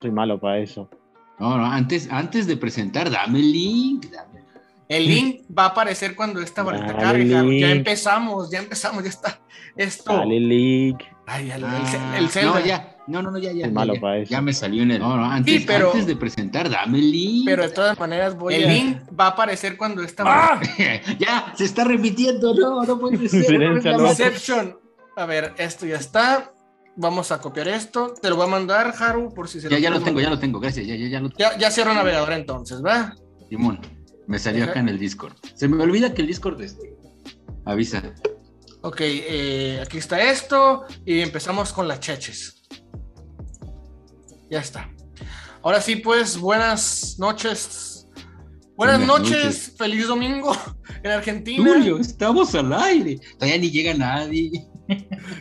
soy malo para eso. No, no, antes, antes de presentar, dame el link. Dame. El link va a aparecer cuando esta Dale cargue. Ya empezamos, ya empezamos, ya está. Esto. Dale, Link. Ay, el, el, Ah, el Zelda. No, ya. No, no, no, ya, ya. Soy ya, malo ya. para eso. Ya me salió en el. No, no, antes, Sí, pero- antes de presentar, dame el link. Pero de todas maneras voy El a... link va a aparecer cuando esta ¡Ah! ya, se está repitiendo. No, no puede ser. Silencio, no. A ver, esto ya está. Vamos a copiar esto. Te lo voy a mandar, Haru, por si se Ya, ya lo tengo, ya lo tengo. Gracias, ya, ya, ya lo tengo. Ya, ya cierro navegador entonces, ¿va? Simón, me salió Ajá. acá en el Discord. Se me olvida que el Discord este, avisa. Ok, eh, aquí está esto y empezamos con las cheches. Ya está. Ahora sí, pues, buenas noches. Buenas, Buenas noches. noches. feliz domingo en Argentina. Julio, estamos al aire. Todavía ni llega nadie.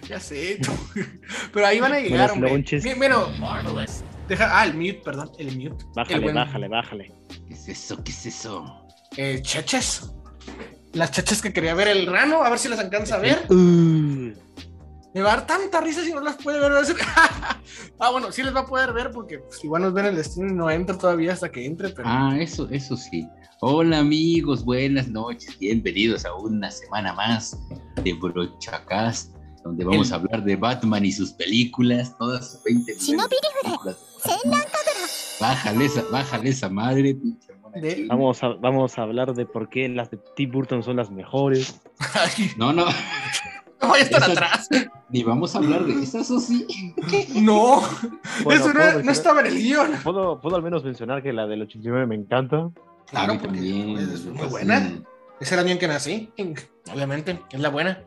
Ya sé, tú. pero ahí van a llegar, Buenas hombre. Bueno, deja, ah, el mute, perdón, el mute. el Bájale, buen- bájale, bájale. ¿Qué es eso? ¿Qué es eso? Eh, cheches. Las cheches que quería ver el rano, a ver si las alcanza a ver. Uh, Me va a dar tanta risa si no las puede ver. ah, bueno, sí les va a poder ver porque pues, igual nos ven el destino y no entra todavía hasta que entre, pero Ah, eso, eso sí. Hola amigos, buenas noches. Bienvenidos a una semana más de Brochacast, donde vamos El- a hablar de Batman y sus películas, todas sus 20 millones de películas. Bájale esa, bájale esa madre, pinche De- vamos, a, vamos a hablar de por qué las de Tim Burton son las mejores. No, no, no voy a estar Esas- atrás. ni vamos a hablar de esas, ¿o sí? No, Bueno, eso ¿puedo no, no mencionar- estaba en el guion. ¿Puedo, puedo al menos mencionar que la del 89 me encanta. Claro, también, es muy me buena. Era el año que nací, obviamente, es la buena.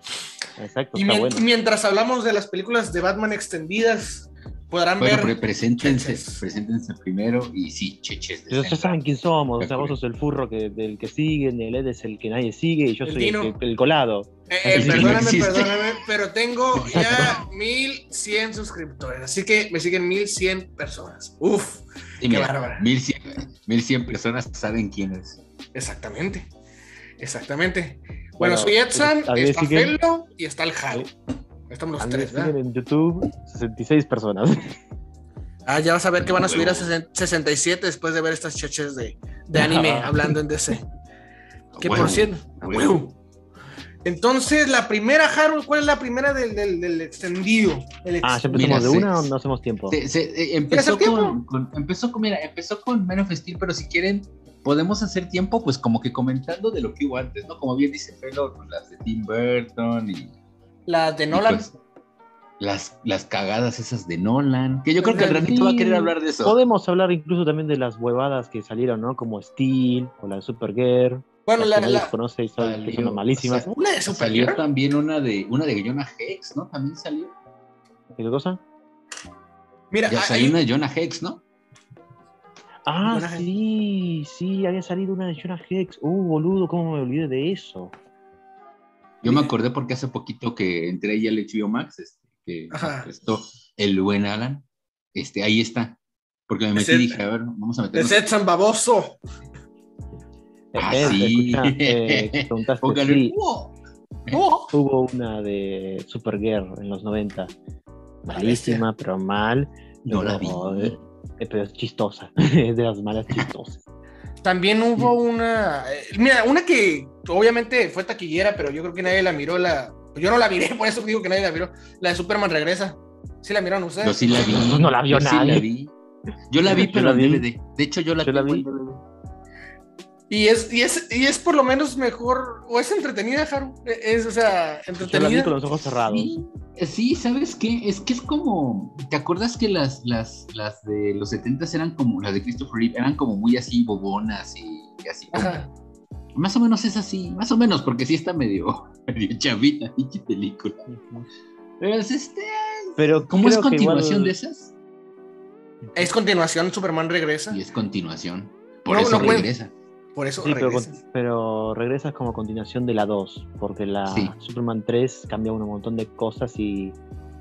Exacto, Y está mien- bueno. mientras hablamos de las películas de Batman extendidas, podrán Bueno, ver. pre- preséntense, cheches. preséntense primero y sí, cheches. de Ustedes saben quién somos. O sea, vos sos el furro que, del que sigue, el Ed es el que nadie sigue y yo El soy el, colado. Eh, eh, perdóname, perdóname, pero tengo ya 1100 suscriptores, así que me siguen 1100 personas. Uf, Y qué mira, bárbara. 1100, 1100 personas saben quién es. exactamente. Exactamente. Bueno, Bueno, soy Edson, me está siguen- Felo y está el Jalo. Estamos los tres, ¿verdad? en YouTube 66 personas. Ah, ya vas a ver que van a subir a Huevo. 60 67 después de ver estas cheches de, de anime hablando en DC. Que Huevo, por cierto, huevo. Entonces, la primera, Harold, ¿cuál es la primera del, del, del extendido? El ex- Ah, ¿ya Mira, empezamos de se- una o no hacemos tiempo? Se- se- eh, empezó, con, con- empezó con, mira, empezó con Man of Steel, pero si quieren, podemos hacer tiempo, pues como que comentando de lo que hubo antes, ¿no? Como bien dice Felo, pues, las de Tim Burton y, la de Nolan. pues, las, las cagadas esas de Nolan, que yo creo que el Ranito va a querer hablar de eso. Podemos hablar incluso también de las huevadas que salieron, ¿no? Como Steel o la de Supergirl. bueno, las la, que la- conoce y son, que Salió, son malísimas. o sea, una de Salió Supergirl. también una de una de Jonah Hex, ¿no? También salió. ¿Qué cosa? Mira, Ya hay- salió una de Jonah Hex, ¿no? Ah, Jonah Hex. sí, sí, había salido una de Jonah Hex. Uh, boludo, cómo me olvidé de eso. Yo me acordé porque hace poquito que entré ahí al HBO Max, este, que prestó el buen Alan. Este, ahí está. Porque me metí y dije, a ver, vamos a meternos. Setsan Baboso. Ah, Eh, sí. escucha, eh, sí. Oh, hubo una de Supergirl en los 90. Malísima, pero mal. No la vi. Pero, eh, pero es chistosa. es de las malas chistosas. También hubo una. eh, Mira, una que obviamente fue taquillera, pero yo creo que nadie la miró. La, yo no la miré, por eso digo que nadie la miró. La de Superman regresa. ¿Sí la miraron ustedes? Yo sí la vi. No la vio yo sí nadie. la vi. Yo la vi, Yo pero la en vi. DVD. De hecho, yo la Yo la tengo vi. Y es, y, es, y es por lo menos mejor, o es entretenida, Haru. Es, o sea, Yo la vi entretenida. con los ojos cerrados. Sí, sí, ¿sabes qué? Es que es como. ¿Te acuerdas que las, las, las de los 70 eran como. Las de Christopher Reeve eran como muy así bobonas y, y así. Ajá. Más o menos es así, más o menos, porque sí está medio, medio chavita, pinche película. Pero es este. Pero ¿Cómo es continuación igual- de esas? Es continuación, Superman regresa. Y es continuación. Por No, eso no puede- regresa. Por eso Sí, pero, pero regresas como continuación de la 2, porque la Sí. Superman 3 cambia un montón de cosas y,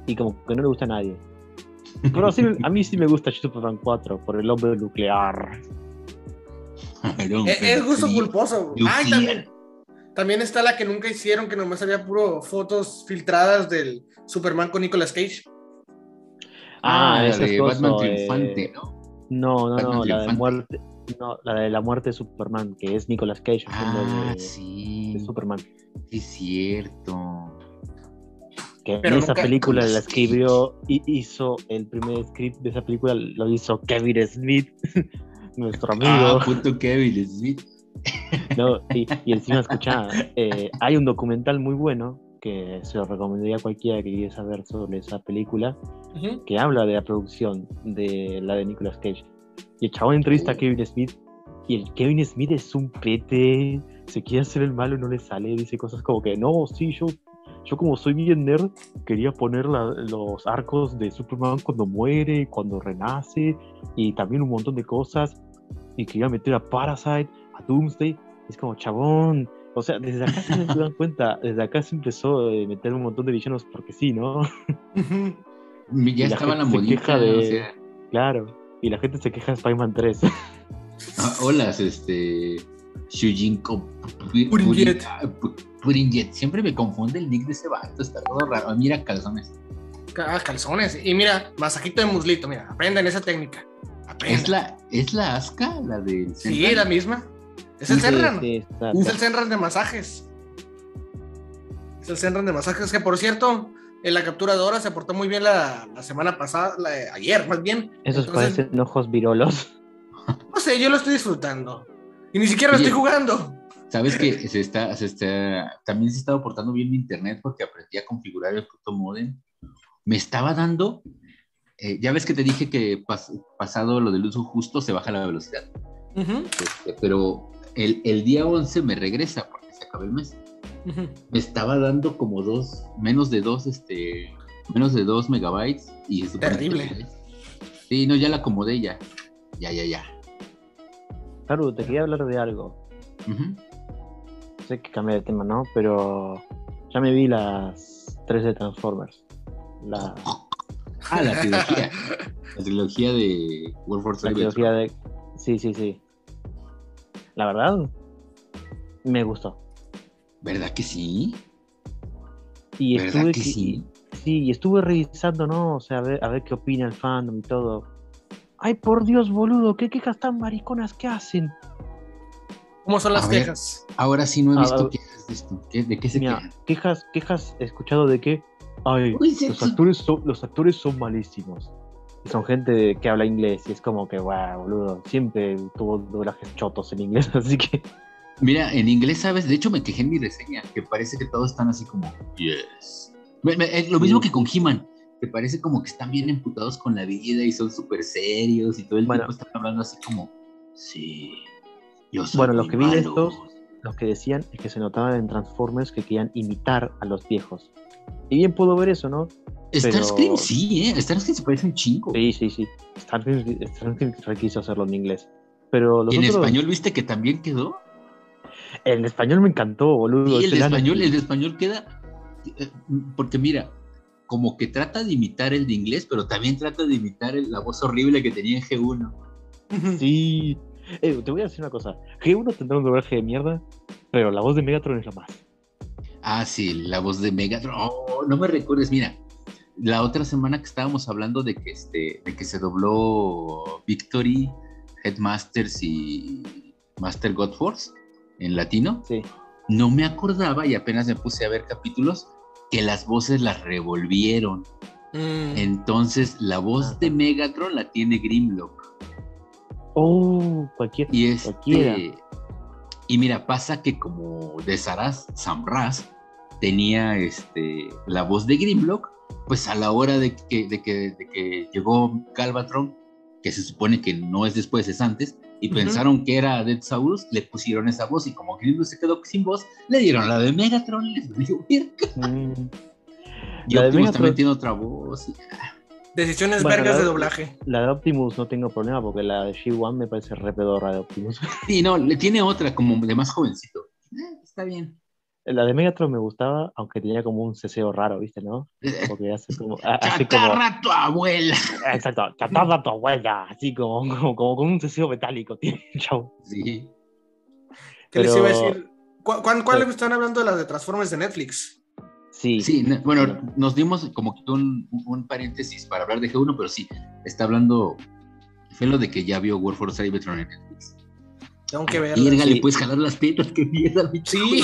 y como que no le gusta a nadie. Pero sí, a mí sí me gusta Superman 4 por el hombre nuclear. Es, es gusto culposo. Ay, también, también está la que nunca hicieron, que nomás había puro fotos filtradas del Superman con Nicolas Cage. Ah, la ese es Batman eh, Triunfante, ¿no? No, no, Batman no, la de muerte. No, la de la muerte de Superman, que es Nicolas Cage Ah, de, sí. de Superman. Sí, es cierto. Que Pero en esa película la escribió y hizo el primer script de esa película, lo hizo Kevin Smith, nuestro amigo. Ah, puto Kevin Smith. ¿no? Y, y encima, escucha, eh, hay un documental muy bueno que se lo recomendaría a cualquiera que quiera saber sobre esa película, que habla de la producción de la de Nicolas Cage. Y el chabón entrevista a Kevin Smith y el Kevin Smith es un pete, se quiere hacer el malo y no le sale, dice cosas como que no, sí, yo, yo como soy bien nerd, quería poner la- los arcos de Superman cuando muere, cuando renace y también un montón de cosas y quería meter a Parasite, a Doomsday, es como chabón. O sea, desde acá se dan cuenta, desde acá se empezó a meter un montón de villanos porque sí, ¿no? Ya la estaba la modita, queja de- o sea, Claro. Y la gente se queja de Spider-Man 3. ah, hola, este Shujinko Purinjet. Purinjet. Siempre me confunde el nick de ese vato, está todo raro. Ah, Mira, calzones. Ah, calzones. Y mira, masajito de muslito, mira, aprendan esa técnica. ¿Es Aprendan. la, ¿Es la Aska? La del Sí, Senran? la misma. Es el Sí, Senran. sí, Es el Senran de masajes. Es el Senran de masajes. Que por cierto, en la capturadora se portó muy bien la, la semana pasada, la- ayer más bien. Esos Entonces, parecen ojos virolos. No sé, yo lo estoy disfrutando. Y ni siquiera lo estoy jugando. ¿Sabes que se está, se está, también se estaba portando bien mi internet porque aprendí a configurar el puto modem? Me estaba dando, eh, ya ves que te dije que pas- pasado lo del uso justo se baja la velocidad, Este, pero el, el día 11 me regresa porque se acaba el mes. Me estaba dando como dos, menos de dos, este, menos de dos megabytes y que Terrible. tres. Sí, no, ya la acomodé ya. Ya, ya, ya. Claro, te quería hablar de algo. Ujú. Sé que cambié de tema, ¿no? Pero ya me vi las tres de Transformers. La, Ah, la trilogía. la trilogía de World War la trilogía de. Sí, sí, sí. La verdad, me gustó. ¿Verdad que sí? Y ¿Verdad estuve, que sí? sí, y estuve revisando, ¿no? O sea, a ver, a ver qué opina el fandom y todo. Ay, por Dios, boludo, qué quejas tan mariconas que hacen. ¿Cómo son las A ver. quejas? Ahora sí no he Ah, visto ah. quejas de esto. ¿Qué- ¿De qué se Mira, quejan? quejas, quejas, he escuchado de que, ay, Uy, los actores son, los actores son malísimos. Y son gente que habla inglés y es como que, wow, boludo, siempre tuvo doblajes chotos en inglés, así que Mira, en inglés, ¿sabes? De hecho, me quejé en mi reseña, que parece que todos están así como, yes. Me- me- lo mismo que con He-Man, que parece como que están bien emputados con la vida y son súper serios y todo el Bueno. tiempo están hablando así como, sí, yo soy Bueno, lo muy que vi de malo". estos- los que decían es que se notaban en Transformers que querían imitar a los viejos. Y bien puedo ver eso, ¿no? Starscream pero- sí, ¿eh? Starscream se parece un chingo. Sí, sí, sí. Starfield Starfield quiso hacerlo en inglés. Pero los ¿Y en otros- español viste que también quedó? En español me encantó, boludo. Es el de el español, el de español queda. eh, Porque mira, como que trata de imitar el de inglés, pero también trata de imitar el- la voz horrible que tenía en G1. Ujú. Sí. Eh, te voy a decir una cosa. G1 tendrá un doblaje de mierda, pero la voz de Megatron es la más. Ah, sí, la voz de Megatron. Oh, no me recuerdes, mira. La otra semana que estábamos hablando de que, este, de que se dobló Victory, Headmasters y Master God Force en latino, Sí. no me acordaba y apenas me puse a ver capítulos que las voces las revolvieron. Mm. Entonces, la voz de Megatron la tiene Grimlock. Oh, cualquier. Y Cualquiera. este. Y mira, pasa que como de Saras, Samras tenía este, la voz de Grimlock, pues a la hora de que, de que, de que llegó Galvatron, que se supone que no es después, es antes, y pensaron que era Dead Saurus, le pusieron esa voz, y como Grimlock se quedó sin voz, le dieron la de Megatron, y les dio verga. Mm. Y La de Optimus también tiene otra voz. y- Decisiones Bueno, vergas de doblaje. La de Optimus no tengo problema porque la de G1 me parece re pedorra de Optimus. Sí, no, le tiene otra como de más jovencito. Eh, está bien. La de Megatron me gustaba, aunque tenía como un ceseo raro, ¿viste, no? Porque hace como. ha- Hace como Chatarra tu abuela. exacto, chatarra tu abuela, así como, como, como con un ceseo metálico. tiene. Sí. ¿Qué les iba a decir? ¿Cu- cuán- ¿Cuál, Sí. están hablando de las de Transformers de Netflix? Sí, Sí, bueno, nos dimos como que un, un paréntesis para hablar de G1, pero sí, está hablando fue lo de que ya vio War for Cybertron en Netflix. Tengo que ver. Verga, sí. le puedes jalar las piedras que mierda, mi Sí.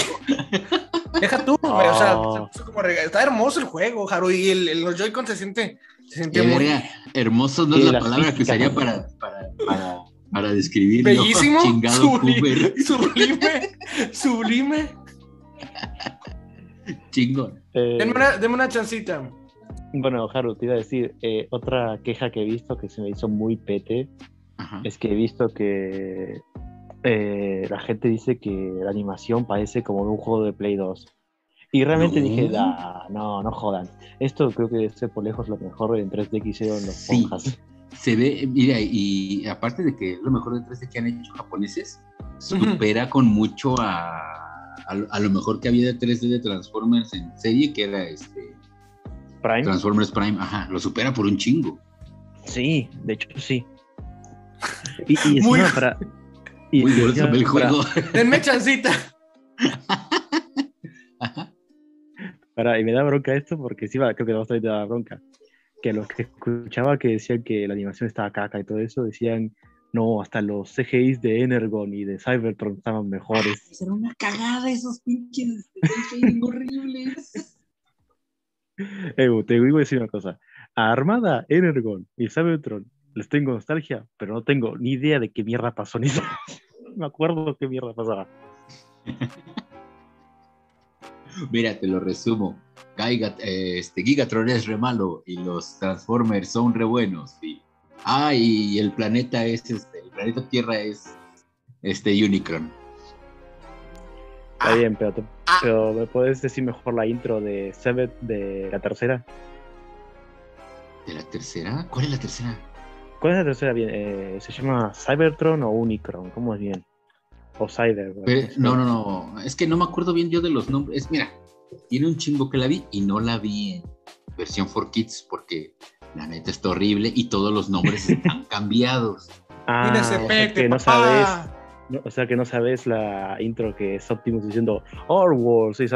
Deja tú, güey, o sea, se puso como está hermoso el juego, Haru, y el, el- los Joy-Con se siente, se siente Qué muy verga, hermoso no Sí, es la palabra que usaría para, para, para, para describirlo. bellísimo, Chingado subli- Cooper. sublime, sublime. Chingón. Eh, Denme una, denme una chancita. Bueno, Haru, te iba a decir, eh, otra queja que he visto que se me hizo muy pete Ajá. es que he visto que eh, la gente dice que la animación parece como de un juego de Play 2. Y realmente No. dije, "Ah, no, no jodan. Esto creo que es por lejos lo mejor en 3D que hicieron los Sí. monjas. Se ve, mira, y aparte de que es lo mejor de 3D que han hecho japoneses, supera con mucho a, a, lo- a lo mejor que había de 3D de Transformers en serie, que era este Prime. Transformers Prime, ajá, lo supera por un chingo. Sí, de hecho sí. Y, y Muy- encima para. Y, el para- juego. Denme chancita. Ajá. Para, y me da bronca esto porque sí, va, creo que vos también te da bronca. Que los que escuchaba que decían que la animación estaba caca y todo eso, decían, no, hasta los CGIs de Energon y de Cybertron estaban mejores. Era una cagada esos pinches shading horribles. Eh, te digo decir una cosa. A Armada, Energon y Cybertron les tengo nostalgia, pero no tengo ni idea de qué mierda pasó ni me acuerdo qué mierda pasaba. Mira, te lo resumo. Eh, este, Gigatron es re malo y los Transformers son re buenos. Y, ah, y el planeta es, este, el planeta Tierra es este Unicron. Está Ah, bien, pero, te- ah. pero ¿me puedes decir mejor la intro de Seven de la tercera? ¿De la tercera? ¿Cuál es la tercera? ¿Cuál es la tercera? Bien, eh, ¿Se llama Cybertron o Unicron? ¿Cómo es bien? O Cyber. Pero- no, no, no. Es que no me acuerdo bien yo de los nombres. Es, mira, tiene un chingo que la vi y no la vi en versión for kids porque la neta está horrible y todos los nombres están cambiados. Ah, Mira ese o sea que no sabes, no- o sea que no sabes la intro que es Optimus diciendo Our wars is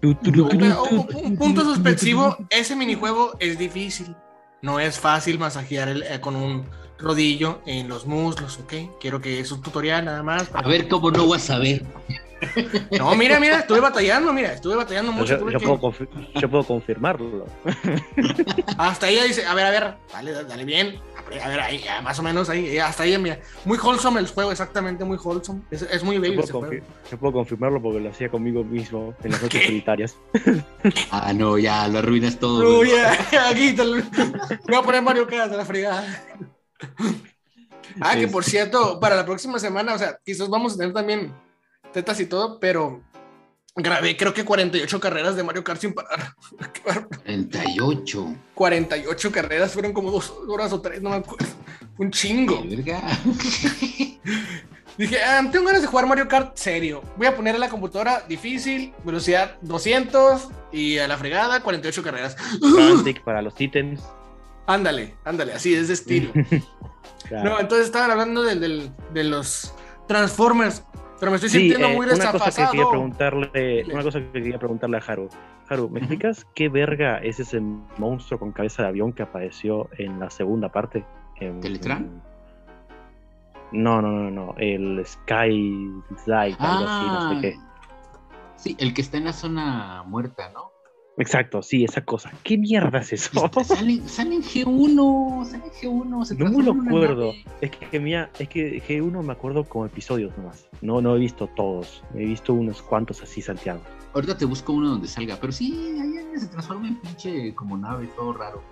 tu, un, punto suspensivo, ese minijuego es difícil. No es fácil masajear el- eh, con un rodillo en los muslos, ¿ok? Quiero que es un tutorial nada más. A ver cómo no vas a ver. No, mira, mira, estuve batallando, mira, estuve batallando mucho. Yo, yo que- puedo confi- yo puedo confirmarlo. Hasta ella dice, a ver, a ver, dale, dale, dale bien. A ver, ahí, ya, más o menos ahí, ya, hasta ahí, mira. Muy wholesome el juego, exactamente, muy wholesome. Es, es muy Yo baby puedo, ese confi- juego. yo puedo confirmarlo porque lo hacía conmigo mismo en las noches solitarias. Ah, no, ya lo arruinas todo. Ya, aquí te lo- voy a poner Mario Kart de la fregada. Ah, que por cierto, para la próxima semana, o sea, quizás vamos a tener también tetas y todo, pero grabé creo que 48 carreras de Mario Kart sin parar. Qué bárbaro. 38. 48 carreras, fueron como dos horas o tres, no me acuerdo. Un chingo. Qué verga. Dije, ah, tengo ganas de jugar Mario Kart serio. Voy a poner en la computadora difícil, velocidad 200 y a la fregada 48 carreras. Frantic para los ítems. Ándale, ándale, así, es de estilo. Claro. No, entonces estaban hablando del- de los Transformers, pero me estoy Sí, sintiendo eh, muy una cosa que quería preguntarle, una cosa que quería preguntarle a Haru. Haru, ¿me explicas qué verga es ese monstruo con cabeza de avión que apareció en la segunda parte? En- ¿Teletran? No, no, no, no, el Sky Light, algo así, no sé qué. Sí, el que está en la zona muerta, ¿no? Exacto, sí, esa cosa. ¿Qué mierda es eso? Sale, sale en G1, sale en G1. se No me lo acuerdo. nave. Es que mía, es que G1 me acuerdo como episodios nomás. No, no he visto todos. He visto unos cuantos así salteados. Ahorita te busco uno donde salga, pero sí, ahí se transforma en pinche como nave, todo raro.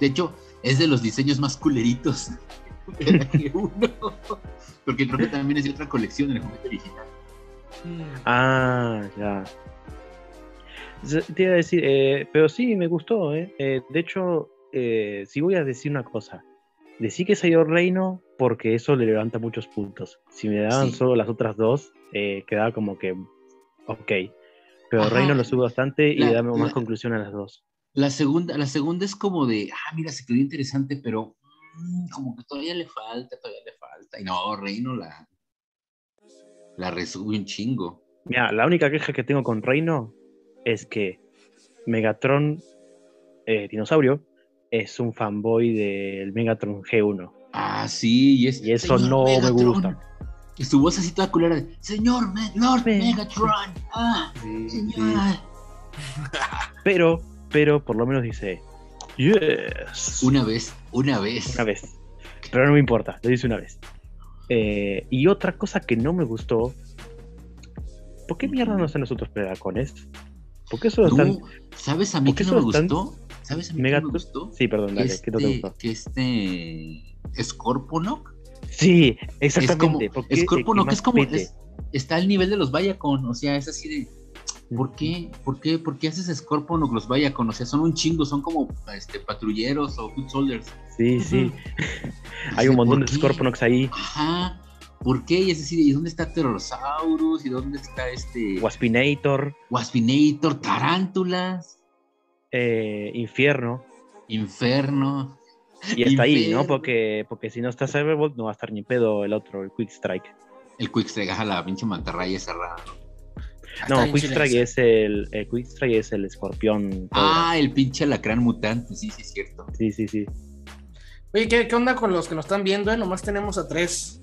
De hecho, es de los diseños más culeritos de la G1. Porque creo que también es de otra colección en el juguete original. Mm. Ah, ya. Te iba a decir, eh, pero sí, me gustó, ¿eh? Eh, de hecho, eh, sí voy a decir una cosa. Decí que salió Reino porque eso le levanta muchos puntos. Si me daban Sí. solo las otras dos, eh, quedaba como que, ok. Pero Ajá. Reino lo sube bastante y La- le da más la- conclusión a las dos. La segunda, la segunda es como de, ah, mira, se quedó interesante, pero mm, como que todavía le falta, todavía le falta. Y no, Reino la, la resube un chingo. Mira, la única queja que tengo con Reino es que Megatron eh, dinosaurio es un fanboy del Megatron G1. Ah, sí, y, es, Y eso "Señor no me Megatron". gusta. Y su voz así toda culera de, Señor Me- Lord Me- Megatron. Ah, Sí, sí. señor. Pero, pero por lo menos dice, yes. Una vez, una vez. Una vez. Pero no me importa, lo dice una vez. Eh, y otra cosa que no me gustó. ¿Por qué mierda no están los otros Predacones? ¿Por qué solo están.? ¿sabes a mí ¿por qué qué no me gustó? ¿Sabes a mí qué no Megatron? me gustó? Sí, perdón, dale, este, ¿qué no te gustó? que este Scorponok Sí, es como exactamente. ¿por qué el Scorponok que es como es- está al nivel de los Viacon, o sea, es así de ¿por qué? ¿Por qué? ¿Por qué haces Scorponok los Viacon? O sea, son un chingo, son como este patrulleros o foot soldiers. Sí, sí. Hay un montón ¿por de qué? Scorponox ahí. Ajá. ¿Por qué? Y es decir, ¿y dónde está Pterosaurus? ¿Y dónde está este Waspinator, Waspinator? Tarántulas, eh, Infierno. Inferno. Y está ahí, ¿no? Porque, porque si no está Cyberbolt, no va a estar ni pedo el otro, el Quick Strike. El Quickstrike, ajá, la pinche mantarraya cerrada. No, bien Quick Strike es el, el Quick Strike es el escorpión. Ah, el pinche alacrán mutante, sí, sí, es cierto. Sí, sí, sí. Oye, ¿qué, qué onda con los que nos están viendo? eh? Nomás tenemos a tres.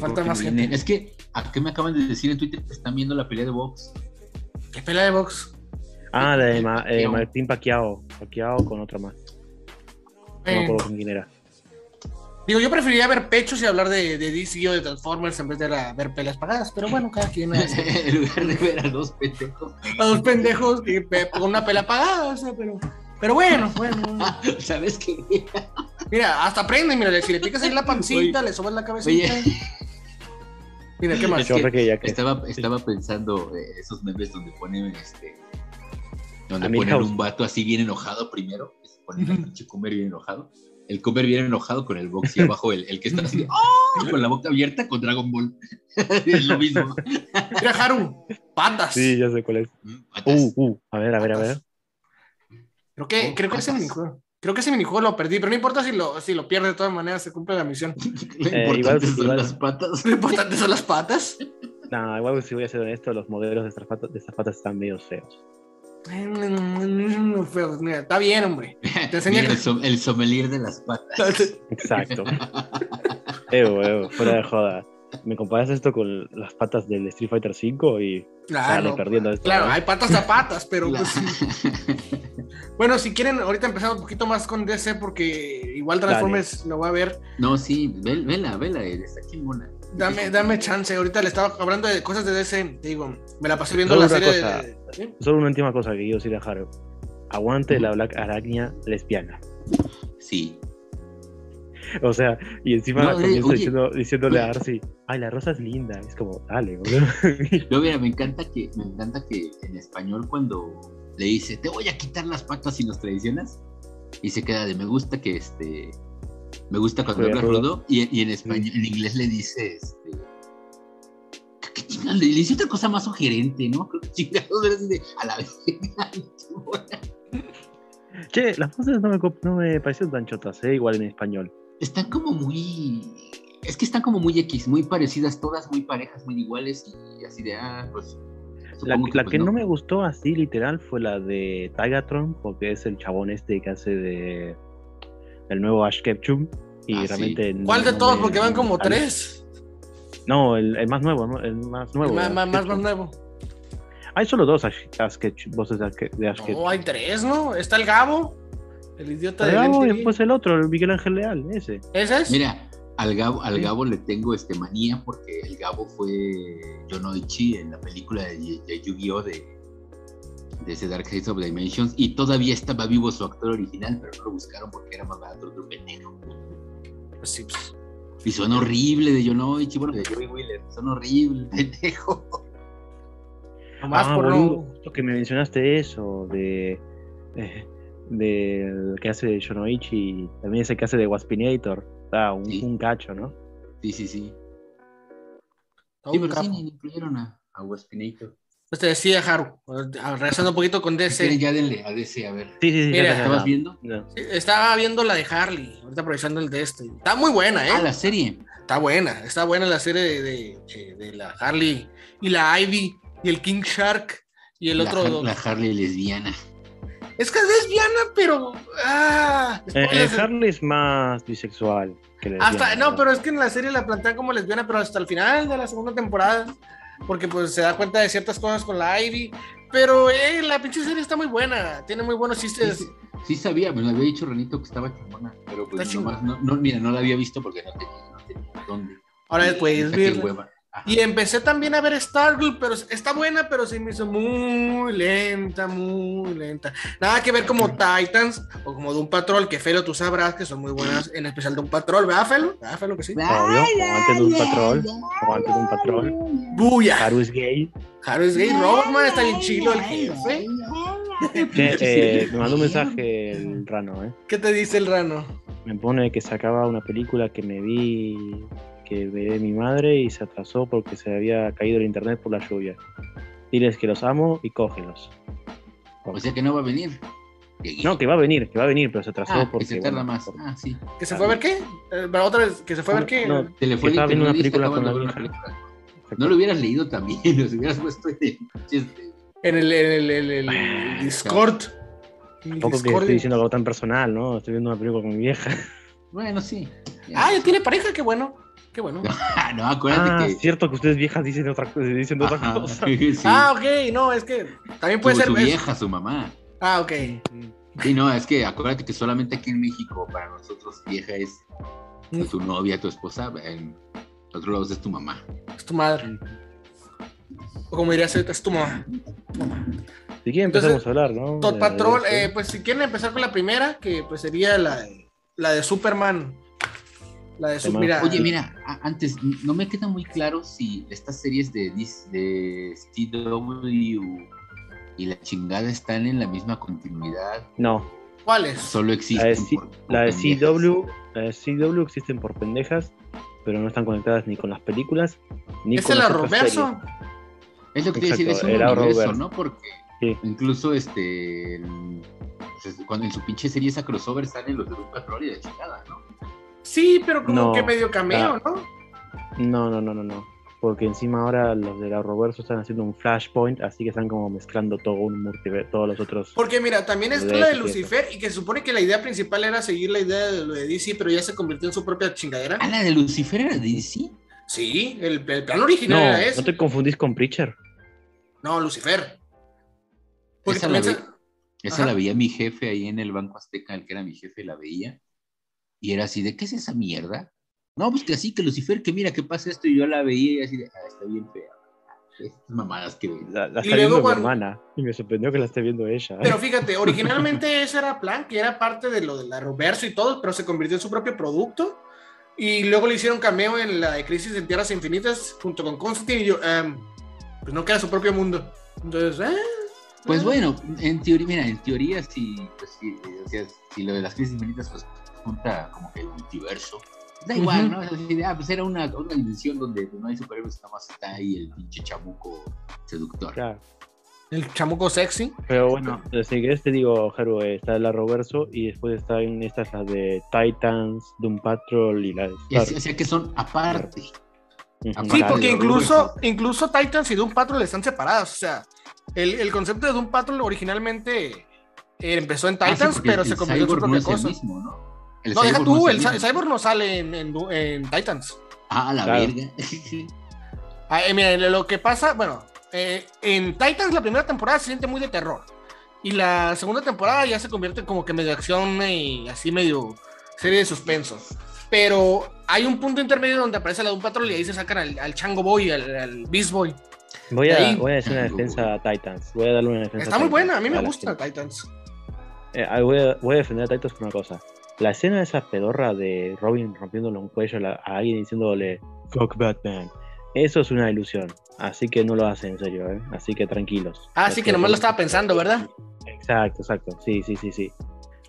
Falta ¿por qué más no gente. Es que, ¿a qué me acaban de decir en Twitter que están viendo la pelea de box? ¿Qué pelea de box? Ah, la de Ma- eh. Martín Paquiao. Paquiao con otra más. No Eh, acuerdo con quién era. digo, yo preferiría ver pechos y hablar de, de DC o de Transformers en vez de la- ver peleas pagadas, pero bueno, cada quien en lugar de ver a dos pendejos. a dos pendejos con una pelea pagada, o sea, pero, pero bueno, bueno. ¿Sabes qué? Mira, hasta prende, mira, si le picas ahí la pancita, Oye. le sobas la cabecita. Oye. Mira, ¿qué más? Es Yo que creo que ya que- Estaba, estaba pensando eh, esos memes donde ponen este. Donde A ponen un vato así bien enojado primero. que se pone el pinche comer bien enojado. El comer bien enojado con el box y abajo el, el que está así de, ¡Oh! con la boca abierta con Dragon Ball. es lo mismo. Mira, Haru, patas. Sí, ya sé cuál es. Mm, patas. Uh, uh. A ver, a ver, a ver. Creo que, Oh, creo que ese patas. minijuego. Creo que ese minijuego lo perdí, pero no importa si lo, si lo pierde de todas maneras, se cumple la misión. Lo Eh, importante igual- son igual- las patas. Lo importante son las patas. No, igual si voy a ser honesto, los modelos de estas patas, de estas patas están medio feos. Feos, mira, está bien, hombre. Te enseñé Mira, que- el, som- el sommelier de las patas. Exacto. Evo, evo, fuera de joda. Me comparas esto con las patas del Street Fighter V y sale Claro, perdiendo esto. claro, ¿no? hay patas a patas, pero pues, bueno, si quieren, ahorita empezamos un poquito más con DC porque igual Transformers lo voy a ver. no, sí, ve- vela, vela, eh, está chingona. Dame, dame chance. Ahorita le estaba hablando de cosas de DC. Te digo, me la pasé viendo Solo la serie cosa. de. ¿sí? Solo una última cosa que quiero decir a. Aguante la Black Araña lesbiana. Sí. O sea, y encima No, comienza oye. diciendo, diciéndole a Arcee, ay, la rosa es linda. Es como, dale, boludo. No, mira, me encanta que, me encanta que en español cuando le dice, te voy a quitar las patas y nos traicionas, y se queda de me gusta que este, me gusta cuando Oye, habla rudo. rudo, y, y en español, en inglés le dice, este. Le dice otra cosa más sugerente, ¿no? Chingados a la vez. che, las voces no me, no me parecieron tan chotas, ¿eh? igual en español. Están como muy, es que están como muy X, muy parecidas todas, muy parejas, muy iguales, y así de, ah, pues... La, la pues, que no. me gustó así literal fue la de Tigatron, porque es el chabón este que hace de el nuevo Ash Ketchum. Y Ah, sí. realmente. no- ¿Cuál de todos? me- Porque van como al- tres. No, el, el más nuevo, ¿no? El más nuevo. más, más, nuevo. Hay solo dos Ash, Ash Ketchum, voces de Ash, de Ash Ketchum. No, hay tres, ¿no? Está el Gabo, el idiota de Ah, y después el otro, el Miguel Ángel Leal, ese. ¿Ese es? Mira, al Gabo, al Sí. Gabo le tengo este manía porque el Gabo fue Yonoichi en la película de, de Yu-Gi-Oh! de, de ese Dark Side of Dimensions y todavía estaba vivo su actor original, pero no lo buscaron porque era más barato otro pendejo. Pues sí, pues. Y son horrible de Yonoichi, bueno, de Joey Wheeler, son horrible, pendejo. Nomás ah, por boludo, justo que me mencionaste eso, de. eh, del que hace de Shonoichi, también ese que hace de Waspinator. Ah, un, Sí. un cacho, ¿no? Sí, sí, sí. Está Sí, pero sí, incluyeron a, a Waspinator. Pues te decía, Haru, regresando un poquito con DC. ya denle a DC, a ver. Sí, sí, sí. Mira. ¿Estabas viendo? No. Sí, Estaba viendo la de Harley, ahorita aprovechando el de este. Está muy buena, ¿eh? Ah, la serie. Está buena, está buena la serie de, de- de- de la Harley y la Ivy y el King Shark y el La otro. Har- la Harley lesbiana. Es que es lesbiana, pero. Ah, Eh, spoilers. Harley es más bisexual que lesbiana, hasta, no, pero es que en la serie la plantean como lesbiana, pero hasta el final de la segunda temporada. Porque pues se da cuenta de ciertas cosas con la Ivy. Pero eh, la pinche serie está muy buena. Tiene muy buenos chistes. sí, sí sabía, me lo había dicho Renito que estaba chingona, pero pues nomás no, no, mira, no la había visto porque no tenía, no tenía dónde. Ahora Y- después, Y empecé también a ver Stargirl, pero está buena, pero se me hizo muy lenta, muy lenta. Nada que ver como Titans o como Doom Patrol, que Felo tú sabrás que son muy buenas, en especial Doom Patrol, ¿verdad, Felo? ¿Verdad, Felo que sí? Obvio, aguante de un patrón, aguante de un patrón. ¡Buya! Haru es gay. Haru es gay, Robotman está bien chilo el jefe. Che, eh, me mandó un mensaje el Rano, ¿eh? ¿Qué te dice el rano? Me pone que sacaba una película que me vi, que me ve mi madre y se atrasó porque se había caído el internet por la lluvia. Diles que los amo y cógelos. O sea que no va a venir. Que- No, que va a venir, que va a venir, pero se atrasó ah, porque... que se tarda bueno, más. por- Ah, sí. ¿Que se fue a ver qué? Eh, otra vez, ¿que se fue a ver qué? No, Te le fue estaba te viendo lo una película con la una película. No lo hubieras leído también, los hubieras puesto en el el, en el, en el Ah, Discord. Tampoco que estoy diciendo algo tan personal, ¿no? Estoy viendo una película con mi vieja. Bueno, sí. Ah, ya tiene pareja, qué bueno. Qué bueno. No, acuérdate Ah, que. cierto que ustedes viejas dicen otra, otra cosa. sí. Ah, ok, no, es que también puede su, ser. su es- vieja, su mamá. Ah, ok. Sí, no, es que acuérdate que solamente aquí en México, para nosotros, vieja es Mm. tu novia, tu esposa. En otros lados es tu mamá. Es tu madre. O como dirías ahorita, es tu mamá. Si quieren empezamos a hablar, ¿no? Todd Patrol, eh, pues si quieren empezar con la primera, que pues sería la la de Superman. La de. Superman. Mira, Oye, mira, antes, no me queda muy claro si estas series de, de CW y la chingada están en la misma continuidad. No, ¿cuáles? Solo la existen. de, C- por- por la de. CW, la de CW existen por pendejas, pero no están conectadas ni con las películas, ni Es con el las otras Arrowverso. Es lo que te iba a decir, es Exacto, un el universo. ¿no? Porque Sí. incluso este. el- pues, cuando en su pinche serie esa crossover salen los de Doom Patrol y de chingada, ¿no? Sí, pero como No, que medio cameo, ¿no? No, no, no, no, no. Porque encima ahora los del Arrowverso están haciendo un flashpoint, así que están como mezclando todo un multiverso, todos los otros. Porque mira, también está De la de Lucifer y que se supone que la idea principal era seguir la idea de lo de DC, pero ya se convirtió en su propia chingadera. Ah, la de Lucifer era de DC. Sí, el, el plan original No, era ese. no te confundís con Preacher. No, Lucifer. Porque Esa la vi- Esa la veía mi jefe ahí en el Banco Azteca, el que era mi jefe, la veía. Y era así, ¿de qué es esa mierda? No, pues que así, que Lucifer, que mira, que pasa esto. Y yo la veía y así de, ah, está bien fea. Estas mamadas que. La, la Y está luego viendo mi cuando- hermana y me sorprendió que la esté viendo ella. Pero fíjate, originalmente ese era plan, que era parte de lo del Arrowverso y todo, pero se convirtió en su propio producto. Y luego le hicieron cameo en la de Crisis en Tierras Infinitas junto con Constantine y yo, em, pues no queda su propio mundo. Entonces, eh, Pues eh. bueno, en teoría, mira, en teoría, si, pues, si, o sea, si lo de las crisis infinitas, pues junta como que el multiverso. Da igual. ¿no? Es así de, ah, pues era una, una dimensión donde no hay superhéroes, nada más está ahí el pinche chamuco seductor. Claro. El chamuco sexy. Pero bueno, si querés te digo, Haru, está el Arrowverso y después está en estas las de Titans, Doom Patrol y la de Y así- Star. o sea que son aparte. Ujú. Sí, Sí, porque incluso, incluso Titans y Doom Patrol están separadas. O sea, el, el concepto de Doom Patrol originalmente eh, empezó en Ah, sí, Titans, pero el se convirtió en su Cyborg propia no es el cosa. mismo, ¿no? El No, deja tú, el. Cy- Cyborg no sale en, en Titans. Ah, la Claro. verga. Ah, eh, mira, lo que pasa, bueno, eh, en Titans la primera temporada se siente muy de terror. Y la segunda temporada ya se convierte como que medio acción y así medio serie de suspenso. Pero hay un punto intermedio donde aparece la de un patrol y ahí se sacan al, al Chango Boy, al, al Beast Boy. Voy a, Ahí. voy a decir una defensa a Titans. Voy a darle una defensa Está a muy Titans buena, a mí me gusta. Titans. Eh, voy, a, voy a defender a Titans por una cosa. La escena de esa pedorra de Robin rompiéndole un cuello a, alguien diciéndole Fuck Batman. Eso es una ilusión. Así que no lo hace en serio, ¿eh? Así que tranquilos. Ah, sí, que nomás lo estaba pensando, ¿verdad? Exacto, exacto. Sí, sí, sí, sí.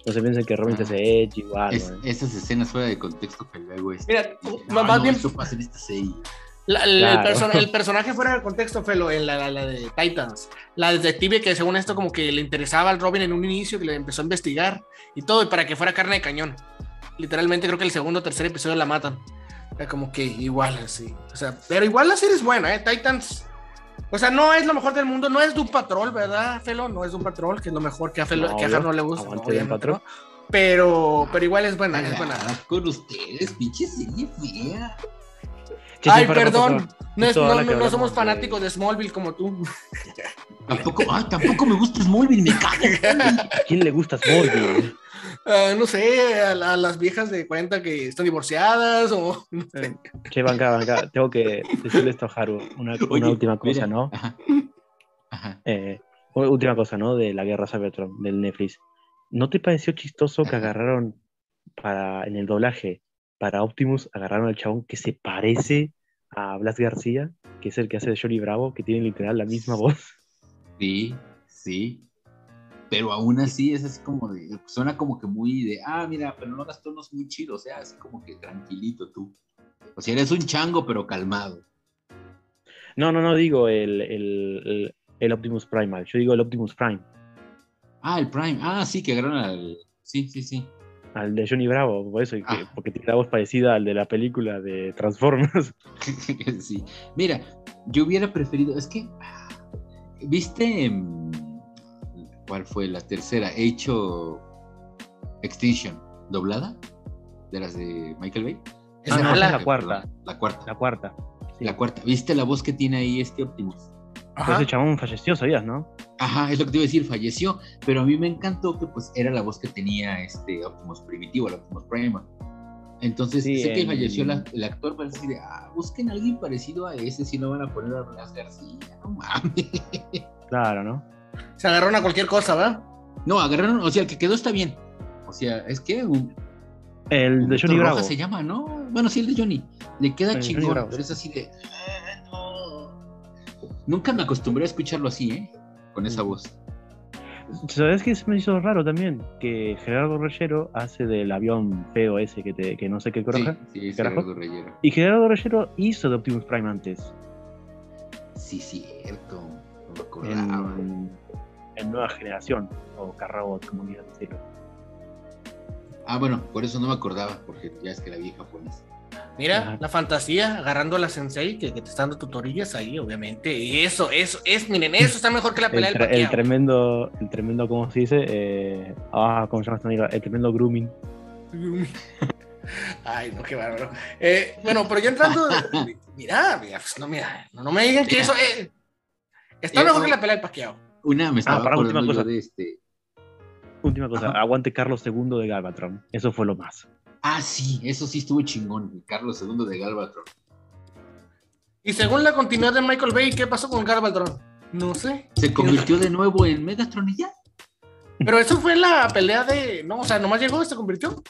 No se piensen que Robin se Ah. hace edgy o algo, Es- ¿eh? esas escenas fuera de contexto que luego es. Mira, más no, no, bien- esto pasa en esta serie. La- el, Claro. perso- el personaje fuera del contexto, Felo, en la, la- la de Titans. La detective que según esto como que le interesaba al Robin en un inicio, que le empezó a investigar y todo, y para que fuera carne de cañón. Literalmente creo que el segundo o tercer episodio la matan. Era como que igual así. O sea, pero igual la serie es buena, ¿eh? Titans O sea, no es lo mejor del mundo, no es de un patrol, ¿verdad, Felo? No es de un patrol, que es lo mejor que a, Felo, No, que a. Jar no le gusta. Pero, pero igual es buena, es buena. Con ustedes, pinche serie fea. Ay, perdón, no, es- Justo no, ahora no- que no somos fanáticos de Smallville como tú. Tampoco, ah, tampoco me gusta Smallville, me caga. ¿A quién le gusta Smallville? Ah, no sé, a, la- a las viejas de 40 que están divorciadas o... no sé. Che, banca, banca. Tengo que decirle esto a Haru. Una, última cosa, mira. ¿no? Ajá. Ajá. Eh, última cosa, ¿no? De la guerra Cybertron, del Netflix. ¿No te pareció chistoso que agarraron para, en el doblaje, para Optimus, agarraron al chabón que se parece a Blas García, que es el que hace de Johnny Bravo, que tiene literal la misma voz? Sí, sí. Pero aún así es así como de, suena como que muy de, ah, mira, pero no hagas tonos muy chidos, o sea, así como que tranquilito tú. O sea, eres un chango, pero calmado. No, no, no digo el, el, el, el Optimus Primal, yo digo el Optimus Prime, Ah, el Prime. Ah, sí, que agarraron al. Sí, sí, sí. Al de Johnny Bravo, por eso, que- Ah. porque tiene la voz parecida al de la película de Transformers. sí. Mira, yo hubiera preferido, es que, ¿viste mm, cuál fue la tercera? Hecho Extinction, doblada, de las de Michael Bay. Ah, no, esa es la cuarta. La cuarta. La cuarta. sí. La cuarta. ¿Viste la voz que tiene ahí este Optimus? Pero Ajá. ese chabón falleció, ¿sabías, no? Ajá, es lo que te iba a decir, falleció, pero a mí me encantó que pues era la voz que tenía este Optimus primitivo, el Optimus Prime. Entonces, Sí, sé que falleció la- el actor, parece así de, ah, busquen a alguien parecido a ese, si no van a poner a Blas García, no mames. Claro, ¿no? Se agarraron a cualquier cosa, ¿verdad? No, agarraron, o sea, el que quedó está bien. O sea, es que un, El de Johnny Bravo. se llama, ¿no? Bueno, sí, el de Johnny. Le queda El chingón, pero es así de. Nunca me acostumbré a escucharlo así, ¿eh? Con esa Mm. voz. ¿Sabes qué se me hizo raro también? Que Gerardo Reyero hace del avión feo ese que, te, que no sé qué Sí, coraje. sí. Gerardo Reyero. Y Gerardo Reyero hizo de Optimus Prime antes. Sí, cierto. No me acordaba. En, en Nueva Generación. O Carrabot, como quieras decirlo. Ah, bueno, por eso no me acordaba, porque ya es que la vi japonesa. Mira, Ajá. la fantasía, agarrando a la sensei, que, que te está dando tutorías ahí, obviamente. Y eso, eso, es, miren, eso está mejor que la pelea El, del el tremendo, el tremendo, ¿cómo se dice? Eh, ah, ¿cómo se llama esta amiga? El tremendo grooming. Ay, no, qué bárbaro. Eh, bueno, pero ya entrando. mira, mira, pues no, mira, no, no me digan que eso es. Está Eh, mejor oh. que la pelea del Pacquiao. Una me estaba para, última cosa. de este. Última cosa, Ajá. aguante Carlos II de Galvatron. Eso fue lo más. Ah, sí, eso sí estuvo chingón. Carlos II de Galvatron. Y según la continuidad de Michael Bay, ¿qué pasó con Galvatron? No sé. Se convirtió de nuevo en Megatron y ya. Pero eso fue la pelea de. No, o sea, nomás llegó y se convirtió.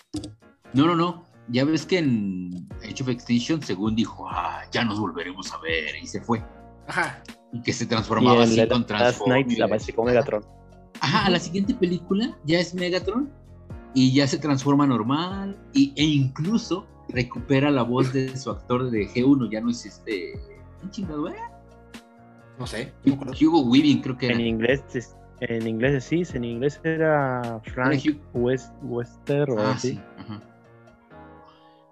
No, no, no. Ya ves que en Age of Extinction, según dijo, ah, ya nos volveremos a ver, y se fue. Ajá. Y que se Y transformaba en así The con Last Night Transformers. Megatron. Ajá, a la siguiente película ya es Megatron y ya se transforma normal y, e incluso recupera la voz de su actor de G1, ya no es este... ¿Qué chingado era? No sé. no. Hugo Weaving creo que era. En inglés, es- en inglés sí, en inglés era Frank Era West, Wester o Ah, así. sí. ajá.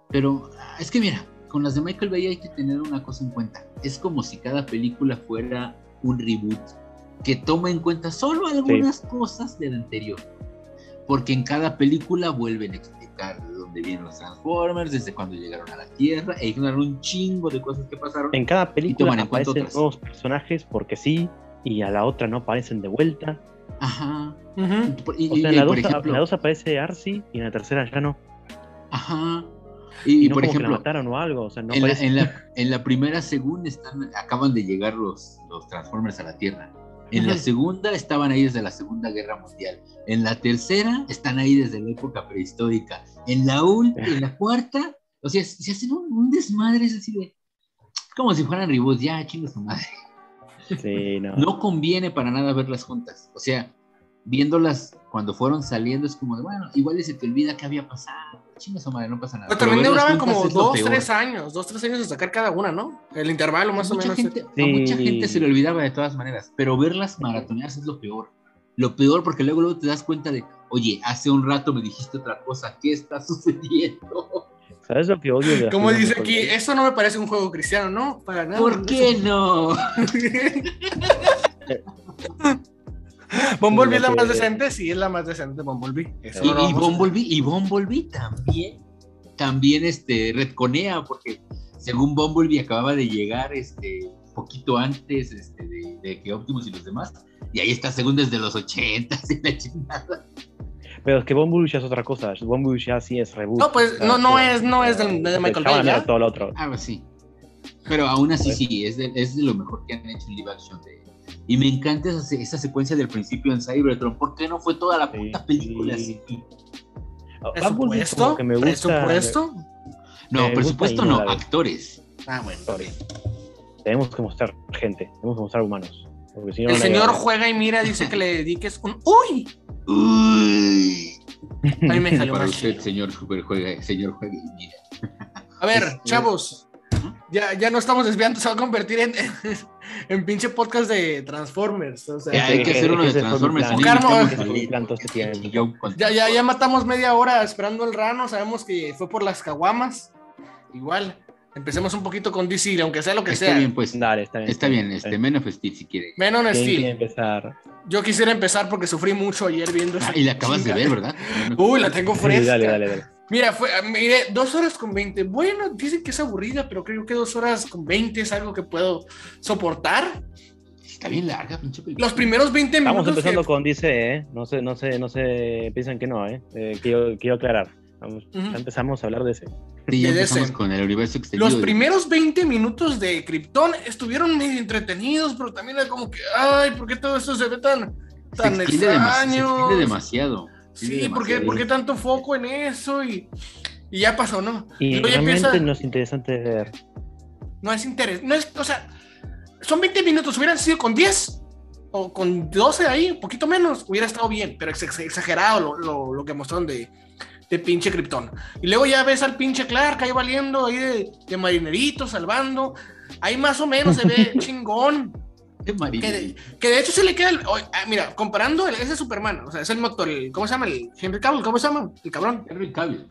Pero es que mira, con las de Michael Bay hay que tener una cosa en cuenta. Es como si cada película fuera un reboot que toma en cuenta solo algunas cosas del anterior. Porque en cada película vuelven a explicar de dónde vienen los Transformers, desde cuando llegaron a la Tierra, e ignoran un chingo de cosas que pasaron. En cada película en aparecen nuevos personajes porque sí, y a la otra no aparecen de vuelta. Ajá. Y, O y- sea, en y la por 2 ejemplo, aparece Arcee y en la tercera ya no. ajá. Y, no por como que ejemplo, la mataron o algo. O sea, no en, la, en, la, en la primera, según están, acaban de llegar los, los Transformers a la Tierra. En la segunda estaban ahí desde la Segunda Guerra Mundial. En la tercera están ahí desde la época prehistórica. En la, ul- en la cuarta, o sea, se hacen un, un desmadre es así de... Como si fueran reboots, ya, chingo su madre. Sí, no. No conviene para nada verlas juntas. O sea, viéndolas cuando fueron saliendo es como de, bueno, igual se te olvida qué había pasado. Chingo su madre, no pasa nada. Pero también duraban como dos, tres años, dos, tres años de sacar cada una, ¿no? El intervalo más o mucha menos. gente, Sí. A mucha gente se le olvidaba de todas maneras, pero verlas maratoneadas es lo peor. Lo peor porque luego, luego te das cuenta de, oye, hace un rato me dijiste otra cosa, ¿qué está sucediendo? ¿Sabes lo que odio de Como dice de aquí, esto no me parece un juego cristiano, ¿no? Para nada. ¿Por qué no? Bumblebee es la más decente, sí, es la más decente Bumblebee. Eso Y, no y Bumblebee, y Bumblebee también, también este, retconea, porque según Bumblebee acababa de llegar este, poquito antes este, de, de que Optimus y los demás, y ahí está según desde los 80 y la chingada. Pero es que Bumblebee ya es otra cosa. Bumblebee ya sí es reboot. No, pues, no- no es- no es del- de que Michael Bay, ¿ya? todo lo otro. Ah, pues sí. Pero aún así sí, es de, es de lo mejor que han hecho en live action. De, y me encanta esa, esa secuencia del principio en Cybertron. ¿Por qué no fue toda la Sí, puta película sí. así? ¿Presupuesto? que me gusta. ¿Presupuesto? No, Me presupuesto no, actores. Ah, bueno. Sorry. Tenemos que mostrar gente, tenemos que mostrar humanos. Porque si no, El señor juega y mira, dice que le dediques un. ¡Uy! Uy. A mí me salió Para usted, chido. señor Super juega, señor juega y mira. A ver, chavos. Ya, ya no estamos desviando, se va a convertir en, en pinche podcast de Transformers. O sea, Eh, hay que hacer uno de Transformers. todo este ya, ya, ya matamos media hora esperando el rano. Sabemos que fue por las caguamas. Igual, empecemos un poquito con DC, aunque sea lo que Está sea. bien, pues. Dale, está bien. Está bien, este, Men of Steel si quiere. Men ¿Quién Steel. quiere empezar? Yo quisiera empezar porque sufrí mucho ayer viendo esa Ah, y la acabas de chinga. ver, ¿verdad? Uy, la tengo Sí, fresca. dale, dale, dale. Mira, fue, mire, dos horas con 20. Bueno, dicen que es aburrida, pero creo que dos horas con 20 es algo que puedo soportar. Está bien larga, pinche película. Los primeros 20 Estamos minutos. empezando que- con dice, ¿eh? No se, no se, no se piensan que no, ¿eh? Eh, quiero, quiero aclarar. Vamos, Ujú. Ya empezamos a hablar de ese. Sí, ya de empezamos ese. con el universo exterior. Los primeros 20 minutos de Krypton estuvieron medio entretenidos, pero también era como que, ay, ¿por qué todo esto se ve tan, se tan se extraño? extiende demasiado. Sí, ¿por qué, por qué tanto foco en eso? Y, y ya pasó, ¿no? Y realmente empieza- no es interesante ver. No es interés, no es, o sea, son 20 minutos, hubieran sido con 10 o con 12 ahí, un poquito menos, hubiera estado bien, pero exagerado lo, lo- lo que mostraron de, de pinche Krypton. Y luego ya ves al pinche Clark ahí valiendo, ahí de, de marinerito, salvando, ahí más o menos se ve chingón. Que de, que de hecho se le queda el. ah, mira, comparando, el- ese es Superman, o sea, es el motor, el, ¿cómo se llama? El Henry Cavill, ¿cómo se llama? El cabrón. Henry Cavill.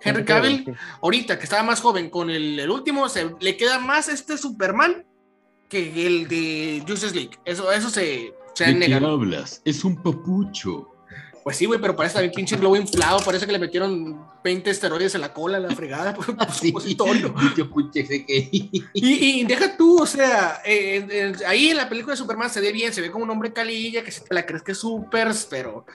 Henry Cavill, Sí. ahorita que estaba más joven, con el, el último, se, le queda más este Superman que el de Justice League. Eso, eso se, se ¿De qué negado. hablas? Es un papucho. Pues sí, güey, pero parece también pinche globo inflado, parece que le metieron 20 esteroides en la cola, la fregada, Así. pues, tonto. Yo puche sé que. Y, y deja tú, o sea, eh, eh, ahí en la película de Superman se ve bien, se ve como un hombre calilla, que si te la crees que es super, pero,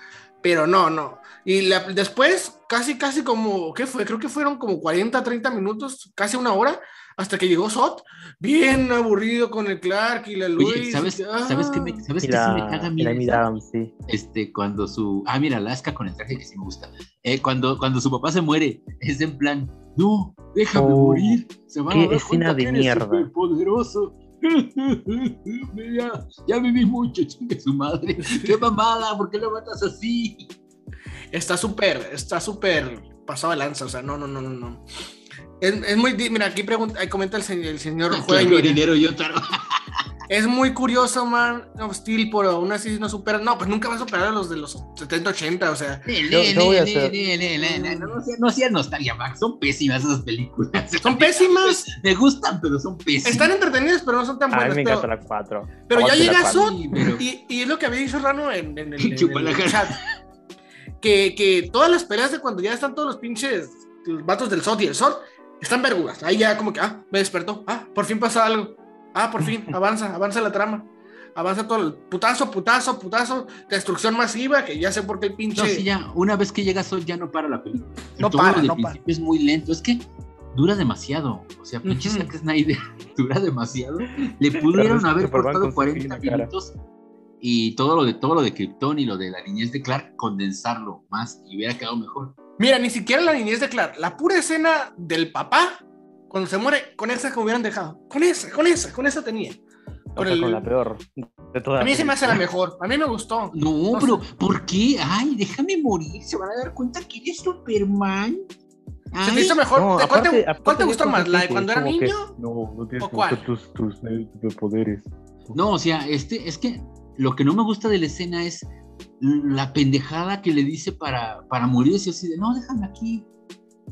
pero no, no. Y la- después, casi, casi como, ¿qué fue? Creo que fueron como 40, 30 minutos, casi una hora, hasta que llegó Sot, bien aburrido con el Clark y la Luis. Oye, ¿sabes, y- ah. ¿sabes qué me, sabes me caga a mí? Adams, sí. Este, cuando su. Ah, mira, Alaska con el traje que sí me gusta. Eh, cuando, cuando su papá se muere, es en plan, no, déjame Oh, morir. Se van qué a escena de mierda. superpoderoso. ya, ya viví mucho, chingue su madre. Qué mamada, ¿por qué lo matas así? Está súper, está súper pasado de lanza, o sea, no, no, no, no, no. Es, es muy, mira, aquí pregunta, comenta el, señor- el señor Mira. dinero y otro. Es muy curioso, man, of Steel, pero aún así no supera. No, pues nunca va a superar a los de los 70, 80, o sea, No sea nostalgia, Max. Son pésimas esas películas. son pésimas. Me gustan, pero son pésimas. Están entretenidas, pero no son tan A mí buenas. me encanta la 4. pero ya llega. Sot, y, y es lo que había dicho Rano en, en el, en el Chupa la cara. chat. Que, que todas las peleas de cuando ya están todos los pinches los vatos del SOT y el SOT están vergudas. Ahí ya como que, ah, me despertó. Ah, por fin pasa algo. Ah, por fin, avanza, avanza la trama. Avanza todo el putazo, putazo, putazo, destrucción masiva, que ya sé por qué el pinche... No, sí, ya. Una vez que llega Sol, ya no para la película. No Todo para, no para. principio es muy lento. Es que dura demasiado. O sea, pinche Ujú. Zack Snyder dura demasiado. Le pudieron Pero haber cortado con su 40 fina cara. minutos y todo lo de todo lo de Krypton y lo de la niñez de Clark condensarlo más y hubiera quedado mejor. Mira, ni siquiera la niñez de Clark. La pura escena del papá, cuando se muere, con esa que hubieran dejado. Con esa, con esa, con esa tenía. Con el- con la peor de todas. A mí se me hace la mejor. A mí me gustó. No, No pero ¿por qué? Ay, déjame morir. Se van a dar cuenta que eres Superman. ¿Se te hizo mejor? No, ¿De ¿Cuál, te, aparte- cuál te gustó más? ¿La de cuando es era como que- niño? No, no tienes ¿O que cuál? usar tus, tus eh, superpoderes. No, o sea, este, es que lo que no me gusta de la escena es la pendejada que le dice para, para morirse así de, no, déjame aquí.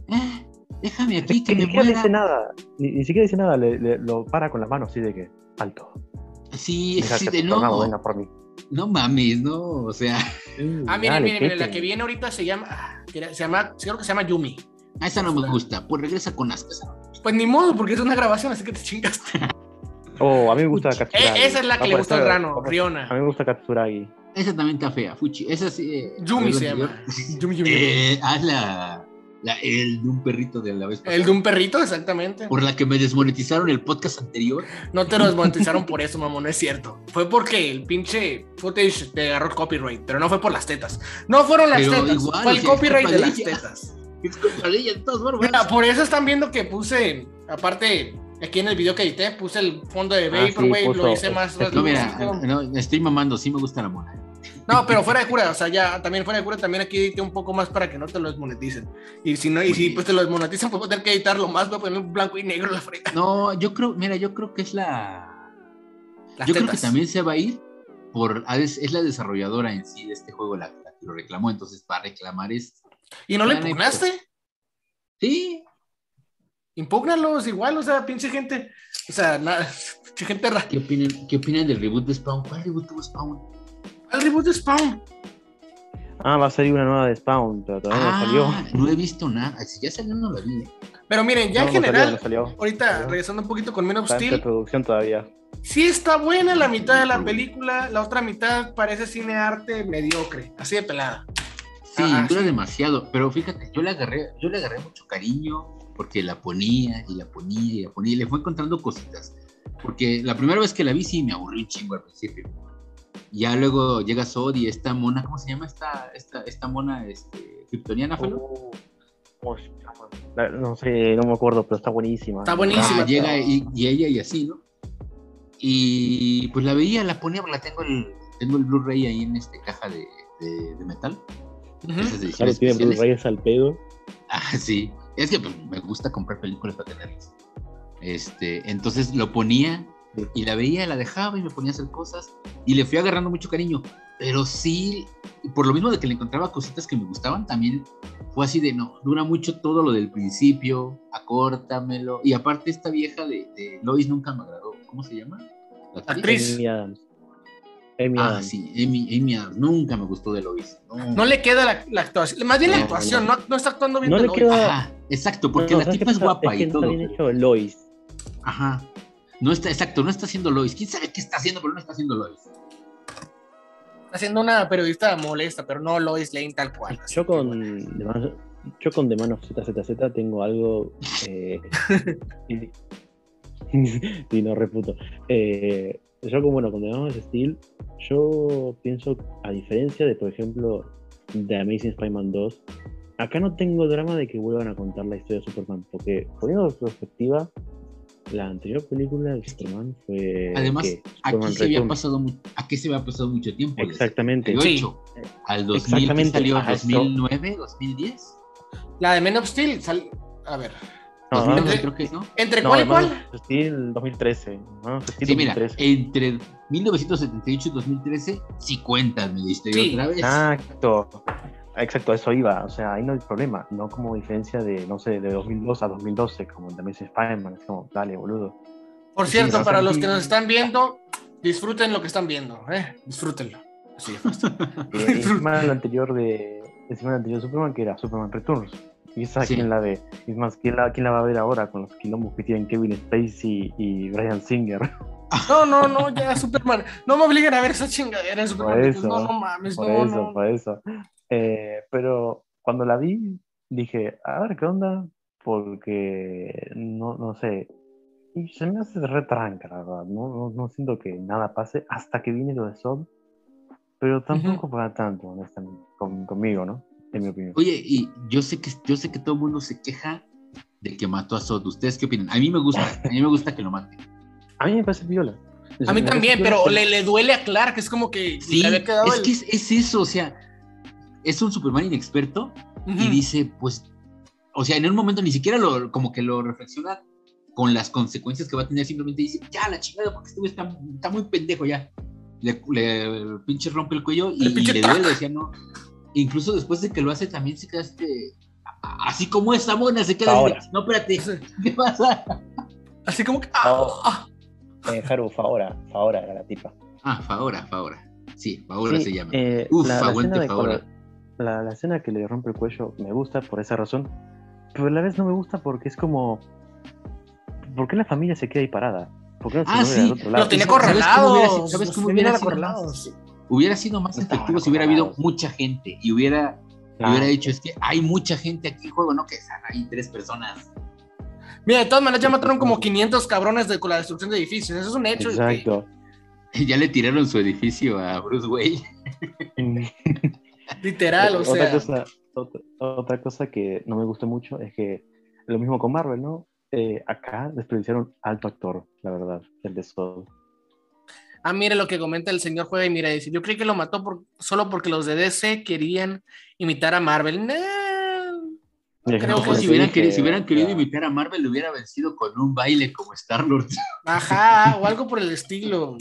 Eh, Déjame aquí que ni me siquiera muera. dice nada, ni, ni siquiera dice nada, le, le- lo para con la mano así de que, alto. Sí, Deja sí, que de no. venga por mí. No mames, no. O sea, Ah, miren, miren, miren, la que viene ahorita se llama, ah, se llama, creo que se llama Yumi. a esa no me gusta. Pues regresa con asco. Pues ni modo, porque es una grabación, así que te chingaste. Oh, a mí me gusta Eh, Katsuragi. esa es la que le gustó al grano, vamos- A Riona. mí me gusta Katsuragi. Esa también está fea, Fuchi. Esa sí. eh, Yumi se llama. Yumi, Yumi. Eh, ah, la, la- el de un perrito de la vez pasada. El de un perrito, exactamente. Por la que me desmonetizaron el podcast anterior. No te lo desmonetizaron por eso, mamón, no es cierto. Fue porque el pinche footage te agarró copyright, pero no fue por las tetas. No fueron las Pero tetas, igual, fue el copyright de las ella. tetas. Es culpa de ella, de todas formas. Mira, por eso están viendo que puse, aparte, aquí en el video que edité, puse el fondo de Ah, sí, Vaporwave, lo hice más. No, mira, no, estoy mamando, sí me gusta la mona. No, pero fuera de cura, o sea, ya también fuera de cura, también aquí edité un poco más para que no te lo desmoneticen. Y si no, y si pues te lo desmonetizan, pues voy a tener que editarlo más, voy a poner blanco y negro la frega. No, yo creo, mira, yo creo que es la. Las yo creo que también se va a ir por. Es, es la desarrolladora en sí de este juego la, la que lo reclamó, entonces para reclamar es. ¿Y no le impugnaste? Sí, Impúgnalos igual, o sea, pinche gente. O sea, nada, pinche gente rara. ¿qué opinan, ¿qué opinan del reboot de Spawn? ¿Cuál reboot tuvo Spawn? El reboot de Spawn. Ah, va a salir una nueva de Spawn, pero todavía no salió. Ah, no he visto nada. Si ya salió, no la vi. Pero miren, ya No, en no general, salió, no salió. ahorita regresando un poquito con Men of Steel, preproducción todavía. sí está buena la mitad de la película, la otra mitad parece cine arte mediocre, así de pelada. Sí, Ah, dura sí. demasiado, pero fíjate, yo le agarré, yo le agarré mucho cariño porque la ponía y la ponía y la ponía y le fue encontrando cositas. Porque la primera vez que la vi sí me aburrí un chingo al principio. Ya luego llega Sod y esta mona, ¿cómo se llama esta, esta, esta mona este, kryptoniana? Uh, ¿cómo se llama? La- No sé, no me acuerdo, pero está buenísima. Está buenísima. Ah, llega y, y ella y así, ¿no? Y pues la veía, la ponía, la tengo el, tengo el Blu-ray ahí en este caja de, de- de metal. Ujú. Esas Claro, ediciones tiene especiales. Blu-rays al pedo. Ah, sí. Es que pues, me gusta comprar películas para tenerlas. Este, entonces lo ponía y la veía, la dejaba y me ponía a hacer cosas y le fui agarrando mucho cariño. Pero sí, por lo mismo de que le encontraba cositas que me gustaban, también fue así de no, dura mucho todo lo del principio, acórtamelo. Y aparte, esta vieja de, de Lois nunca me agradó. ¿Cómo se llama? La Actriz. Amy Adams. Amy Ah, Adams. sí, Amy, Amy Adams. Nunca me gustó de Lois. No, No le queda la, la actuación, más bien la actuación, no. no, no está actuando bien. No de le Lois. queda- Ajá, exacto, porque No, la ¿sabes tipa es guapa Es que y no todo. está bien hecho Lois. Ajá. No está, exacto, no está haciendo Lois. ¿Quién sabe qué está haciendo, pero no está haciendo Lois? Está siendo una periodista molesta, pero no Lois Lane tal cual. Yo con, Man, yo con The Man of ZZZ tengo algo. Eh, y, y no reputo. Eh, yo, como bueno, con The Man of Steel, yo pienso, a diferencia de, por ejemplo, The Amazing Spider-Man 2, acá no tengo drama de que vuelvan a contar la historia de Superman, porque poniendo en perspectiva, la anterior película de Superman fue. Además, ¿qué? Aquí Superman se había pasado, aquí se había pasado mucho tiempo. desde Exactamente. el 88 al 2000, ¿qué Exactamente, salió? a eso. ¿2009? ¿2010? La de Men of Steel, sal- a ver, No, 2009 no. creo que no. ¿entre No, cuál y cuál? Steel 2013. Man of Steel Sí, mira, 2013. entre 1978 y 2013, sí cuentas mi historia Sí. otra vez. Exacto. Exacto, a eso iba. O sea, ahí no hay problema. No como diferencia de, no sé, de 2002 a 2012, como The Amazing Spider-Man. Es como, dale, boludo. Por cierto, sí, para los que nos están viendo, disfruten lo que están viendo, ¿eh? Disfrútenlo. Así de fácil. Y encima la anterior de. Encima anterior de Superman, que era Superman Returns. Y esa, Sí. ¿quién la ve? Es más, ¿quién la, ¿quién la va a ver ahora con los quilombos que tienen Kevin Spacey y Brian Singer? No, no, no, ya Superman. No me obliguen a ver esa chingadera de Superman. Por eso, no, no mames, por no, eso, no. por eso. Eh, pero cuando la vi, dije, a ver qué onda, porque no, no sé. Y se me hace retranca, la verdad. No, no, no siento que nada pase hasta que viene lo de Sod, pero tampoco para tanto, honestamente, con- conmigo, ¿no? En mi opinión. Oye, y yo sé que yo sé que todo el mundo se queja de que mató a Sod. ¿Ustedes qué opinan? A mí me gusta, a mí me gusta que lo maten. A mí me parece viola. A mí también, pero le, le duele a Clark, es como que Sí, le había quedado es el- que es, es eso, o sea, es un Superman inexperto y dice, pues, o sea, en un momento ni siquiera lo, como que lo reflexiona con las consecuencias que va a tener, simplemente dice, ya, la chingada, porque este güey está, está muy pendejo ya. Le, le pinche rompe el cuello y, El y le duele, tac. decía, no. Incluso después de que lo hace, también se queda este, así como esa mona se queda. Así no, espérate, ¿qué pasa? Así como que. ah, Oh. ah. Eh, Haru, Faora, Faora era la tipa. Ah, Faora, Faora. Sí, Faora Sí, se llama. eh, Uf, la, la aguante escena de Faora. La, la escena que le rompe el cuello me gusta por esa razón, pero a la vez no me gusta porque es como, ¿por qué la familia se queda ahí parada? ¿Por qué no se Ah, mueve sí, al otro lado? Lo tenía ¿Sabes cómo hubiera sido- acorralados. sabes cómo hubiera sido acorralados. Hubiera sido más efectivo si hubiera habido mucha gente y hubiera, Ah, hubiera dicho, es que hay mucha gente aquí en juego, no que están ahí tres personas. Mira, de todas maneras ya mataron como 500 cabrones de, con la destrucción de edificios. Eso es un hecho. Exacto. Ya le tiraron su edificio a Bruce Wayne. Literal, o otra, sea. cosa, otra, otra cosa que no me gustó mucho es que lo mismo con Marvel, ¿no? Eh, acá desperdiciaron alto actor, la verdad, el de Sol. Ah, mire lo que comenta el señor Juega y mira, dice, yo creí que lo mató por, solo porque los de DC querían imitar a Marvel. No. Creo que si hubieran, que, querido, si hubieran querido ya. imitar a Marvel, lo hubiera vencido con un baile como Star-Lord. Ajá, o algo por el estilo.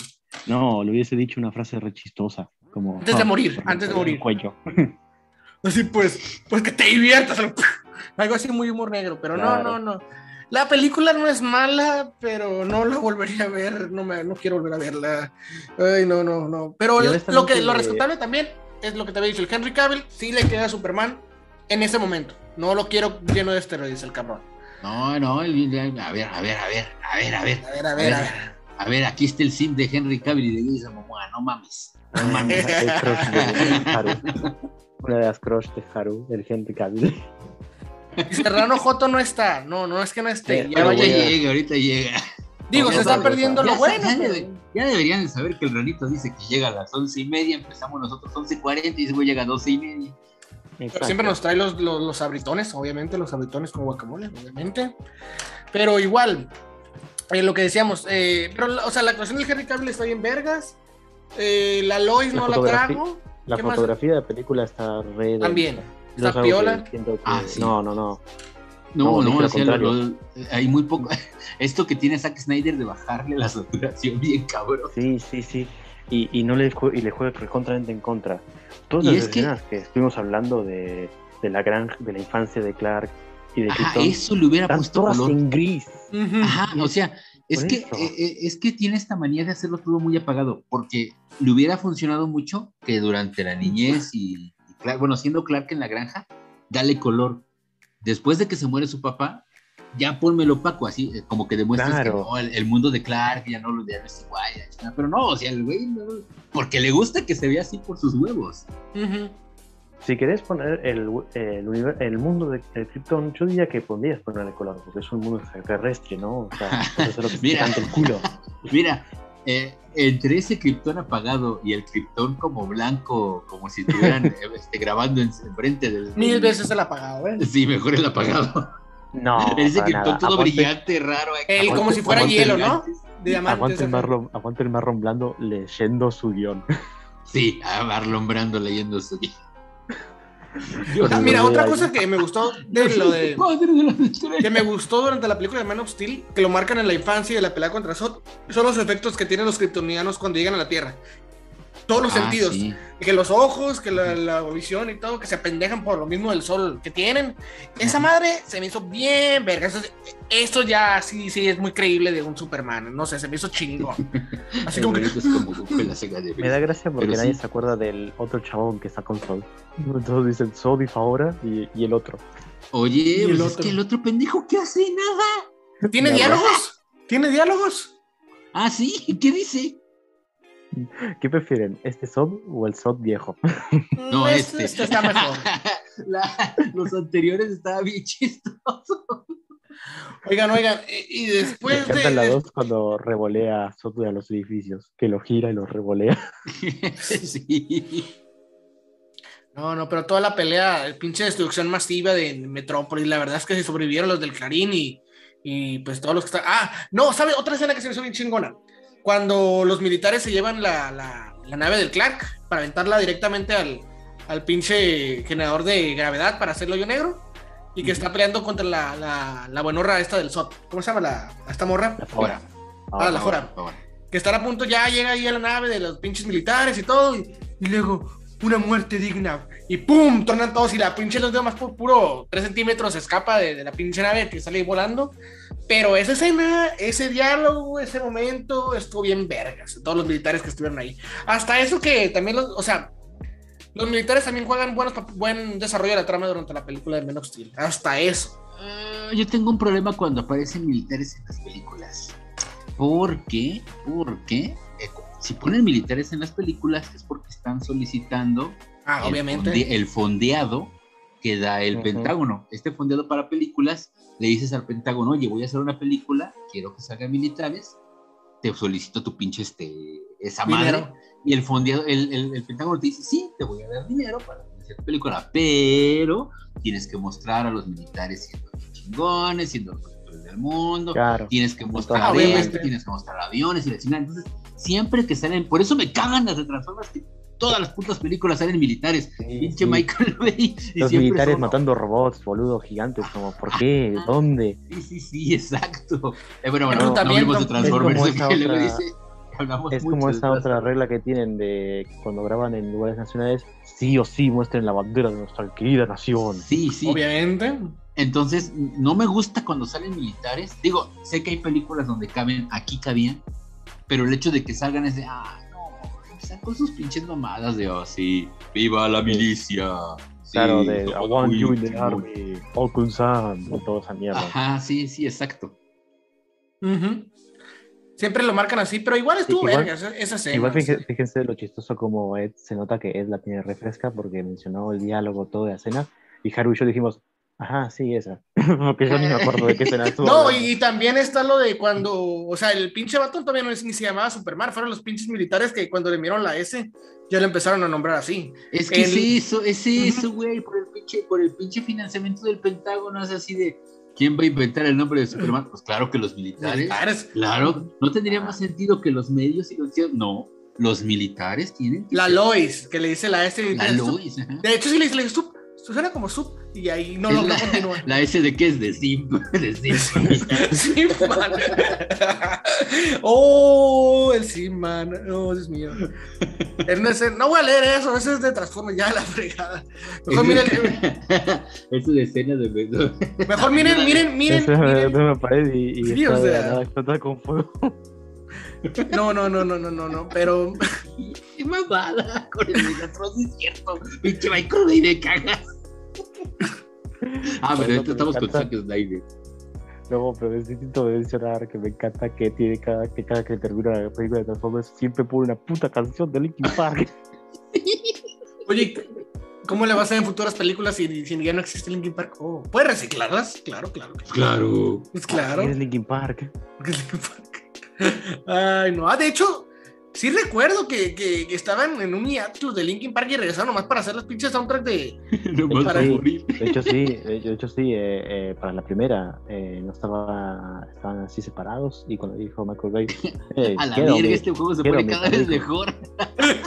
No, le hubiese dicho una frase re chistosa, como... Antes de "Ah, morir, antes de morir. Cuello. Así pues, pues que te diviertas. Algo así muy humor negro, pero Claro. no, no, no. La película no es mala, pero no la volvería a ver, no, me, no quiero volver a verla. Ay, no, no, no. Pero lo que lo rescatable también es lo que te había dicho, el Henry Cavill sí le queda a Superman en ese momento. No lo quiero lleno de esteroides, el cabrón. No, no, el- a ver, a ver, a ver, a ver, a ver. A ver, a ver, a ver. A ver, aquí está el sim de Henry Cavill y de Jason Momoa, no mames. No mames. El crush de Haru. Una de las crush de Haru, el Henry Cavill. Y Serrano Joto no está. No, no es que no esté. Eh, Ya Pero va a ya voy a- llegar. llega, ahorita llega. Digo, no, se está perdiendo lo Ya, bueno. ya ya deberían de saber que el Ranito dice que llega a las once y media, empezamos nosotros 11.40 y ese güey llega a 12 y media. Pero siempre nos trae los, los, los abritones, obviamente, los abritones con guacamole, obviamente. Pero igual, eh, lo que decíamos, eh, pero, o sea, la actuación del Henry Cavill está bien vergas. Eh, la Lois La no la fotografía- trago. La ¿Qué más? fotografía de la película está re... También. densa. Está que piola. que- Ah, sí. No, no, no. No, No, no, dije lo lo- hay muy poco. Esto que tiene Zack Snyder de bajarle la saturación bien cabrón. Sí, sí, sí. Y, y no le, jue- y le juega recontramente en contra. Todas las es que- escenas que... estuvimos hablando de, de la granja, de la infancia de Clark y de Ajá, Krypton, eso le hubiera puesto todas color. en gris. Ujú. Ajá, o sea, es que, eh, eh, es que tiene esta manía de hacerlo todo muy apagado, porque le hubiera funcionado mucho que durante la niñez y, y Clark- bueno, siendo Clark en la granja, dale color. Después de que se muere su papá, ya ponmelo opaco, así, eh, como que demuestras que no, el, el mundo de Clark ya no lo ya no es igual, pero no, o sea, el güey, no, porque le gusta que se vea así por sus huevos. Ujú. Si querés poner el, el, el mundo de, de Krypton, yo diría que podrías ponerle color, porque es un mundo extraterrestre, ¿no? O sea, puedes hacer lo que Mira. cante el culo. Mira, eh, entre ese Krypton apagado y el Krypton como blanco, como si estuvieran eh, este, grabando en, frente del... Mil veces el apagado, ¿eh? Sí, mejor el apagado. No, Ese Krypton todo Aguante- brillante, raro. eh, El, como si fuera hielo, ¿no? Diamantes. Aguante el, marlon, aguante el marrón blando leyendo su guion. Sí, a Marlon Brando leyendo su Ah, mira, otra cosa que me gustó de lo de. Que me gustó durante la película de Man of Steel, que lo marcan en la infancia y de la pelea contra Zod, son los efectos que tienen los kryptonianos cuando llegan a la Tierra. Todos los Ah, sentidos. sí. Que los ojos, que la, la visión y todo, que se apendejan por lo mismo del sol que tienen. Esa madre se me hizo bien verga. Eso, eso ya sí, sí es muy creíble de un Superman. No sé, se me hizo chingón. Así como que. es como Me da gracia porque Pero nadie sí. se acuerda del otro chabón que está con Sol. Todos dicen Sol y Faora y, y el otro. Oye, el pues es otro. que el otro pendejo, ¿qué hace? Nada. ¿Tiene diálogos? ¿Tiene diálogos? Ah, sí, ¿qué dice? ¿Qué prefieren? ¿Este Sod o el Sod viejo? No, este. este. está mejor. La- los anteriores estaban bien chistosos. Oigan, oigan, y y Me después encanta de, la de- 2 cuando revolea Sod a los edificios, que lo gira y los revolea. sí. No, no, pero toda la pelea, el pinche destrucción masiva de Metrópolis, la verdad es que se sobrevivieron los del Clarín y, y pues todos los que están. Ah, no, ¿sabe? Otra escena que se me hizo bien chingona. Cuando los militares se llevan la, la- la nave del Clark para aventarla directamente al, al pinche generador de gravedad para hacerlo yo negro y que está peleando contra la, la, la buenorra esta del SOT. ¿Cómo se llama la, esta morra? La Faora. Ah, la Jora. que están a punto, ya llega ahí a la nave de los pinches militares y todo, y, y luego, una muerte digna. Y ¡pum! Tornan todos y la pinche los demás por puro 3 centímetros escapa de, la pinche nave que sale ahí volando. Pero esa escena, ese diálogo, ese momento, estuvo bien vergas. Todos los militares que estuvieron ahí. Hasta eso que también, los, o sea, los militares también juegan buenos, buen desarrollo de la trama durante la película de Men of Steel. Hasta eso. Ah, yo tengo un problema cuando aparecen militares en las películas. ¿Por qué? Porque eh, si ponen militares en las películas es porque están solicitando Ah, el, obviamente. fonde- el fondeado que da el Ujú. Pentágono. Este fondeado para películas, le dices al Pentágono, oye, voy a hacer una película, quiero que salgan militares, te solicito tu pinche este, esa madre. Dinero. Y el fondeado, el, el- el Pentágono te dice, sí, te voy a dar dinero para hacer tu película, pero tienes que mostrar a los militares siendo chingones, siendo los del mundo, Claro. tienes que mostrar Ah, esto, tienes que mostrar aviones y la chingada. Entonces, siempre que salen, por eso me cagan las de Transformers, que todas las putas películas salen militares. Sí, Pinche sí. Michael Bay. y Los militares son- matando robots, boludos gigantes, como, ¿por qué? ¿Dónde? Sí, sí, sí, exacto. Eh, bueno, bueno, no, de Transformers. Es como esa otra- dice- Es como esa otra regla que tienen de cuando graban en lugares nacionales, sí o sí muestren la bandera de nuestra querida nación. Sí, sí. Obviamente. Entonces, no me gusta cuando salen militares. Digo, sé que hay películas donde caben, aquí cabían, pero el hecho de que salgan es de, ah, no, con sus pinches mamadas de, oh, sí, viva la milicia. Sí, Claro, de I want you in the chingones". army, all concerned, y toda esa mierda. Ajá, sí, sí, exacto. Siempre lo marcan así, pero igual estuvo igual- verga esa, esa escena. Igual fíjense, fíjense lo chistoso como Ed se nota que Ed la tiene refresca porque mencionó el diálogo todo de la escena y Haru y yo dijimos, ajá, sí, esa. porque yo ni me acuerdo de qué escena estuvo. No, y, y también está lo de cuando, o sea, el pinche vato todavía no es, ni se llamaba Superman, fueron los pinches militares que cuando le miraron la S ya le empezaron a nombrar así. Es que El- es eso, es eso, güey, por el pinche, por el pinche financiamiento del Pentágono, es así de, ¿quién va a inventar el nombre de Superman? Pues claro que los militares. Militares. Claro, no tendría más sentido que los medios y los no, los militares tienen que La ser- Lois, que le dice la S. la. Lois, ajá. De hecho, sí le dice, le dice suena como sup, y ahí no Es lo no continúa. la S de qué es de Sim, de Sim. Sí, man. oh, el sí, man. Oh, Dios mío. En ese- no voy a leer eso, ese es de Transformers, ya la fregada. Mejor miren, Eso de escena de mejor miren, miren, miren. Miren. una pared y, y está o sea. nada explotada con fuego. No, no, no, no, no, no, no, pero Qué mamada con el Megatron, es cierto. Pinche Michael Bay me cagas. Ah, pero estamos con encanta. Zack Snyder. No, pero es distinto de mencionar que me encanta que tiene cada que cada que termina la película de Transformers siempre pone una puta canción de Linkin Park. Oye, ¿cómo le va a hacer en futuras películas si, si ya no existe Linkin Park? Oh, ¿Puede reciclarlas? Claro, claro. Claro. Pues claro. Es Linkin Park. porque es Linkin Park. Ay, no. Ah, de hecho, sí recuerdo que, que, que estaban en un hiatus de Linkin Park y regresaron nomás para hacer las pinches soundtrack de. No más Para- morir. De hecho sí, de hecho, de sí, eh, eh, para la primera eh, no estaba, estaban así separados y cuando dijo Michael Bay, eh, A la verga, este juego se pone cada vez mejor.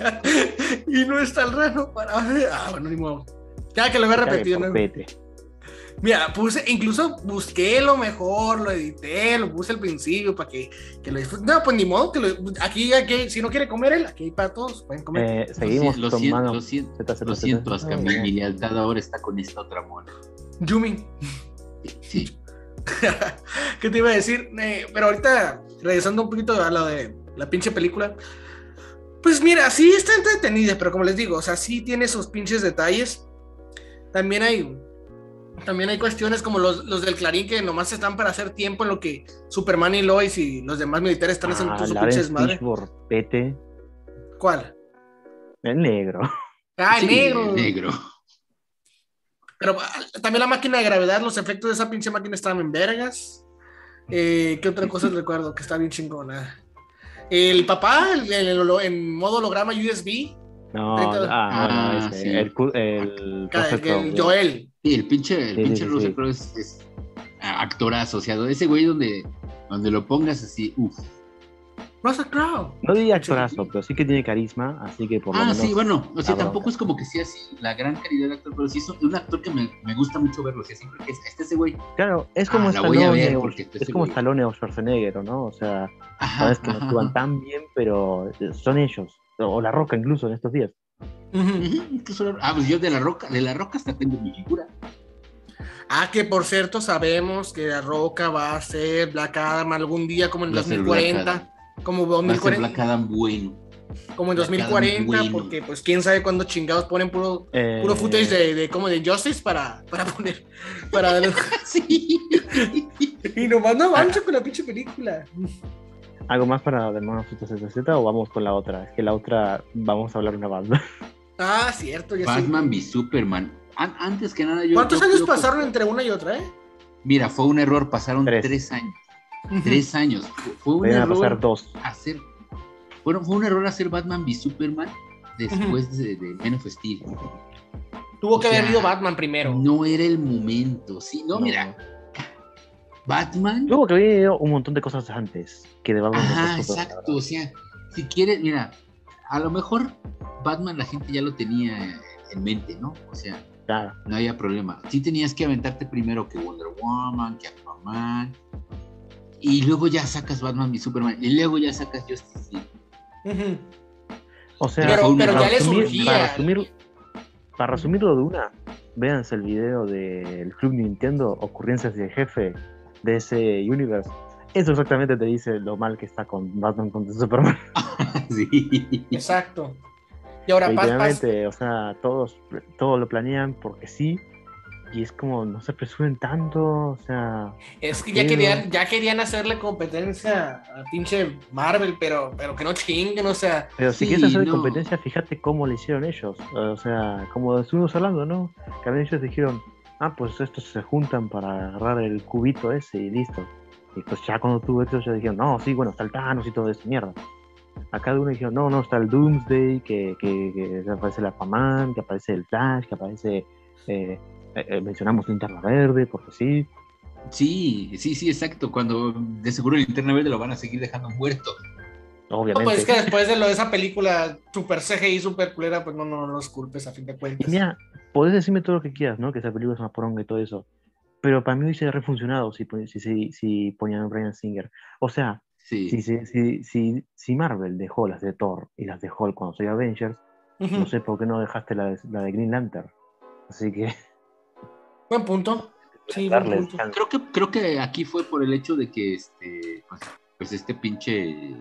y no está el rano para. Ah, bueno, ni modo. Ya que lo voy a cállate, repetir, ¿no? vete. Mira, puse, incluso busqué lo mejor, lo edité, lo puse al principio para que, que lo disfruten. No, pues ni modo, que lo, aquí, aquí, si no quiere comer él, aquí hay para todos, pueden comer. Eh, seguimos lo, siento, tomando lo siento, lo siento, Z. Aska, mi, mi lealtad ahora está con esta otra mona. Yumi, Sí. ¿qué te iba a decir? Eh, pero ahorita, regresando un poquito a lo de la pinche película, pues mira, sí está entretenida, pero como les digo, o sea, sí tiene sus pinches detalles. También hay, también hay cuestiones como los, los del Clarín que nomás están para hacer tiempo en lo que Superman y Lois y los demás militares están haciendo Ah, todo su Lawrence pinches madre. Vete, ¿Cuál? el negro. Ah, el Sí, negro. el negro. Pero ah, también la máquina de gravedad, los efectos de esa pinche máquina estaban en vergas. Eh, ¿Qué otra cosa recuerdo? Que está bien chingona. El papá, el, el holo- en modo holograma USB, No, ah, Ah, bueno, ese, sí. el, el, ¿no? Joel. Sí, el pinche, el Sí, pinche sí, Russell sí. Crowe es, es actor asociado. Ese güey donde, donde lo pongas así, uff. Russell Crowe. No diría actorazo, pero sí que tiene carisma, así que por lo Ah, menos. sí, bueno, o sea, tampoco es como que sea así la gran calidad de actor, pero sí es un actor que me, me gusta mucho verlo. O sea, siempre que es este ese güey. Claro, es como Ah, la voy a ver Stallone, o- porque este es como Stallone o Schwarzenegger, ¿no? O sea, Ajá, sabes que no actúan ajá. tan bien, pero son ellos. O La Roca incluso en estos días. Incluso ah, pues yo de la roca, de la roca hasta tengo mi figura. Ah, que por cierto sabemos que La Roca va a ser Black Adam algún día como en Va a ser 2040. Como Va a ser 2040. Black Adam bueno. como en Black Adam 2040, bueno. porque pues quién sabe cuándo chingados ponen puro, Eh, puro footage de, de como de Justice para, para poner. Para Sí. y nomás no avanza con la pinche película. ¿Algo más para Demon ZZ o vamos con la otra? Es que la otra vamos a hablar una banda. Ah, cierto, ya Batman sí. v Superman. An- antes que nada, yo. ¿Cuántos yo años que- pasaron entre una y otra, eh? Mira, fue un error, pasaron Tres. tres, años. Tres años. Fue- un error pasar dos. hacer. Bueno, fue un error hacer Batman v Superman después de, de Men of Steel. Tuvo O que haber ido Batman primero. No era el momento. Sí, no, mira. Batman. Tuvo que haber ido un montón de cosas antes que de Batman Ajá, vs. Superman, la exacto. O sea, si quieres, mira, a lo mejor Batman la gente ya lo tenía en mente, ¿no? O sea, Claro. no había problema. Sí tenías que aventarte primero que Wonder Woman, que Aquaman. Y luego ya sacas Batman y Superman. Y luego ya sacas Justice League. O sea, Pero- ya resumir-. Para, resumir, para resumirlo de una, véanse el video del Club Nintendo, ocurrencias del jefe de ese universe. Eso exactamente te dice lo mal que está con Batman contra Superman. sí. Exacto. Y ahora. Literalmente, o sea, todos todo lo planean porque sí. Y es como, no se apresuren tanto, o sea, Es que ya querían, ya querían hacerle competencia a pinche Marvel, pero, pero que no chinguen, o sea. Pero si Sí, quieres hacer no. competencia, fíjate cómo lo hicieron ellos. O sea, como estuvimos hablando, ¿no? Que a veces ellos dijeron, ah, pues estos se juntan para agarrar el cubito ese y listo. Y pues ya cuando tuvo eso, ya dijeron, no, sí, bueno, está el Thanos y todo eso, mierda. A cada uno dijeron, no, no, está el Doomsday, que, que, que aparece el Aquaman, que aparece el Flash, que aparece, eh, eh, eh, mencionamos Linterna Verde, porque sí. Sí, sí, sí, exacto. Cuando de seguro el Linterna Verde lo van a seguir dejando muerto. No, Obviamente. pues es que después de lo de esa película super CGI, super culera, pues no, no, no los culpes a fin de Y cuentas. mira, podés decirme todo lo que quieras, ¿no? Que esa película es una poronga y todo eso. Pero para mí hubiese refuncionado si, si, si, si ponían a Brian Singer. O sea, Sí. si, si, si, si, si Marvel dejó las de Thor y las de Hulk cuando soy Avengers, no sé por qué no dejaste la de, la de Green Lantern. Así que Buen punto. Sí, buen punto. Creo que, creo que aquí fue por el hecho de que este, pues, pues este pinche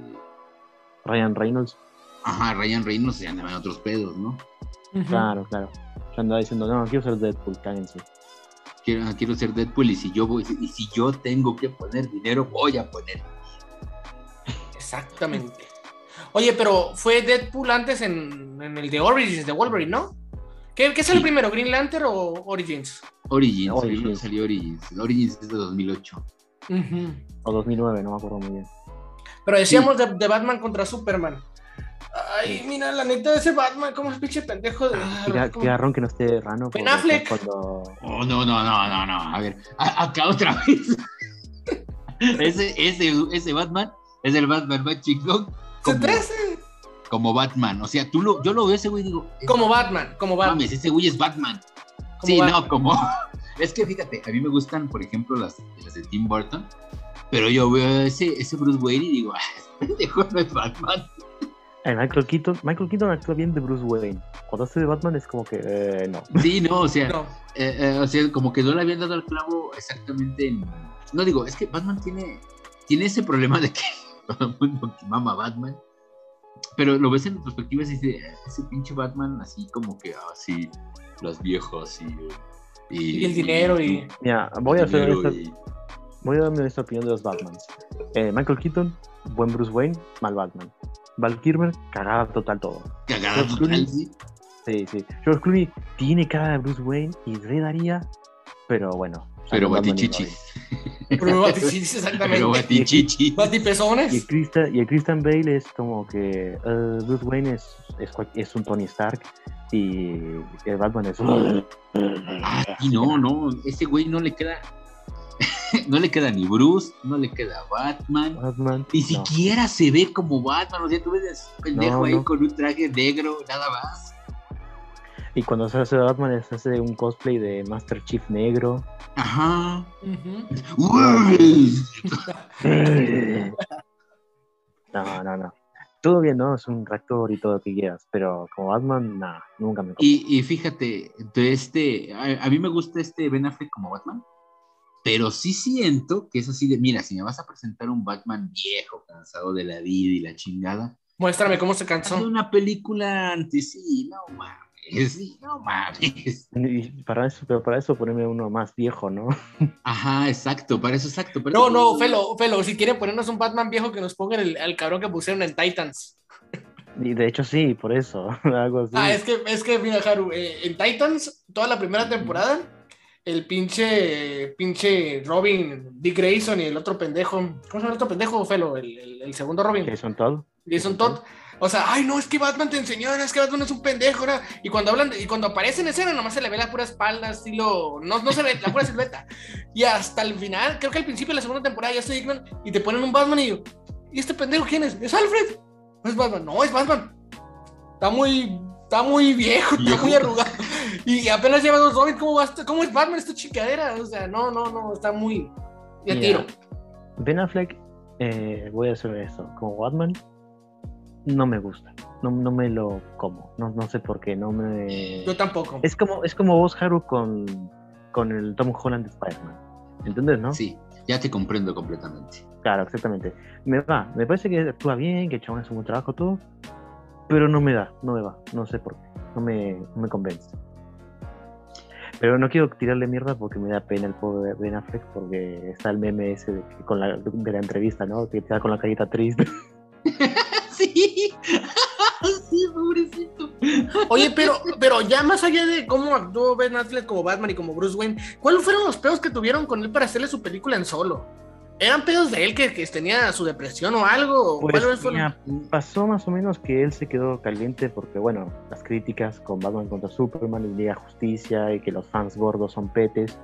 Ryan Reynolds, ajá, Ryan Reynolds se andaba en otros pedos, ¿no? Claro, claro. Yo andaba diciendo, no, quiero ser Deadpool, cállense. Quiero, quiero ser Deadpool y si yo voy, y si yo tengo que poner dinero, voy a poner. Exactamente. Oye, pero fue Deadpool antes en, en el de Origins de Wolverine, ¿no? ¿Qué, qué salió Sí. primero, Green Lantern o Origins? Origins, Origins. salió Origins. Origins es de 2008. Ujú. O 2009, no me acuerdo muy bien. Pero decíamos de, de Batman contra Superman. Ay, mira, la neta de ese Batman, como es pinche pendejo de. Qué, ¿cómo? qué garrón que no esté Rano. Ben porque Affleck. Cuando... Oh, no, no, no, no, no. A ver, a- acá otra vez. ese, ese, ese Batman es el Batman más chingón. Se Como, te hace como Batman. O sea, tú lo, yo lo veo ese güey y digo. Como Batman, como Batman. Mames, ese güey es Batman. Como sí, Batman. no, como. Es que fíjate, a mí me gustan, por ejemplo, las, las de Tim Burton. Pero yo veo ese, ese Bruce Wayne y digo, ah, este pendejo no es Batman. Michael Keaton, Michael Keaton actúa bien de Bruce Wayne. Cuando hace de Batman es como que, eh, no. Sí, no, o sea, No. eh, eh, o sea, como que no le habían dado al clavo exactamente en... No digo, es que Batman tiene, tiene ese problema de que todo el mundo que mama a Batman, pero lo ves en perspectiva y dices, "Ah, ese pinche Batman así como que, así, las viejas y... Y el dinero y. Mira, voy a hacer esta, y- voy a darme esta opinión de los Batmans. Eh, Michael Keaton, buen Bruce Wayne, mal Batman. Val Kilmer, cagada total todo. Cagada George total, Clooney. sí. Sí. George Clooney tiene cara de Bruce Wayne y redaría, pero bueno. Pero y batichichi. Pero batichichis, Pero exactamente. batichichi. Y el, Batipezones. Christian, y el Christian Bale es como que eh, Bruce Wayne es, es, un Tony Stark y el Batman es un... Ah, sí, no, no, ese güey no le queda... no le queda ni Bruce, no le queda Batman. Batman. Ni no. siquiera se ve como Batman, o sea, tú ves a ese pendejo No, ahí no. con un traje negro, nada más. Y cuando se hace de Batman, se hace un cosplay de Master Chief negro. Ajá. Uy. No, no, no. todo bien, ¿no? Es un reactor y todo lo que quieras, pero como Batman, nada, nunca me y, y, fíjate, de este, a, a, mí me gusta este Ben Affleck como Batman, pero sí siento que es así de, mira, si me vas a presentar un Batman viejo, cansado de la vida y la chingada. Muéstrame cómo se cansó. una película antes, sí, no mames, sí, no mames. Y para eso, pero para eso ponerme uno más viejo, ¿no? Ajá, exacto, para eso exacto. Para no, eso, no, Felo, Felo, si quieren ponernos un Batman viejo que nos pongan el, el cabrón que pusieron en Titans. Y de hecho sí, por eso, algo así. Ah, es que, es que mira, Haru, eh, en Titans, toda la primera temporada, el pinche, pinche Robin, Dick Grayson y el otro pendejo, ¿cómo se llama el otro pendejo, Felo? El, el, el segundo Robin. Jason Todd. Jason Todd. O sea, ay, no, es que Batman te enseñó, es que Batman es un pendejo, ¿no? Y cuando hablan, y cuando aparece en escena, nomás se le ve la pura espalda, estilo, no, no se ve la pura silueta. Y hasta el final, creo que al principio de la segunda temporada ya estoy digno, y te ponen un Batman y yo, ¿y este pendejo quién es? ¿Es Alfred? No es Batman, no, es Batman. Está muy, está muy viejo, está muy arrugado. Y apenas lleva dos Robin, ¿cómo, va a, ¿cómo es Batman esta chicadera? O sea, no, no, no, está muy de tiro. Ben Affleck, eh, voy a hacer eso, como Batman, no me gusta. No, no me lo como. No, no sé por qué. No me. Yo tampoco. Es como, es como vos, Haru, con, con el Tom Holland de Spider-Man. ¿Entiendes, no? Sí, ya te comprendo completamente. Claro, exactamente. Me va. Me parece que actúa bien, que el chabón hace un buen trabajo, todo. Pero no me da, no me va. No sé por qué. No me, no me convence. Pero no quiero tirarle mierda porque me da pena el pobre Ben Affleck porque está el meme ese de, con la, de la entrevista, ¿no? Que te da con la carita triste. sí. sí, pobrecito. Oye, pero, pero ya más allá de cómo actuó Ben Affleck como Batman y como Bruce Wayne, ¿cuáles fueron los pedos que tuvieron con él para hacerle su película en solo? ¿Eran pedos de él que, que tenía su depresión o algo? Pues, mira, pasó más o menos que él se quedó caliente porque, bueno, las críticas con Batman contra Superman y Liga Justicia y que los fans gordos son petes,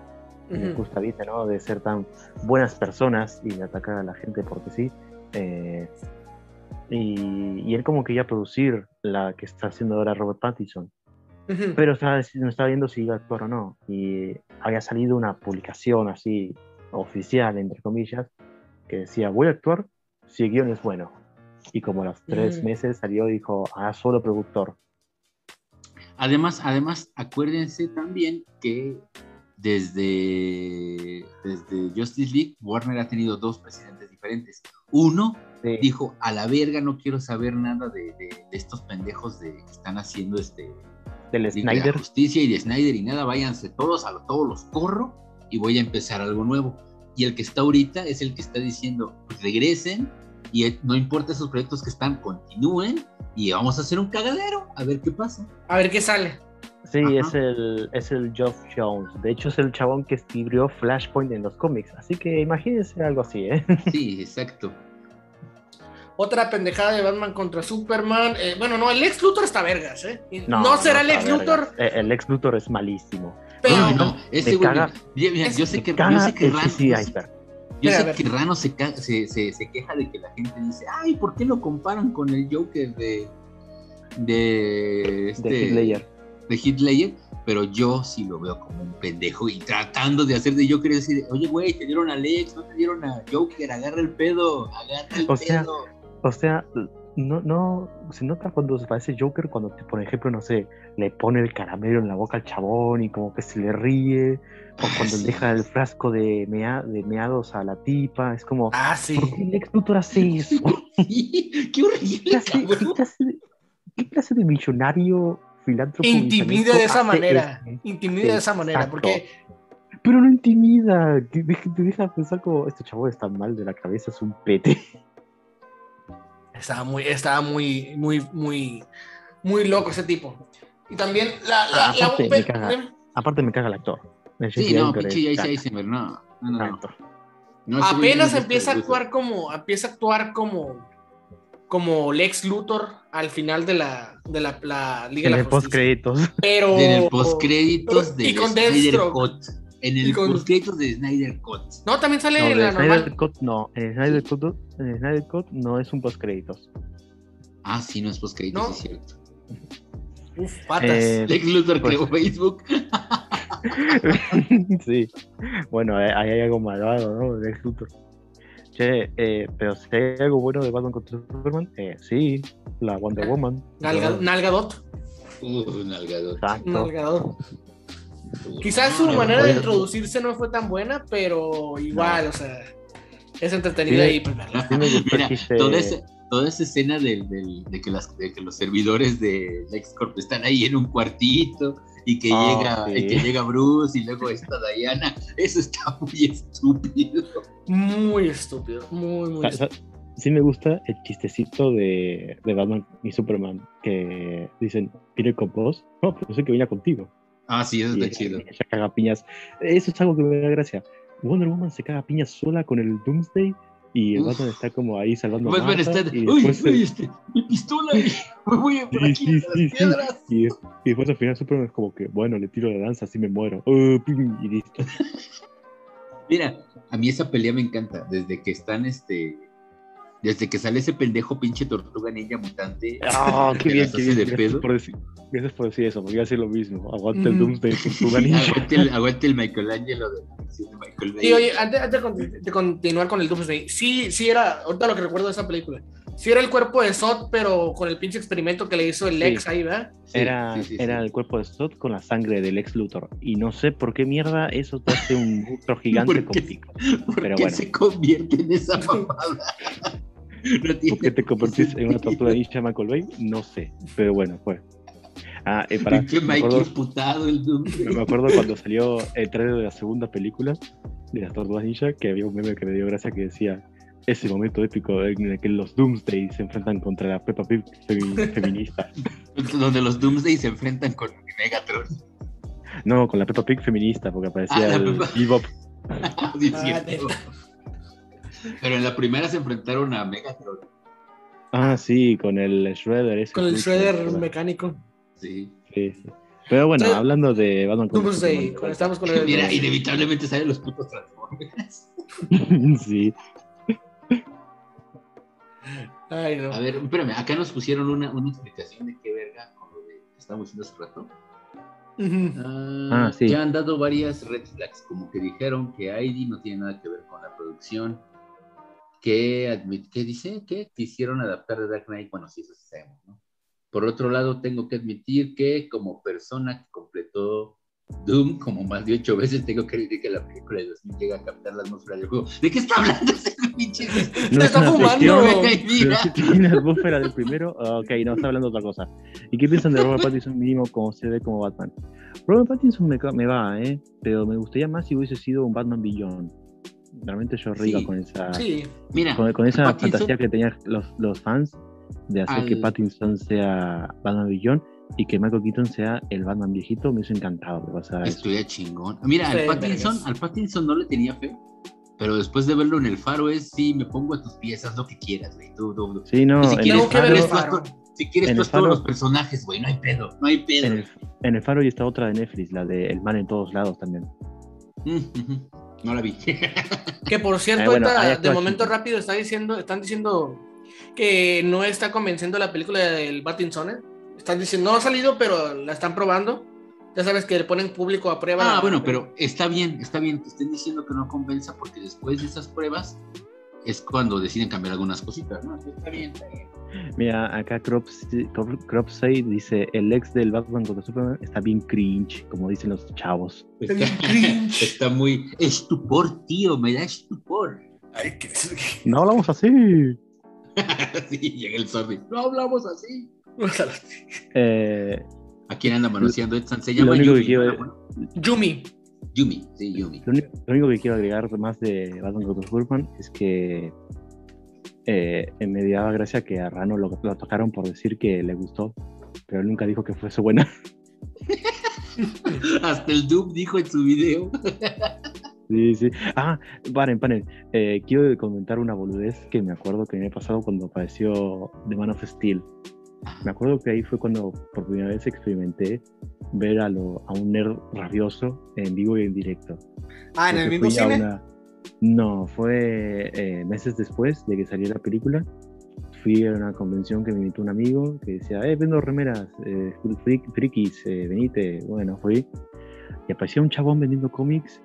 uh -huh. gusta, viste, ¿no? De ser tan buenas personas y de atacar a la gente porque sí. Eh, y, y, él como quería producir la que está haciendo ahora Robert Pattinson. Uh -huh. Pero estaba, no estaba viendo si iba a actuar o no. Y había salido una publicación así oficial, entre comillas, que decía, voy a actuar si el guion es bueno. Y como a los tres mm. meses salió y dijo, ah, solo productor. Además, además, acuérdense también que desde, desde Justice League, Warner ha tenido dos presidentes diferentes. Uno sí. dijo, a la verga, no quiero saber nada de, de, de estos pendejos de, que están haciendo este... Del Snyder. De justicia y de Snyder y nada, váyanse todos, a todos los corro y voy a empezar algo nuevo. Y el que está ahorita es el que está diciendo, pues regresen y no importa esos proyectos que están, continúen y vamos a hacer un cagadero, a ver qué pasa. A ver qué sale. Sí, es el, es el Geoff Jones. De hecho, es el chabón que escribió Flashpoint en los cómics. Así que imagínense algo así, ¿eh? Sí, exacto. Otra pendejada de Batman contra Superman. Eh, bueno, no, el Lex Luthor está vergas, ¿eh? No, no será el Lex Luthor. Eh, el Lex Luthor es malísimo. Pero, no, no, ese güey, caga, mira, yo sé que, yo sé que Rano, sí, yo sé que Rano se, se, se, se, queja de que la gente dice, ay, ¿por qué lo comparan con el Joker de de, este, de Hitler? De Hitler, pero yo sí lo veo como un pendejo y tratando de hacer de Joker y decir, oye, güey, te dieron a Lex, no te dieron a Joker, agarra el pedo, agarra el o pedo. Sea, o sea, no, no, se nota cuando se parece Joker, cuando, por ejemplo, no sé, le pone el caramelo en la boca al chabón y como que se le ríe, o cuando le deja el frasco de, mea, de meados a la tipa, es como, ah, sí. ¿por qué el ex Luthor hace eso? Sí, qué horrible, ¿Qué clase, ¿qué clase, de, ¿Qué clase de millonario filántropo? Intimida de esa manera, este? intimida de esa manera, porque... Pero no intimida, te, te deja pensar como, este chabón está mal de la cabeza, es un pete. Estaba muy, estaba muy, muy, muy, muy loco ese tipo. Y también la, la, ah, aparte, la... Me caga, aparte me caga el actor. Sí, no, pinche Jay Eisenberg, no. No, no, no. no Apenas empieza a actuar como, empieza a actuar como, como Lex Luthor al final de la, de la, la Liga en de la el post créditos. Pero en el post créditos de y con. En el con... post créditos de Snyder Cut. No, también sale no, en la Snyder normal. Cut no, en Snyder Cut, en Snyder Cut no es un post créditos. Ah, sí, no es post créditos, no. es cierto. Uf, patas. Eh, Lex Luthor pues, creó Facebook. sí. Bueno, ahí hay algo malvado, ¿no? Lex Luthor. Che, eh, pero si hay algo bueno de Batman contra Superman, eh, sí, la Wonder Woman. Nalga- Nalgadot. Uh, nalgador. Exacto. Nalgadot. Quizás su Ah, manera de introducirse no fue tan buena, pero igual, o sea, es entretenida Sí. y pues. Sí Mira, toda, esa, toda esa escena del- del- de, que las, de que los servidores de LexCorp están ahí en un cuartito y que, Ah, llega, sí. y que llega Bruce y luego está Diana, eso está muy estúpido. Muy estúpido, muy, muy sa- estúpido. Sí me gusta el chistecito de, de Batman y Superman, que dicen, ¿viene con vos? No, pero sé que viene contigo. Ah, sí, eso está chido. ella caga piñas. Eso es algo que me da gracia. Wonder Woman se caga piñas sola con el Doomsday y el. Batman está como ahí salvando a está, y uy, después, uy, este, mi pistola, y voy por Sí, aquí sí, las sí. piedras. y, y después al final Superman es como que, bueno, le tiro la lanza, así me muero. Uh, y listo. Mira, a mí esa pelea me encanta, desde que están, este, desde que sale ese pendejo pinche tortuga ninja mutante. Ah, qué bien, qué bien. de Gracias pedo. por, decir, gracias por decir eso, porque iba a decir lo mismo. Aguanta el Mm. Doomsday, Tortuga Ninja. Aguante el, aguante el Michelangelo de de Michael Bay. Y oye, antes, antes de con- de continuar con el Doomsday, sí, sí era, ahorita lo que recuerdo de esa película, sí era el cuerpo de Zod, pero con el pinche experimento que le hizo el Lex Sí. ahí, ¿verdad? Sí, era, sí, sí, sí. era el cuerpo de Stott con la sangre del ex Luthor. Y no sé por qué mierda eso te hace un monstruo gigante ¿Por con pico. ¿Por pero qué bueno. se convierte en esa mamada? No tiene ¿Por qué te convertís en una tortuga ninja Michael Bay? No sé, pero bueno, fue. Ah, eh, para, me, acuerdo, imputado el Doom. me acuerdo cuando salió el trailer de la segunda película de las tortugas ninja, que había un meme que me dio gracia que decía ese momento épico en el que los Doomsday se enfrentan contra la Peppa Pig femi- feminista. Donde los Doomsday se enfrentan con Megatron. No, con la Peppa Pig feminista, porque aparecía Ah, el Peppa- Bebop. Sí, Ah. Pero en la primera se enfrentaron a Megatron. Ah, sí, con el Shredder. Ese Con el justo, Shredder ¿verdad? mecánico. Sí. Pero bueno, hablando de Batman Doomsday, Superman, cuando estamos con el... Mira, inevitablemente salen los putos Transformers. sí. Ay, no. A ver, espérame, acá nos pusieron una, una explicación de qué verga con lo de que estábamos diciendo hace rato. Ah, Ah, sí. Ya han dado varias red flags, como que dijeron que ID no tiene nada que ver con la producción, que ¿qué dice? Que quisieron adaptar The Dark Knight, bueno, sí, eso sabemos, ¿no? Por otro lado, tengo que admitir que como persona que completó Doom, como más de ocho veces, tengo que decir que la película de 2000 llega a captar la atmósfera del juego. ¿De qué está hablando ese pinche? No está fumando. tiene la atmósfera del primero, ah, ok, no, está hablando de otra cosa. ¿Y qué piensan de Robert Pattinson mínimo como se ve como Batman? Robert Pattinson me, me va, ¿eh? Pero me gustaría más si hubiese sido un Batman Beyond. Realmente yo rico Sí. con esa, Sí, Mira, con, con esa Pattinson- fantasía que tenían los, los fans de hacer que Al- Pattinson sea Batman Beyond y que Michael Keaton sea el Batman viejito, me hubiese encantado que pasara. Estudia chingón. Mira, al Pattinson, al Pattinson no le tenía fe, pero después de verlo en el faro es, sí, me pongo a tus pies, haz lo que quieras, güey. Tú, tú, tú. Sí, no, Y si quieres, que ver faro, Faro- faro. Si quieres, En tú haz todos Faro- los personajes, güey, no hay pedo, no hay pedo. en, el, en el faro y está otra de Netflix, la de El mal en todos lados también. Mm. No la vi. Que por cierto, Eh, bueno, ahorita, ahí de momento Keaton. rápido está diciendo, están diciendo que no está convenciendo la película del Pattinson. ¿eh? Están diciendo, no ha salido, pero la están probando. Ya sabes que le ponen público a prueba. ah, bueno, pero está bien, está bien que estén diciendo que no convenza, porque después de esas pruebas es cuando deciden cambiar algunas cositas, ¿no? Está bien, está bien. Mira, acá Cropsey dice, el ex del Batman contra Superman está bien cringe, como dicen los chavos. Está bien cringe. está muy estupor, tío, me da estupor. Ay, qué- No hablamos así. sí, llega el zombie. No hablamos así. Eh, ¿A quién anda manoseando Edson? Se llama Yumi. quiero- bueno. Yumi. Yumi, sí, Yumi. lo, único, lo único que quiero agregar más de Batman contra Superman es que eh, me daba gracia que a Rano lo, lo tocaron por decir que le gustó, pero él nunca dijo que fuese buena. Hasta el Doom dijo en su video. Sí, sí. Ah, paren, paren. Eh, quiero comentar una boludez que me acuerdo que me había pasado cuando apareció The Man of Steel. Me acuerdo que ahí fue cuando por primera vez experimenté ver a, lo, a un nerd rabioso en vivo y en directo. Ah, en el mismo cine. una- No, fue eh, meses después de que salió la película. Fui a una convención que me invitó un amigo que decía, eh, vendo remeras, eh, fri- frikis, eh, venite. Bueno, fui. Y apareció un chabón vendiendo cómics,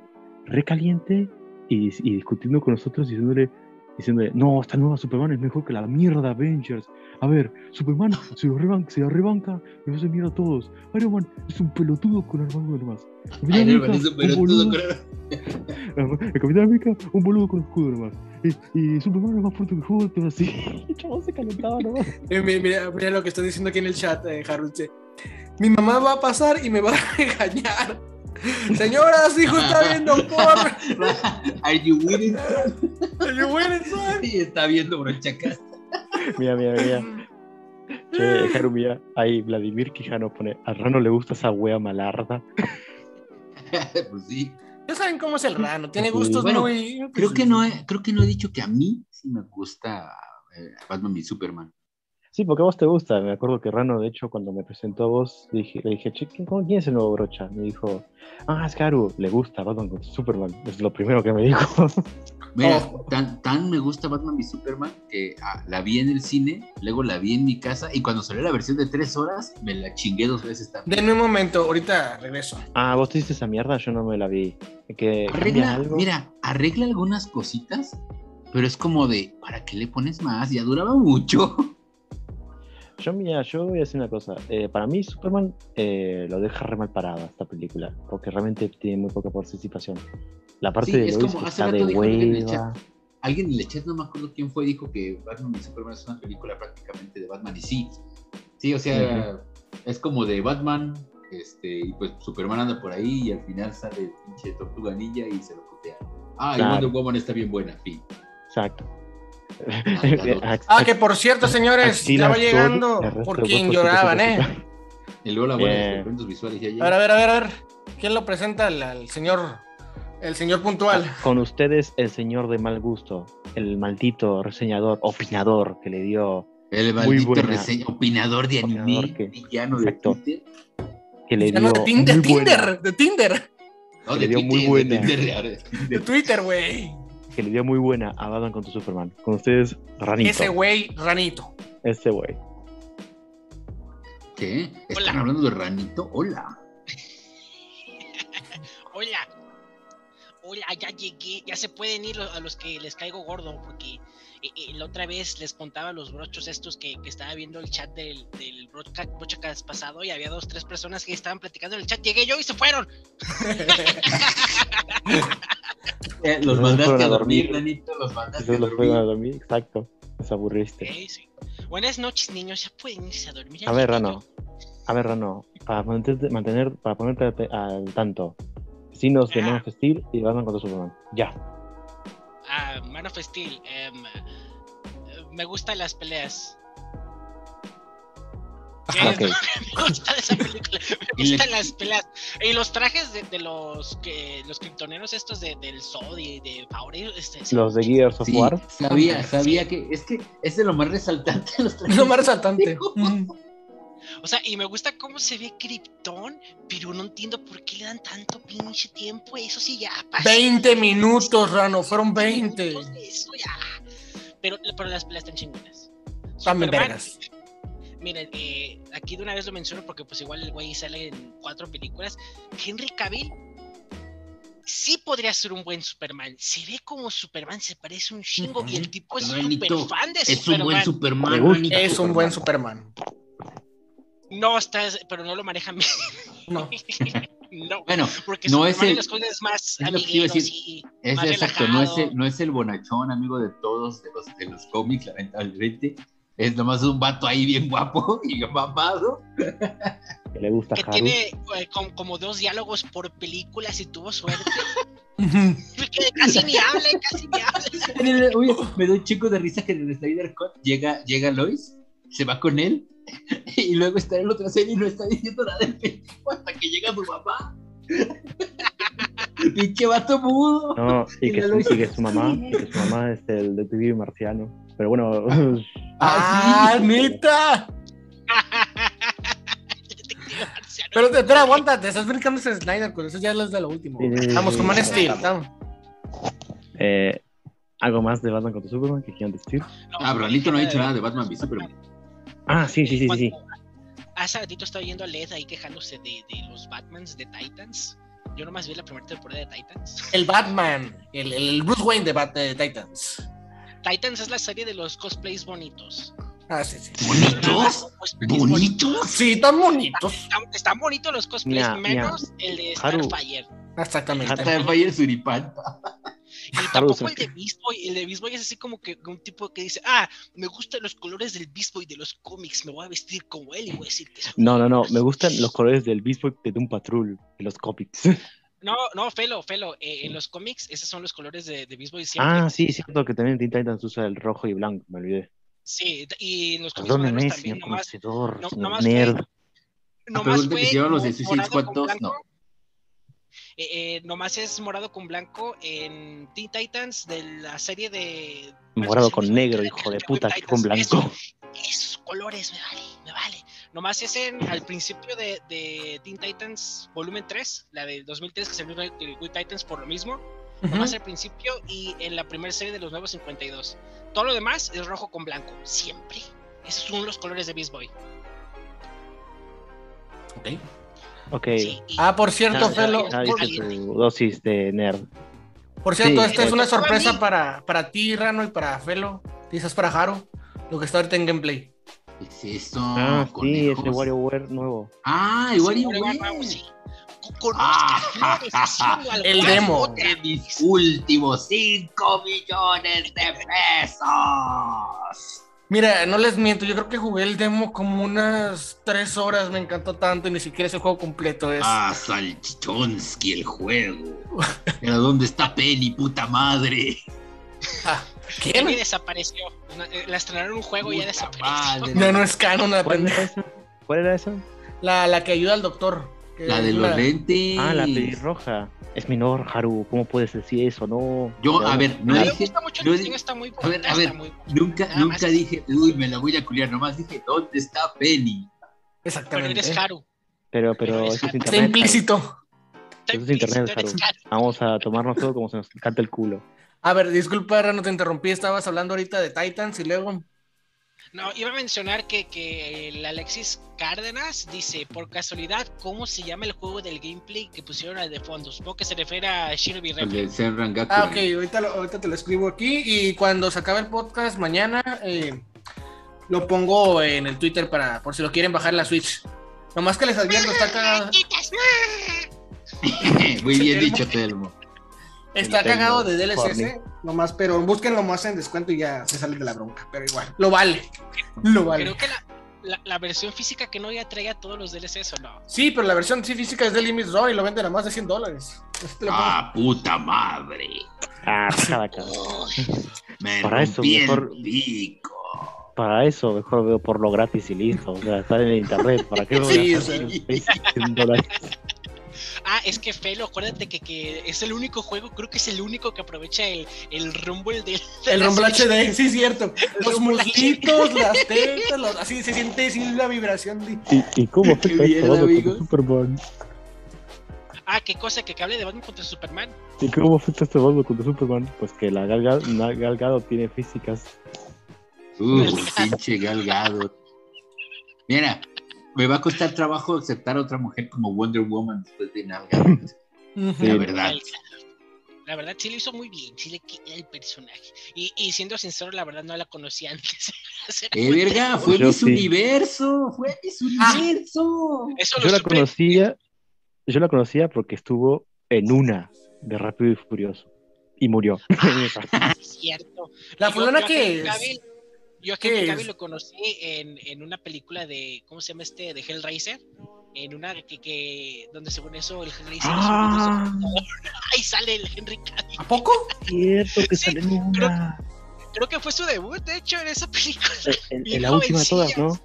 recaliente, y, y discutiendo con nosotros, diciéndole, diciendo, no, esta nueva Superman es mejor que la mierda Avengers. A ver, Superman se lo rebanca, se la rebanca, pero se mierda a todos. Iron Man es un pelotudo con armadura nomás. Capitán Iron Man es un pelotudo con- El Capitán América, un boludo con escudo nomás. Y, y Superman es más fuerte que Hulk, así. El chabón se calentaba nomás. Eh, mi- Mira, mira lo que está diciendo aquí en el chat, eh, Harold. Mi mamá va a pasar y me va a regañar. Señora, su hijo está viendo por. Are you winning? You winning, son? Sí, está viendo brochacas. Mira, mira, mira. Che, Haru, mira. Ahí Vladimir Quijano pone, a Rano le gusta esa wea malarda. pues sí. Ya saben cómo es el rano, tiene Sí. gustos Bueno, muy. Creo que no he, creo que no he dicho que a mí sí me gusta eh, Batman y Superman. Sí, porque a vos te gusta. Me acuerdo que Rano, de hecho, cuando me presentó a vos, dije, le dije, che, ¿quién, cómo- quién es el nuevo brocha? Me dijo, ah, es Haru, le gusta Batman con Superman. Es lo primero que me dijo. Mira, Oh. tan, tan me gusta Batman y Superman que ah, la vi en el cine, luego la vi en mi casa y cuando salió la versión de tres horas me la chingué dos veces también. Denme un momento, ahorita regreso. ah, vos te hiciste esa mierda, yo no me la vi. Que Arregla, algo. mira, arregla algunas cositas, pero es como de, ¿para qué le pones más? Ya duraba mucho. Yo, mira, yo voy a decir una cosa. Eh, para mí, Superman eh, lo deja re mal parado esta película, porque realmente tiene muy poca participación. La parte Sí, de es Lois como hace está rato de dijo alguien en el hueva. Alguien en el chat, no me acuerdo quién fue, dijo que Batman y Superman es una película prácticamente de Batman y sí. Sí, o sea, es como de Batman, este, y pues Superman anda por ahí y al final sale el pinche Tortuga Ninja y se lo putea. Ah, y. Wonder Woman está bien buena, fin. Exacto. Ah, Ah, que por cierto, señores, Axila ya va llegando por quien lloraban, ¿eh? Y luego la buena de Bien. los efectos visuales ya A ver, a ver, a ver, a ver. ¿Quién lo presenta? al, señor, el señor puntual. Con ustedes, el señor de mal gusto, el maldito reseñador, opinador que le dio, El Muy maldito buena. reseña- opinador de anime, Opinador que- villano de. Twitter. que le dio de Tinder, muy buena- Tinder, de Tinder, No, de dio Twitter, muy buena. De- Twitter, güey. Que le dio muy buena a Batman contra Superman. Con ustedes, Ranito. Ese güey, ranito. Ese güey. ¿Qué? ¿Están Hola. hablando de Ranito? Hola. Hola. Hola, ya llegué. Ya se pueden ir a los que les caigo gordo, porque eh, eh, la otra vez les contaba los brochos estos que, que estaba viendo el chat del, del broadca- broadcast pasado y había dos, tres personas que estaban platicando en el chat. Llegué yo y se fueron. Eh, los No mandaste a dormir, los mandaste a Entonces los fueron a dormir. dormir, exacto. Los aburriste. Sí. Buenas noches, niños. Ya pueden irse a dormir. A ver, Rano. A ver, Rano, para mantenerte, mantener, para ponerte al- tanto. Vecinos de Ajá. Man of Steel y Batman contra Superman. Ya. Ah, Man of Steel. em, eh, me gustan las peleas. Que me gusta de esa película. Me gustan las peleas. Y los trajes de, de los que los kryptoneros estos de, del Zod y de Power. Este, Los de Gears of Sí, War. sabía, Sí. sabía que es que es de lo más resaltante de los Es lo más resaltante. O sea, y me gusta cómo se ve Krypton, pero no entiendo por qué le dan tanto pinche tiempo. Eso sí, ya pasó. 20 minutos, Rano, fueron 20. minutos de Eso ya. Pero, pero las peleas están chingonas. También vergas. Miren, eh, aquí de una vez lo menciono porque pues igual el güey sale en cuatro películas. Henry Cavill sí podría ser un buen Superman. Se ve como Superman, se parece un chingo y el tipo es súper fan de Es un buen Superman. Es un buen Superman. No, está, pero no lo manejan bien. No. no, Bueno, porque no es Superman el- las cosas es más es lo que iba a amigueros decir. y es más exacto, no es, el, no es el bonachón, amigo de todos, de los, de los cómics, lamentablemente. Es nomás un vato ahí bien guapo y mamado. Que le gusta que Haru. tiene eh, com- como dos diálogos por película si tuvo suerte. Que casi ni habla, casi ni habla. Oye, me da un chico de risa que en el Snyder Cut llega, llega Lois, se va con él y luego está en la otra serie y no está diciendo nada del pendejo hasta que llega su papá. Pinche vato mudo. No, y Y que, su, y que su mamá, y que su mamá es el detective marciano. Pero bueno, ¡Ah, neta! Detective marciano. Pero espera, aguanta, te estás brincando ese Snyder, con eso ya es de lo último. Vamos sí, con Man. Steel. eh, algo más de Batman contra Superman que quieran decir. No, Ah, Bralito no ha dicho nada de Batman v Superman. Ah, sí, sí, sí, sí. Hace ratito estaba yendo a Led ahí quejándose de, de los Batmans de Titans. Yo nomás vi la primera temporada de Titans. El Batman, el, el Bruce Wayne de, Bat- de Titans. Titans es la serie de los cosplays bonitos. Ah, sí, sí. ¿Bonitos? Cosplays ¿Bonitos? Sí, tan bonitos. Están, están bonitos los cosplays, menos el de. Starfire. Exactamente. Hasta de Fire Suripanta. Y tampoco el de Beast Boy. El de Beast Boy es así como que un tipo que dice, ah, me gustan los colores del Beast Boy de los cómics, me voy a vestir como él y voy a decir que es un No, no, no. Me gustan los colores del Beast Boy de Doom Patrol, de los cómics. No, no, Felo, Felo, eh, en los cómics esos son los colores de, de Beast Boy siempre. ah, sí, cierto que también Teen Titans usa el rojo y blanco, me olvidé. Sí, y en los cómics Perdóneme, también, nomás, conocedor, no- señor nomás nerd. nomás que fue los de Suicide Squad con 2, blanco. no. Eh, eh, nomás es morado con blanco en Teen Titans de la serie de... Morado con negro, hijo de puta, con blanco. Eso, esos colores, me vale, me vale. Nomás es en, al principio de, de Teen Titans volumen 3, la de 2003 que salió de Good Titans por lo mismo. Nomás al principio y en la primera serie de los nuevos 52. Todo lo demás es rojo con blanco, siempre. Esos son los colores de Beast Boy. Ok. Ok. Sí, y- Ah, por cierto, Felo. tu dosis de nerd. Por cierto, Sí, esta es una sorpresa para, para ti, Rano, y para Felo. Quizás para Haru. Lo que está ahorita en gameplay. ¿Qué es eso? Ah, sí, conejos? ese WarioWare nuevo. Ah, sí. Con- con Ah, el demo. De mis vez. últimos 5 millones de pesos. Mira, no les miento, yo creo que jugué el demo como unas tres horas, me encantó tanto y ni siquiera es el juego completo. Es... Ah, Salchichonsky el juego. Pero ¿dónde está Penny, puta madre? Penny ¿Quién? desapareció. No, eh, La estrenaron un juego y ya desapareció. madre. No, no es canon la ¿Cuál pendeja. era? ¿Cuál era esa? La, la que ayuda al doctor. La de los lentes. Ah, la pelirroja. Es menor, Haru. ¿Cómo puedes decir eso? No. Yo, No. a ver, no A mí me dije, gusta mucho no el di- diseño, está muy a ver, a ver, muy- nunca, Nada nunca más. dije, uy, me la voy a culiar, nomás dije, ¿dónde está Penny? Pero Exactamente. eres Haru. Pero, pero Pero eso es internet. Está implícito. Eso es internet. Haru. Vamos a tomarnos todo como se nos canta el culo. A ver, disculpa, Rano, te interrumpí. Estabas hablando ahorita de Titans y luego. No, iba a mencionar que, que el Alexis Cárdenas dice, por casualidad, ¿cómo se llama el juego del gameplay que pusieron al de fondo? Supongo que se refiere a Shinobi Gakuren. Ah, ok, ahorita, lo- ahorita te lo escribo aquí y cuando se acabe el podcast mañana eh, lo pongo en el Twitter para por si lo quieren bajar la Switch. Nomás que les advierto, está cagado, Muy bien dicho, Telmo. Está Nintendo, cagado de DLCs, nomás, pero búsquenlo más en descuento y ya se salen de la bronca, pero igual, lo vale, lo vale. Creo que la, la, la versión física que no ya traía todos los DLCs o no. Sí, pero la versión sí física es de Limit Zone y lo venden a más de 100 dólares. Lo. Ah, puta madre. Ah, cada cara. Me Para eso, mejor- el pico. Para eso mejor veo por lo gratis y listo. O sea, estar en el internet. ¿Para qué voy Sí, a gastar 100 dólares? Ah, es que Felo, acuérdate que, que es el único juego, creo que es el único que aprovecha el, el rumble del... de El Rumble. HD, sí, cierto. Los muslitos, las tetas, los- así se siente sin la vibración. de- ¿Y, y cómo esto Batman amigos. contra Superman? Ah, qué cosa, que hable de Batman contra Superman. ¿Y cómo afecta este Batman contra Superman? Pues que la Gal Gadot- la Gal Gadot tiene físicas. Uh, pinche galgado. Mira, me va a costar trabajo aceptar a otra mujer como Wonder Woman después de Nalga. La verdad. La verdad, sí lo hizo muy bien, sí le queda el personaje. Y, y siendo sincero, la verdad no la conocía antes. Eh, verga, fue Miss sí. Universo, fue Miss Universo. Eso Yo lo la conocía, yo la conocía porque estuvo en una de Rápido y Furioso y murió. Es cierto. La fulana que es. Yo a ¿Qué Henry? Cavill lo conocí en, en una película de, ¿cómo se llama este? De Hellraiser. En una que, que donde según eso el Hellraiser Ah. Ahí sale el Henry Cavill. ¿A poco? Cierto que Sí, sale en una. Creo que fue su debut, de hecho, en esa película. En, la última de todas. ¿no?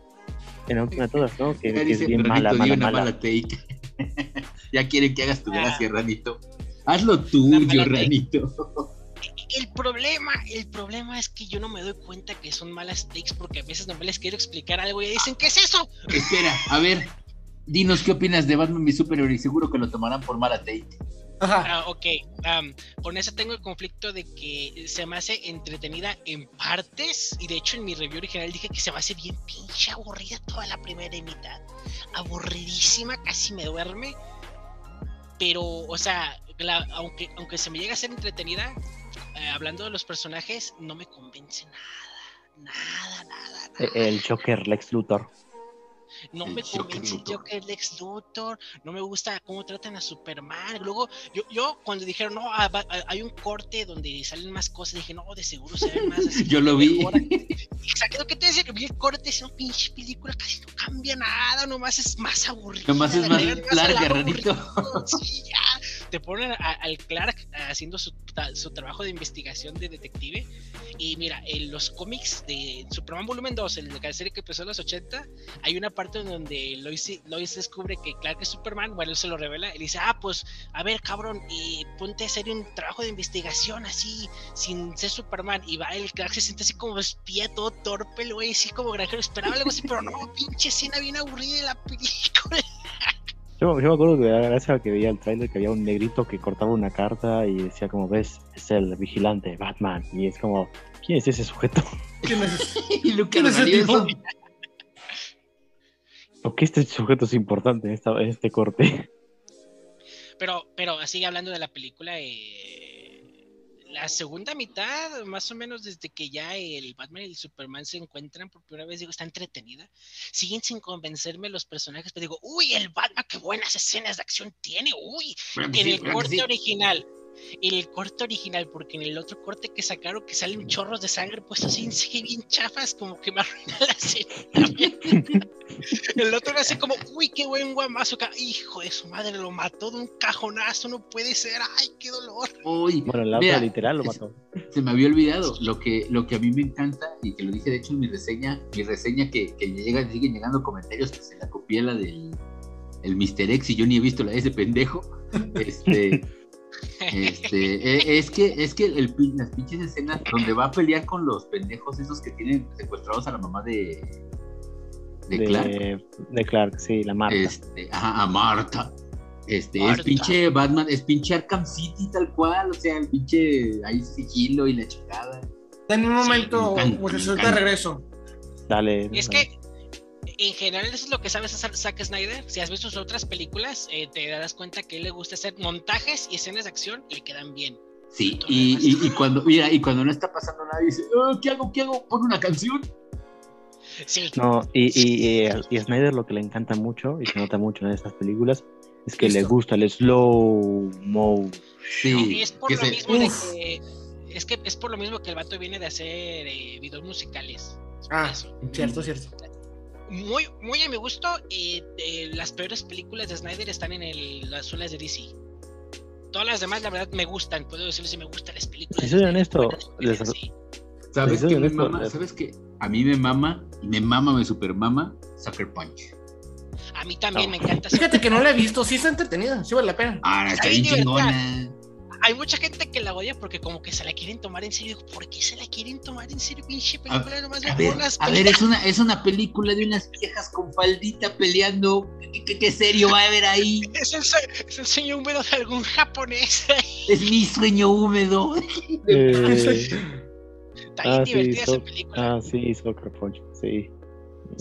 En la última de todas, ¿no? Que, que es bien mala, mala, una mala. mala take. ya quieren que hagas tu Ah. gracia, Ranito. Hazlo tuyo. Ranito. El problema, el problema es que yo no me doy cuenta que son malas takes porque a veces no me les quiero explicar algo y dicen, ¿qué es eso? Espera, a ver, dinos qué opinas de Batman mi Superior y seguro que lo tomarán por mala take. Ajá. Ah, ok, am, con eso tengo el conflicto de que se me hace entretenida en partes y de hecho en mi review original dije que se me hace bien pinche aburrida toda la primera mitad. Aburridísima, casi me duerme. Pero, o sea, la- aunque, aunque se me llega a ser entretenida, hablando de los personajes, no me convence nada. Nada, nada, E- nada. El Joker, Lex Luthor. No El me convence el. Joker Lex Luthor, no me gusta cómo tratan a Superman. Luego, yo, yo cuando dijeron, no, ah, va- ah, hay un corte donde salen más cosas, dije, no, de seguro se ven más así. Yo lo vi. mejor". Exacto, ¿qué te decía? Que vi el corte, es una pinche película, casi no cambia nada, nomás es más aburrida. Nomás es más larga, Ranito. aburrido, Sí, ya. Te ponen a- al Clark haciendo su, su trabajo de investigación de detective. Y mira, en los cómics de Superman Volumen 2, el de la serie que empezó en los 80, hay una parte donde Lois, Lois descubre que Clark es Superman, bueno, él se lo revela, y le dice, ah, pues, a ver, cabrón, y ponte a hacer un trabajo de investigación así, sin ser Superman, y va el Clark se siente así como espía, todo torpe, lo güey, así como granjero, esperaba algo así, pero no, pinche escena bien aburrida de la película. Yo, yo me acuerdo que me daba gracia que veía el trailer que había un negrito que cortaba una carta y decía como ves, es el vigilante, Batman. Y es como, ¿quién es ese sujeto? ¿Quién es? ¿Quién es ese tipo? ¿Por qué este sujeto es importante en, esta, en este corte? Pero, pero así hablando de la película, eh, la segunda mitad, más o menos desde que ya el Batman y el Superman se encuentran por primera vez, digo, está entretenida. Siguen sin convencerme los personajes, pero digo, uy, el Batman, qué buenas escenas de acción tiene, uy, en sí, el que corte sí. original. En el corte original, porque en el otro corte que sacaron que salen chorros de sangre puestos así en CGI bien chafas, como que me arruina la escena. el otro era así como, uy, qué buen guamazo acá. Hijo de su madre, lo mató de un cajonazo, no puede ser, ay, qué dolor. Uy, Bueno, Mira, otra literal lo mató. se me había olvidado lo que, lo que a mí me encanta y que lo dije de hecho en mi reseña, mi reseña que, que llega, siguen llegando comentarios que se la copié la del el Mr. X y yo ni he visto la de ese pendejo. Este, este, e- es que, es que el, las pinches escenas donde va a pelear con los pendejos esos que tienen secuestrados a la mamá de, de, Clark. De, de Clark, sí, la Marta. Este, ajá, a Marta. Este, Marta. es pinche Batman, es pinche Arkham City tal cual, o sea, el pinche ahí sigilo y la chingada. En un momento, muchachos, me ahorita encanta. regreso. Dale. Es que en general eso es lo que sabes hacer Zack Snyder. Si has visto sus otras películas, eh, te darás cuenta que a él le gusta hacer montajes y escenas de acción y le quedan bien. Sí, y, y- y cuando, mira, y cuando no está pasando nada, dice, "Ah, ¿qué hago? ¿Qué hago? Pon una canción. Sí, No, y, y, y, y a Snyder lo que le encanta mucho, y se nota mucho en estas películas, es que le gusta el slow mo. Sí, y es por que lo se- mismo de que es que es por lo mismo que el vato viene de hacer eh, videos musicales. Ah, eso. cierto, cierto. Muy, muy a mi gusto, eh, eh, las peores películas de Snyder están en el, las zonas de DC. Todas las demás, la verdad, me gustan. Puedo decirles si me gustan las películas. Si soy honesto, les- sí. ¿Sabes Pues, qué me esto- mama? ¿Sabes qué? A mí me mama, y me mama, me super mama, Sucker Punch. A mí también No. me encanta. Fíjate que no la he visto, sí está entretenida, sí vale la pena. Ah, está bien chingona. Hay mucha gente que la odia porque como que se la quieren tomar en serio. ¿Por qué se la quieren tomar en serio, pinche película? Nomás A de ver, a ver, es una, es una película de unas viejas con faldita peleando. ¿Qué, qué- qué serio va a haber ahí? Es el, sue- es el sueño húmedo de algún japonés. Es mi sueño húmedo. Eh, Está bien Ah, sí, divertida esa so- película. ah, sí, Soccer Punch, sí.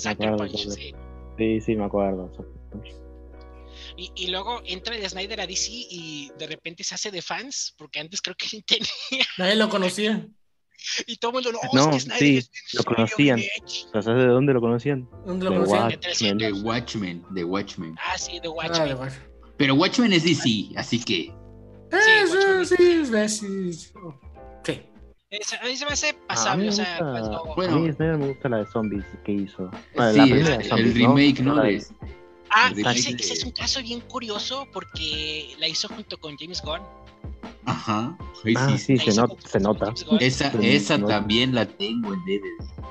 Acuerdo, Punch, Soccer- sí. Sí, sí, me acuerdo. Soccer Punch. Y, y luego entra el Snyder a DC y de repente se hace de fans, porque antes creo que ni tenía. Nadie lo conocía. Y todo el mundo, no, No, es que Snyder sí, lo conocían. bitch". O sea, ¿sabes de dónde lo conocían? ¿Dónde lo De conocían? Watchmen. The Watchmen, The Watchmen. Ah, sí, The Ah, Watchmen. de Watch. Pero Watchmen es DC, así que. Eh, Watchmen. sí, ves, sí. A mí se me hace Ah, pasable, me o sea, gusta- cuando... Bueno. a mí Snyder me gusta la de zombies que hizo. Sí, la el, de remake, ¿no? Ah, ese, de- ese es un caso bien curioso porque la hizo junto con James Gunn. Ajá. Sí, Ah, sí, se, not- nota. Esa, esa no- también la tengo en DVD.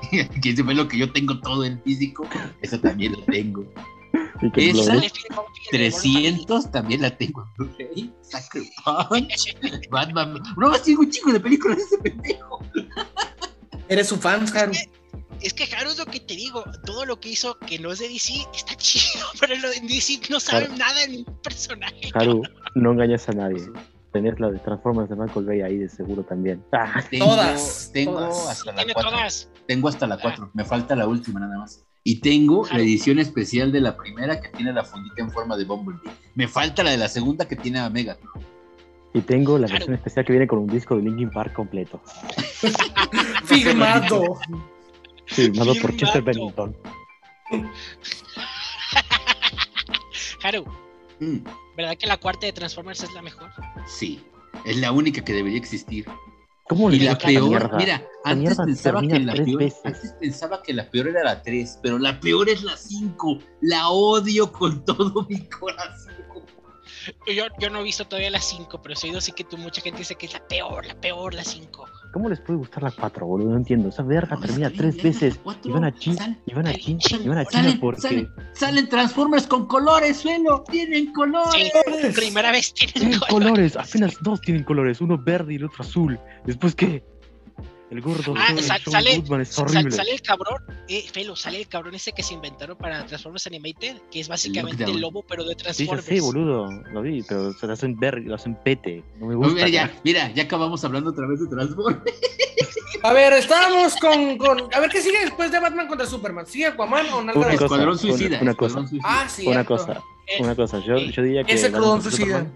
que se ve lo que yo tengo todo en físico. Esa también la tengo. Esa- lo- Sale Phil Coulson de Modern 300 también la tengo en Blu-ray. Sucker Punch. Batman. No, más tengo un chico de películas de ese pendejo. Eres su fan, Haru. Es que Haru es lo que te digo, todo lo que hizo que no es de DC está chido, pero lo de DC no saben Haru. nada de ningún personaje. Haru, no engañas a nadie. Tenías la de Transformers de Michael Bay ahí de seguro también. Ah, Tengo, Todas, Tengo todas. hasta la Tiene 4. todas. Tengo hasta la 4. Me falta la última nada más. Y tengo la edición especial de la primera que tiene la fundita en forma de Bumblebee. Me falta la de la segunda que tiene a Megatron. Y tengo la Claro. versión especial que viene con un disco de Linkin Park completo. Firmado. Firmado por Chester. Bennington. Haru, Mm, ¿verdad que la cuarta de Transformers es la mejor? sí, es la única que debería existir. ¿Cómo Y la peor, mierda? mira, antes mierda pensaba, que la peor, veces. antes pensaba que la peor era la 3, pero la peor es la 5. La odio con todo mi corazón. Yo, yo no he visto todavía la 5, pero he oído sí que tú, mucha gente dice que es la peor, la peor, la 5. ¿Cómo les puede gustar la 4, boludo? No entiendo. Esa verga No, termina bien, tres veces. cuatro. Y van a China, Sal- y van a China, China, y van a China Salen, porque... salen, salen Transformers con colores, suelo, tienen colores. Sí, primera vez tienen Tienen color. colores, apenas dos tienen colores, uno verde y el otro azul. Después qué? El gordo Ah, sal- sale- Goodman es Sal- horrible. sale el cabrón, eh, Felo, sale el cabrón ese que se inventaron para Transformers Animated, que es básicamente el lobo, pero de Sí, Transformers. sé, boludo, lo vi, pero se lo hacen ver, lo hacen pete. No me No, gusta. mira, ya, mira, ya acabamos hablando otra vez de Transformers. A ver, estábamos con, con. A ver, ¿qué sigue después de Batman contra Superman? ¿Sigue Aquaman o nada? Una Escuadrón una- Suicida. una Escuadrón cosa. Suicida. Ah, sí. Una cosa, Eh, una cosa, yo, eh, yo diría que... Ese contra suicida. Superman-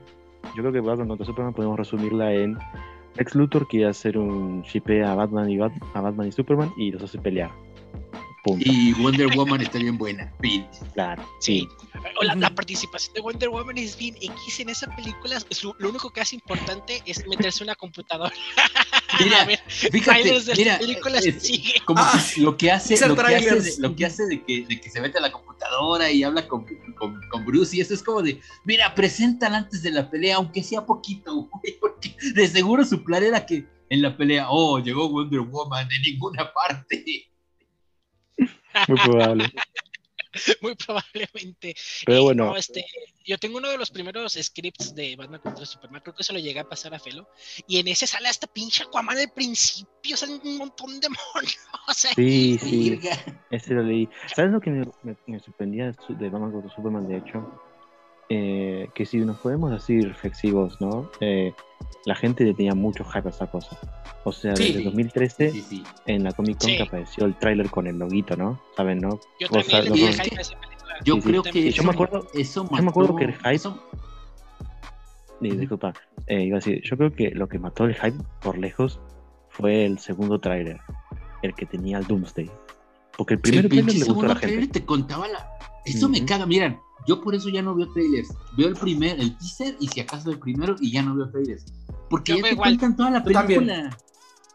yo creo que Batman contra Superman podemos resumirla en Lex Luthor quiere hacer un shipea a Batman y Bat- a Batman y Superman y los hace pelear. Punto. Y Wonder Woman está bien buena. Fin. Claro, Sí. la, la participación de Wonder Woman es bien X en esa película. Es lo, único que hace importante es meterse en una computadora. Mira, A ver, Fíjate, mira, las películas es- sigue. como Ah, que lo que hace, lo que hace, de, lo que hace de que, de que se mete a la computadora y habla con, con, con Bruce y eso es como de, mira, presentan antes de la pelea, aunque sea poquito, güey, porque de seguro su plan era que en la pelea, oh, llegó Wonder Woman de ninguna parte. Muy probable. Muy probablemente. Pero bueno, no, este, yo tengo uno de los primeros scripts de Batman contra Superman, creo que se lo llegué a pasar a Felo, y en ese sale hasta pinche Aquaman al principio, salen un montón de monos. sí, sí, ese lo leí. ¿Sabes lo que me, me- me sorprendía de Batman contra Superman, de hecho? Eh, que si nos podemos decir reflexivos, ¿no? Eh, la gente le tenía mucho hype a esa cosa. O sea, Sí. desde 2013, Sí, sí. en la Comic Con Sí. que apareció el tráiler con el loguito, ¿no? ¿Saben, no? Yo O sea, los hype a esa película. Yo Sí, sí. creo que yo eso, me acuerdo- eso yo me acuerdo que el hype- eso- disculpa, eh, iba a decir, yo creo que lo que mató el hype por lejos fue el segundo tráiler, el que tenía el Doomsday. Porque el primer tráiler le gustó a la gente. te contaba la... Eso me caga, miran, yo por eso ya no veo trailers. Veo el primer, el teaser y si acaso el primero y ya no veo trailers. Porque Yo ya te igual. cuentan toda la película.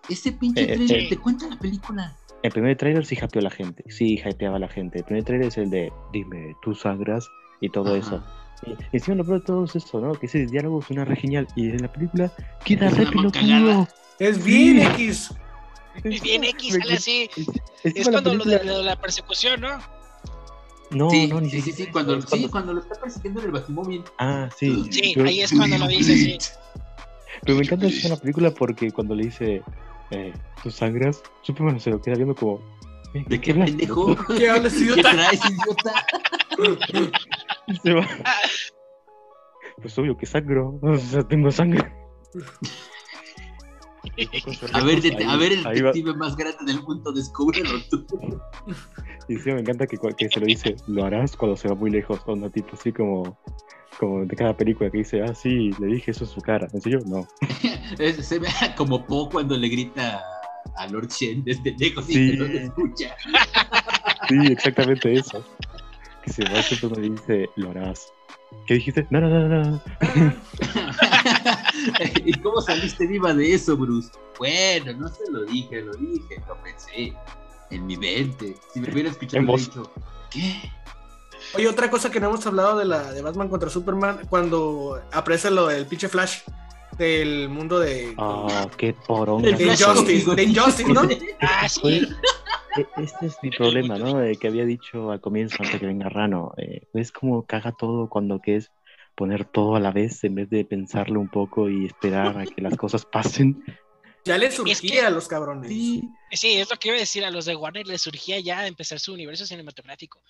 Ese pinche Eh, trailer eh. te cuenta la película. El primer tráiler sí hypeó a la gente, sí hypeaba a la gente. El primer tráiler es el de dime, tú sangras y todo Ajá. eso. Y y encima lo peor de todo es eso, ¿no? Que ese diálogo suena re genial y en la película queda Es re pelotudo. Es bien Sí. X. Es bien X, sale así. Es cuando lo de, película- lo de la persecución, ¿no? No, sí, no, ni sí, sí, siquiera sí, cuando, sí, cuando- lo está persiguiendo en el batimóvil. Ah, sí. Sí, Pero- ahí es cuando lo dice, sí. Pero me encanta en la película porque cuando le dice, eh, tú sangras, Superman se lo queda viendo como, "Eh, ¿De qué hablas, pendejo? boludo?" ¿Qué hablas, ¿Qué idiota? traes, idiota? Y se va. Pues obvio que sangro, o sea, tengo sangre. A ver, a el Ahí va. detective más grande del mundo, descúbrelo tú. Y sí, me encanta que, que se lo dice, lo harás cuando se va muy lejos, onda tipo así como, como de cada película que dice, ah, sí, le dije eso en su cara. ¿En serio? No. Se ve como Po cuando le grita a Lord Shen desde lejos y Sí. que no le escucha. Sí, exactamente eso. Que se va Superman y dice, lo harás. ¿Qué dijiste? No, no, no, no. ¿Y cómo saliste viva de eso, Bruce? Bueno, no se lo dije, lo dije, lo pensé. En mi mente. Si me hubiera escuchado, En hubiera dicho, ¿qué? Oye, otra cosa que no hemos hablado de la de Batman contra Superman, cuando aparece lo del pinche Flash del mundo de, Ah, qué poronga. El de Injustice, de Injustice, ¿no? Ah, sí. e- este es mi problema, ¿no? De que había dicho al comienzo, antes que venga Rano. Eh, ¿Ves cómo caga todo cuando que es poner todo a la vez en vez de pensarlo un poco y esperar a que las cosas pasen? Ya les surgía a los cabrones. Sí. Sí, es lo que iba a decir. A los de Warner les surgía ya empezar su universo cinematográfico.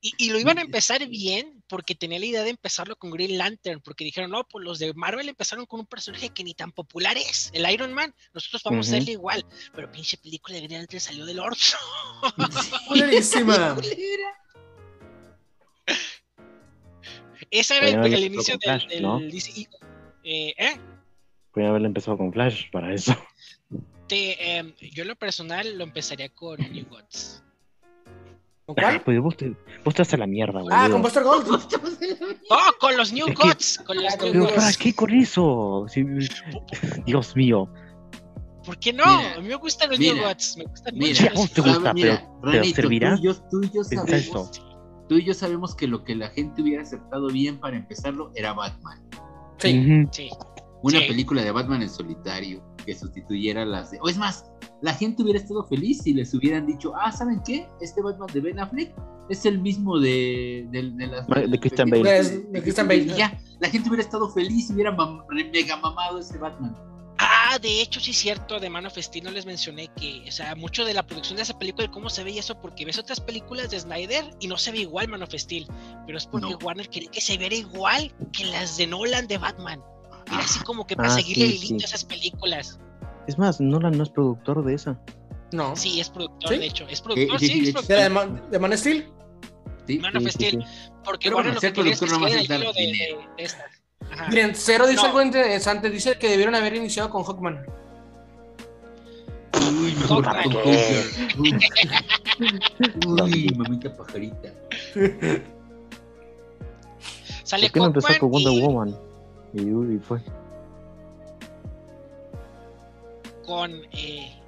Y, y lo iban a empezar bien porque tenía la idea de empezarlo con Green Lantern, porque dijeron, no, pues los de Marvel empezaron con un personaje que ni tan popular es, el Iron Man, nosotros vamos a hacerle igual, pero pinche película de Green Lantern salió del orto. Culerísima. Ese era el, el inicio del, Flash, del ¿no? DC. Eh, ¿eh? Podría haberle empezado con Flash para eso. Te, em, yo en lo personal lo empezaría con New Gods. ¿Con Ah, cuál? pues vos te, vos te haces la mierda, boludo. Ah, con Buster Gold. ¡Oh, con los New Gods! Con los Ah, New Pero Gods. ¿para Gods. qué con eso? Si- Dios mío. ¿Por qué no? Mira, a mí me gustan los mira, New Gods. Me gustan Mira, Sí, a mucho. vos te los- gusta, Mira, pero- pero Ranito, ¿servirá? Tú y yo, tú y yo sabemos, eso. Tú y yo sabemos que lo que la gente hubiera aceptado bien para empezarlo era Batman. Sí. Sí. Una Sí. película de Batman en solitario que sustituyera las de... O es más, la gente hubiera estado feliz si les hubieran dicho, ah, ¿saben qué? Este Batman de Ben Affleck es el mismo de, de, de las... De las Christian Bale. De Christian Bale. Y Ya, la gente hubiera estado feliz y hubiera mam- mega mamado ese Batman. Ah, de hecho, sí es cierto, de Man of Steel no les mencioné que, o sea, mucho de la producción de esa película y cómo se ve y eso, porque ves otras películas de Snyder y no se ve igual Man of Steel, pero es porque No. Warner quería que se viera igual que las de Nolan de Batman. Era así como que para Ah, seguirle sí, el hilo sí. a esas películas. Es más, Nolan no es productor de esa. No. Sí, es productor, ¿Sí? de hecho, es productor, sí, sí, sí, es de. ¿De, productor. de, Man, de Man of Steel? Sí, Man of Sí, sí, Steel, sí. porque Pero Warner bueno, lo que quería es que el hilo de, de- de estas. Ajá. Miren, Cero dice No. algo interesante. Dice que debieron haber iniciado con Hawkman. Uy, mejor Hawkman. con Hawker. Uy, mamita pajarita. Sale ¿Por qué no empezó Hawkman con Wonder y Woman? Y, y fue. con, eh,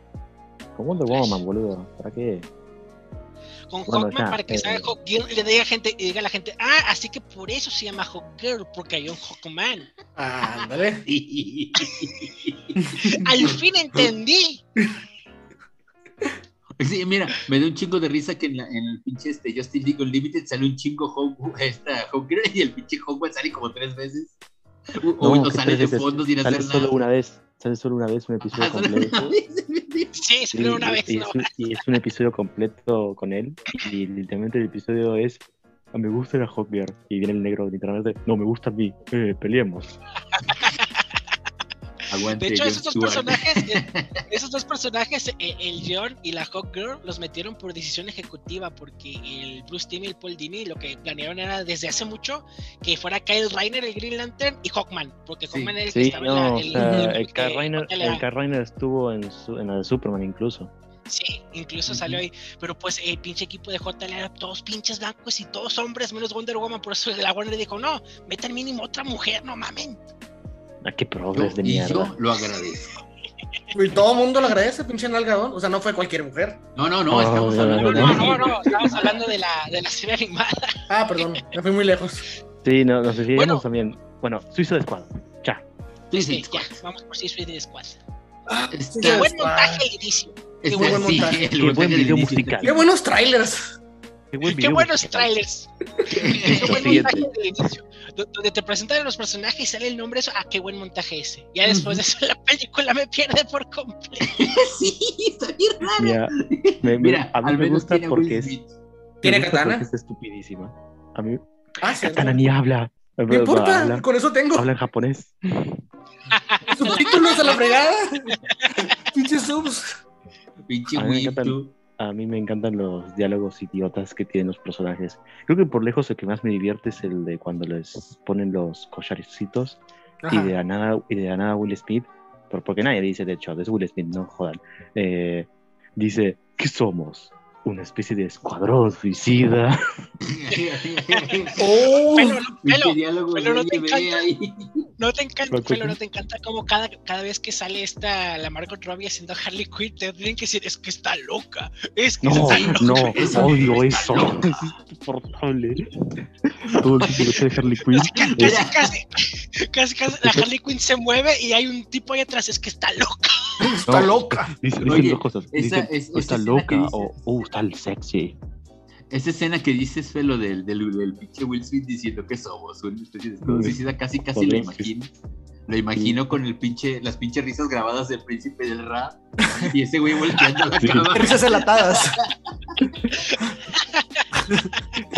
Con Wonder Woman, boludo. ¿Para qué? Con Bueno, Hawkman para que eh. salga Hawkgirl y le diga a gente, y diga a la gente, ah, así que por eso se llama Hawkgirl, porque hay un Hawkman. Ándale. Al fin entendí. Sí, mira, me da un chingo de risa que en, la- en el pinche este Justin League Unlimited sale un chingo Hawk, esta Hawker y el pinche Hawkman sale como tres veces. O, o que sale de veces. fondo sin Sale hacer solo nada. una vez. Sale solo una vez un episodio Ah, completo. Sí, Y, solo una vez, y ¿no? es un, y es un episodio completo con él. Y literalmente el episodio es. "Ah, Me gusta la Hawkbear. Y viene el negro literalmente. No, me gusta a mí. Eh, peleemos. Aguante, De hecho, Jon esos dos personajes, eh, esos dos personajes, eh, el John y la Hawkgirl, los metieron por decisión ejecutiva porque el Bruce Timm y el Paul Dini lo que planearon era desde hace mucho que fuera Kyle Reiner el Green Lantern y Hawkman, porque Sí. Hawkman era el que Sí, estaba en la- o el- sea, el- Kyle Reiner, que le- el Kyle Reiner estuvo en, su- en la de Superman incluso. Sí, incluso salió ahí. Pero pues el pinche equipo de JL era todos pinches blancos y todos hombres, menos Wonder Woman. Por eso la Warner dijo: No, metan mínimo otra mujer, no mamen. Ah, qué progres de y mierda. yo lo agradezco. Y todo el mundo lo agradece, pinche nalgadón. O sea, no fue cualquier mujer. No, no, no, Oh, estamos hablando no, de. No, no, no, estamos hablando de la, de la serie animada. Ah, perdón, me fui muy lejos. Sí, no, nos desviamos Bueno. también. Bueno, Suizo de Squad. Ya. Sí, Sí, sí, ya, vamos por sí, Suicide Squad. Ah, Está- Qué ya buen montaje al inicio. Está- buen sí, montaje. el Qué buen video musical. Qué buenos trailers. Qué, buen Qué video buenos musical. trailers. Qué buen montaje al inicio. Do- Donde te presentan a los personajes y sale el nombre, eso, ah, qué buen montaje ese. Ya después de eso la película me pierde por completo. sí, está bien raro. Mira, me, me- Mira, a mí al me menos gusta porque es, me ¿Tiene gusta katana? porque es estupidísima. A mí, Ah, sí. Katana ni habla. No importa, Habla, con eso tengo. habla en japonés. Subtítulos a la fregada. Pinches subs. Pinche A A mí me encantan los diálogos idiotas que tienen los personajes. Creo que por lejos el que más me divierte es el de cuando les ponen los collarcitos y de la nada, y de la nada Will Smith, por- porque nadie dice de hecho, es Will Smith, no jodan. eh, dice, ¿qué somos? Una especie de escuadrón suicida. Oh, Pelo, pelo, no te encanta. ahí. no te encanta, ¿Cuál Pelo, no te encanta como cada, cada vez que sale esta, la Margot Robbie haciendo Harley Quinn, te tienen que decir, es que está loca, es que No, está loca. no, odio está eso. loca. Es insoportable. Todo el título de Harley Quinn. Casi, es- casi, casi, casi, la Harley Quinn se mueve y hay un tipo ahí atrás, es que está loca. está no. loca. Dice- dicen Oye, dos cosas. esa- Dicen, es- "Oh, está esa escena que loca dices- o oh, sexy. Esa escena que dices, Felo, del, del, del pinche Will Smith diciendo que somos una especie de escuadrón Mm. suicida, casi casi lo imagino. Lo imagino con el pinche, las pinches risas grabadas del príncipe del rap y ese güey volteando la Sí. cámara. Risas enlatadas.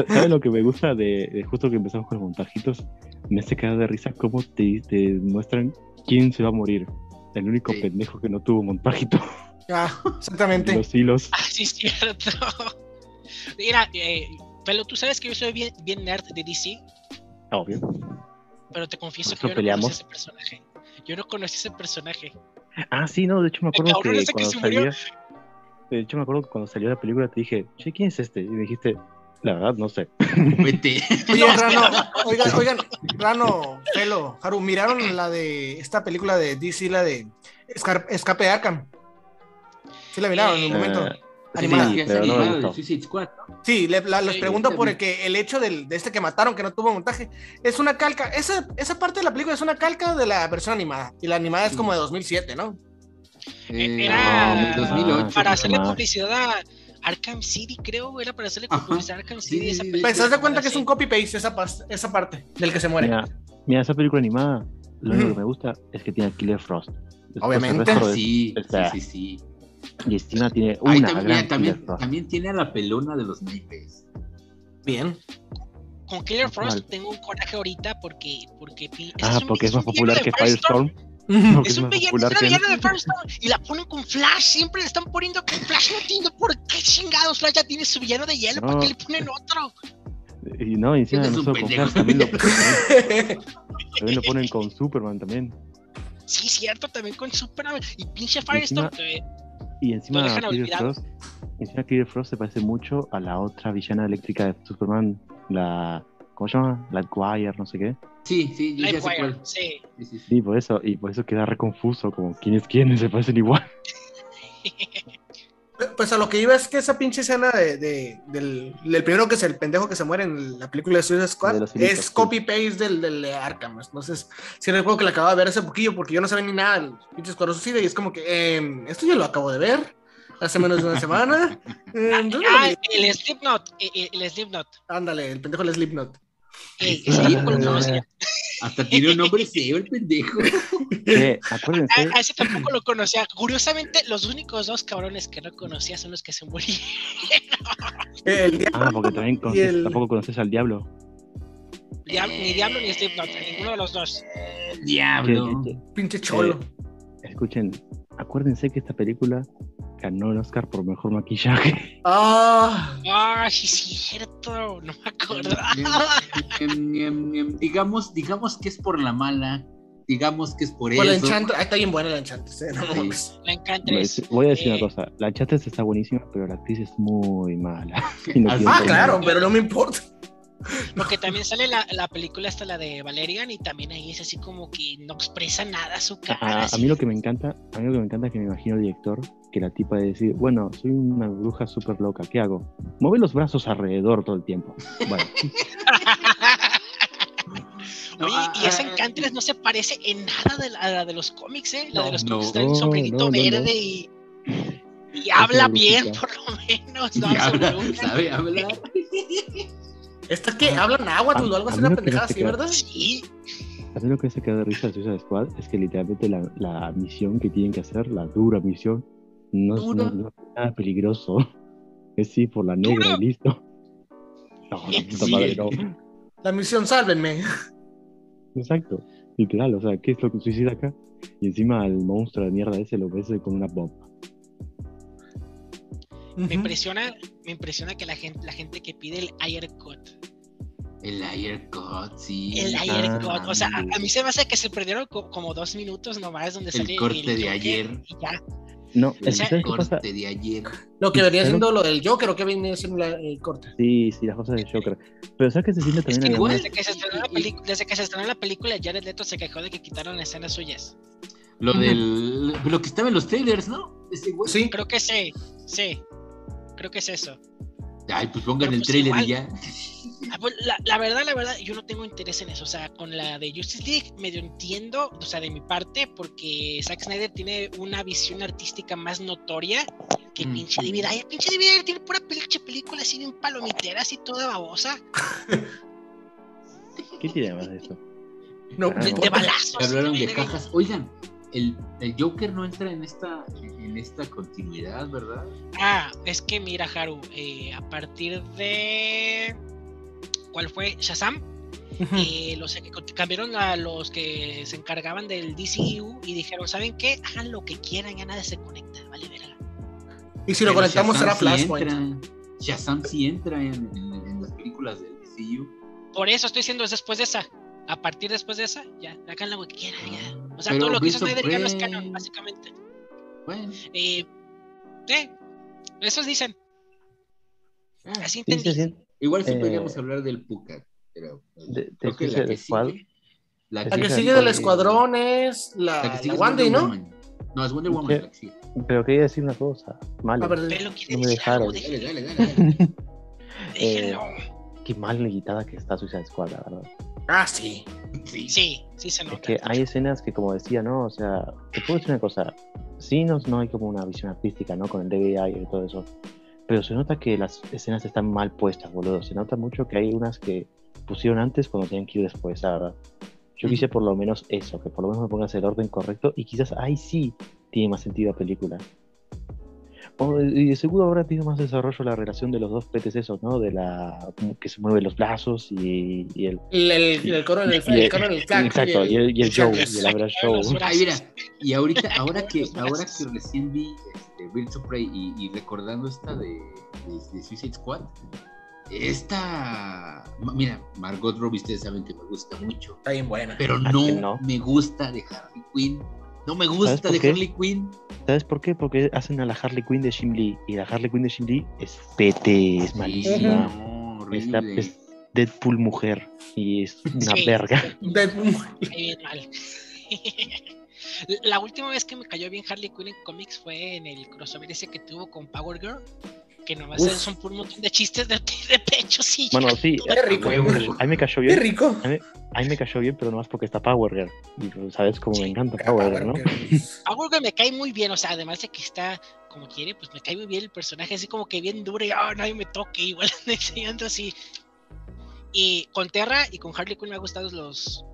¿Sabes lo que me gusta de, de justo que empezamos con los montajitos? Me hace caer de risa cómo te, te muestran quién se va a morir. El único Sí. pendejo que no tuvo montajito. Ah, exactamente. Los hilos. Ah, sí, es cierto. Mira, eh, Pelo, tú sabes que yo soy bien, bien nerd de DC, Obvio. pero te confieso que no yo no peleamos. conocía ese personaje. Yo no conocí ese personaje. Ah, sí, no, de hecho me acuerdo cabrón que que cuando murió. salía. De hecho me acuerdo que cuando salió la película te dije, che, ¿quién es este? Y me dijiste, la verdad, no sé. Vete. Oye, Rano, oigan, oigan, Rano, Pelo, Haru, ¿miraron la de esta película de DC, la de Escar- Escape de Arkham? Sí la miraron en un Eh, momento. Eh, Animada. Sí, pero no me de. Sí, le- la- les Sí, pregunto por el que el hecho del- de este que mataron, que no tuvo montaje, es una calca. Esa, esa parte de la película es una calca de la versión animada. Y la animada es como de 2007, ¿no? Eh, Era- no, 2008. Para sí, hacerle más. publicidad a Arkham City, creo, era para hacerle Ajá. publicidad a Arkham Sí, City. sí, esa sí, película. Pues, ¿te das cuenta que es Sí. un copy-paste esa, esa parte del que se muere? Mira, mira, esa película animada, lo único que me gusta es que tiene a Killer Frost. Después, Obviamente. es- Sí, Espera. sí, sí, encima tiene Ahí una también, gran también, también tiene a la pelona de los naipes. Bien. Con Killer Frost Mal. tengo un coraje ahorita porque. porque Ah, un- porque es más popular que Firestorm. Firestorm. Porque Es un villano, es una que villana de Firestorm y la ponen con Flash. Siempre le están poniendo con Flash. No entiendo por qué chingados Flash ya tiene su villano de hielo. ¿Para No. qué le ponen otro? Y no, y encima Es no un solo con pendejo. Flash, también lo, también lo ponen con Superman también. Sí, cierto, también con Superman. Y pinche encima- Firestorm. eh, Y encima. Frost, encima Killer Frost se parece mucho a la otra villana eléctrica de Superman, la ¿cómo se llama? Lightwire, no sé qué. Sí, sí, yo ya sé Livewire, cuál. sí. Sí, sí, sí. Sí, por eso, y por eso queda re confuso, como quién es quién, se parecen igual. Pues a lo que iba es que esa pinche escena de, de- del, del primero que es el pendejo que se muere en la película de Suicide De Squad filitos, es sí. copy-paste del, del de Arkham. Entonces, sí recuerdo que la acababa de ver hace poquillo porque yo no sabía ni nada del pinche Suicida y es como que em, esto ya lo acabo de ver hace menos de una semana. Eh, entonces, Ah, el Slipknot. eh, El Slipknot. ándale, el pendejo del Slipknot. Eh, lo conocía. Hasta tiene un nombre feo el pendejo. Acuérdense, A, a ese tampoco lo conocía. Curiosamente, los únicos dos cabrones que no conocía son los que se murieron. El diablo ah, porque también y conoces- el- tampoco conoces al diablo. Diab- ni Diablo ni Slipknot, ninguno de los dos. Diablo. Pinche cholo. escuchen, acuérdense que esta película ganó el Oscar por mejor maquillaje. Ah, Ah, sí, cierto. No me acordaba. Digamos, digamos que es por la mala. Digamos que es por por eso. Enchantress. Ah, está bien buena el Enchantress. eh, no Sí. mames. La Encantress. Voy a decir Eh. una cosa, la Chates está buenísima, pero la actriz es muy mala. No Ah, Ah, claro, pero no me importa. Porque también sale la, la película hasta la de Valerian y también ahí es así como que no expresa nada su cara. A, mí lo que me encanta, a mí lo que me encanta es que me imagino el director que la tipa de decir, bueno, soy una bruja súper loca, ¿qué hago? Mueve los brazos alrededor todo el tiempo. Bueno, No, Oye, ah, y esa ah, Encantress no se parece en nada de la, a la de los cómics, ¿eh? La de los no. cómics trae un No, sombrerito no, no, verde no. y. Y habla bien, por lo menos. y No, habla, sabe hablar. Esta que hablan agua, o algo así, una pendejada así, ¿verdad? Sí, a mí lo que se queda de risa de Suicide Squad es que literalmente la, la misión que tienen que hacer, la dura misión, no Dura. no- no es nada peligroso. Es sí por la negra Dura. y listo. No, Sí. madre, no. La misión, sálvenme. Exacto, literal, o sea, ¿qué es lo que suicida acá? Y encima al monstruo de mierda ese lo ves con una bomba. Me Ujú. impresiona, me impresiona que la gente, la gente que pide el air cut. El air cut, sí. El Ah, air cut. O sea, a, mí se me hace que se perdieron co- como dos minutos nomás donde El sale corte de Joker ayer. Y ya. No, El es que ¿sabes qué pasa? corte de ayer. Lo que venía siendo lo del Joker, o que venía siendo la- el corte. Sí, sí, las cosas de Joker. Pero ¿sabes qué se siente Es también que en igual- desde que, se estrenó la desde que se estrenó la película, Jared Leto se quejó de que quitaron escenas suyas. Lo del. Lo que estaba en los trailers, ¿no? Ese güey. Sí, Creo que sí, sí. Creo que es eso. Ay, pues pongan Pero el pues trailer igual. y ya. Ah, pues, La, la verdad, la verdad, yo no tengo interés en eso. O sea, con la de Justice League medio entiendo, o sea, de mi parte, porque Zack Snyder tiene una visión artística más notoria que Mm. pinche David Ayer. Pinche David Ayer tiene pura pinche película así bien palomitera, así toda babosa, ¿Qué tiene más de eso? no, Ah, de, de balazos. Hablaron de de- cajas. Oigan, el, el Joker no entra en esta, en esta continuidad, ¿verdad? Ah, es que mira, Haru, eh, a partir de. ¿Cuál fue? Shazam. Eh, los cambiaron a los que se encargaban del DCU y dijeron, ¿saben qué? Hagan lo que quieran, ya nada se conecta, vale, verga. Y si lo Pero conectamos Shazam será sí Flashpoint. Shazam sí entra en, en- en las películas del DCU. Por eso estoy diciendo, es después de esa. A partir después de esa, ya, hagan lo que quieran, ya. O sea, Pero todo lo que hizo Snyder ya no es canon, básicamente. Bueno, Eh, eh, esos dicen, ah, así Sí, entendí. sí, sí. igual sí Eh, podríamos hablar del Puka, pero eh, de- de creo que la que sigue, la La que Fíjate, sigue del escuadrón es la, la que sigue la Wandy, Wonder ¿no? Woman. No, es Wonder Woman que sigue. Pero quería decir una cosa, Pero quiere No me dejaron. Dale, dale, dale. dale. déjenlo. Qué mal limitada que está Suicide Squad, la verdad. Ah, sí. Sí. Sí, sí se Es nota. que hay escenas que, como decía, ¿no? O sea, te puedo decir una cosa. Sí, no, no hay como una visión artística, ¿no? Con el DVI y todo eso. Pero se nota que las escenas están mal puestas, boludo. Se nota mucho que hay unas que pusieron antes cuando tenían que ir después, la verdad. Yo quise por lo menos eso, que por lo menos me pongas el orden correcto y quizás ahí sí tiene más sentido la película. Y de seguro habrá tenido más desarrollo la relación de los dos petes esos, ¿no? De la que se mueven los brazos y, y el... El, el, el coro en el, y el coro en el Flack exacto, y el, y el show, y el abrazo show. Ay, mira, y ahorita, ahora que, ahora que recién vi este, Prey y, y recordando esta de, de, de Suicide Squad, esta, mira, Margot Robbie, ustedes saben que me gusta mucho, Está bien buena. pero ¿A no, no? me gusta de Harley Quinn, no me ¿Sabes gusta de qué? Harley Quinn. ¿Sabes por qué? Porque hacen a la Harley Quinn de Jim Lee. Y la Harley Quinn de Jim Lee es pete, es malísima. no, es Deadpool mujer. Y es una Sí. verga. Deadpool. Mal. La última vez que me cayó bien Harley Quinn en cómics fue en el crossover ese que tuvo con Power Girl. Que nomás Uf. son por un montón de chistes de, de pecho, sí. Bueno, sí. Qué rico. A mí me cayó- cayó Qué bien. rico. A mí me cayó bien, pero nomás porque está Power Girl. Y sabes cómo me encanta Power Girl, ¿no? Power Girl me cae muy bien, o sea, además de que está como quiere, pues me cae muy bien el personaje, así como que bien duro y ah, nadie me toque, igual anda enseñando así. Y con Terra y con Harley Quinn me ha gustado los.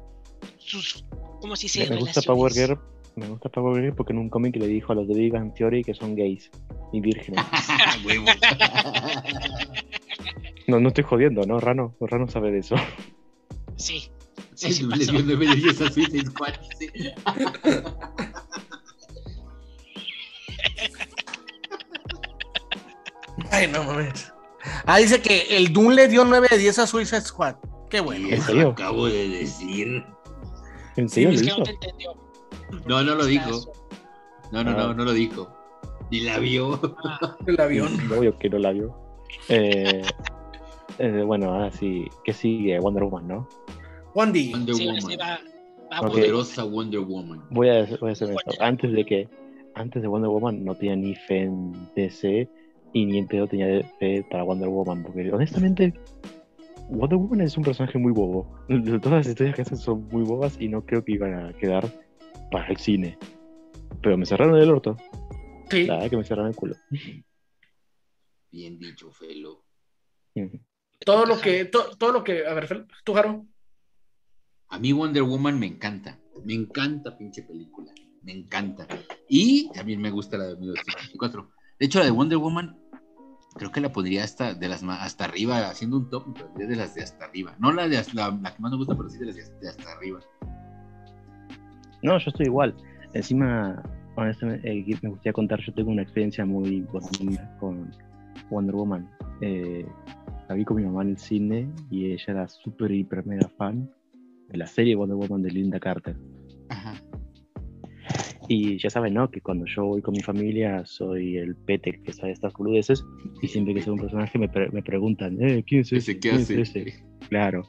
sus. ¿Cómo se dice? Me, me gusta Power. Girl. Me gusta Power Girl porque en un cómic le dijo a los de Big Bang Theory que son gays y vírgenes. Huevo. No, no estoy jodiendo, ¿no? Rano, Rano sabe de eso. Sí. Sí, sí Le pasó. dio nueve de diez a Suicide Squad, dice. Ay, no mames. Ah, dice que el Doom le dio 9 de 10 a Suicide Squad. Qué bueno. Eso serio? acabo de decir. ¿En Sí, serio es lo que no te entendió. No, no lo dijo. su- No, no, Ah. no, no lo dijo. Ni la vio. ah, El avión. Obvio que no la vio. Eh, eh, bueno, ahora sí. ¿Qué sigue? Wonder Woman, ¿no? Wandy. Wonder sí, Woman. va, Poderosa Wonder Woman. Voy a, voy a hacer esto. Antes de que. Antes de Wonder Woman no tenía ni fe en DC y ni en pedo tenía fe para Wonder Woman. Porque honestamente. Wonder Woman es un personaje muy bobo. Todas las historias que hacen son muy bobas y no creo que iban a quedar para el cine. Pero me cerraron el orto. Sí. Verdad que me cerraron el culo. Bien dicho, Felo. Todo lo que, to- todo lo que, a ver, Fel, tú, Jaro. A mí Wonder Woman me encanta. Me encanta pinche película. Me encanta. Y también me gusta la de 1984. De hecho, la de Wonder Woman, creo que la pondría hasta, de las, hasta arriba, haciendo un top, pero de las de hasta arriba. No la, de, la, la que más me gusta, pero sí de las de hasta arriba. No, yo estoy igual. Encima, honestamente, eh, me gustaría contar, yo tengo una experiencia muy bonita con Wonder Woman. Eh, la vi con mi mamá en el cine y ella era súper, hiper, mega fan de la serie Wonder Woman de Linda Carter. Ajá. Y ya saben, ¿no? Que cuando yo voy con mi familia soy el pete que sabe estas boludeces y siempre que sea un personaje me, pre- me preguntan, eh, ¿quién es ese? ¿qué ¿Quién es hace? ese?". Claro.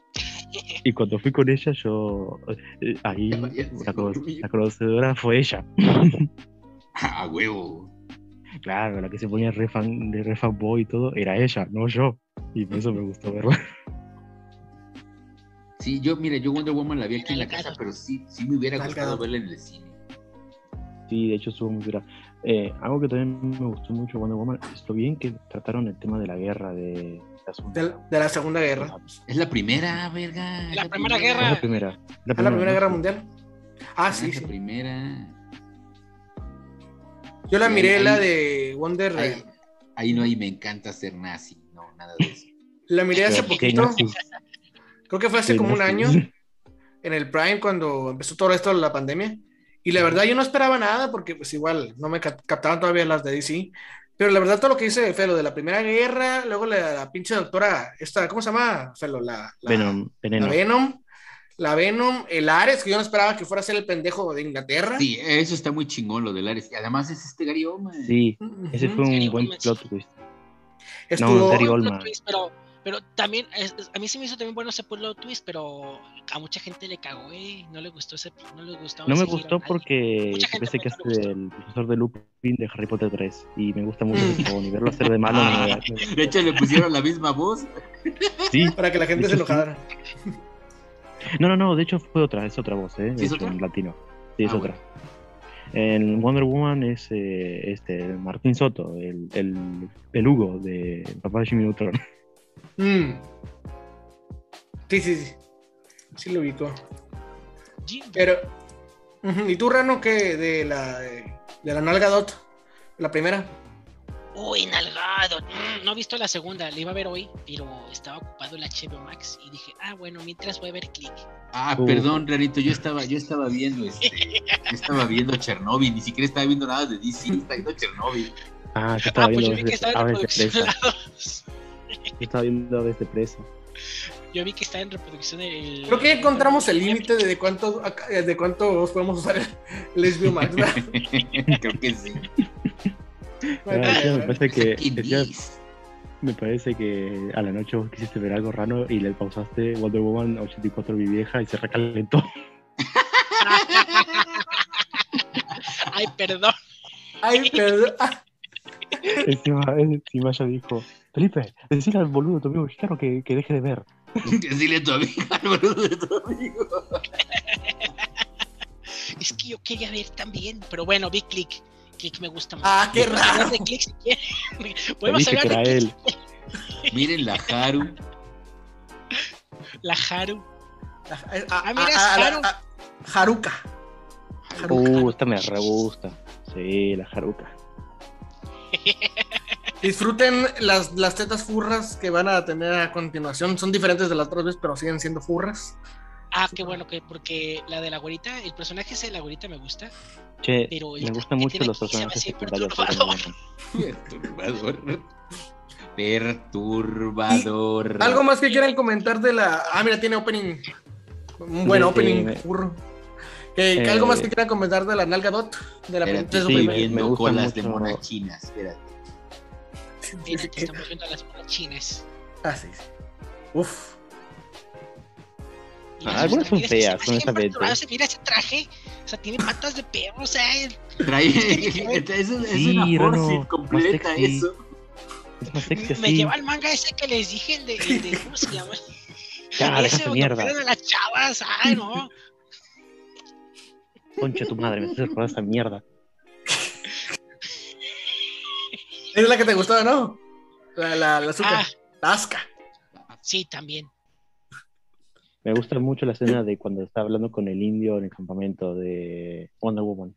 Y cuando fui con ella, yo. eh, ahí, la, conocedora fue ella. A huevo. Claro, la que se ponía re fan, de re fanboy y todo, era ella, no yo. Y por eso me gustó verla. Sí, yo, mira, yo Wonder Woman la vi aquí en la casa, pero sí, sí me hubiera gustado verla en el cine. Sí, de hecho estuvo muy dura. Eh, algo que también me gustó mucho de Wonder Woman es lo bien que trataron el tema de la guerra, de la De, de la Segunda Guerra. Es la primera, verga. es La primera guerra. la primera. La ¿Es la Primera ¿no? Guerra Mundial? Ah, Ah, sí, es la sí. primera. Yo la Sí, miré, ahí- la de Wonder. Ahí, ahí no hay me encanta ser nazi, no, nada de eso. La miré hace poquito. Creo que fue hace como un año. en el Prime cuando empezó todo esto de la pandemia. Y la verdad yo no esperaba nada porque pues igual no me cap- captaban todavía las de DC. Pero la verdad todo lo que dice Felo de la Primera Guerra, luego la, la pinche doctora, esta, ¿cómo se llama? Felo, la, la, Venom, la. Venom. la Venom, el Ares, que yo no esperaba que fuera a ser el pendejo de Inglaterra. Sí, eso está muy chingón lo del Ares. Y además es este Gary Oldman. Sí, ese fue un Gary buen Oldman, plot twist. Estuvo- Gary Buen Oldman. pero, pero también, es- es- a mí se me hizo también bueno ese plot twist, pero a mucha gente le cagó, eh. No le gustó ese, no le gustó. No me gustó porque Mucha gente parece que no es el profesor de Lupin de Harry Potter 3 y me gusta mucho Mm. chabón y verlo hacer de malo Ah, me- de hecho, le pusieron la misma voz. Sí, Para que la gente se sí. enojara. no, no, no, de hecho fue otra, es otra voz, ¿eh? De ¿Sí es hecho, otra? en latino. Sí, es Ah, otra. En Wonder Woman es eh, este, Martín Soto, el, el, el Hugo de Papá de Jimmy Neutron. Mm. Sí, sí, sí. Sí lo ubico. Jim, Pero. ¿Y tú, Rano, qué? De la, de la nalga dot? La primera. Uy, nalgado. Mm, no he visto la segunda, la iba a ver hoy, pero estaba ocupado el HBO Max y dije, ah, bueno, mientras voy a ver click. Ah, Uh. perdón, Rarito, yo estaba, yo estaba viendo este, yo estaba viendo Chernobyl, ni siquiera estaba viendo nada de DC, estaba viendo Chernobyl. Ah, yo estaba Ah, pues viendo yo vi que aves, estaba de, en Yo estaba viendo aves de presa. Yo vi que está en reproducción el. Creo que ya encontramos el límite de, de cuánto de cuántos podemos usar el HBO Max. ¿verdad? Creo que sí. Ah, me parece que, me parece que a la noche vos quisiste ver algo raro y le pausaste Wonder Woman 84 mi vieja y se recalentó. Ay, perdón. Ay, perdón. Encima, encima ella dijo, Felipe, decile al boludo tu amigo mexicano que, que deje de ver. Decirle a tu amiga, al boludo de tu amigo. Es que yo quería ver también, pero bueno, vi click. Click me gusta más. Ah, qué Podemos hablar raro. de click si quieren. Podemos hablar de era click. él. Miren la Haru. La Haru. Ah, Ah, mira, es ah, Haru. ah, Haruka. Haruka. Uh, esta me re gusta. Sí, la jaruca. Disfruten las, las tetas furras que van a tener a continuación. Son diferentes de las otras veces, pero siguen siendo furras. Ah, qué bueno, que porque la de la güerita, el personaje ese de la güerita me gusta, Che, pero me gustan mucho los me personajes secundarios. de perturbador. Perturbador. Perturbador. ¿Algo más que quieran comentar de la. Ah, mira, tiene opening. Un buen opening de- furro. Que, que Eh, algo más que quieran comentar de la nalga dot. De la Espérate, de su sí, me viendo gusta colas de chinas. Espérate. Mira, aquí estamos viendo a las chinas. Ah, sí, sí. Uf. Mira, Ah, algunas son feas, honestamente. Mira ese traje, o sea, tiene patas de perro, o sea, el- Trae. es, es Sí, una Rano, Forsyth más completa sexy. eso. Es más sexy me lleva al manga ese que les dije, el de, el de ¿cómo se llama? Ya, deja ese mierda. a las chavas, ay, no. Concha tu madre, me haces recordar esa mierda. Es la que te gustaba, ¿no? La, la, la azúcar. Ah, La asca. sí, también. Me gusta mucho la escena de cuando está hablando con el indio en el campamento de Wonder Woman.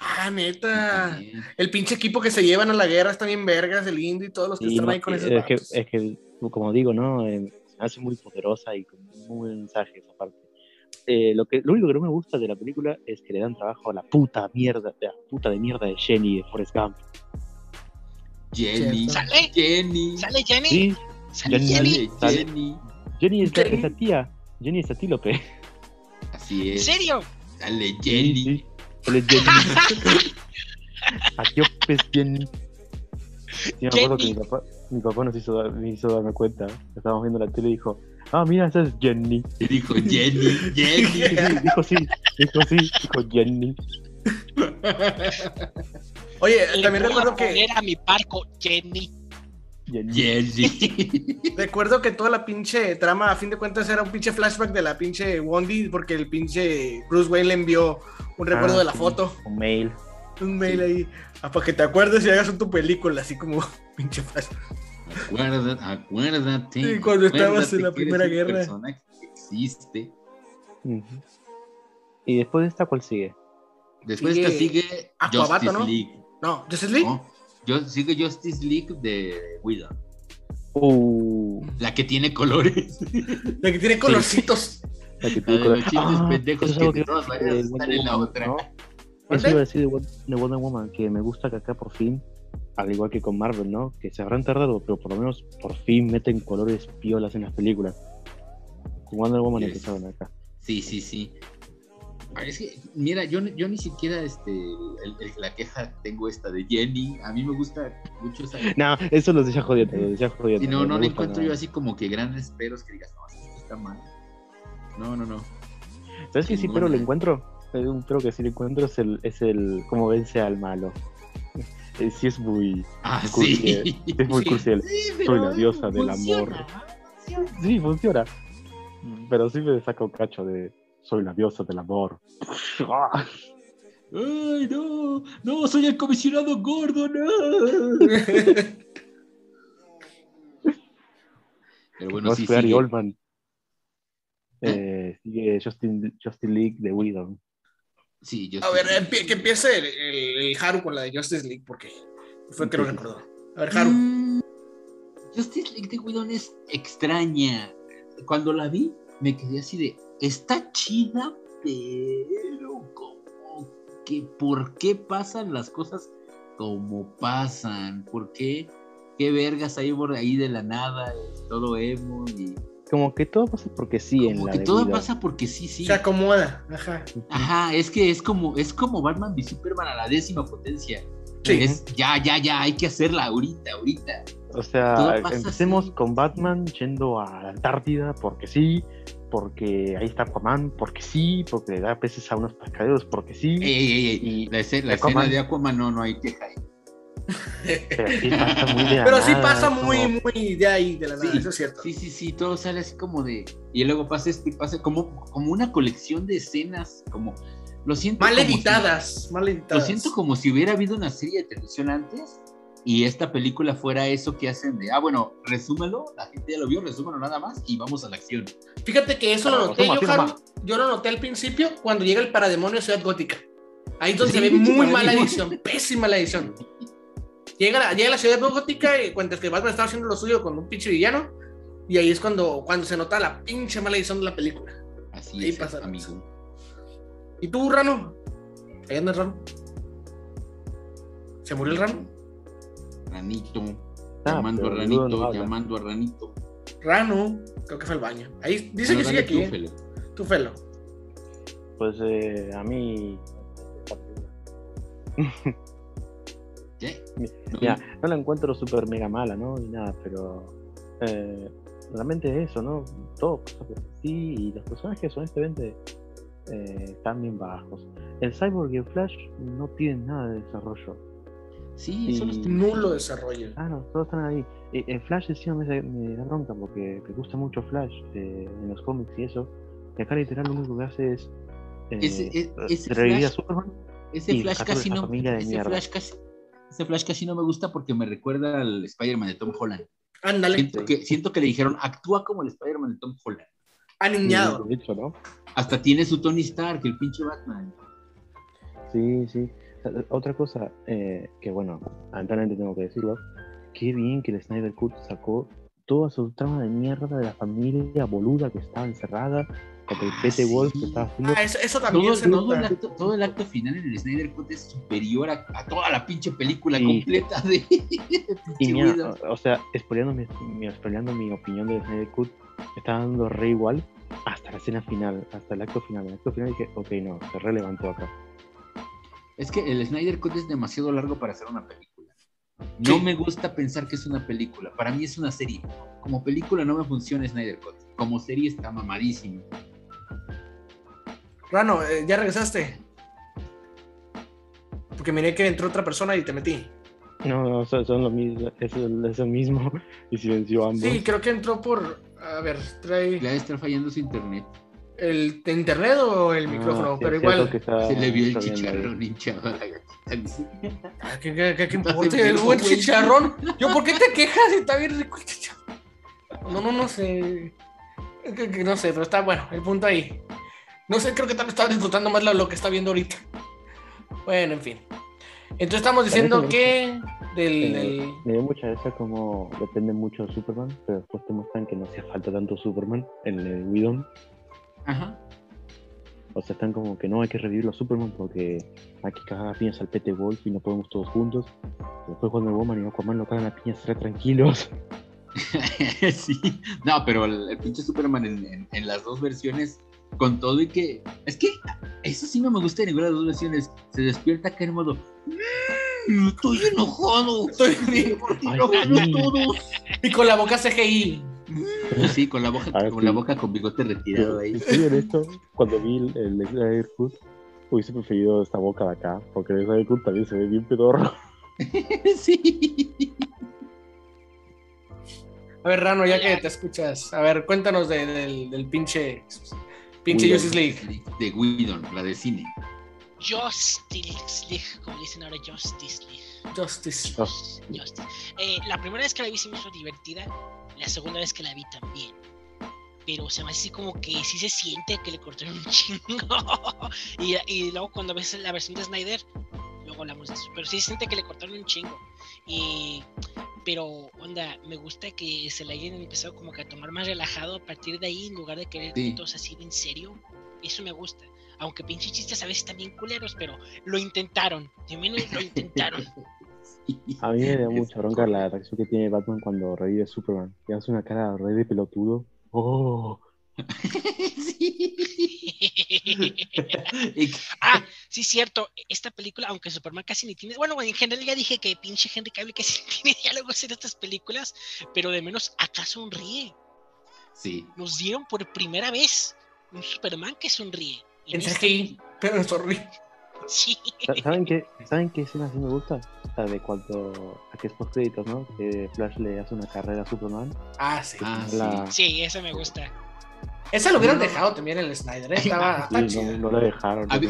Ah, neta. El pinche equipo que se llevan a la guerra está bien vergas, el indio y todos los que están ahí con esos es, que, vatos. es que, como digo, ¿no? Eh, se hace muy poderosa y con un muy buen mensaje esa parte. Eh, lo, que, lo único que no me gusta de la película es que le dan trabajo a la puta mierda, la puta de mierda de Jenny de Forrest Gump. Jenny. ¿Sale? Jenny. ¿Sale Jenny? Sí, ¿Sale Jenny. Jenny? Sale Sale. Jenny. Jenny es la- Jenny. esa tía. Jenny es Atílope. Así ¿En es. serio? Sale Sí, Jenny. sí. Él es Jenny. Atíopes Jenny. Sí, me acuerdo que mi Jenny. papá, mi papá nos hizo, me hizo darme cuenta. Estábamos viendo la tele y dijo, ah, mira, esa es Jenny. Y dijo Jenny. Jenny. Sí, sí, dijo sí, dijo sí, dijo Jenny. Oye, Le también voy recuerdo a que poner a mi parco Jenny. Jenny. Jenny. recuerdo que toda la pinche trama a fin de cuentas era un pinche flashback de la pinche Wandy porque el pinche Bruce Wayne le envió un recuerdo Ah, de la sí, foto, Un mail. un mail ahí, ah, para que te acuerdes y hagas tu película así como pinche flashback. Acuérdate, acuérdate. Sí, cuando estabas en la Primera Guerra. que existe. Y después de esta, ¿cuál sigue? Después Sigue te sigue Aquabato, Justice ¿no? League. No, Justice League. ¿no? Yo, sigue Justice League de Widow. Uh, La que tiene colores. La que tiene colorcitos. la que los chistes Ah, pendejos que todas iba a Wonder en la Woman, otra. ¿no? Eso iba a decir de Wonder Woman, que me gusta que acá por fin, al igual que con Marvel, ¿no? Que se habrán tardado, pero por lo menos por fin meten colores piolas en las películas. Con Wonder Woman Yes. empezaron acá. Sí, sí, sí. Es que, mira, yo, yo ni siquiera este, el- el- la queja tengo esta de Jenny. A mí me gusta mucho esa. No, eso los decía jodiendo, los decía jodiendo. Y no, no gusta encuentro nada. yo así como que grandes peros que digas, no, esto está mal. No, no, no. ¿Sabes que sí, pero le encuentro? Un pero que sí le encuentro es el, es el cómo vence al malo. Eh, Sí es muy, Ah, cursi, sí. es muy Sí, Soy la diosa del funciona. Sí, funciona. Pero sí me saca un cacho de soy la diosa del amor. Ay, no, no, soy el comisionado gordo, no. Pero bueno, no sí, Ari sigue. Oldman. Eh, sigue Justin, Justin League de Widow. Sí, yo A ver, empie- que empiece el, el- el Haru con la de Justice League, porque fue que lo recordó. A ver, Haru. Mm, Justice League de Widow es extraña. Cuando la vi, me quedé así de, está chida, pero como que, ¿por qué pasan las cosas como pasan? ¿Por qué? ¿Qué vergas hay por ahí de la nada? Es todo emo y... Como que todo pasa porque sí en Como la que todo pasa porque sí, sí. Se acomoda. Ajá. Ajá, es que es como, es como Batman y Superman a la décima potencia. Sí. Es ya, ya, ya, hay que hacerla ahorita, ahorita. O sea, empecemos así. con Batman yendo a la Antártida porque sí, porque ahí está Aquaman porque sí, porque le da peces a unos pescaderos porque sí. Ey, ey, ey, ey. Y La, escena, la Aquaman. escena de Aquaman no, no hay queja ahí. Pero sí pasa muy de sí como- muy, muy de ahí, de la nada, Sí. eso es cierto. Sí, sí, sí, todo sale así como de. Y luego pasa esto y pasa como, como una colección de escenas, como. Lo siento. Mal si- editadas, mal lo editadas. siento como si hubiera habido una serie de televisión antes y esta película fuera eso que hacen de. Ah, bueno, resúmelo, la gente ya lo vio, resúmelo nada más y vamos a la acción. Fíjate que eso lo noté yo. Haru. Yo lo noté al principio cuando llega el parademonio de Ciudad Gótica. Ahí es donde Sí, se ve muy mala edición, pésima la edición. Llega, la- llega a la Ciudad Gótica y cuentas que Batman estaba haciendo lo suyo con un pinche villano. Y ahí es cuando, cuando se nota la pinche mala edición de la película. Así Ahí es, pasa amigo. ¿Y tú, Rano? ¿Ahí andas, Rano? ¿Se murió el Rano? Ranito. Ah, llamando a Ranito, no llamando a Ranito. Rano, creo que fue al baño. Ahí dice que sigue aquí. tú, ¿eh? Felo. Tú, Felo. Pues eh, a mí. ¿Qué? Mira, no la encuentro súper mega mala, ¿no? Ni nada, pero. Eh, realmente eso, ¿no? Todo sí y los personajes honestamente eh, están bien bajos. El Cyborg y el Flash no tienen nada de desarrollo. Sí, Y- solo está- Nulo desarrollo. Ah, no, todos están ahí. Eh, el Flash encima me, me da bronca porque me gusta mucho Flash eh, en los cómics y eso. Y acá literal lo único que hace es. eh, Ese- e- ese revivir a Flash- Superman. Ese y Flash casi no. Ese. Flash casi. Ese Flash casi no me gusta porque me recuerda al Spider-Man de Tom Holland. Ándale, Siento, Sí. que, siento que le dijeron, actúa como el Spider-Man de Tom Holland. aniñado. Hecho, ¿no? Hasta tiene su Tony Stark, el pinche Batman. Sí, sí. Otra cosa eh, que, bueno, lamentablemente tengo que decirlo, qué bien que el Snyder Cut sacó toda su trama de mierda de la familia boluda que estaba encerrada, con el Ah, Pete Wolf sí. que estaba haciendo. Ah, eso, eso también Todo, se todo el acto, todo el acto final en el Snyder Cut es superior a, a toda la pinche película Sí. completa de, Y mira, o, sea, spoileando mi, mi- opinión del Snyder Cut, me está dando re igual hasta la escena final, hasta el acto final. El acto final dije, ok, no, se relevantó acá. Es que el Snyder Cut es demasiado largo para hacer una película. No Sí. me gusta pensar que es una película. Para mí es una serie. Como película no me funciona Snyder Cut. Como serie está mamadísimo. Rano, eh, ¿ya regresaste? Porque miré que entró otra persona y te metí. No, no, son, son lo mismo, es el, es el mismo y silenció ambos. Sí, creo que entró por. A ver, trae. Le ha de estar fallando su internet. ¿El internet o el Ah, micrófono? sí, pero igual. está- Se le vio el chicharrón hinchado a la gatita. Ah, ¿Qué, qué, qué, qué Estás importa? El buen chicharrón. Yo, ¿por qué te quejas si está bien rico el chicharrón? No, no, no sé. No sé, pero está bueno, el punto ahí. No sé, creo que tal vez estaba disfrutando más lo, que está viendo ahorita. Bueno, en fin. Entonces estamos diciendo que del, del- Me dio mucha risa como depende mucho de Superman, pero después te muestran que no hacía falta tanto Superman en el Widom. Ajá. O sea, están como que no hay que revivirlo a Superman porque hay que cagar a piñas al Pete Wolf y no podemos todos juntos. Después cuando el Woman y Aquaman lo cagan a piñas re tranquilos. sí. No, pero el, el pinche Superman en, en- en las dos versiones con todo y que. Es que eso sí no me gusta de ninguna de las dos versiones. Se despierta acá en modo. "Mm, Estoy enojado. Estoy Ay, sí. todos". Y con la boca CGI. Sí, con la boca, A ver, con sí. la boca con bigote retirado ahí. si soy honesto, cuando vi el, el Snyder Cut, hubiese preferido esta boca de acá, porque el Snyder Cut también se ve bien pedorro. Sí. A ver, Rano, ya que te escuchas, a ver, cuéntanos de- del, del pinche. Pinche. Justice League. De Whedon, la de cine. Justice League, como dicen ahora, Justice League. Justice. Justice. Eh, la primera vez que la vi se me hizo divertida, la segunda vez que la vi también. Pero se me hace así como que sí se siente que le cortaron un chingo. y, y luego cuando ves la versión de Snyder, luego hablamos de eso. Pero sí se siente que le cortaron un chingo. Y, pero, onda, me gusta que se la hayan empezado como que a tomar más relajado a partir de ahí, en lugar de querer Sí. todos así en serio. Eso me gusta. Aunque pinches chistes a veces también culeros, pero lo intentaron. Menos lo intentaron. A mí me da mucha bronca la reacción que tiene Batman cuando revive Superman. Y hace una cara re de pelotudo. ¡Oh! Sí. Ah, sí, cierto. Esta película, aunque Superman casi ni tiene. Bueno, en general ya dije que pinche Henry Cavill casi ni tiene diálogos en estas películas, pero de menos acá sonríe. sí. Nos dieron por primera vez un Superman que sonríe. En pero horrible. Sí. Sa- ¿Saben qué, ¿Saben qué escena sí me gusta? La de cuando. Aquí es post créditos, ¿no? Que Flash le hace una carrera a Superman. Ah, sí. Ah, La- Sí, esa me gusta. Esa lo hubieran No. dejado también en el Snyder, ¿eh? Estaba, Sí, no, no la dejaron. A en mí-.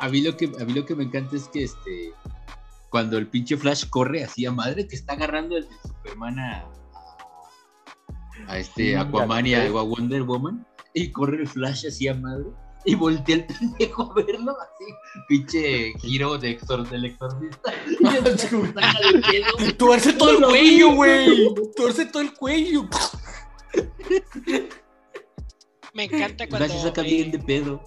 A lo que a mí lo que me encanta es que este cuando el pinche Flash corre así a madre que está agarrando el, el Superman a, a, este Sí, Aquaman y a Wonder Woman y corre el Flash así a madre y voltea el pendejo a verlo así pinche giro de Héctor del exorcista. Tuerce todo el Lo cuello, güey. Tuerce todo el cuello. Me encanta cuando. Se saca eh, bien de pedo.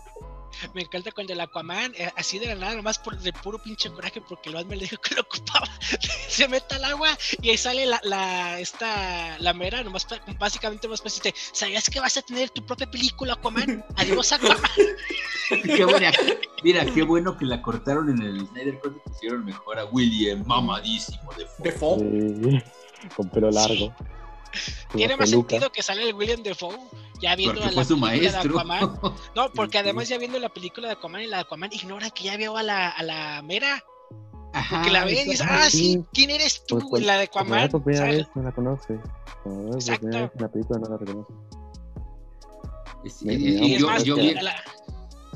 Me encanta cuando el Aquaman, eh, así de la nada, nomás por de puro pinche coraje, porque el Batman le dijo que lo ocupaba, se mete al agua y ahí sale la, la esta, la mera, nomás básicamente más pues dice, ¿sabías que vas a tener tu propia película, Aquaman? Adiós, Aquaman. Qué buena- mira, qué bueno que la cortaron en el Snyder Cut y pusieron mejor a William mamadísimo de De fondo. Fo. Sí, con pelo largo. Tiene más peluca. sentido que sale el William Defoe, ya viendo Porque la su de. Aquaman. No, porque Sí, además ya viendo la película de Aquaman y la de Aquaman ignora que ya vio a la, a la mera, Ajá, porque la ve y dice, exacto. ah, sí. ¿quién eres tú? Pues, cuando- la de Aquaman. por primera ¿sabes? vez no la conoce. Por Exacto. primera vez en la película no la reconoce. Y- y Y yo, la,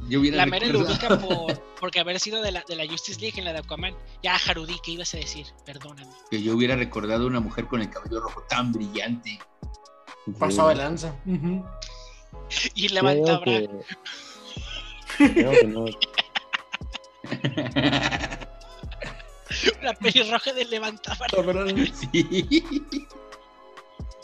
yo hubiera La Mera lo ubica por, porque haber sido de la, de la Justice League en la de Aquaman. Ya, Harudi, ¿qué ibas a decir? Perdóname. que yo hubiera recordado una mujer con el cabello rojo tan brillante. Pasado de lanza. Y levanta que, creo que no. La pelirroja de levanta bra. Cabrón. sí.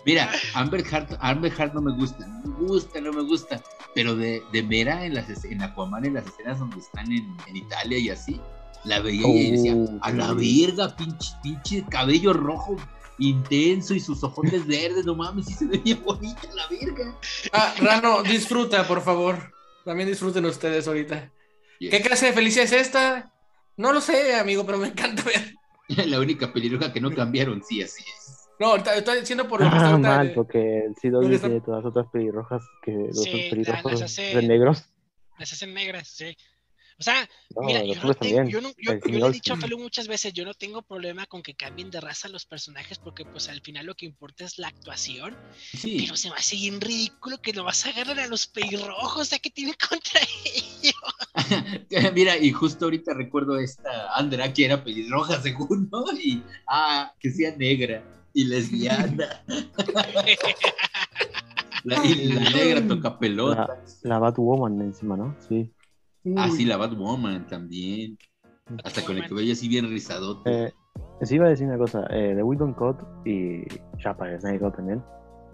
Mira, Amber Heard, Amber Heard no me gusta, no me gusta, no me gusta. Pero de, de Mera en, las, en Aquaman, en las escenas donde están en, en Italia y así, la veía y decía, Oh, a la verga, pinche, pinche cabello rojo intenso y sus ojotes verdes, no mames, sí se ve bien bonita la verga. Ah, Rano, disfruta, por favor. También disfruten ustedes ahorita. Yes. ¿Qué clase de felicidad es esta? No lo sé, amigo, pero me encanta ver. La única pelirroja que no cambiaron, sí, así es. No, está- estoy diciendo por lo que está Ah, mal, porque el CW tiene todas las otras pelirrojas que los Sí, pelirrojos las hace- de negros. Las hacen negras, sí. O sea, No, mira, los yo, no tengo, también. yo, no- yo- le he dicho a Felu muchas veces, yo no tengo problema con que cambien de raza los personajes porque pues al final lo que importa es la actuación. Sí. Pero se me hace bien ridículo que nomás agarren a los pelirrojos, o sea, que tienen contra ellos. Mira, y justo ahorita recuerdo esta Andra que era pelirroja, según, ¿no? Y, ah, que sea negra y lesbiana. La, y la negra toca pelota. La Batwoman encima, ¿no? Sí. Ah, sí, la Batwoman también. Hasta con el cabello así bien rizadote. Eh, sí iba a decir una cosa, eh, de Wildon Code y ya para el Snyder también,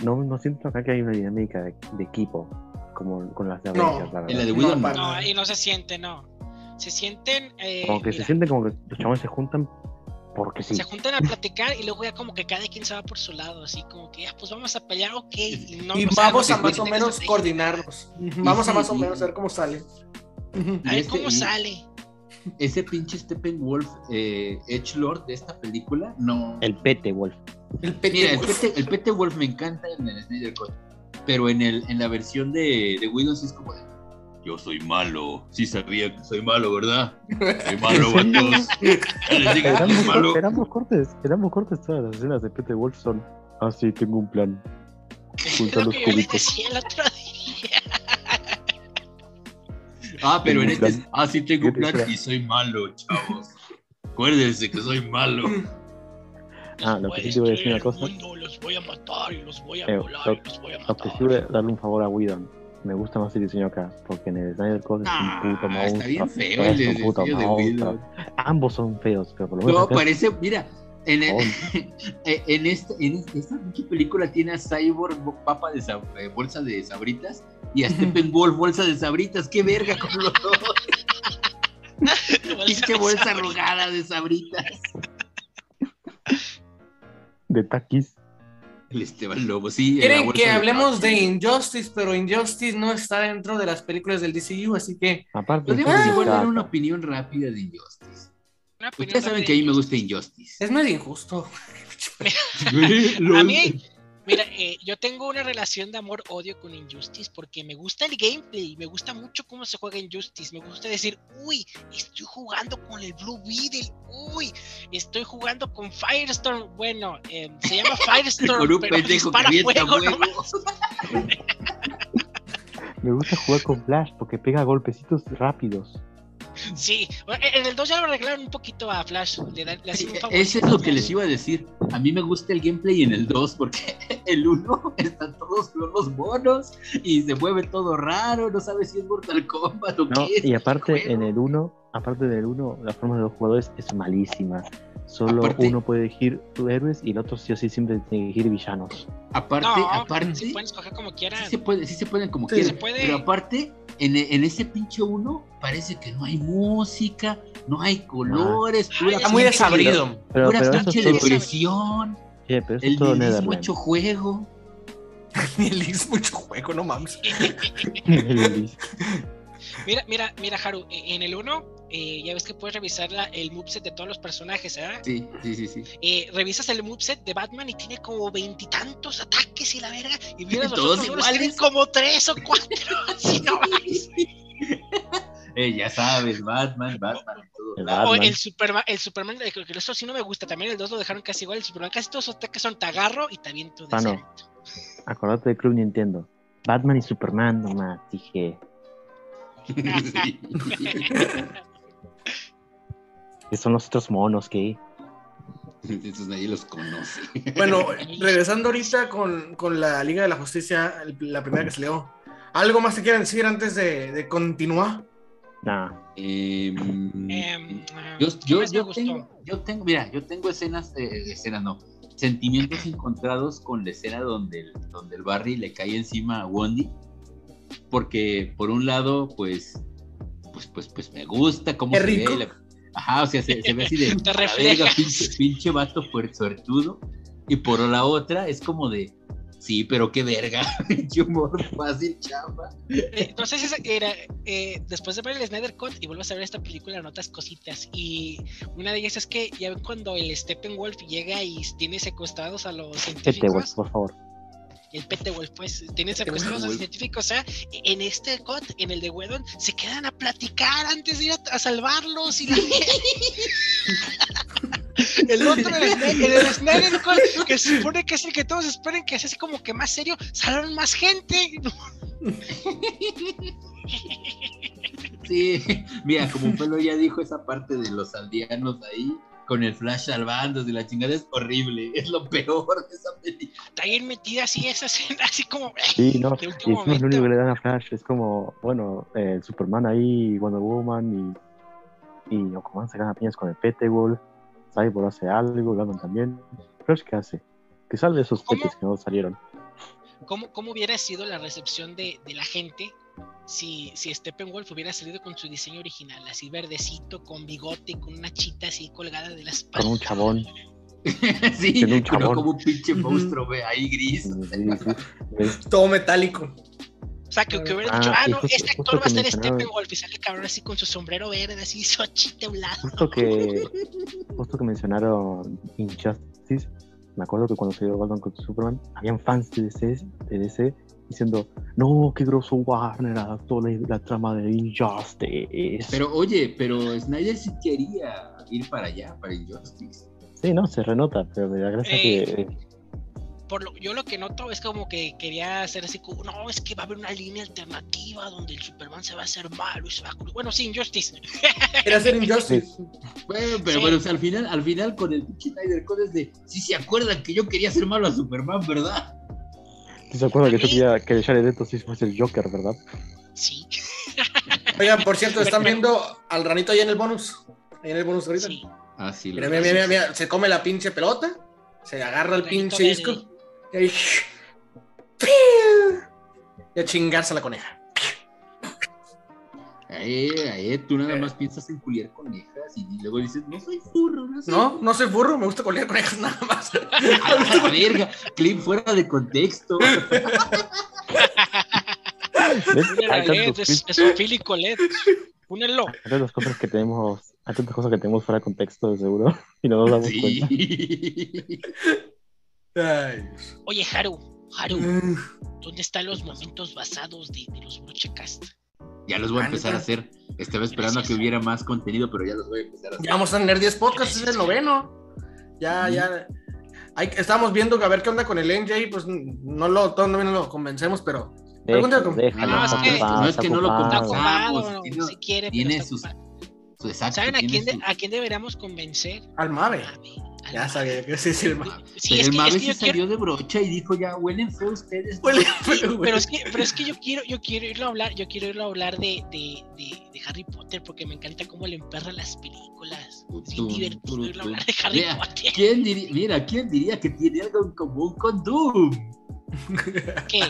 no, no siento acá que hay una dinámica de, de equipo como con las de No, Avengers, la En verdad. la de No, Whedon, para- No, y no se siente, no. Se sienten. eh, Como que se mira, siente como que los chavales se juntan Porque sí. Se juntan a platicar y luego ya como que cada quien se va por su lado, así como que ya pues vamos a pelear, ok. Y, no, y vamos a más o menos coordinarnos. Vamos a más o menos a ver cómo sale. A ver este- cómo y- sale. Ese pinche Steppenwolf eh, Edgelord de esta película, no. El pete, Wolf. El Pete Mira, el Wolf. Pete, el Pete Wolf me encanta en el Snyder Cut, pero en, el, en la versión de, de Widows es como de, yo soy malo, sí sabía que soy malo, ¿verdad? Soy malo, vatos. Malo. muy cortes, muy cortes todas las escenas de Pete Wolf son. Ah, sí, tengo un plan. Juntar lo los yo cubitos. decía el otro día. Ah, pero en este ah, sí tengo un plan y soy malo, chavos. Acuérdense que soy malo. Ah, lo que sí te voy a decir una cosa. mundo, los voy a matar y los voy a Eh, volar lo- y los voy a Lo que matar. sí voy a darle un favor a Whedon. Me gusta más el diseño acá, porque en el Snyder Code es Ah, un puto monstruo. está bien feo el diseño de. Ambos son feos, pero por lo menos No, acá- parece, mira, en, el- Oh. eh, en, esta, en esta, esta pinche película tiene a Cyborg bo- papa de sab- eh, bolsa de sabritas y a Steppenwolf bolsa de sabritas. ¡Qué verga con los dos! Pinche bolsa arrugada de sabritas. de taquis. El Esteban Lobo, sí. Quieren que hablemos de. Injustice, pero Injustice no está dentro de las películas del DCU, así que Aparte, Podríamos igual dar caca. una opinión rápida de Injustice. Ustedes saben que a mí me gusta Injustice. es medio injusto. A mí, mira, eh, yo tengo una relación de amor-odio con Injustice porque me gusta el gameplay, me gusta mucho cómo se juega Injustice, me gusta decir, uy, estoy jugando con el Blue Beetle, uy, estoy jugando con Firestorm, bueno, eh, se llama Firestorm, pero dispara fuego. Me gusta jugar con Flash porque pega golpecitos rápidos. Sí, en el 2 ya lo arreglaron un poquito a Flash, le, Eso favorcito es lo que Flash. les iba a decir. A mí me gusta el gameplay en el 2 porque el 1 están todos los monos y se mueve todo raro, no sabes si es Mortal Kombat o No, qué es. y aparte en el 1, aparte del 1, la forma de los jugadores es malísima. Solo Aparte- uno puede elegir héroes y el otro sí o sí siempre tiene que elegir villanos. Aparte, No, aparte, se pueden escoger como quieran. sí se puede, sí se pueden como Sí, quieran. se puede. Pero aparte, en, en ese pinche 1 parece que no hay música, no hay colores, pura Ay, Está muy desabrido. Pero, pura pero pinche es todo, de- depresión, sí, pero es el Netherlands. hecho juego. El X mucho juego, no mames. Mira, mira, mira, Haru, en el 1, eh, ya ves que puedes revisar la- el moveset de todos los personajes, ¿verdad? Sí, sí, sí, sí. Eh, revisas el moveset de Batman y tiene como veintitantos ataques y la verga. Y miras los Todos otros tienen como tres o cuatro. así nomás. Eh, ya sabes, Batman, Batman. todo. El O el Superman, el Superman, eh, que eso sí no me gusta. También el 2 lo dejaron casi igual. El Superman casi todos sus ataques son te agarro y te aviento de Ah, no. Acordate de Club Nintendo. Batman y Superman nomás, dije. Sí. Que son los otros monos que. Esos nadie los conoce. Bueno, regresando ahorita con, con la Liga de la Justicia, la primera que salió. ¿Algo más te quieren decir antes de, de continuar? Nah. Em, Em, ah, yo, ¿qué yo, yo tengo, yo tengo, mira, yo tengo escenas, eh, escenas no, sentimientos encontrados con la escena donde el, donde el Barry le cae encima a Wendy, porque por un lado, pues, pues, pues, pues me gusta cómo se rico. ve, la- ajá, o sea, se, se ve así de, Te pinche, pinche vato suertudo, y por la otra es como de, sí, pero qué verga, pinche humor fácil, chamba. Eh, si esa era eh, después de ver el Snyder Cut y vuelves a ver esta película notas cositas y una de ellas es que ya ven cuando el Steppenwolf llega y tiene secuestrados a los científicos Wolf, por favor. El Petewolf pues tiene secuestrados científicos o sea en este cut en el de Wedon se quedan a platicar antes de ir a, a salvarlos y la el otro el, Snyder- el Snyder Cut que se supone que es el que todos esperan que sea así como que más serio salieron más gente. Sí, mira, como Pelo ya dijo, esa parte de los aldeanos ahí, con el flash salvándose y la chingada es horrible, es lo peor de esa película. está bien metida así esa escena, así como Sí, no. de Y es lo único que momento. le dan a Flash. Es como, bueno, eh, Superman ahí, Wonder Woman y. Y Aquaman se gana piñas con el Pete Wolf. Cyborg hace algo, Batman también. Flash, ¿qué hace? Que salve esos ¿Cómo? petes que no salieron. ¿Cómo, ¿Cómo hubiera sido la recepción de, de la gente si, si Steppenwolf hubiera salido con su diseño original, así verdecito, con bigote, con una chita así colgada de la Con espalda. un chabón. sí, Tiene un pero chabón. como un pinche monstruo, ve, ahí gris. Todo metálico. O sea, que, que hubiera Ah, dicho, ah, y no, justo- este actor va a ser Steppenwolf y sale el cabrón así con su sombrero verde, así su chita a un lado. Justo que, justo que mencionaron Injustice, me acuerdo que cuando salió Batman contra Superman, habían fans de DC, de DC diciendo, no, qué grosso Warner adaptó la, la trama de Injustice. Pero oye, pero Snyder sí quería ir para allá, para Injustice. Sí, no, se renota, pero me da gracia Eh, que... Por lo, yo lo que noto es como que quería hacer así como, no, es que va a haber una línea alternativa donde el Superman se va a hacer malo y se va a... Bueno, sí, Injustice. Era hacer Injustice. Bueno, pero Sí. bueno, o sea, al final, al final con el Snyder Code es de, si se acuerdan que yo quería hacer malo a Superman, ¿verdad? ¿Sí ¿Se acuerdan que yo quería que Jared Leto sí fuese el Joker, verdad? Sí, Oigan, por cierto, están viendo al ranito ahí en el bonus. Ahí en el bonus ahorita. sí. Ah, sí. Mira, mira, mira, mira, se come la pinche pelota, se agarra el pinche disco y ahí. Y a chingarse a la coneja. Eh, eh, tú nada más piensas en culiar conejas y luego dices, no soy furro, no soy No, no soy furro, me gusta colear conejas nada más. A la verga, clip fuera de contexto. Es, es un Filico LED. Únelo. hay tantas cosas que tenemos, hay tantas cosas que tenemos fuera de contexto, de seguro, y no nos damos cuenta. Sí. Ay, Dios. Oye, Haru, Haru, Mm, ¿dónde están los momentos basados de, de los Brochecast? Ya los voy a Ah, empezar a hacer. Estaba esperando a que hubiera más contenido, pero ya los voy a empezar a hacer. Ya vamos a tener 10 podcasts, es el noveno. Ya, ya. Hay, estamos viendo a ver qué onda con el NJ, pues no lo, todavía no lo convencemos, pero Déjalo, déjalo, No, es que- no es que no lo tiene- no, si quiere, pero tiene sus- exacto, ¿Saben a quién, de- a quién deberíamos convencer? al Mave. Al Ya Mave. sabía que sí, sí, el Mave. Sí, es el que, Mave es que se salió quiero, de brocha y dijo ya, huelen feo ustedes. Feo, pero es que, pero es que yo quiero, yo quiero irlo a hablar, yo quiero irlo a hablar de, de, de, de Harry Potter porque me encanta cómo le emperra las películas. Es bien divertido tum, irlo a hablar de Harry Mira, Potter. ¿Quién diría, mira, ¿quién diría que tiene algo en común con Doom? ¿Qué?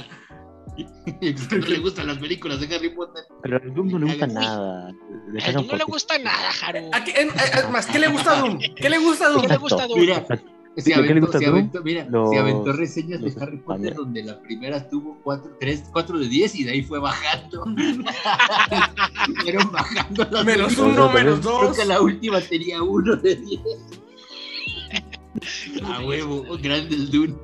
No le gustan las películas de Harry Potter. Pero al Doom no le gusta nada. Le A Doom no le gusta nada, Haru. ¿A qué- en- eh, es más, ¿qué le gusta a Doom? ¿Qué le gusta a Doom? ¿Qué le Exacto. gusta a Doom? Mira. Se ¿De qué le aventó, se mira, Los- se aventó reseñas de Harry Potter donde la primera tuvo 4, 3, 4 de 10 y de ahí fue bajando. Fueron bajando las Menos uno, menos es- Creo dos. que la última tenía 1 de 10. A huevo, grande el Dune.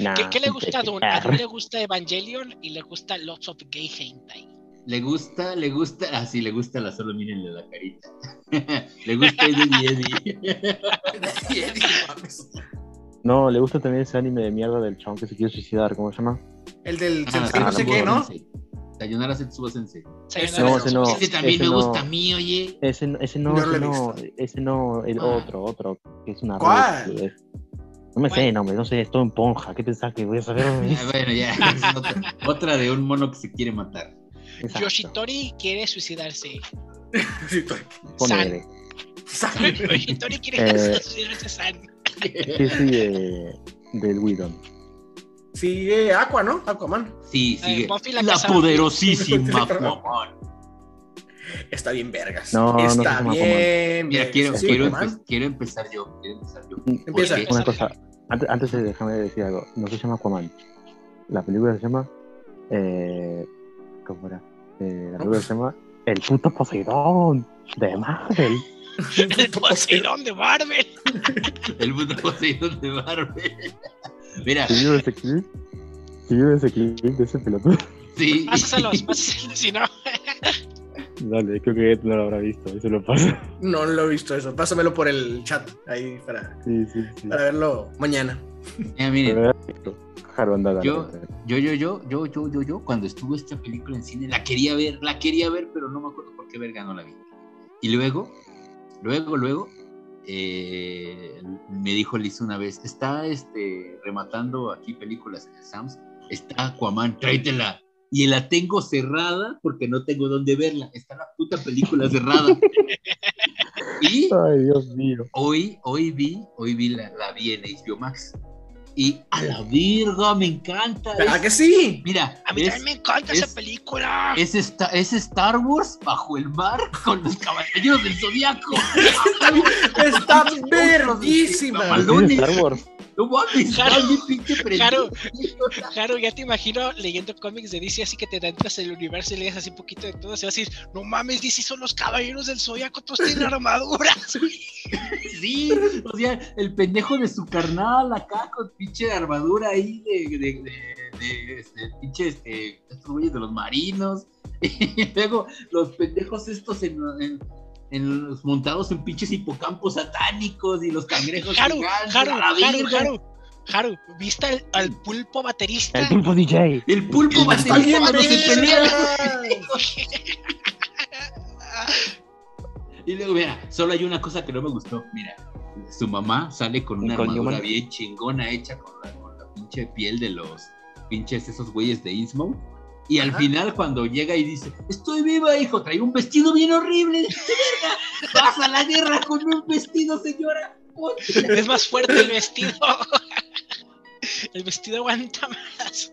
Nah, ¿Qué, qué le gusta a? A le gusta Evangelion y le gusta Lots of Gay Hentai. Le gusta, le gusta, ah, sí, le gusta la solo mírenle la carita. le gusta Eddie Eddie. No, le gusta también ese anime de mierda del chabón que se quiere suicidar, ¿cómo se llama? El del Ah, sensei, no sé qué, ¿no? Sensei. Sayonara Setsuba Sensei. Sayonara No, ese no. Sensei. Ese también ese me no. gusta a mí, oye. Ese, ese no, No ese no, ese no, el Ah. otro, otro, que es una ¿Cuál? red, No me sé, ¿Cuál? no, hombre, no sé, es todo en ponja. ¿Qué pensás que voy a saber? Ah, bueno, ya. es otra, otra de un mono que se quiere matar. Exacto. Yoshitori quiere suicidarse. Estoy- Ponele. San. Yoshitori quiere Eh. suicidarse San. Sí, sí, de, del Widon. Sigue Aqua, ¿no? Aquaman. Sí, sigue. Eh, la la poderosísima Aquaman. Está bien vergas. No, Está bien. Mira, quiero, Sí, quiero, empe- quiero empezar yo. Quiero empezar yo. Empieza. Porque- Una cosa, antes, antes de déjame decir algo, no se llama Aquaman. La película se llama. Eh, ¿Cómo era? Eh, la película se llama El puto Poseidón de Marvel. El Poseidón de Marvel. El mundo Poseidón de Marvel. Mira, ¿Sí vieron ese clip? ¿Sí vieron ese clip de ese pelotudo? sí. Pásaselos, pásaselos, si no. Dale, creo que no lo habrá visto, eso lo pasa. No lo he visto eso. Pásamelo por el chat ahí para, Sí, sí, sí. para verlo mañana. Mira, miren. Yo- yo, yo, yo, yo, yo, yo, yo, cuando estuvo esta película en cine, la quería ver, la quería ver, pero no me acuerdo por qué verga no la vi. Y luego, luego, luego, eh, me dijo Liz una vez, está este, rematando aquí películas en el Sams, está Aquaman, tráetela. Y la tengo cerrada porque no tengo dónde verla. Está la puta película cerrada. y Ay, Dios mío. hoy, hoy vi, hoy vi la, la vi en HBO Max. y a la virga, me encanta. ¿Verdad Es- que sí? Mira, A mí es, también me encanta es- esa película. es, esta- es Star Wars bajo el mar con los caballeros del zodiaco. Está verguísima. Star Wars. No mames, Jaro, Jaro. ya te imagino leyendo cómics de DC, así que te entras en el universo y lees así un poquito de todo. Se va a decir, no mames, DC son los caballeros del Zodiaco, todos tienen armaduras. Sí, o sea, el pendejo de su carnal acá con pinche armadura ahí de, de, de, de, este, pinche, este, estos güeyes de los marinos. Y luego los pendejos estos en, en, en los montados en pinches hipocampos satánicos y los cangrejos Haru, gigantes, Haru, Haru. Haru, Haru, ¿viste al, al pulpo baterista? El pulpo DJ. El pulpo baterista bien cuando se pelea. vergas. Y luego, mira, solo hay una cosa que no me gustó. Mira, su mamá sale con una Con armadura bien chingona hecha con la, con la pinche piel de los pinches esos güeyes de Innsmouth. Y al Ajá. final, cuando llega y dice, estoy viva, hijo, trae un vestido bien horrible. Vas a la guerra con un vestido, señora. Es más fuerte el vestido. El vestido aguanta más.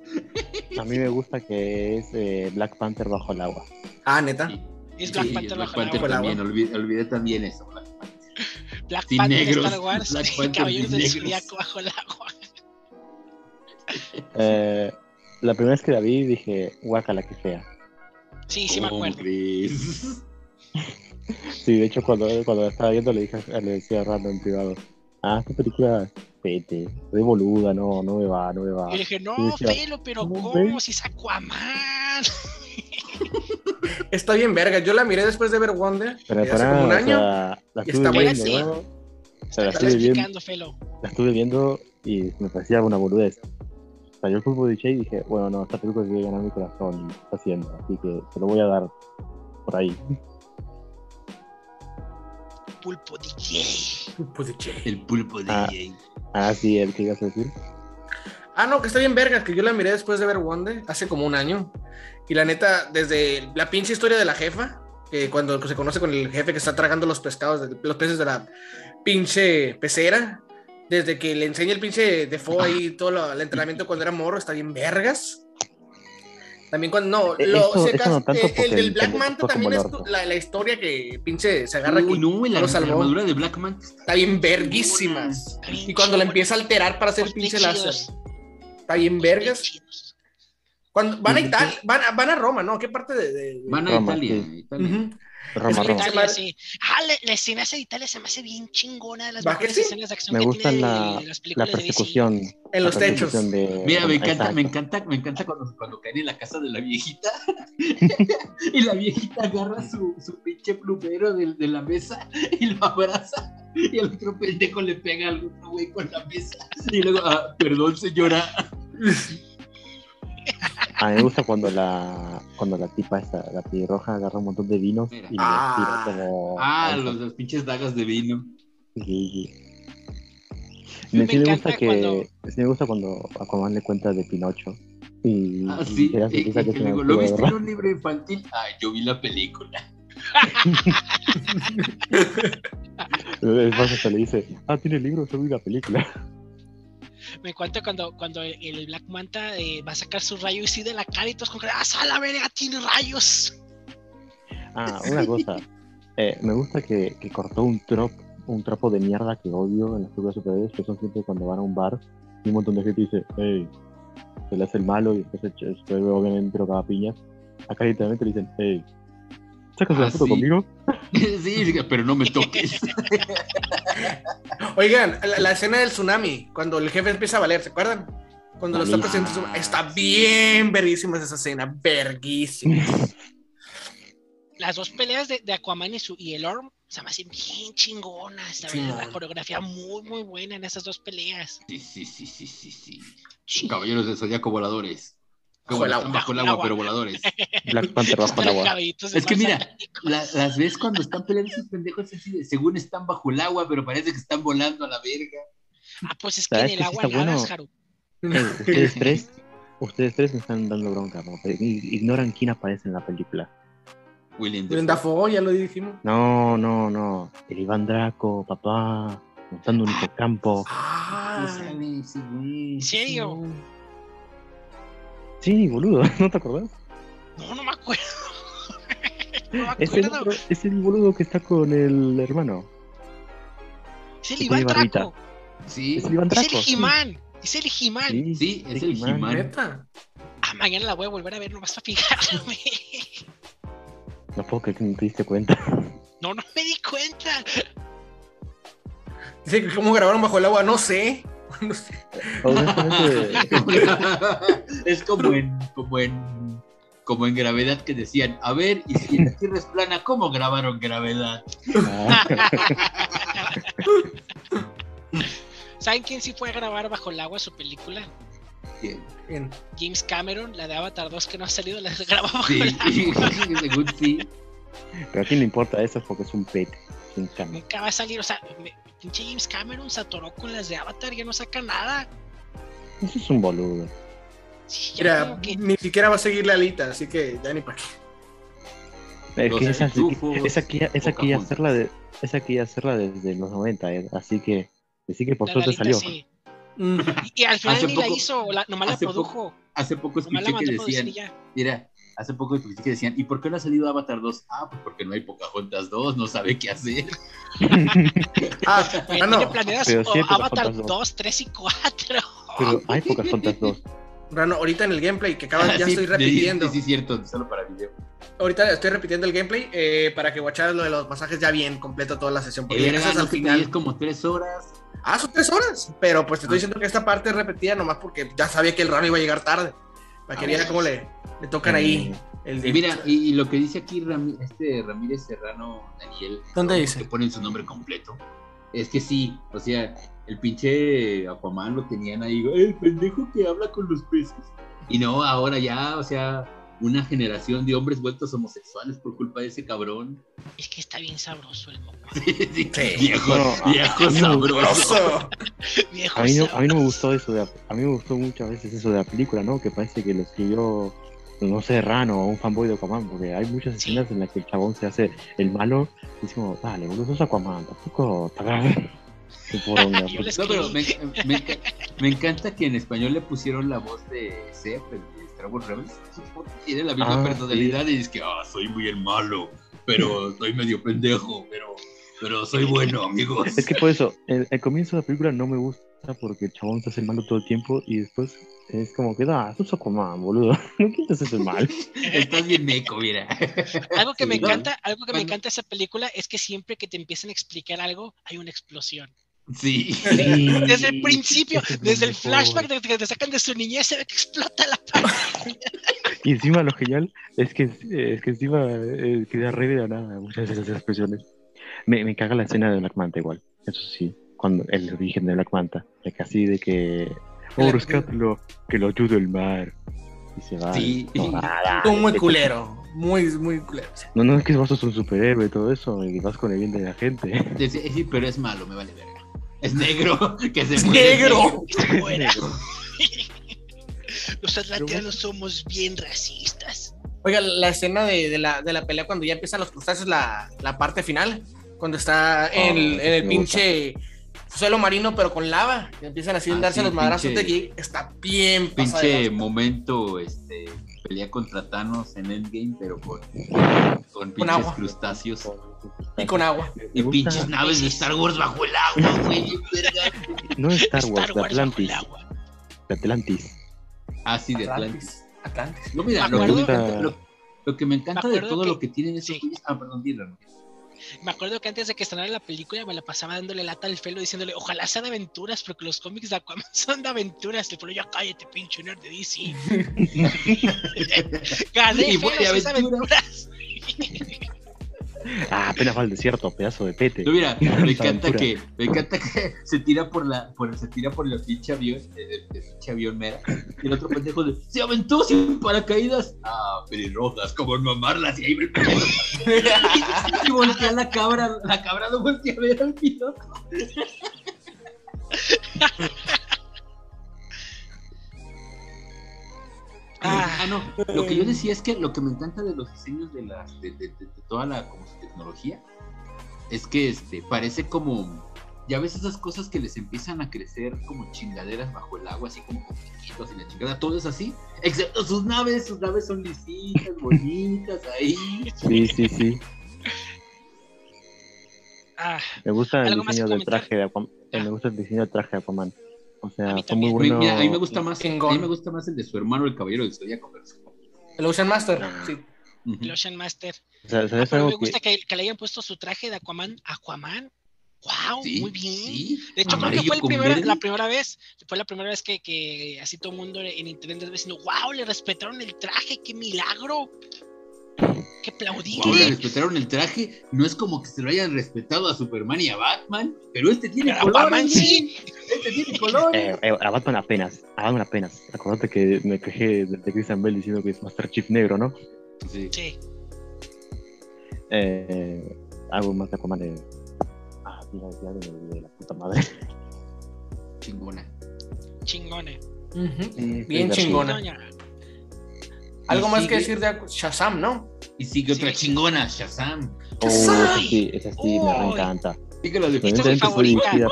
A mí me gusta que es eh, Black Panther bajo el agua. Ah, neta. Es Black sí, Panther Black bajo el Panther agua. agua. también, olvidé, olvidé también eso. Black Panther. Black Sin Panther, negros, Star Wars, Black y Panther Caballeros del. Zodiaco bajo el agua. Eh, la primera vez que la vi dije, guacala, que fea. Sí, sí me ¿Cómo acuerdo. Sí, de hecho, cuando, cuando la estaba viendo, le, dije, le decía a Rando en privado, ah, esta película es pete, de boluda, no, no me va, no me va. Y dije, no, Felo, pero ¿cómo ¿cómo? ves? Si es Aquaman. Está bien verga. Yo la miré después de ver Wonder. Pero hace para, como un o año. sea, la y está viendo, buena, ¿no? Está la está estuve viendo. La estuve viendo y me parecía una boludez. Salió el fútbol DJ y dije, bueno, no, esta película quiere ganar mi corazón, está haciendo, así que se lo voy a dar por ahí. Pulpo DJ. Pues, che. El pulpo de Ah. DJ. Ah, sí, el que ibas a decir. Ah, no, que está bien verga, que yo la miré después de ver Wonder hace como un año. Y la neta, desde la pinche historia de la jefa, que cuando se conoce con el jefe que está tragando los pescados, los peces de la pinche pecera, desde que le enseña el pinche Defoe ahí todo lo- el entrenamiento cuando era morro, está bien vergas. También cuando, no, Eh, lo, eso- no eh, el, del el Black Manta también es la, la historia que pinche se agarra Uy, aquí. no, la, lo la armadura de Black Manta está bien verguísimas. Y cuando la empieza a alterar para hacer pinche láser. Está bien vergas. Cuando, van a Italia, van, a- van a Roma, ¿no? ¿Qué parte de...? de- Van a Roma, Italia. sí. Italia. Roma, Es que Roma. Italia, sí. Ah, la, la escena esa de Italia se me hace bien chingona de las ¿Va mejores que sí? escenas de acción Me que gusta tiene la, las la películas de DC. persecución. En los techos. de- Mira, me encanta, Exacto. me encanta, me encanta cuando, cuando caen en la casa de la viejita y la viejita agarra su, su pinche plumero de, de la mesa y lo abraza y el otro pendejo le pega al otro güey con la mesa y luego, ah, perdón señora, A mí me gusta cuando la, cuando la tipa esta, la pelirroja, agarra un montón de vinos Mira. y Ah. tira como... ah, los, los pinches dagas de vino. Sí, sí. Me Me, sí me encanta gusta que cuando- sí me gusta cuando Aquaman le cuenta de Pinocho y, Ah, sí, se y- y- que una digo, ¿lo viste en un libro infantil? Ah, yo vi la película. Después hasta le dice, ah, tiene libros, yo vi la película. Me cuenta cuando, cuando el Black Manta eh, va a sacar su rayo y sí de la cara y todos con que, ¡ah, sal la verga, tiene rayos! Ah, una cosa. eh, me gusta que, que cortó un trop, un tropo de mierda que odio en las películas superhéroes, que son siempre cuando van a un bar y un montón de gente dice, hey, se le hace el malo y después superhéroe obviamente lo caga a piñas. Acá literalmente le dicen, hey, ¿sacas Ah, una foto sí. conmigo? sí, pero no me toques. Oigan, la, la escena del tsunami, cuando el jefe empieza a valer, ¿se acuerdan? Cuando lo está presentando, está bien verguísima esa escena, verguísima. Las dos peleas de, de Aquaman y, su, y el Orm se me hacen bien chingonas. La, Sí, verdad, la coreografía muy, muy buena en esas dos peleas. Sí, sí, sí, sí, sí, sí. Sí. Caballeros del Zodíaco voladores. Bajo el Están agua. bajo el agua, pero voladores. Black Panther bajo el agua. Es que mira. La- las ves cuando están peleando esos pendejos así de, según están bajo el agua, pero parece que están volando a la verga. Ah, pues es que en ¿Sabes el agua está nadas, bueno? Hey, ustedes tres, ustedes tres me están dando bronca, ¿no? Ignoran quién aparece en la película. William Dafoe. Ya lo dijimos. No, no, no. El Iván Draco, papá. montando un hipocampo. Ah, Sí, sí, güey. ¿En serio? Sí, boludo, ¿no te acordás? No, no me acuerdo. no me Es el, acuerdo. otro- es el boludo que está con el hermano. Es el Iván. Draco. Sí, Es el Iván Es Draco. el sí. He-Man. Es el He-Man. Sí, Sí, es el neta. Ah, mañana la voy a volver a ver, no vas a fijarme. No puedo creer que no te diste cuenta. No, no me di cuenta. Dice que cómo grabaron bajo el agua, no sé. No sé. Honestamente, es como en, como en, como en gravedad que decían, a ver, y si la Tierra es plana, ¿cómo grabaron gravedad? ah, ¿Saben quién sí fue a grabar bajo el agua su película? Bien. James Cameron, la de Avatar 2 que no ha salido, la grabó bajo Sí, el agua. según sí. pero a quién le importa eso porque es un pete. Nunca va a salir, o sea, me- pinche James Cameron se atoró con las de Avatar, ya no saca nada. Eso es un boludo. Sí, ya Mira, que- ni siquiera va a seguir la alita, así que ya ni para qué. Es que esa, pitufos, esa, que Pocahontas. hacerla de, esa que hacerla desde los 90, eh, así que decir que por la suerte salió. sí. Mm. Y al final Hace ni la poco- hizo, la- nomás la hace produjo. Hace poco Nomás la escuché que decían, y ya. mira, hace poco que decían, ¿y por qué no ha salido Avatar 2? Ah, pues porque no hay Pocahontas 2, no sabe qué hacer. Ah, oh, sí hay Avatar Pocahontas 2, 3 y 4. Pero hay pocas tontas dos. Rano, ahorita en el gameplay que acabas, ya Ah, Sí, estoy sí, repitiendo. Sí, sí, cierto, solo para video. Ahorita estoy repitiendo el gameplay eh, para que guacharas lo de los masajes ya bien completo toda la sesión. Porque no al final. es como tres horas. Ah, son tres horas. Pero pues te estoy Ah. diciendo que esta parte es repetida nomás porque ya sabía que el Rano iba a llegar tarde. Para que Ah, viera cómo le, le tocan ahí el Y mira, y, y lo que dice aquí Rami- este Ramírez Serrano Daniel, ¿Dónde ¿no? dice? Que ponen su nombre completo. Es que sí, o sea, el pinche Aquaman lo tenían ahí, el pendejo que habla con los peces. Y no, ahora ya, o sea, una generación de hombres vueltos homosexuales por culpa de ese cabrón. Es que está bien sabroso el moco. Sí, Sí. Viejo, No, viejo a sabroso. Viejo A mí, no, sabroso. a mí no me gustó eso de, a mí me gustó muchas veces eso de la película, ¿no? Que parece que lo escribió, no sé, Rano o un fanboy de Aquaman, porque hay muchas Sí. escenas en las que el chabón se hace el malo y es como, dale, boludo, sos Aquaman, tampoco No, pero me, me enca- me encanta que en español le pusieron la voz de Seth, el de Star Wars Rebels. Tiene la misma Ah, personalidad y es que, ah, soy muy el malo, pero soy medio pendejo, pero, pero soy bueno, amigos. Es que por eso, el, el comienzo de la película no me gusta porque el chabón se hace el malo todo el tiempo y después es como que, da, sos Aquaman, boludo, no quieres hacer mal. Estás bien meco, mira. Algo que me encanta, algo que me encanta de esa película es que siempre que te empiezan a explicar algo, hay una explosión. Sí. Desde el principio, es desde el flashback de que te sacan de su niñez, se ve que explota la pantalla. Y encima lo genial es que, es que encima eh, queda re de la nada muchas de esas expresiones. Me, me caga la escena de Black Manta igual, eso sí, cuando el origen de Black Manta, de que así de que, oh, rescátalo, que lo ayude el mar. Y se va. Sí. No, nada, muy culero. Muy, muy culero. No, no, es que vos sos un superhéroe y todo eso, y vas con el bien de la gente. Dice, Sí, pero es malo, me vale verga. Es negro, que se ¡Es muere. negro! Que se muera. Los atlanteanos somos bien racistas. Oiga, la escena de, de la, de la pelea cuando ya empiezan los crustáceos, la, la parte final, cuando está en, Oh, el- en el pinche suelo marino, pero con lava, y empiezan así a Ah, darse sí, los madrazos de allí, está bien de Pinche momento, este, pelea contra Thanos en Endgame, pero con, con pinches agua. crustáceos. Y con agua. Y gusta- pinches naves de Star Wars bajo el agua, güey. No es Star Wars, Star de Wars bajo Atlantis. el agua. De Atlantis. Ah, sí, de Atlantis. Atlantis. Atlantis. No, mira, Me lo que, me acuerdo- encanta, lo, lo que me encanta Me de todo que- lo que tienen esos sí. Ah, perdón, dilo. Me acuerdo que antes de que estrenara la película me la pasaba dándole lata al Felo diciéndole, ojalá sea de aventuras, porque los cómics de Aquaman son de aventuras. El Felo, ya cállate, pinche nerd de DC. Gané, Y fue de sí es de aventura. aventuras. Ah, apenas va al desierto, pedazo de pete. No, mira, me encanta que, me encanta que se tira por la, por, se tira por el pinche avión, el, el pinche avión mera, y el otro pendejo de, se aventó sin paracaídas, ah, pelirrojas, como en mamarlas, y ahí me y voltea la cabra, la cabra lo voltea a ver al piloto. Ah, Ah, no, lo que yo decía es que lo que me encanta de los diseños de las, de, de- de- de toda la como su tecnología, es que este, parece como, ya ves esas cosas que les empiezan a crecer como chingaderas bajo el agua, así como coquitos y la chingada, todo es así, excepto sus naves, sus naves son lisitas, bonitas, ahí. Sí, sí, sí. Ah, Me gusta el ¿Algo más que diseño del traje de Aquaman. Me gusta el diseño del traje de Aquaman. O A sea, muy bueno. Mira, a mí me gusta más, a mí me gusta más el de su hermano, el caballero del Zodíaco, El Ocean Master, sí. El Ocean Master. O sea, ¿sabes pero me que- gusta que, que le hayan puesto su traje de Aquaman. Aquaman. Wow, Sí, muy bien. sí. De hecho, creo que Amarillo fue primera- la primera vez, fue la primera vez que, que así todo el mundo en internet estaba diciendo, wow, le respetaron el traje, qué milagro. Qué aplaudir. Wow, le respetaron el traje. No es como que se lo hayan respetado a Superman y a Batman, pero este tiene Pero colores. Aquaman sí. Este tiene. Eh, eh, a Batman apenas, a Batman apenas. Acordate que me quejé de, Christian Bell diciendo que es Master Chief negro, ¿no? Sí. Sí. Eh, algo más de Aquaman de... Ah, mira, ya de, de la puta madre. Chingona. Chingone. Ujú. Bien Sí, chingona. Algo más que decir de Shazam, ¿no? Y sigue otra Sí. chingona, Shazam. Oh, esa sí, esa sí, me encanta. De Esta es mi Evidentemente fue favorita. dirigida-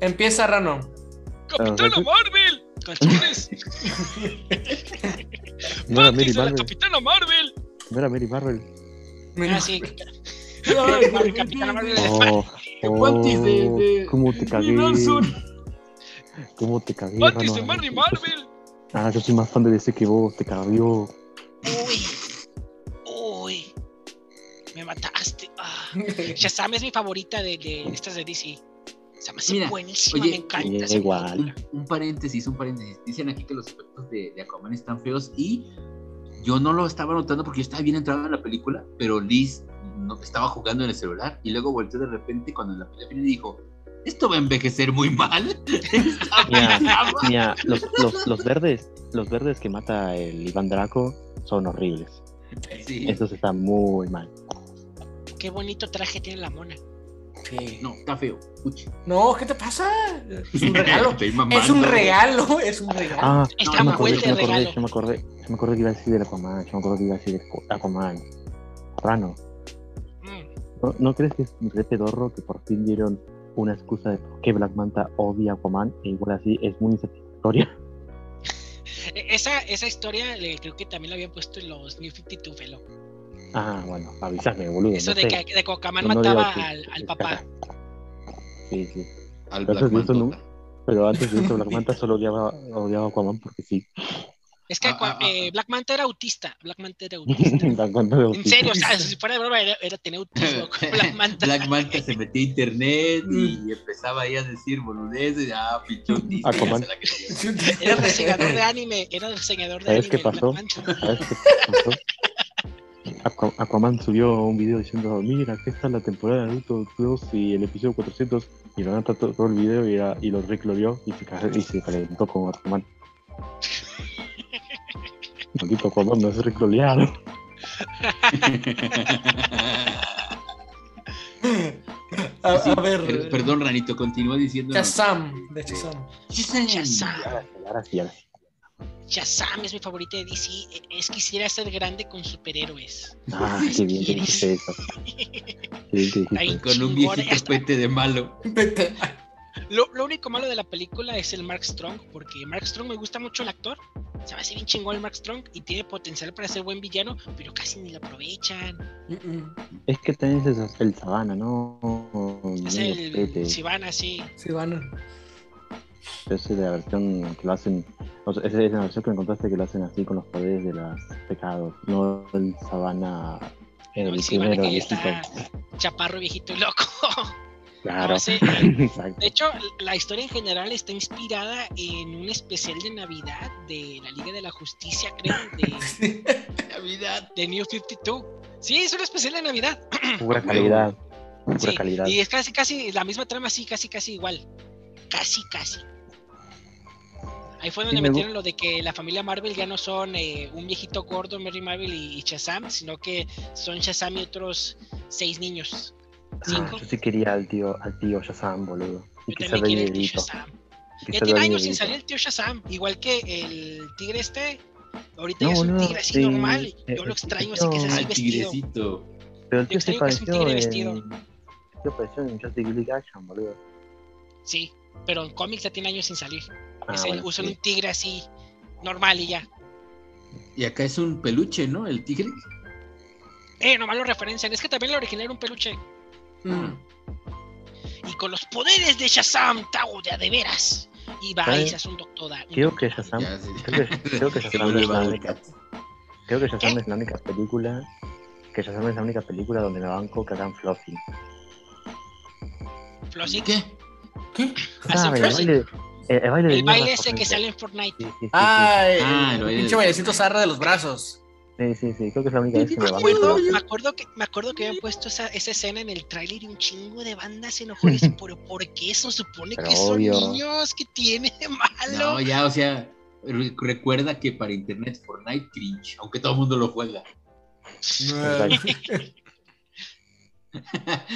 Empieza Rano. ¡Capitana Marvel! ¡Canciones! No era ¡Panties Mary de Marvel, Capitana Marvel! no era Mary Marvel. Ah, sí. Marvel, Capitana Marvel. Oh, ¿Qué panties de- oh, de- ¿Cómo te de cagué? ¿Cómo te cagué? ¡Panties de? Marvel Marvel! Ah, yo soy más fan de DC que vos, te cabió. ¡Uy! ¡Uy! Me mataste. Ah. Shazam es mi favorita de, de estas de DC. Se me hace Mira, buenísima, oye, me encanta. esa igual. Un, un paréntesis, un paréntesis. Dicen aquí que los efectos de, de Aquaman están feos y yo no lo estaba notando porque yo estaba bien entrado en la película, pero Liz no, estaba jugando en el celular y luego volteó de repente cuando la película dijo, esto va a envejecer muy mal. Mira, los, los, los verdes, los verdes que mata el Iván Draco son horribles. Sí. Estos están muy mal. Qué bonito traje tiene la mona. Sí. No, está feo. Uchi. No, ¿qué te pasa? Es un regalo. Mamando. Es un regalo, es un regalo. Ah, Está ya me acordé, de me acordé, regalo. ya me acordé, ya me acordé que iba a decir del Aquaman, ya me acordé que iba a decir de Aquaman. Rano, Mm. ¿no, ¿no crees que es re pedorro que por fin dieron una excusa de por qué Black Manta odia a Aquaman? E igual así es muy insatisfactoria. E- Esa, esa historia le- creo que también la habían puesto en los New 52 Felo. Ah, bueno, avísame, boludo. Eso no de sé. que, de que Aquaman No, no digo mataba que- al, papá. Sí, sí. Al Pero Black Manta. Pero antes de eso, Black Manta solo odiaba, odiaba a Aquaman porque sí. Es que Ah, ah, ah, eh, Black Manta era autista. Black Manta era autista. Black Manta de En serio, o sea, si fuera de broma, era, era tener autismo con Black Manta. Black Manta se metía a internet y empezaba ahí a decir boludeces. Ah, pinche autista. Era reseñador de anime. Era reseñador de ¿Sabes anime. qué pasó? ¿Sabes qué pasó? Aqua- Aquaman subió un video diciendo, mira, aquí está la temporada de Naruto 2 y el episodio 400 y lo nota todo, todo el video y, era- y lo reclorió y se, y se calentó con Aquaman. Maldito Aquaman, no es recloreado. A, Sí, a ver. per- perdón, Ranito, continúa diciendo. Shazam, de Shazam. Sí, sí, sí. Es mi favorita de DC. Es quisiera ser grande con superhéroes. Ah, qué bien que dijiste eso. Ay, eso. Con un viejito pete de malo. Lo, lo único malo de la película es el Mark Strong, porque Mark Strong me gusta mucho el actor. Se me hace bien chingón el Mark Strong y tiene potencial para ser buen villano, pero casi ni lo aprovechan. Es que tenés el, el sabana, ¿no? Es el. Sivana, así. Sí, van. Esa es la versión que lo hacen. O sea, esa es la versión que encontraste que lo hacen así con los poderes de los pecados. No el sabana. El, El Sivana que viejito. está chaparro, viejito y loco. Claro. De hecho, la historia en general está inspirada en un especial de Navidad de la Liga de la Justicia, creo, de, Navidad. de New 52. Sí, es un especial de Navidad. Pura calidad. Pura Sí, calidad. y es casi, casi la misma trama, sí, casi, casi igual. Casi, casi. Ahí fue donde Sí, me metieron lo de que la familia Marvel ya no son eh, un viejito gordo, Mary Marvel y, y Shazam, sino que son Shazam y otros seis niños. Ah, yo sí quería al tío, al tío Shazam, boludo. Y Yo que se quiero el tío. Shazam. Ya tiene años sin salir el tío Shazam, igual que el tigre este. Ahorita No, ya es un tigre así sí, normal. eh, Yo lo el extraño así que es tío- así Al vestido. tigrecito. Pero el tío se extraño que es un pareció tigre en... vestido. ¿Qué apareció en Justice League Action, boludo? Sí, pero en cómics ya tiene años sin salir. Ah, Es el- bueno, usan sí. un tigre así, normal y ya. Y acá es un peluche, ¿no? El tigre. Eh, nomás lo referencian. Es que también el original era un peluche. Mm. Y con los poderes de Shazam, hago de veras. Y va y se hace un doctor. Creo que. Shazam, Ya, sí. creo que, creo que Se Shazam es la única, creo que Shazam ¿Qué? es la única película, que Shazam es la única película donde me banco que hagan flossing. Flossy. ¿Qué? ¿Qué? El flossing. baile, el, el baile de El baile ese que sale en Fortnite. Sí, sí, sí, Ah, el, Ah, el pinche bailecito zarra de los brazos. Sí, sí, sí, creo que es la única vez que me Me acuerdo, me acuerdo que me acuerdo que habían puesto esa, esa escena en el tráiler y un chingo de bandas se enojó y dice, pero ¿por qué eso supone Pero que son niños? ¿Qué tiene de malo? No, ya, o sea, re- recuerda que para internet Fortnite cringe, aunque todo el mundo lo juega.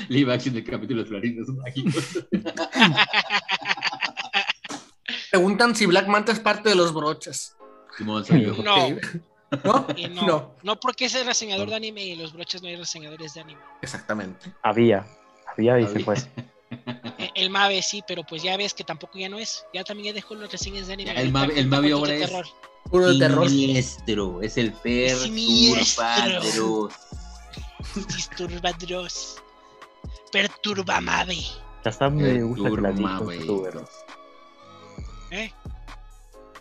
Live action del capítulo de Florinos Mágicos. Preguntan si Black Manta es parte de los broches. Simón salió. No, ¿No? no, No. no. porque es el reseñador de anime y los broches no hay reseñadores de anime. Exactamente. Había, había y se fue. El Mave sí, pero pues ya ves que tampoco ya no es. Ya también ya dejó las reseñas de anime. Ya, el Mave- el Mave ahora es- terror. Puro de terror. Siniestro, es el Siniestro. perturbadros. Disturbadros. Perturba Mave. Shazam me gusta que la dije un youtuber. ¿Eh?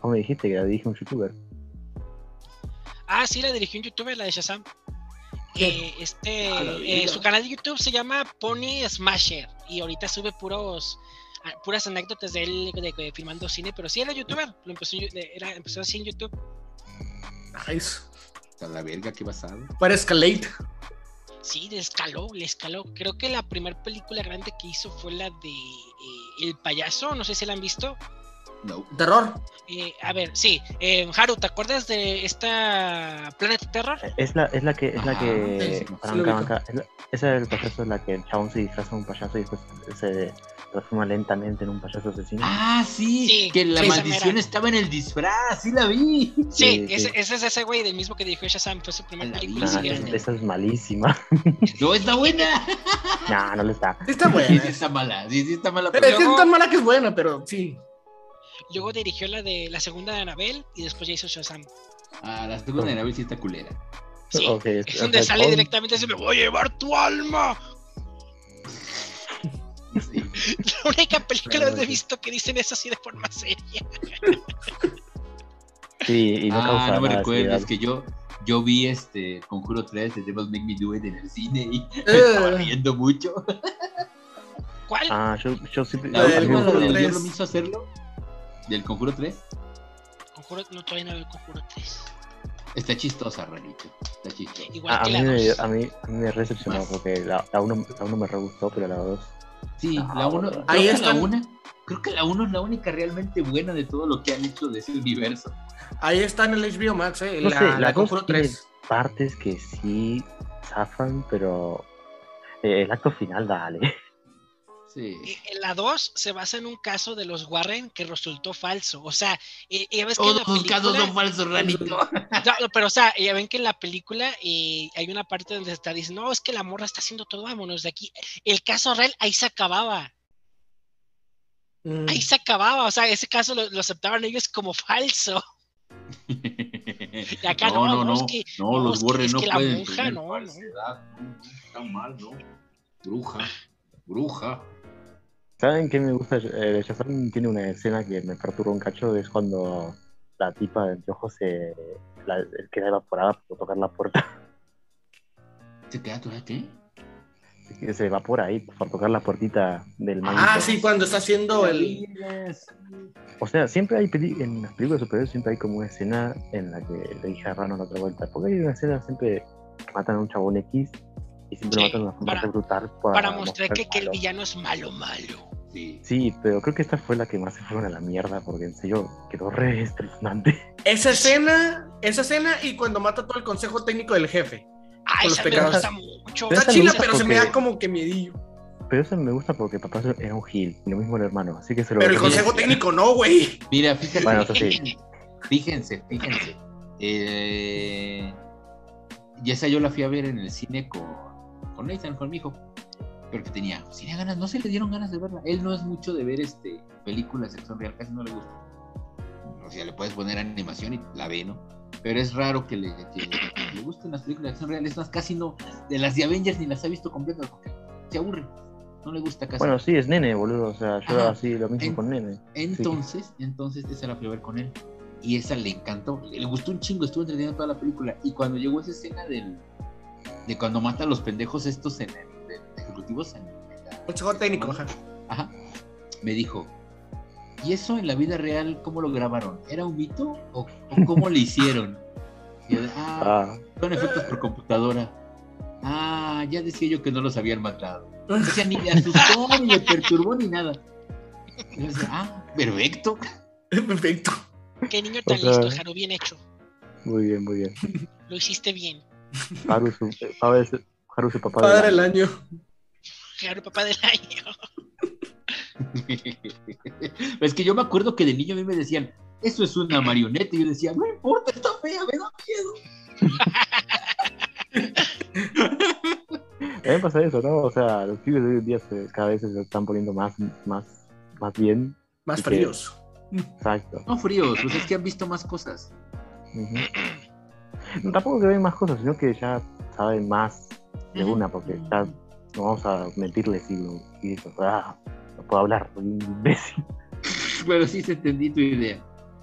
¿Cómo me dijiste que la dije un youtuber? Ah, sí, la dirigió un youtuber, la de Shazam. Eh, este, Ah, eh, su canal de YouTube se llama Pony Smasher y ahorita sube puros ah, puras anécdotas de él de, de- filmando cine, pero sí era youtuber, lo empezó, era, empezó así en YouTube. Nice. A la verga, qué basado. Para Escalate. Sí, le escaló, le escaló. Creo que la primera película grande que hizo fue la de eh, El payaso, no sé si la han visto. No. Terror. Eh, a ver, sí, eh, Haru, ¿te acuerdas de esta Planet Terror? Es la, es la que, es la que, sí, sí, sí lo es la- esa es el payaso en la que el chabón se disfraza de un payaso y después se transforma lentamente en un payaso asesino. Ah, sí, Sí, que la sí, maldición mera. estaba en el disfraz, sí la vi. Sí, Sí, ese, sí. ese es ese güey del mismo que dirigió Shazam, fue su primera La película. Sí, esa, es malísima. No, está buena. nah, no le está. Sí está Sí, buena. sí está mala, sí, sí está mala. Pero es que es Luego- tan mala que es buena, pero sí. Luego dirigió la de la segunda de Anabel y después ya hizo Shazam. Ah, la segunda de Navidad sí está culera. Sí, es donde sale directamente así, me voy a llevar tu alma. Sí. La única película donde he visto que dicen eso así de forma seria. Sí, y no ah, no me recuerdes ansiedad. que yo, yo vi este Conjuro 3 de Devil Make Me Do It en el cine y me estaba riendo mucho. ¿Cuál? Ah, yo, yo sí. La la me hizo hacerlo. Del Conjuro 3. Conjuro, no, todavía no veo el Conjuro 3. Está chistosa, rarito. Está chistosa. Igual A, a que mí la me, 2. a, mí, a mí me recepcionó Más. porque la, la, uno, la uno me re gustó, pero la dos. Sí, Ah, la 1. bueno. Creo Ahí que la. 1. Creo que la 1 es la única realmente buena de todo lo que han hecho de ese universo. Ahí está en el HBO Max, eh. No la, sé, la la Conjuro tiene 3. partes que sí zafan, pero eh, el acto final, dale. Sí. Eh, En la 2 se basa en un caso de los Warren que resultó falso. O sea, eh, ya ves que Todos los casos son falsos, Ranito. No, pero o sea, ya ven que en la película eh, hay una parte donde está diciendo, no, es que la morra está haciendo todo, vámonos de aquí. El caso real ahí se acababa, Mm. ahí se acababa, o sea, ese caso lo, lo aceptaban ellos como falso. Y acá no, no, no, no, no, es que- no, no, los Warren no pueden tener no, no, está mal, ¿no? Bruja, bruja. ¿Saben qué me gusta? Eh, Shazam tiene una escena que me perturba un cacho, es cuando la tipa de anteojos se la, queda evaporada por tocar la puerta. ¿Se queda toda qué? Que se evapora ahí por tocar la puertita del manito. Ah, sí, cuando está haciendo el. O sea, siempre hay peli- en las películas de superhéroes siempre hay como una escena en la que le dije a Rano la otra vuelta. Porque hay una escena siempre que matan a un chabón X y siempre Sí, lo matan de una forma para- brutal para, Para mostrar que, que el villano es malo, malo. Sí. Sí, pero creo que esta fue la que más se fueron a la mierda porque en serio quedó re espeluznante. Esa escena, esa escena y cuando mata todo el consejo técnico del jefe. Ah, Con los esa me pecados. gusta mucho. Pero Está chila, pero se me da como que miedillo. Pero eso me gusta porque papá era un gil y lo mismo el hermano, así que se lo Pero el consejo técnico no, güey. Mira, fíjate, Bueno, eso sí. fíjense, fíjense. Eh, y esa yo la fui a ver en el cine con, con Nathan, con mi hijo. pero que tenía, si tenía ganas, no se le dieron ganas de verla. Él no es mucho de ver este películas de acción real, casi no le gusta. O sea, le puedes poner animación y la ve, ¿no? Pero es raro que le, que, que le gusten las películas de acción real. Es más, casi no. De las de Avengers ni las ha visto completas porque se aburre. No le gusta casi. Bueno, sí, es nene, boludo. O sea, yo Ajá. así lo mismo En- con nene. Entonces, entonces esa la fui a ver con él. Y esa le encantó. Le gustó un chingo, estuvo entreteniendo toda la película. Y cuando llegó esa escena del, de cuando mata a los pendejos estos en el, de- de ejecutivos en, en la- Consejo técnico, ajá. Ajá. Me dijo, ¿y eso en la vida real cómo lo grabaron? ¿Era un mito o, o cómo le hicieron? Y yo de, ah, Ah, son efectos por computadora. Ah, ya decía yo que no los habían matado. O sea, ni me asustó, ni me perturbó, ni nada. Y yo decía, ah, perfecto. Perfecto. Qué niño O tan sea- listo, Haru, bien hecho. muy bien, muy bien. Lo hiciste bien. Haru su, eh, Haru es- Haru su papá. Padre del año. año. Haru, papá del año. es que yo me acuerdo que de niño a mí me decían, eso es una marioneta. Y yo decía, no importa, está fea, me da miedo. A mí me pasa eso, ¿no? O sea, los pibes de hoy en día se- cada vez se están poniendo más, más, más bien. Más fríos. Exacto. No fríos, pues es que han visto más cosas. No, tampoco que ven más cosas, sino que ya saben más de una, porque ya no vamos a mentirles y, y eso, ah, no puedo hablar, soy un imbécil. Bueno, sí se entendí tu idea.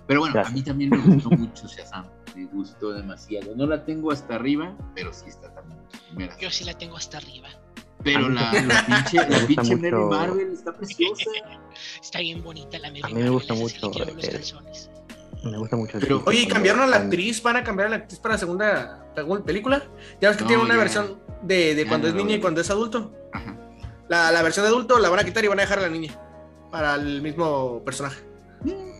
Pero bueno, a mí también me gustó mucho Shazam. Me gustó demasiado. No la tengo hasta arriba, pero sí está también primeras. Yo sí la tengo hasta arriba. Pero la, la pinche, la pinche mucho- Mary Marvel está preciosa. Está bien bonita la Mary A mí me Marvel, gusta mucho, Me gusta mucho. el Pero- Oye, ¿y cuando cambiaron a la actriz? ¿Van a cambiar a la actriz para la segunda, segunda película? Ya ves que No, tiene una ya. versión de, de cuando no es niña y cuando es adulto. Ajá. La, la versión de adulto la van a quitar y van a dejar a la niña. Para el mismo personaje.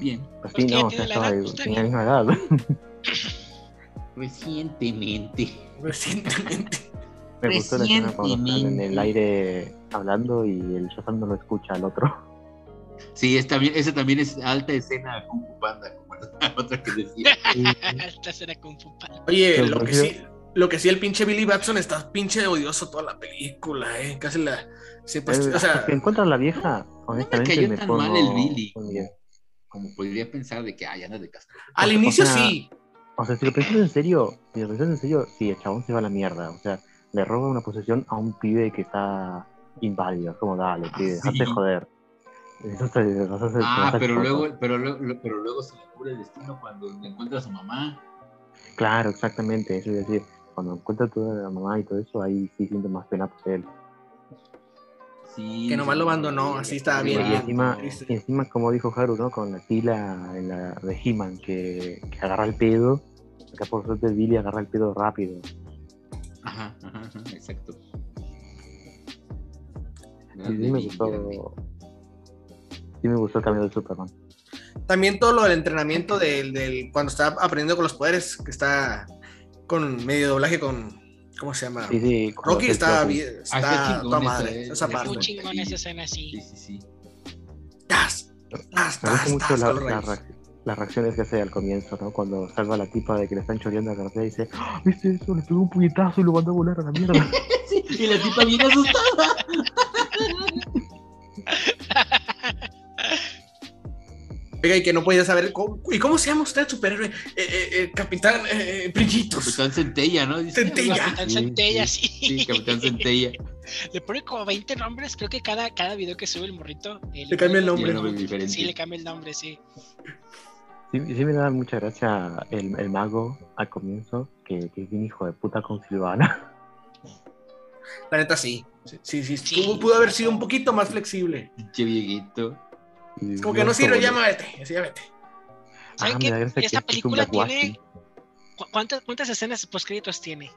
Bien. Pues Pues sí, no, o tiene sea, la edad, pues, está bien. misma edad. Recientemente. Recientemente. Me gustó la escena cuando están en el aire hablando y el Shazam no lo escucha al otro. Sí, está bien, esa también es alta escena Fu Panda, otra que decía. Esta Panda. Oye, lo que sí, lo que sí, el pinche Billy Batson está pinche odioso toda la película, eh. Casi la. sí, pues, Eh, o sea, que encuentra a la vieja, honestamente cayó me tan pongo mal el Billy. Como podría pensar de que, ay, anda de casco. al o inicio sea, sí. O sea, si lo pensás en serio, si lo pensás en serio, sí, el chabón se va a la mierda. O sea, le roba una posesión a un pibe que está inválido. Es como, dale, pibe, sí. dejate joder. Eso Ah, pero luego, pero, luego, pero luego se le cubre el destino cuando encuentra a su mamá. Claro, exactamente. Eso es decir, cuando encuentra a toda la mamá y todo eso, ahí sí siento más pena por él. Sí, Que nomás lo abandonó, así estaba bien, Y bien. encima, y encima, como dijo Haru, ¿no? Con la fila en la de He-Man, que, que agarra el pedo. Acá por suerte Billy agarra el pedo rápido. Ajá, ajá, ajá, exacto. Sí me gustó. Sí me gustó el cambio de Superman. También todo lo del entrenamiento del, del cuando está aprendiendo con los poderes, que está con medio doblaje con. ¿Cómo se llama? Sí, sí. Rocky está bien, Ah, está toda madre, eh, esa esa parte. Muy chingón esa escena, sí. Sí, sí, sí. Tas, tas, Me gusta tas, mucho tas, la- la las reacciones que hace al comienzo, ¿no? Cuando salva a la tipa de que le están choreando a García y dice, "Ah, ¿viste eso? Le pegó un puñetazo y lo mandó a volar a la mierda. Sí, y la tipa bien asustada. Oiga, y que no podía saber. cómo- ¿Y cómo se llama usted, superhéroe? Eh, eh, eh, Capitán eh, Brillitos. Capitán Centella, ¿no? Dice, Centella. Capitán Centella, sí. sí. Sí, Capitán Centella. Le pone como 20 nombres. Creo que cada, cada video que sube el morrito. eh, Le cambia el nombre. nombre. Sí, le cambia el nombre, sí. Sí, sí me da mucha gracia el, el mago al comienzo, que, que es bien hijo de puta con Silvana. La neta, sí. Sí, sí, sí. Sí. Pudo, pudo haber sido un poquito más flexible. Pinche viejito. Como que no sirve, ya vete. Ya vete. ¿Saben Ah, qué? que Esta película tiene. Washi. ¿cu- ¿Cuántas, cuántas escenas postcréditos tiene?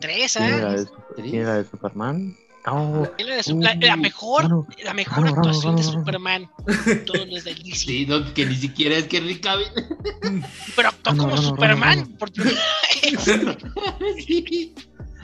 ¿Tres, ¿Tiene la ah? de, ¿Tiene la de Superman? Oh, la, de su- la- la mejor, la mejor actuación de. Superman. Todos los de DC. Sí, no, que ni siquiera es que Henry Cavill. Pero actuó como Superman. rano, por primera vez. sí.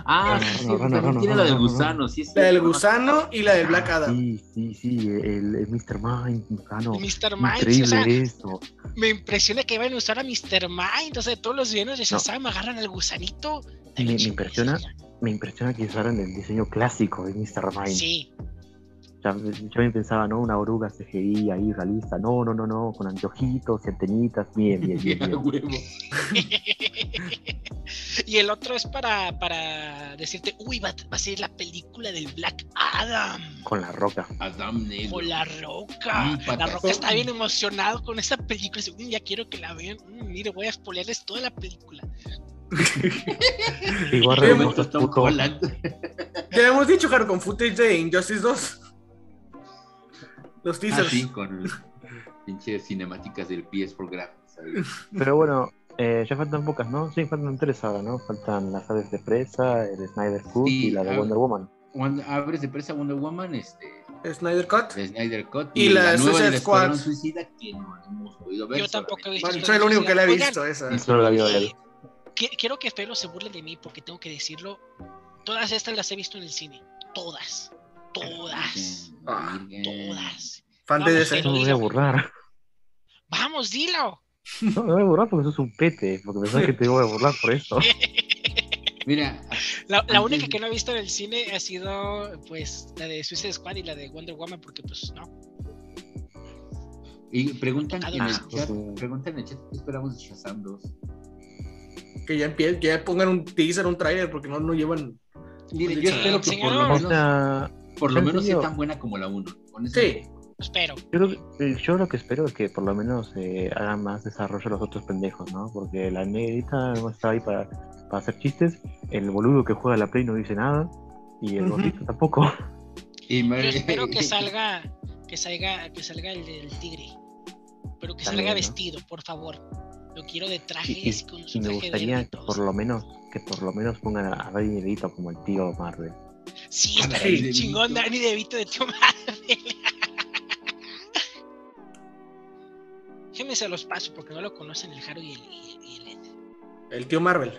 Ah, sí, también rano, tiene la del gusano, sí. es La del gusano y la del Black Adam. sí, sí, sí, el, el Mr. Mind, Gusano. Mr. Mind, sí, o sea, Increíble eso. me impresiona que iban a usar a Mr. Mind. O sea, todos los villanos de Shazam agarran al gusanito. Me- impresiona. me impresiona que usaran el diseño clásico de Mr. Mind. Sí. Ya, yo bien pensaba, ¿no? Una oruga CGI ahí realista. No, no, no, no, con anteojitos y antenitas. Bien, bien, bien. Ya, bien. huevo. y el otro es para, para decirte, uy, va, va a ser la película del Black Adam. Con la roca. Adam Negro. Con la roca. Mm, la roca está bien emocionado con esa película. Dice, "Mm, ya quiero que la vean. Mm, mire, voy a spoilerles toda la película. Igual Tom Holland. Hemos dicho, Jaro, con footage de Injustice 2. Los Ah, teasers. sí, con pinches cinemáticas del PS4 Graphics. Pero bueno, eh, ya faltan pocas, ¿no? Sí, faltan tres ahora, ¿no? Faltan las aves de presa, el Snyder Cut Sí, y la de ah, Wonder Woman. Wonder- abres de presa Wonder Woman, este, Snyder Cut. de Snyder Cut Y la nueva Suicide Squad. Suicida que no hemos podido ver. Yo tampoco he visto. Bueno, soy el único que la he visto esa. Y solo la vio él. Qui- quiero que Felo se burle de mí porque tengo que decirlo. Todas estas las he visto en el cine. Todas. Todas. Ah, Todas. Fan de DC. No me voy a burlar. Vamos, dilo. No me voy a burlar porque sos un pete. Porque pensás que te voy a burlar por eso. Mira, La, la Antes única que no he visto en el cine ha sido pues la de Suicide Squad y la de Wonder Woman porque pues no. y preguntan en el chat, preguntan en el chat qué esperamos de Shazam 2. Que ya empie- que ya pongan un teaser, un trailer, porque no, no llevan. Mire, yo espero que por lo menos, por lo ¿en menos sea tan buena como la 1. Sí. Espero. yo, creo que- eh, yo lo que espero es que por lo menos eh, hagan más desarrollo los otros pendejos, ¿no? Porque la negrita no está ahí para, para hacer chistes. El boludo que juega a la Play no dice nada. Y el Ujú. gordito tampoco. Y Yo espero que salga, que salga, que salga el del tigre. Pero que También, salga ¿no? vestido, por favor. Lo quiero de traje, Y, así con su y me traje verde gustaría que por lo menos que por lo menos pongan a, a Danny como el tío Marvel. Sí, está bien chingón Danny DeVito de Tío Marvel. Déjenme se los paso porque no lo conocen el Jaro y el, y el- y el Ed. El tío Marvel.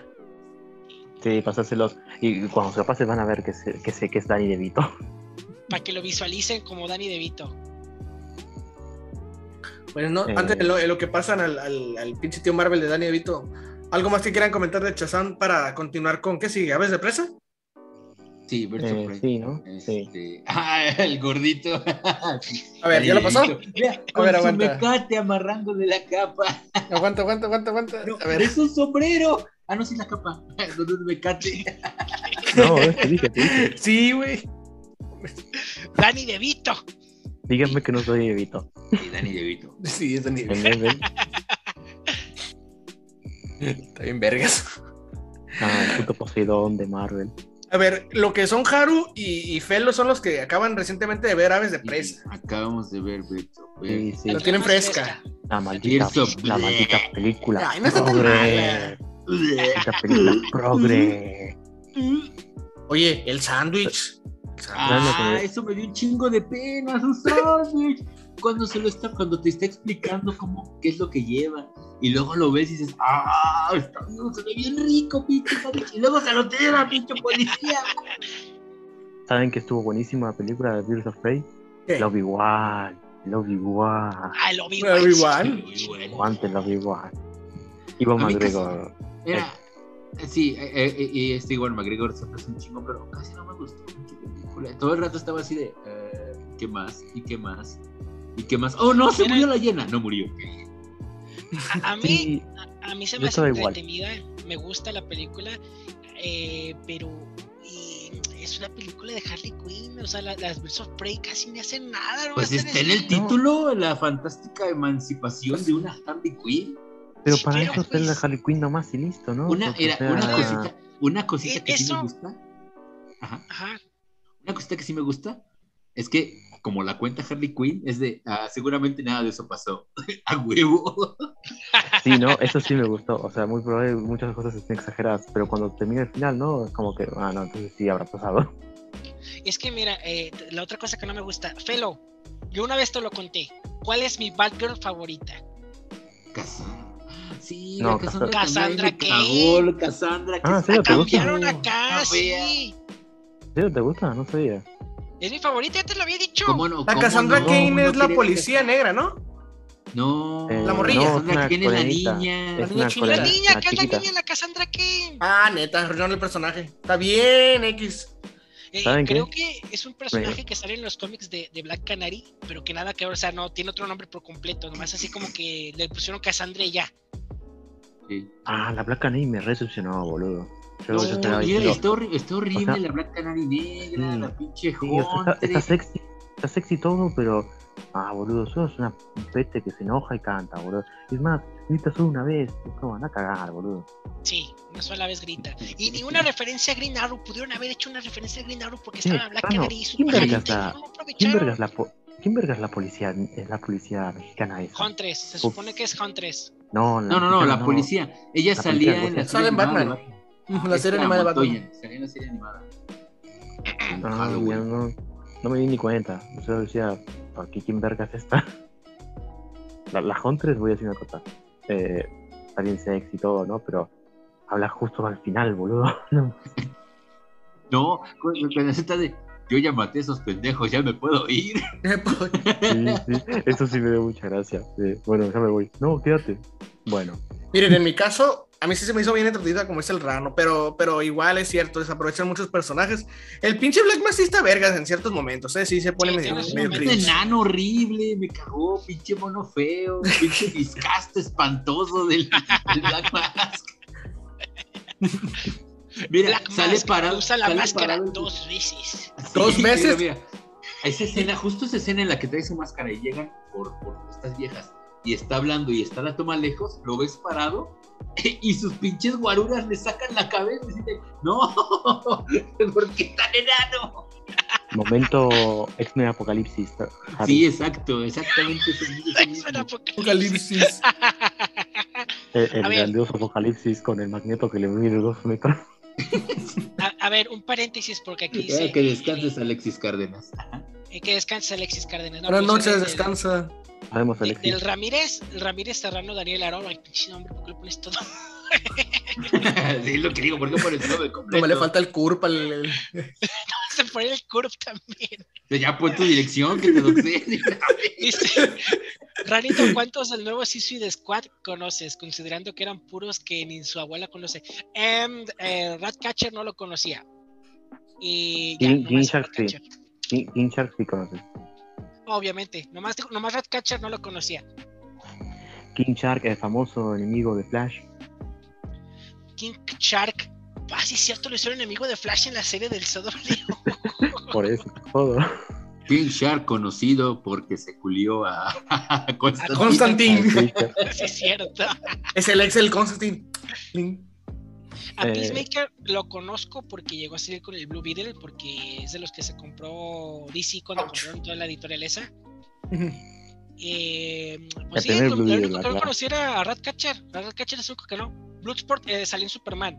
Sí, pasáselos. Y cuando se lo pases van a ver que sé que, sé que es Danny DeVito. Para que lo visualicen como Danny DeVito. Bueno, no, Eh. antes de lo, de lo que pasan al, al, al pinche tío Marvel de Danny DeVito, ¿algo más que quieran comentar de Chazam para continuar con qué sigue? ¿Aves de presa? Sí, Birds of Eh, Prey. sí, ¿no? Sí. Este, Ah, el gordito. A ver, ¿ya lo pasó? Mira, A ver, su aguanta. mecate amarrando de la capa. Aguanta, aguanta, aguanta, aguanta. No, A ver, es un sombrero. Ah, no, sí, la capa. No, no, mecate. No, eh, te dije, te dije. sí, güey. Danny DeVito. Díganme que no soy DeVito. Sí, Dani DeVito. Sí, es Danny El DeVito. meme. Está bien, vergas. Ah, el puto Poseidón de Marvel. A ver, lo que son Haru y, y Felo son los que acaban recientemente de ver Aves de Y presa. Acabamos de ver. Sí, sí. Lo tienen fresca. La maldita, la película. Ay, no está tan progre. Maldita película progre. Oye, el sándwich. Ah, eso me dio un chingo de pena, su sándwich. Cuando se lo está, cuando te está explicando cómo, qué es lo que lleva. Y luego lo ves y dices, ah, está, se ve bien rico, pinche. Y luego se lo tira, pinche policía. ¿Saben que estuvo buenísima la película de Birds of Prey? ¿Qué? Love Igual. Love Igual. Ah, vi. Obi-Wan. Aguante McGregor. Mira, eh, sí, eh, eh, y este igual McGregor siempre es un chingo, pero casi no me gustó la película. Todo el rato estaba así de, eh, ¿qué más? ¿Y qué más? ¿Y qué más? ¡Oh, no! ¡Se murió la llena! No murió. A, a mí, Sí, a, a mí se me hace igual. entretenida. Me gusta la película. eh, pero eh, es una película de Harley Quinn. O sea, la- las Birds of Prey casi no hacen nada. no Pues está en el título la fantástica emancipación de una Harley Quinn. pero Sí, para pero eso está la pues- Harley Quinn nomás y listo, ¿no? Una, era, sea, una cosita, una cosita Eh, que sí me gusta. Ajá. Ajá. Una cosita que sí me gusta es que, como la cuenta Harley Quinn, es de ah, seguramente nada de eso pasó. A huevo. Sí, no, eso sí me gustó. O sea, muy probable muchas cosas estén exageradas, pero cuando termina el final, ¿no? Es como que, ah, no, entonces sí habrá pasado. Es que mira, eh, la otra cosa que no me gusta, Felo, yo una vez te lo conté. ¿Cuál es mi Batgirl favorita? Cassandra. Sí, No, la Cassandra, Cassandra, la Cassandra. Ah, ¿sí? ¿Te gusta? Cambiaron No, acá, sí. ¿Sí? ¿Te gusta? No sabía. Es mi favorita, ya te lo había dicho. ¿Cómo no? La ¿Cómo Cassandra no? Kane No es la policía que- negra, ¿no? No, Eh, La morrilla. no, Cassandra Cain es la niña. Es niña china. La niña, que es la niña, la Cassandra Kane. Ah, neta, arruinaron el personaje. Está bien, X. Eh, ¿Saben creo qué? que es un personaje que sale en los cómics de, de Black Canary, pero que nada que ver, o sea, no, tiene otro nombre por completo, nomás así como que le pusieron Cassandra y ya. Sí. Ah, la Black Canary me recepcionó, boludo. No, mira, diciendo, está, horri- está horrible o sea, la Black Canary negra, sí, la pinche sí, o sea, está, está sexy, está sexy todo, pero. Ah, boludo, sos una un pete que se enoja y canta, boludo. Es más, grita solo una vez, no van a cagar, boludo. Sí, una sola vez grita. Y ni una referencia a Green Arrow, pudieron haber hecho una referencia a Green Arrow porque Sí, estaba Black bueno, Canary y su ¿quién vergas la- no ¿Quién vergas la, po- ¿quién vergas la policía? Es la policía mexicana esa. Huntress, se supone que es Huntress. No, No, no, no, la policía. Ella La salía policía, en la Sale en Batman. Batman. La serie animada de Batman. En la serie animada. Ah, ya no, no me di ni cuenta. Yo solo decía, ¿por qué quién vergas está? La, la Huntress, voy a decir una cosa. Eh, está bien sexy y todo, ¿no? Pero habla justo al final, boludo. No, con con de yo ya maté a esos pendejos, ya me puedo ir. sí, sí, eso sí me dio mucha gracia. Bueno, ya me voy. No, quédate. Bueno, Miren, en mi caso, a mí sí se me hizo bien entretenida como es el rano, pero, pero igual es cierto, desaprovechan muchos personajes. El pinche Black Mass sí está vergas en ciertos momentos, ¿eh? Sí se pone Sí, medio, enano horrible, me cagó, pinche mono feo, pinche discaste espantoso del, del Black Mask. Mira, Black sale Mask parado. usa la máscara parado dos veces. Sí, ¿Dos mira, veces? Mira, esa escena, justo esa escena en la que trae su máscara y llegan por, por estas viejas y está hablando y está la toma lejos, lo ves parado y sus pinches guaruras le sacan la cabeza y dicen, no, ¿por qué tan enano? momento X-Men Apocalipsis. Harry. Sí, exacto, exactamente. Suena apocalipsis. El, el grandioso Apocalipsis con el magneto que le mide dos metros. A, a ver, un paréntesis porque aquí Eh, dice que descanses, Alexis Cárdenas. eh, que descanse Alexis Cárdenas. No, Buenas pues, noches, del- descansa. De- Alexis. del Ramírez, el Ramírez Serrano, Daniel Aro, ay, pinche nombre, ¿por qué lo pones todo? sí, es lo que digo, ¿por qué por el nombre completo? No me le falta el curp al. el- Se pone el curve también. Ya pon tu dirección, que te. Dice, Ranito, ¿cuántos del nuevo Suicide Squad conoces? Considerando que eran puros que ni su abuela conoce. Em, eh, Ratcatcher no lo conocía. Y ya, King- nomás King Shark sí. King, King Shark sí conoces. Obviamente, nomás, nomás Ratcatcher no lo conocía. King Shark, el famoso enemigo de Flash. King Shark. Ah, sí, es cierto, lo hicieron enemigo de Flash en la serie del CW. Por eso, todo. King Shark conocido porque se culió a, a Constantine. Sí, es cierto. Es el ex del Constantine. A Eh. Peacemaker lo conozco porque llegó a salir con el Blue Beetle, porque es de los que se compró DC cuando Ouch. compraron toda la editorial esa. Ujú. Eh, pues sí, lo, lo único que no ¿verdad? conocía era a Ratcatcher. A Ratcatcher es el único que no. Bloodsport eh, salió en Superman.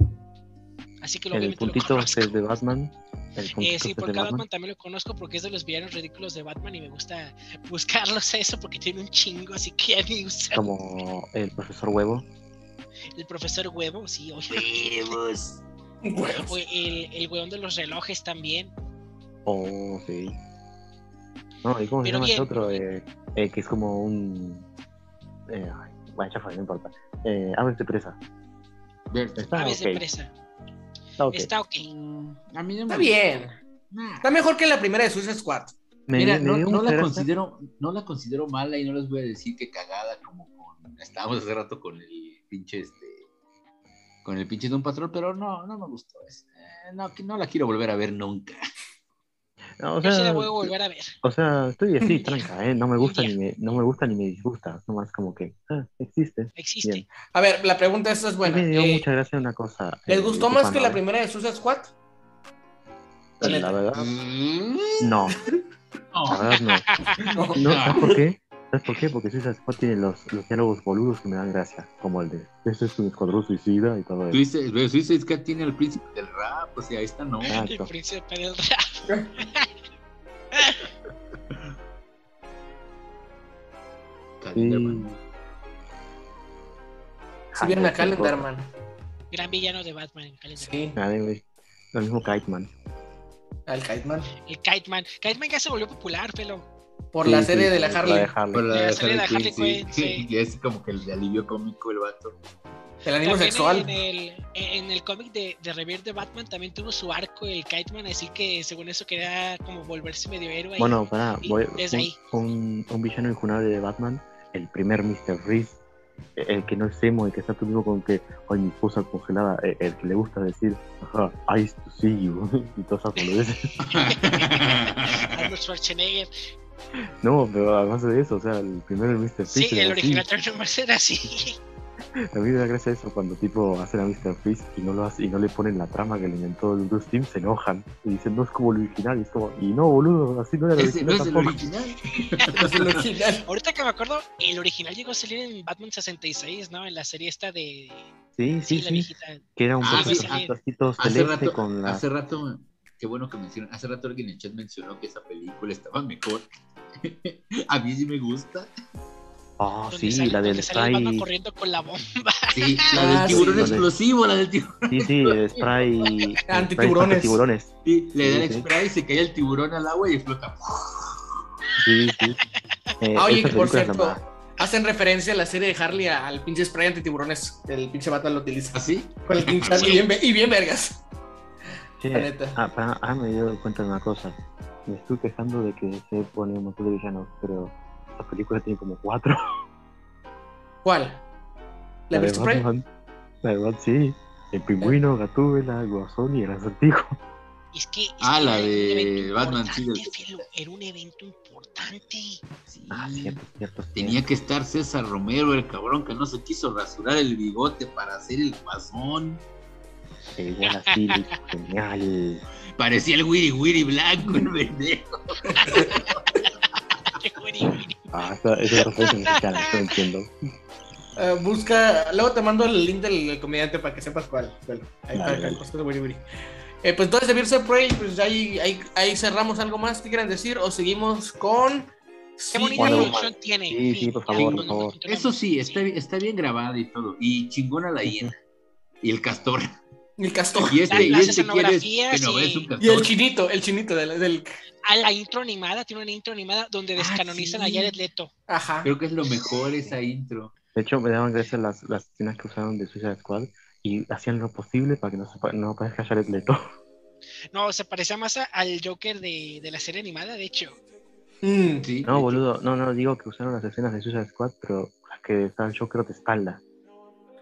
Así que lo El obviamente lo puntito conozco. es de Batman. El Eh, puntito sí, es porque Batman Batman. también lo conozco porque es de los villanos ridículos de Batman y me gusta buscarlos a eso porque tiene un chingo, así que ya ni usa. Como el profesor Huevo. El profesor Huevo, sí, oye. Huevos. O el, el weón de los relojes también. Oh, sí. No, ¿y cómo se llama bien. ese otro? Eh, eh, que es como un. Eh, bueno, ya fue, no importa. Eh, aves de presa. Está Aves ok. de presa. Está ok. Está. A mí no me Está bien. Está mejor que la primera de Suicide Squad. Me- Mira, me no, la considero, no la considero mala y no les voy a decir que cagada como con estábamos hace rato con el pinche este con el pinche Don Patrón, pero no, no me gustó. Es- eh, no, no la quiero volver a ver nunca. No, o Yo sí la sea, voy a volver a ver. o sea, estoy así, tranca, ¿eh? No me gusta ni me, no me gusta ni me disgusta. Nomás como que, ah, existe. Existe. Bien. A ver, la pregunta esta es buena. me dio Eh, mucha gracia una cosa. ¿Les eh, gustó más que la primera de Suicide Squad? la La neta? verdad, Mm, no. La verdad, no. No. No, ¿sabes por qué? ¿Sabes por qué? Porque Suicide Squad tiene los, los diálogos boludos que me dan gracia, como el de ese es un escuadrón suicida y todo eso. Suicide Suicide Squad tiene al príncipe del rap, o sea, ahí está, no. Ah, El príncipe del rap. Calendarman. Si vieron a Calendarman. Gran villano de Batman en Calendar. Sí. Lo mismo Kite Man. al Kiteman. El Kiteman. Kiteman ya se volvió popular, pero. Por Sí, la sí, serie de la sí, Harley. Harley. Por la La de serie de Harley Harley Quinn, sí. sí. Y es como que el de alivio cómico el vato. El animo sexual. En el, en el cómic de, de Revere de Batman también tuvo su arco, el Kiteman, así que según eso quería como volverse medio héroe. y- Bueno, pará, y voy, desde ahí. un, un, un villano injunable de Batman, el primer Mr. Freeze, el que no es emo, el que está todo el con que, ay, mi esposa congelada, el, el que le gusta decir, ajá, I used to see you, y todas esas boludeces. Arnold Schwarzenegger. No, pero además de eso, o sea, el primer Mr. Freeze Sí, el original también nomás era así. A mí me da gracia eso cuando tipo hacen a Mr. Freeze y no lo hace, y no le ponen la trama que le inventó el Bruce Timm, se enojan y dicen no es como el original y es como, y no boludo, así no era el Ese no original es el tampoco. original. No es el original. Ahorita que me acuerdo, el original llegó a salir en Batman 66, ¿no? En la serie esta de. Sí, Sí, sí, la sí, viejita. que era un Ah, sí, Hace celeste rato, con la... hace rato, qué bueno que mencionan, hace rato alguien en el chat mencionó que esa película estaba mejor. A mí sí me gusta. Ah, donde sí, sale, la del spray, corriendo con la bomba. Sí, la Ah, del tiburón sí. explosivo, la del tiburón. sí, sí, el spray... Antitiburones. tiburones. Sí, le da el spray, se cae el tiburón al agua y explota. Sí, sí. Eh, Ah, oye, por cierto, hacen referencia a la serie de Harley al pinche spray antitiburones. El pinche Batman lo utiliza. ¿Así? Con el pinche Sí. y, bien, y bien vergas. La neta. ah, ah, me he dado cuenta de una cosa. Me estoy quejando de que se pone un montón de villanos, pero esta película tiene como cuatro. ¿Cuál? ¿La de? Batman. La de Batman, sí. El pingüino, Gatúbela, el Guasón y el acertijo. Es que. es Ah, que la de Batman, sí, Era un evento importante. Sí. Ah, cierto, cierto. Tenía que estar César Romero, el cabrón que no se quiso rasurar el bigote para hacer el guasón. así, genial. Parecía el Wiri Wiri blanco, el pendejo. Ah, esa, esa es referencia mexicana, no entiendo. Eh, busca, luego te mando el link del, del comediante para que sepas cuál. Bueno, ahí Dale. Eh, pues entonces de Birds of Prey, pues ahí, ahí, ahí cerramos algo más que quieran decir o seguimos con... Qué bonita producción tiene. Sí, sí, por ya, favor, por favor. Eso sí, está, bien- está bien grabada y todo. Y chingona la hiena. Y el castor. El castor. Y este, La- y las este quieres escenografías que no y- es un Y el chinito, el chinito del... del- A la intro animada, tiene una intro animada donde Ah, descanonizan sí. a Jared Leto. Ajá. Creo que es lo mejor esa intro. De hecho, me daban gracias las, las escenas que usaron de Suicide Squad y hacían lo posible para que no, no aparezca Jared Leto. No, se parecía más a- al Joker de, de la serie animada, de hecho. Mm. Sí, No, boludo, no, no, digo que usaron las escenas de Suicide Squad, pero las que está el Joker de espalda.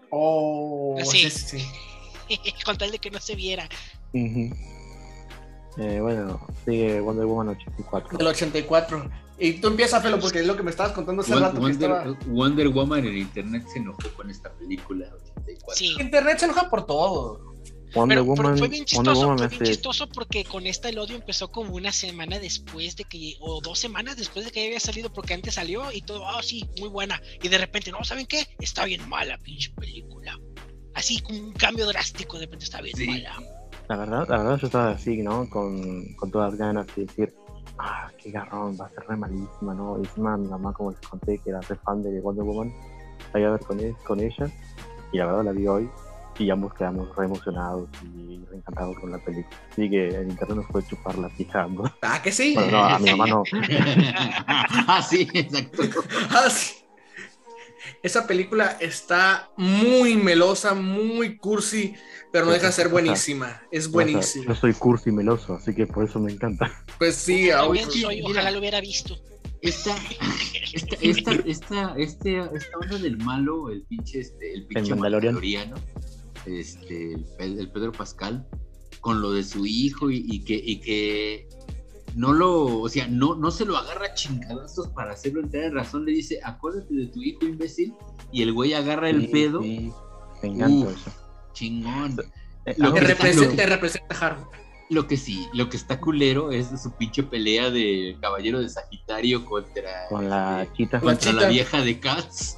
Oh, sí, sí, sí. Con tal de que no se viera. Eh, bueno, sigue Wonder Woman 84. Del 84. Y tú empiezas, Felo, porque es lo que me estabas contando hace Won- rato Wonder, estaba... Wonder Woman en internet se enojó con esta película 84. Sí. Internet se enoja por todo. Wonder Pero, pero Woman, fue bien Wonder chistoso, Woman fue bien chistoso porque con esta el odio empezó como una semana después de que, o dos semanas después de que había salido, porque antes salió y todo, ah, sí, muy buena. Y de repente, no, ¿saben qué? Está bien mala, pinche película. Así, con un cambio drástico, de repente está bien Sí. mala. La verdad, la verdad yo estaba así, ¿no? Con, con todas las ganas de decir, ah, qué garrón, va a ser re malísima, ¿no? Y encima mi mamá, como les conté, que era re fan de Wonder Woman, la a ver con, él- con ella, y la verdad la vi hoy, y ambos quedamos re emocionados y re encantados con la película. Así que en internet nos puede chupar la pija ambos. Ah, que sí. Bueno, no, a mi mamá no. ah, sí, exacto. Ah, sí. Esa película está muy melosa, muy cursi, pero no deja de ser buenísima. Es buenísima. yo soy cursi y meloso, así que por eso me encanta. Pues sí, ojalá lo hubiera visto. Esta, esta, esta, esta, este, esta onda del malo, el pinche, este, el pinche Mandalorian. mandaloriano, este, el, Pe- el Pedro Pascal, con lo de su hijo y, y que, y que no lo, o sea, no, no se lo agarra a chingadazos para hacerlo entrar en razón, le dice, acuérdate de tu hijo imbécil, y el güey agarra el Sí, pedo, sí, me encanta Uf. eso. chingón. Eh, Lo te, que está- representa, lo- representa Haru. Lo que sí, lo que está culero es su pinche pelea de Caballero de Sagitario contra, con la este, chita. Con- contra la vieja de Cats.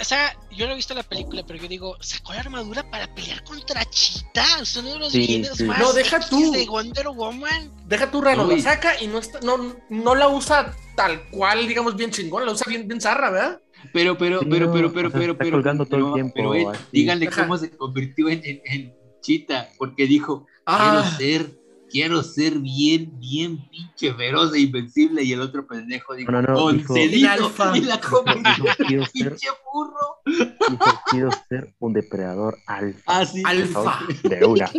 O sea, yo no he visto la película, pero yo digo, sacó la armadura para pelear contra Cheetah. Es uno de los Sí, sí. más No, deja tú. de Wonder Woman. Deja tu rano, Uy. lo saca y no, está, no, no la usa tal cual, digamos, bien chingón, la usa bien, bien zarra, ¿verdad? Pero, pero, Sí, pero, pero, o pero, sea, pero, está pero, colgando todo el pero, tiempo pero, díganle Ajá. cómo se convirtió en, en, en Chita, porque dijo, Ah, quiero ser quiero ser bien, bien pinche feroz e invencible. Y el otro pendejo dijo, No, no, no, dijo- concedido. Alfa. Y la Dijo, quiero en ser, pinche burro. dijo, quiero ser un depredador alfa. Ah, sí. Alfa. De una.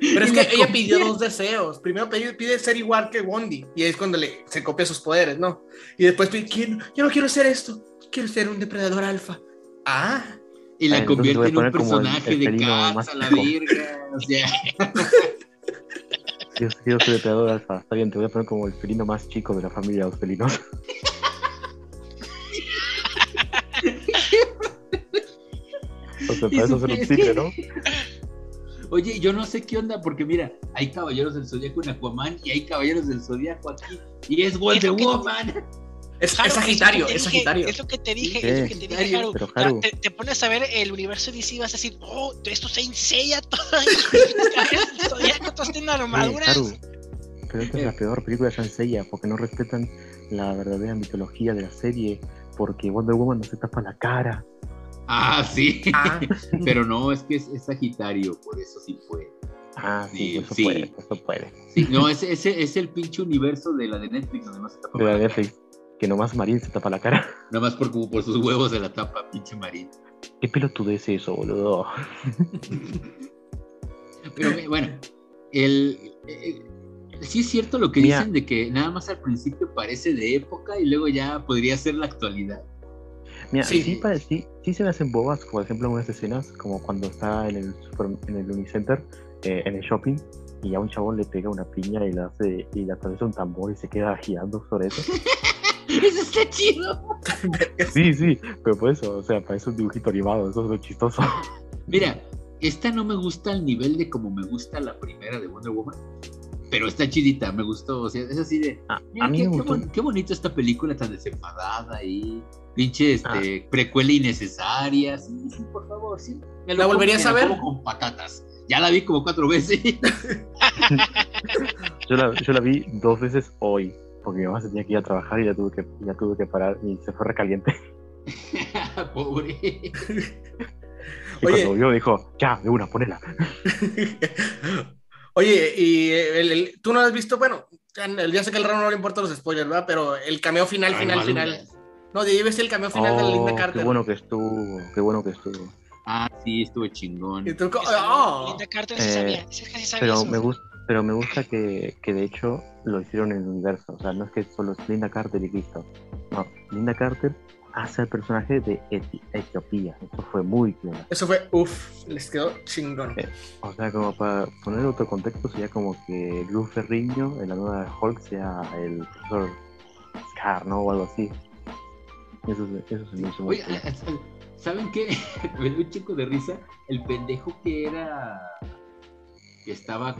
Pero es que la ella copié. pidió dos deseos. Primero pide, pide ser igual que Bondi. Y es cuando le, se copia sus poderes, ¿no? Y después pide, "Quiero- yo no quiero ser esto. Quiero ser un depredador alfa. Ah, Y la Ah, convierte en un como el- personaje el de felino Cats más a la verga. O sea, Quiero, quiero ser depredador alfa. Está bien, te voy a poner como el felino más chico de la familia de los felinos. O sea, para eso ser un tigre, ¿no? Oye, yo no sé qué onda, porque mira, hay caballeros del Zodíaco en Aquaman y hay caballeros del Zodíaco aquí. Y es Wonder Woman. Es, Haru, es Sagitario, es te dije, Sagitario. Es lo que te dije, Sí. es lo que te dije, Sagitario, Haru. pero Ya, Haru. Te, te pones a ver el universo DC y vas a decir, oh, esto se enseña todo. Zodiaco, todos tienen armaduras. Pero esta es la peor película de Sanseiya porque no respetan la verdadera mitología de la serie. Porque Wonder Woman no se tapa la cara. Ah, sí. Ah, Pero no, es que es, es Sagitario, por eso sí puede. Ah, sí, Sí, eso sí. puede, eso puede. Sí, no, ese, ese es el pinche universo de la de Netflix donde no se tapa De la la cara. Netflix, que nomás Marín se tapa la cara. Nada más por, por sus huevos de la tapa, pinche Marín. ¿Qué pelotudez es eso, boludo? Pero eh, bueno, el, eh, sí es cierto lo que Mira. dicen de que nada más al principio parece de época y luego ya podría ser la actualidad. Mira, Sí. sí, sí, sí se me hacen bobas, por ejemplo, algunas escenas, como cuando está en el, super- en el Unicenter, eh, en el shopping, y a un chabón le pega una piña y le hace, y le atraviesa un tambor y se queda girando sobre eso. Eso está chido. Sí, sí, pero por eso, o sea, parece un dibujito animado, eso es lo chistoso. Mira, esta no me gusta al nivel de como me gusta la primera de Wonder Woman, pero está chidita, me gustó. O sea, es así de. A, Mira, a mí qué, me qué gustó. bon- qué bonito esta película tan desenfadada y pinche este, Ah. precuela innecesaria. Sí, sí, por favor, sí. Me ¿La volverías a ver? como con patatas. Ya la vi como cuatro veces. Yo la, yo la vi dos veces hoy, porque mi mamá se tenía que ir a trabajar y ya tuve que, ya tuve que parar y se fue recaliente. Pobre. Y Oye. cuando vio dijo, ya, de una, ponela. Oye, y el- el- tú no has visto, bueno, el- ya sé que al raro no le importan los spoilers, ¿verdad? Pero el cameo final, Ay, final, final. No, de ahí ves el cameo final de la Linda Oh, Carter. qué bueno que estuvo, qué bueno que estuvo. Ah, sí, estuvo chingón. Y tú, ¡oh! Linda Carter sí Eh, sabía, sabía Pero eso. me gusta, pero me gusta que, que de hecho lo hicieron en el universo. O sea, no es que solo es Linda Carter y listo. No, Linda Carter hace el personaje de Eti- Etiopía. Eso fue muy claro. Eso fue, uff, les quedó chingón. Eh. O sea, como para poner otro contexto, sería como que Lou Ferriño en la nueva Hulk sea el profesor Scar, ¿no? O algo así. Eso, se- eso se me hizo muy Oye, ¿saben qué? Me dio un chico de risa. El pendejo que era. Que estaba.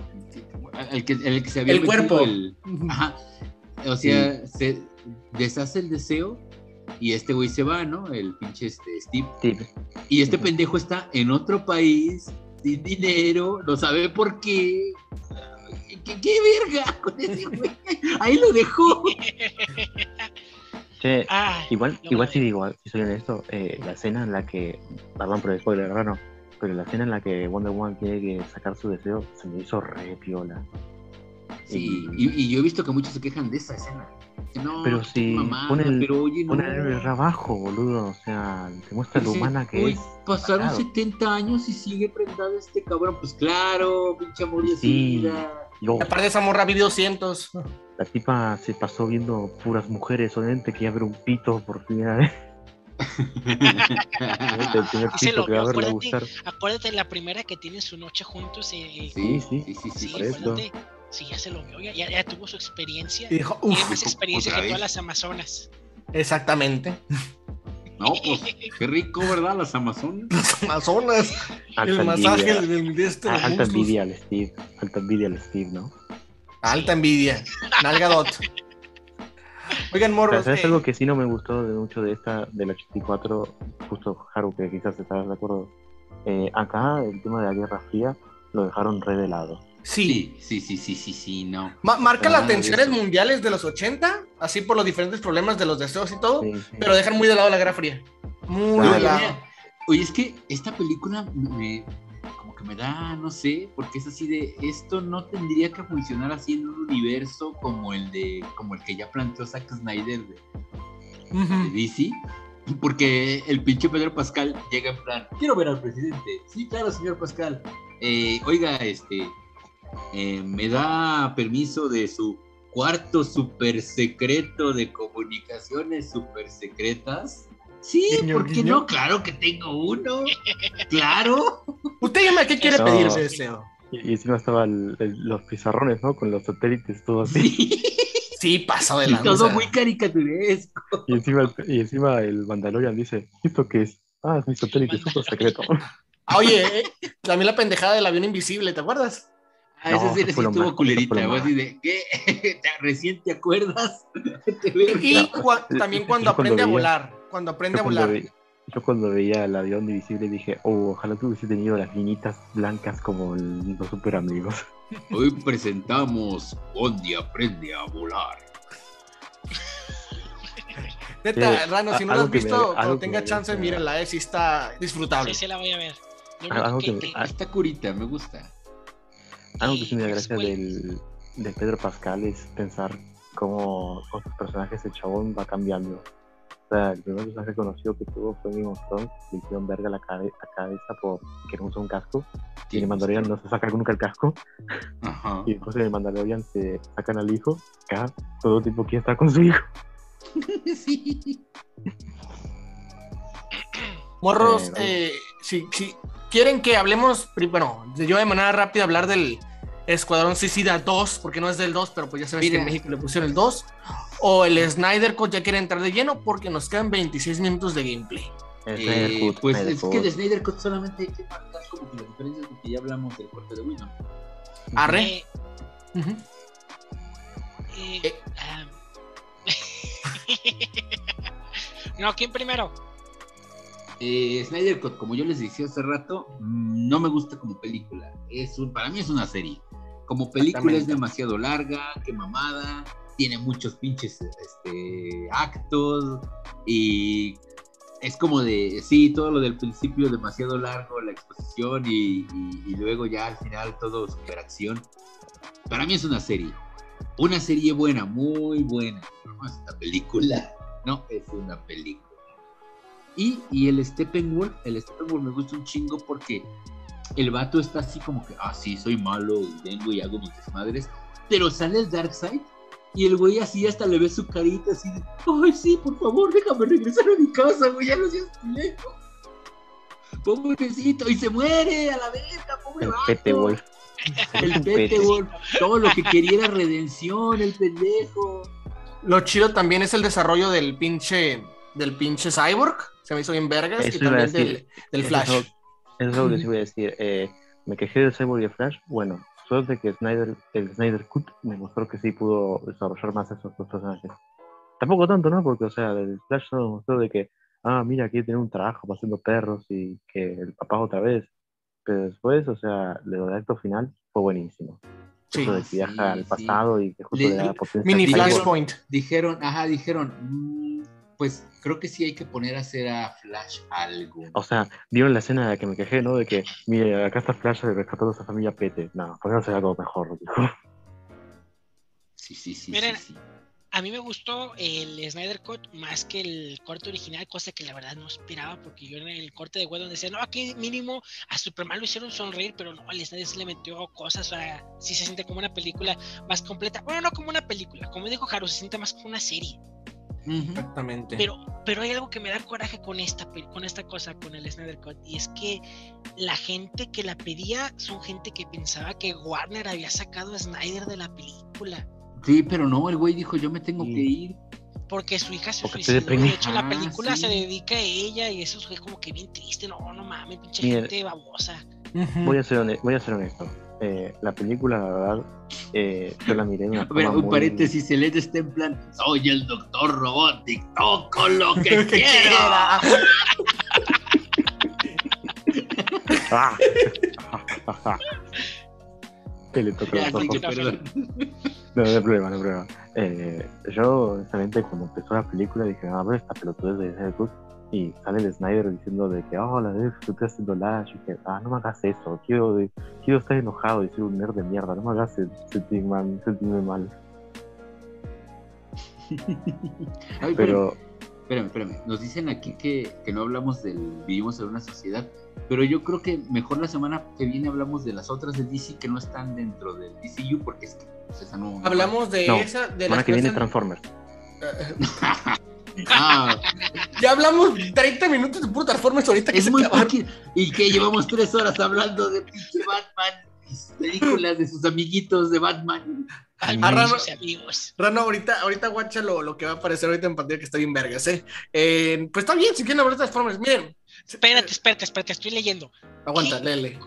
El que, el que se había El cuerpo. el- ajá. O sea, se deshace el deseo y este güey se va, ¿no? El pinche este, Steve. Y este pendejo está en otro país, sin dinero, no sabe por qué. ¿Qué, qué verga con ese güey? Ahí lo dejó. Che, Ay, Igual, igual si digo, si soy honesto, eh, la escena en la que, perdón por el spoiler, ahora no, pero la escena en la que Wonder Woman tiene que sacar su deseo se me hizo re piola. Sí, y, y yo he visto que muchos se quejan de esa escena. Que no, Pero si mamada, pone el- pero oye, no. Pone el abajo, boludo, o sea, te muestra lo humana que "Uy, es. Pasaron Claro. 70 años y sigue prendado este cabrón. Pues claro, pinche amor de su Sí. Aparte de esa morra vi 200. la tipa se pasó viendo puras mujeres, obviamente quería ver un pito por primera vez. El lo vio, acuérdate. Acuérdate la primera que tienen su noche juntos. eh, Sí, sí, sí, sí, acuérdate. Ya se lo vio, ya, ya- ya tuvo su experiencia. Y dijo, Tiene uff, más experiencia ¿otra que vez? todas las amazonas. exactamente. No, pues qué rico, ¿verdad? Las Amazonas. Amazonas, Alta el masaje envidia. del, de este, alta muslos. envidia al Steve, alta envidia al Steve, ¿no? Alta envidia. Nalgadot. Oigan, morros. ¿sabes eh, algo que sí no me gustó de mucho de esta, del 84? Justo, Haru, que quizás estarás de acuerdo. Eh, acá el tema de la Guerra Fría lo dejaron re de lado. sí. Sí, sí, sí, sí, sí, sí, no. Ma- marca las tensiones mundiales de los 80, así por los diferentes problemas de los deseos y todo, Sí, sí. pero dejan muy de lado la Guerra Fría. Muy Claro. de lado. Oye, es que esta película me, como que me da, no sé, porque es así de, esto no tendría que funcionar así en un universo como el de, como el que ya planteó Zack Snyder de, de DC, porque el pinche Pedro Pascal llega en plan, quiero ver al presidente, sí, claro, señor Pascal, Eh, oiga, este, eh, me da permiso de su cuarto super secreto de comunicaciones super secretas. Sí, Guiño, ¿por qué guiño. no? Claro que tengo uno. Claro. Usted dígame qué quiere No. pedir ese deseo. Y, y encima estaban los pizarrones, ¿no? Con los satélites, todo así. Sí. Sí, pasó de Y la todo muy caricaturesco. Y encima, el, y encima el Mandalorian dice, ¿esto qué es? Ah, es mi satélite súper secreto. Oye, eh, también la pendejada del avión invisible, ¿te acuerdas? Ah, No, eso sí estuvo más- culerita. así de, ¿qué? ¿Te- ¿Recién te acuerdas? Te. Y también cuando aprende a veía- volar, cuando aprende Yo a cuando, volar. ve- yo cuando veía el avión invisible dije, oh, ojalá tuviese tenido las linitas blancas como el- los super amigos. Hoy presentamos Bondi aprende a volar. Neta, Sí, Rano, si no la has me- visto, algo cuando tenga me- chance, que- mírenla, eh, sí está disfrutable. Sí, sí la voy a ver. Lo Ah, único algo que- que- que- ah, Está curita, me gusta. Algo que sí me da eh, gracia del, de Pedro Pascal es pensar cómo con sus personajes el chabón va cambiando. O sea, el primer personaje conocido que tuvo fue Game of Thrones, le hicieron verga la, cabe- la cabeza por que no usa un casco. Y en el Mandalorian no se saca nunca el casco. Ajá. Y después en el Mandalorian se sacan al hijo. Acá todo tipo quiere estar con su hijo. Sí. Morros, eh, si, si quieren que hablemos, bueno, yo de manera rápida hablar del Escuadrón Suicida 2, porque no es del 2, pero pues ya sabes que en México le pusieron el 2, o el Snyder Cut ya quiere entrar de lleno porque nos quedan 26 minutos de gameplay. Eh, Cut, pues es Cut. que de Snyder Cut solamente hay que marcar como que las diferencias de que ya hablamos del corte de William. Arre. eh, eh, Eh. ah. no, ¿quién primero? Eh, Snyder Cut, como yo les decía hace rato, no me gusta como película. Es un, para mí es una serie. Como película es demasiado larga, qué mamada, tiene muchos pinches este, actos y es como de, sí, todo lo del principio demasiado largo, la exposición y, y- y luego ya al final todo superacción. Para mí es una serie. Una serie buena, muy buena. No es una película, no es una película. Y, y el Steppenwolf, el Steppenwolf me gusta un chingo porque el vato está así como que, ah, sí, soy malo y vengo y hago mis desmadres. Pero sale el Darkseid y el güey así hasta le ve su carita así de, ay, sí, por favor, déjame regresar a mi casa, güey, ya no seas lejos. Pobrecito, y se muere a la verga, pobre El vato. Pete Wolf. El Pete. Wolf, todo lo que quería era redención, el pendejo. Lo chido también es el desarrollo del pinche, del pinche Cyborg, se me hizo bien vergas, Eso y también del, Flash. Eso es algo que sí voy a decir. Eh, me quejé del Cyborg y el Flash. Bueno, suerte que Snyder, el Snyder Cut me mostró que sí pudo desarrollar más esos dos personajes. Tampoco tanto, ¿no? Porque, o sea, el Flash solo mostró de que, ah, mira, quiere tener un trabajo pasando perros y que el papá otra vez. Pero después, o sea, lo del acto final fue buenísimo. Sí. Eso de que viaja Sí, al sí. pasado y que justo Le- le da potencia. Mini. Flashpoint. Dijeron, ajá, dijeron, "Mm, pues creo que sí hay que poner a hacer a Flash algo. O sea, vieron la escena de la que me quejé, ¿no? De que, mire, acá está Flash rescatando a esa familia Pete. No, ¿por qué no hacer algo mejor? dijo. Sí, sí, sí. Miren, sí, sí. A mí me gustó el Snyder Cut más que el corte original, cosa que la verdad no esperaba, porque yo en el corte de Whedon decía, no, aquí mínimo a Superman lo hicieron sonreír, pero no, el Snyder se le metió cosas, o sea, sí se siente como una película más completa. Bueno, no como una película, como dijo Haru, se siente más como una serie. Exactamente. Pero, pero hay algo que me da coraje con esta, con esta cosa, con el Snyder Cut, y es que la gente que la pedía son gente que pensaba que Warner había sacado a Snyder de la película. Sí, pero no, el güey dijo, yo me tengo Sí. que ir. Porque su hija se Porque suicidó. De hecho, la Ah, película sí. se dedica a ella y eso es como que bien triste. No, no mames, pinche gente babosa. Voy a ser, hone- voy a ser honesto. Eh, la película, la verdad, eh, yo la miré de una A ver, un muy- paréntesis, el Ed está en plan, soy el doctor Robotic, toco lo que quiera. ¡Ah! ¿Qué le toca los ojos? No, no hay problema, no hay problema. Eh, yo, honestamente, cuando empezó la película, dije, a ver, esta pelotudez de Snyder Cut. Y sale el Snyder diciendo de que, oh, la vez que estoy haciendo Lash. Y que, ah, no me hagas eso. Quiero, de- quiero estar enojado y ser un nerd de mierda. No me hagas sentir mal, sentirme mal. Ay, Pero, Espérame, espérame. Nos dicen aquí que, que no hablamos del vivimos en una sociedad, pero yo creo que mejor la semana que viene hablamos de las otras de DC que no están dentro del DCU, porque es que pues, esa no. Hablamos de No, esa, de semana las que viene están- Transformers. Ah, Ya hablamos 30 minutos de puro Transformers ahorita que es se muy. Y que llevamos tres horas hablando de pinche Batman, películas de sus amiguitos de Batman. Al Ah, menos Rano- sus amigos. Rano, ahorita, ahorita guacha lo, lo que va a aparecer ahorita en pantalla que está bien vergas, ¿eh? Eh, Pues está bien, si quieren hablar de Transformers, miren. Espérate, espérate, espérate, estoy leyendo. Aguanta, ¿Qué? léele.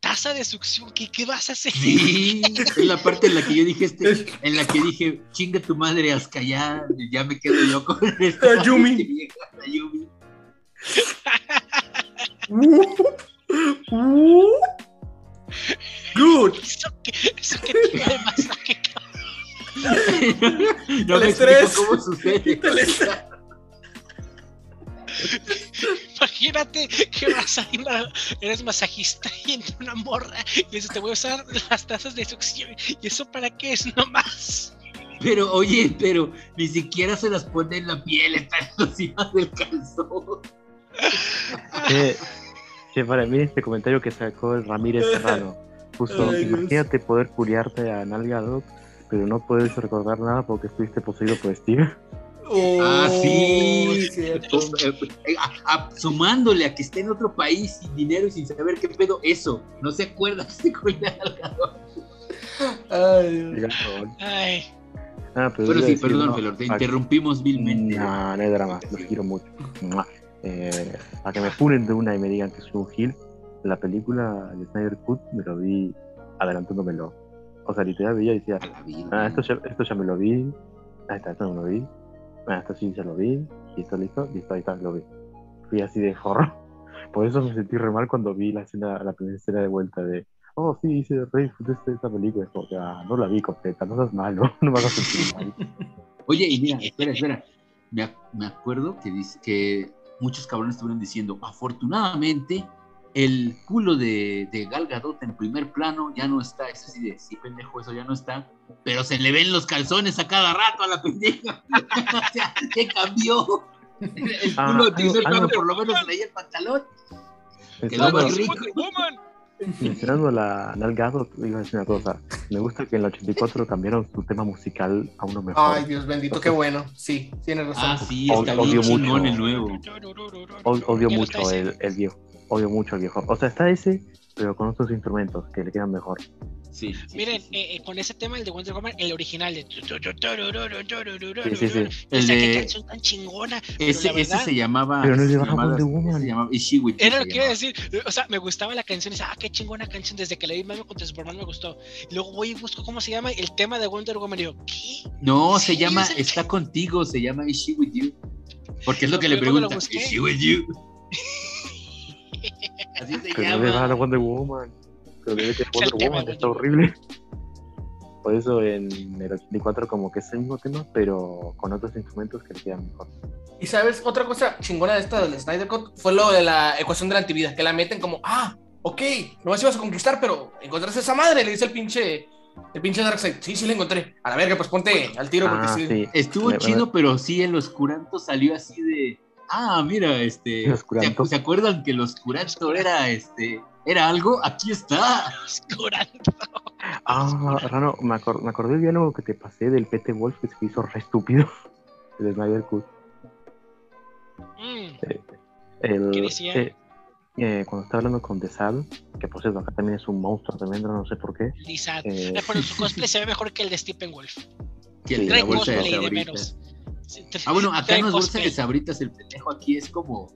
Tasa de succión, ¿qué, qué vas a hacer? Sí, es la parte en la que yo dije este, en la que dije, chinga tu madre, Aska, ya, ya me quedo yo con esta La Yumi. pinche vieja, la Yumi. Good. Eso que, eso que tiene de masaje, no El me estrés. cómo sucede. El estrés. Imagínate que vas a ir a- eres masajista y entra una morra y dices, te voy a usar las tazas de succión. ¿Y eso para qué es nomás? Pero, oye, pero ni siquiera se las pone en la piel, está encima del calzón. Que, que para mí este comentario que sacó el Ramírez Serrano Ay, Dios. imagínate poder curiarte a Nalga Dog, pero no puedes recordar nada porque estuviste poseído por Steve. Ah, sí. Oh, cierto. Eh, a- a- sumándole a que esté en otro país sin dinero y sin saber qué pedo, eso. No se acuerda este cuidado. Ay. Ay, Ah, pero Pero iba a sí, decir, perdón, no, Velor, te interrumpimos vilmente. No, no hay drama, los quiero mucho. Eh, para que me pulen de una y me digan que soy un gil, la película, el Snyder Cut, me lo vi adelantándomelo. O sea, literal veía y decía, A ah, esto ya, esto ya me lo vi, ah, esto, esto no me lo vi, ah, esto sí ya lo vi, listo, listo, listo, ahí está, lo vi. Fui así de forro. Por eso me sentí re mal cuando vi la escena, la primera escena de vuelta de, oh, sí, hice re disfruté de esta película, como ah, no la vi completa, no seas malo, no me hagas sentir mal. Oye, y mira, espera, espera. Me, ac- me acuerdo que dice que muchos cabrones estuvieron diciendo, afortunadamente, el culo de, de Gal Gadot en primer plano ya no está. Eso sí, de sí, pendejo, eso ya no está. Pero se le ven los calzones a cada rato a la pendeja. o sea, ¿qué cambió? El, el Ah, culo de primer plano por lo menos traía el pantalón. Quedó Mencionando- más rico. Mencionando la Nalgado, iba a decir una cosa. Me gusta que en el 84 cambiaron su tema musical a uno mejor. Ay, Dios bendito, qué bueno. Sí, tienes razón. Ah, sí, Odio- está mucho. el nuevo. O- odio mucho el, el viejo. Odio mucho el viejo. O sea, está ese, pero con otros instrumentos que le quedan mejor. Sí, sí, Miren, sí, sí. eh, eh, con ese tema, el de Wonder Woman, el original de. Sí, sí, sí. El de- canción tan chingona. pero Ese, la ese verdad, se llamaba. Pero no se llamaba- Wonder Woman. se llamaba Is She With You Era lo que iba a decir. O sea, me gustaba la canción. Y dice, ah, qué chingona canción. Desde que la vi Batman contra Superman me gustó. Luego voy y busco cómo se llama el tema de Wonder Woman. Y digo, ¿qué? No, Sí, se llama es el- Está contigo, se llama Is She With You. Porque es lo No, que le pero luego lo pregunta. busqué. Is She With You. Así se Pero no le va a la llama. Wonder Woman. Pero debe que Wonder Woman está horrible. Por eso en el 84 como que es el mismo tema, pero con otros instrumentos que le quedan mejor. Y sabes, otra cosa chingona de esta del Snyder Cut fue lo de la ecuación de la antivida, que la meten como, ah, ok, no vas ibas a conquistar, pero encontraste esa madre, le dice el pinche, el pinche Darkseid. Sí, sí la encontré. A la verga, pues ponte al tiro porque Ah, sí. sí. Estuvo chido, pero sí, el oscuranto salió así de. Ah, mira, este. Oscuranto. ¿Se, se acuerdan que el oscuranto era este. ¿Era algo? Aquí está. Oscurando. Ah, Rano, me, acor- me acordé del diálogo que te pasé del PT Wolf que se hizo re estúpido. El Snyder Cut. Mm, El, ¿Qué decía? eh, eh, cuando estaba hablando con The Sad, que por cierto acá también es un monstruo tremendo, no sé por qué. Lisa. Eh, Eh, Pero su cosplay se ve mejor que el de Stephen Wolf. Que el Sí, de la bolsa de cosplay de menos. Ah, bueno, acá no es bolsa de sabritas, el pendejo aquí es como.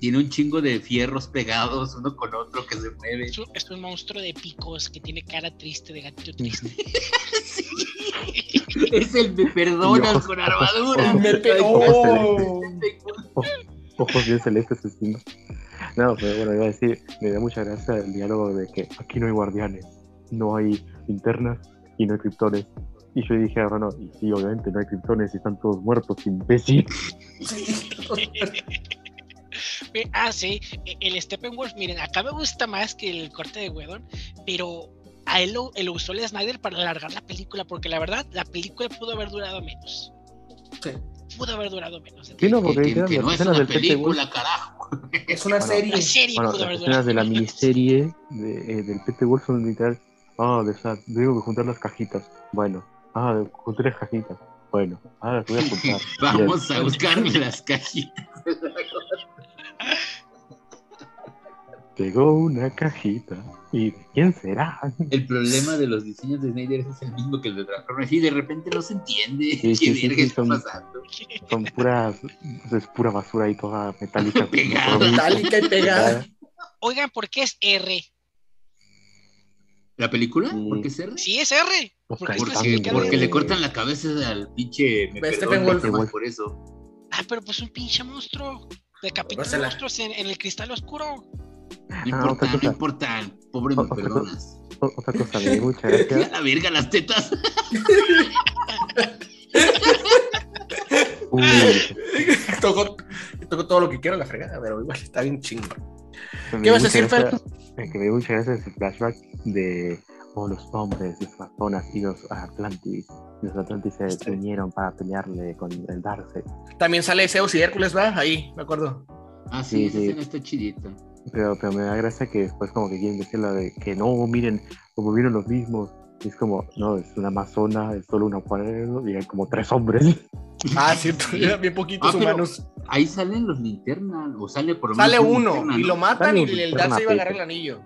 Tiene un chingo de fierros pegados uno con otro que se mueve. Es un, es un monstruo de picos que tiene cara triste, de gatito triste. Sí. Es el me perdonas con armadura. ojos- Me pegó. ojos- Ojos bien celestes encima. No, pero bueno, iba a decir, me da mucha gracia el diálogo de que aquí no hay guardianes, no hay linternas y no hay criptones. Y yo dije a Rano, y sí, obviamente no hay criptones y están todos muertos, imbécil. Sí. Eh, Ah, sí, eh, el Steppenwolf, miren, acá me gusta más que el corte de Wedon, pero a él lo, él lo usó el Snyder para alargar la película, porque la verdad, la película pudo haber durado menos. Sí. Pudo haber durado menos. Sí, no, Que, porque que- no es una película, carajo. Es una Bueno, serie. La serie Bueno, pudo las escenas de la miniserie de, eh, del Pete Wolf son literal. Ah, de esa- tengo que juntar las cajitas. Bueno. Ah, junté las cajitas. Bueno. Ah, las voy a juntar. Vamos Bien. a buscar las cajitas. Llegó una cajita. ¿Y de quién será? El problema de los diseños de Snyder es el mismo que el de Transformers y de repente no se entiende Sí, qué sí, sí, verga sí, está son- pasando. Son puras. Es pura basura y toda metálica. Pegada. Metálica y pegada. Oigan, ¿por qué es R? ¿La película? Sí. ¿Por qué es R? Sí, es R. Porque Porque, porque le cortan la cabeza al pinche me nomás por eso. Ah, pero pues un pinche monstruo. Decapitó Rósela. monstruos en, en el cristal oscuro. No Ah, importa, no importa. Pobre me Otra cosa. perdonas. Otra cosa, me dio mucha A gracia. la verga las tetas. Uy, Tocó, tocó todo lo que quiera la fregada, pero igual está bien chingo. Me ¿Qué vas a decir, Fer? Que me dio mucha gracia ese flashback de oh, los hombres y las zonas y los Atlantis. Los Atlantis se Sí. unieron para pelearle con el Darkseid. También sale Zeus y Hércules, ¿va? Ahí, me acuerdo. Ah, sí, Sí, sí. está chidita. Pero, pero me da gracia que después como que quieren decir la de que no, miren, como vieron los mismos. Y es como, no, es una amazona, es solo un acuario y hay como tres hombres. Ah, cierto, eran bien poquitos Ah, humanos. Ahí salen los linternas, o sale por lo menos Sale un uno linterna, y ¿no? lo matan Sale y el Dark se iba a agarrar el anillo.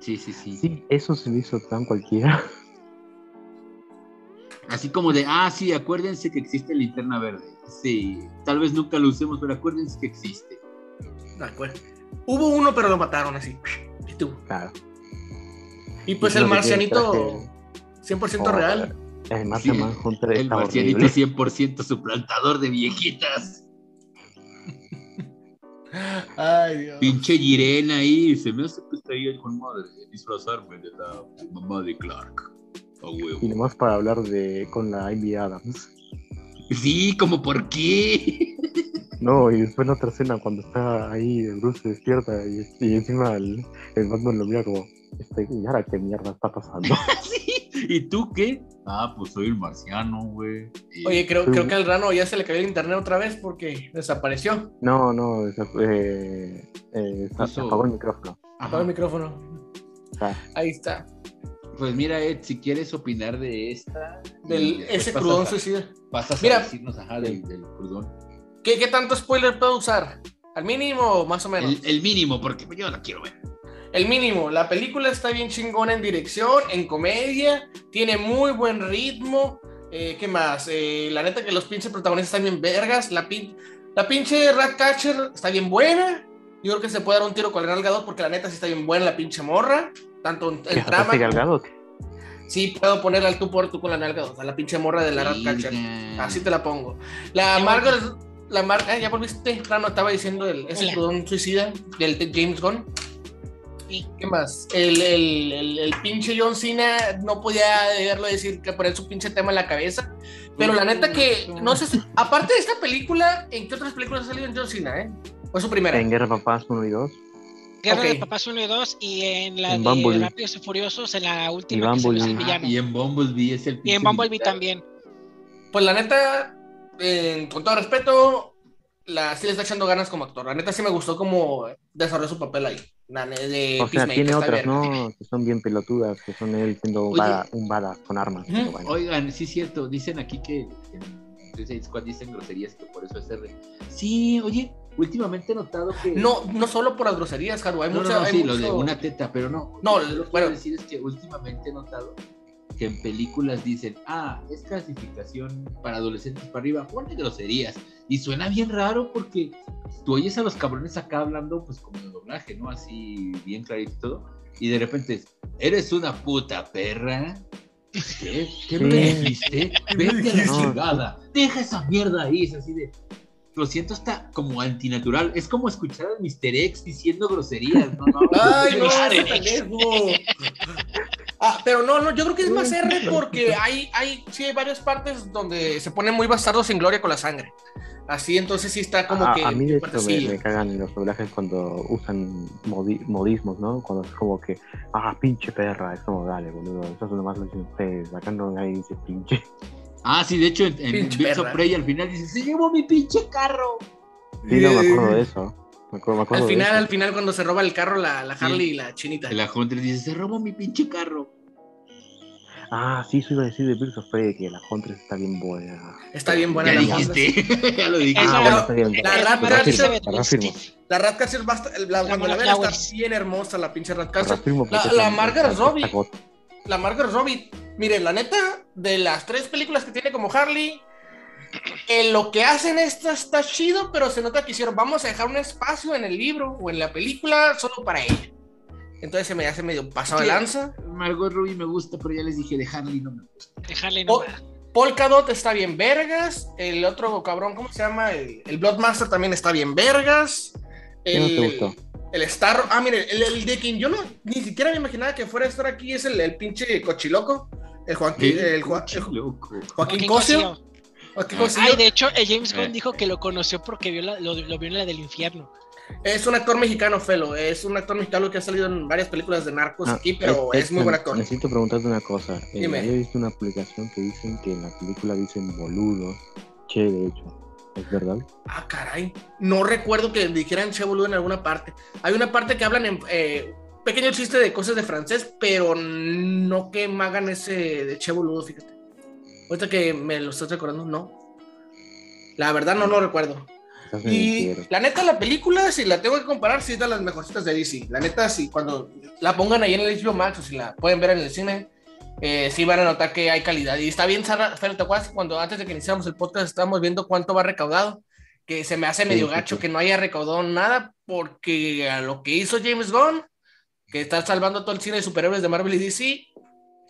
Sí, sí, sí, Sí, eso se me hizo tan cualquiera. Así como de, ah, sí, acuérdense que existe linterna verde. Sí, tal vez nunca lo usemos, pero acuérdense que existe. De acuerdo. Hubo uno, pero lo mataron así. Y tú. Claro. Y pues Y el marcianito, traje- 100% Oh, real. El Martian Sí, El está marcianito horrible. 100% suplantador de viejitas. Ay, Dios. Pinche Jiren ahí, se me hace que estaría con madre disfrazarme de la mamá de Clark. Huevo. Y nomás para hablar de con la Amy Adams. Sí, como por qué. No, y después la otra escena cuando está ahí, Bruce se despierta y, y encima el, el Batman lo mira como, este, ¿y ahora qué mierda está pasando? Sí. ¿Y tú qué? Ah, pues soy el marciano, güey. Y- Oye, creo, creo que al rano ya se le cayó el internet otra vez porque desapareció. No, no, eh, eh, Eso- apagó el micrófono. Apagó el micrófono. Ah. Ahí está. Pues mira, Ed, si quieres opinar de esta. Del, después ese crudón a- suicida. Pasas Mira. a decirnos, ajá, del, del crudón. ¿Qué, ¿Qué tanto spoiler puedo usar? ¿Al mínimo o más o menos? El, el mínimo, porque yo la quiero ver. El mínimo, la película está bien chingona en dirección, en comedia, tiene muy buen ritmo. eh, ¿Qué más? Eh, la neta que los pinches protagonistas están bien vergas. La, pin- la pinche Ratcatcher está bien buena. Yo creo que se puede dar un tiro con el Gal Gadot porque la neta sí está bien buena la pinche morra. Tanto en, en ¿Qué trama. Gal Gadot? Sí, puedo ponerla al tú por tú con la Gal Gadot, a la pinche morra de la Ratcatcher. Así te la pongo. La Ya Margaret, la Mar ah, ya volviste, Rano, estaba diciendo el, ese Hola. crudón suicida del de James Gunn. ¿Qué más? El, el, el, el pinche John Cena no podía dejarlo decir que poner su pinche tema en la cabeza. Pero la neta que, no sé, si- aparte de esta película, ¿en qué otras películas ha salido en John Cena, eh? Fue su primera. En Guerra de Papás 1 y 2. Guerra de. Papás 1 y 2 y en la En de Bumblebee. Rápidos y Furiosos, en la Y última que se villano. y en Bumblebee es el Y en pinche Bumblebee militar. también. Pues la neta, eh, con todo respeto, la, sí le está echando ganas como actor. La neta sí me gustó como desarrolló su papel ahí. De O sea, Peacemaker, tiene otras. ¿no? Que son bien pelotudas, que son él siendo bada, un badass con armas. Pero bueno. Oigan, sí es cierto, dicen aquí que en Squad dicen groserías que por eso es R. Sí, oye, últimamente he notado que... No, no solo por las groserías, Haru. Hay no, no, mucha, no, hay sí, lo mucho- de una teta, pero no. No, lo que bueno. quiero decir es que últimamente he notado que en películas dicen, ah, es clasificación para adolescentes para arriba, pone groserías. Y suena bien raro porque tú oyes a los cabrones acá hablando, pues como de doblaje, ¿no? Así bien clarito y todo. Y de repente es, eres una puta perra. ¿Qué? ¿Qué me dijiste? Vete a la chingada. Deja esa mierda ahí. Es así de. Lo siento, está como antinatural. Es como escuchar a Mr. X diciendo groserías. No, no. Ay, no, pendejo. Ah, pero no, no, yo creo que es más R porque hay, hay, sí hay varias partes donde se ponen muy bastardos sin gloria con la sangre. Así, entonces sí está como a, que. a mí de hecho me, me cagan los doblajes cuando usan modi- modismos, ¿no? Cuando es como que, ah, pinche perra, es como, dale, boludo, eso nomás lo dicen ustedes, acá no nadie dice pinche. Ah, sí, de hecho en, en Birds of. Prey al final dice, se llevó mi pinche carro. Sí, no, me acuerdo de eso. Me acuerdo, me acuerdo Al de final, eso. al final, cuando se roba el carro, la, la Sí. Harley y la chinita. La Hunter dice, se robó mi pinche carro. Ah, sí, eso iba a decir de Birds of Prey, que la Huntress está bien buena. Está bien buena ya la dijiste, ya lo dijiste. Ah, bueno, bien. La Rat. La la, cuando la está bien hermosa la pinche reafirmo La- la Margaret Robbie. La Margaret Robbie, mire, la neta, de las tres películas que tiene como Harley, en lo que hacen esta está chido, pero se nota que hicieron, vamos a dejar un espacio en el libro o en la película solo para ella. Entonces se me hace medio pasado de Sí. lanza. Margot Robbie me gusta, pero ya les dije de Harley no me gusta. Dejarle Oh, nomás. Polkadot está bien vergas. El otro cabrón, ¿cómo se llama? El, el Bloodmaster también está bien vergas. ¿Qué no El, te gustó? el Star. Ah, mire, el, el de quien yo no ni siquiera me imaginaba que fuera a estar aquí es el, el pinche cochiloco. El Joaquín, el, Joa-. Joaquín Joaquín Cosio. Joaquín. Cosio. Ay, de hecho, el James Gunn Eh. dijo que lo conoció porque vio la- lo, lo vio en la del infierno. Es un actor mexicano, Felo. Es un actor mexicano que ha salido en varias películas de narcos Ah, aquí, pero eh, es muy eh, buen actor. Necesito preguntarte una cosa. Eh, Dime. había visto una publicación que dicen que en la película dicen boludo. Che, de hecho. ¿Es verdad? Ah, caray. No recuerdo que dijeran che boludo en alguna parte. Hay una parte que hablan en eh, pequeño chiste de cosas de francés, pero no que me hagan ese de che boludo, fíjate. Ahorita que me lo estoy recordando, no. La verdad no lo recuerdo. Estás Y la neta, la película, si la tengo que comparar, sí es de las mejorcitas de DC. La neta, si cuando la pongan ahí en el HBO Max o si la pueden ver en el cine, eh, sí van a notar que hay calidad. Y está bien, Sara, ¿te acuerdas cuando antes de que iniciáramos el podcast estábamos viendo cuánto va recaudado? Que se me hace Sí, medio sí, gacho sí. que no haya recaudado nada porque a lo que hizo James Gunn, que está salvando todo el cine de superhéroes de Marvel y DC,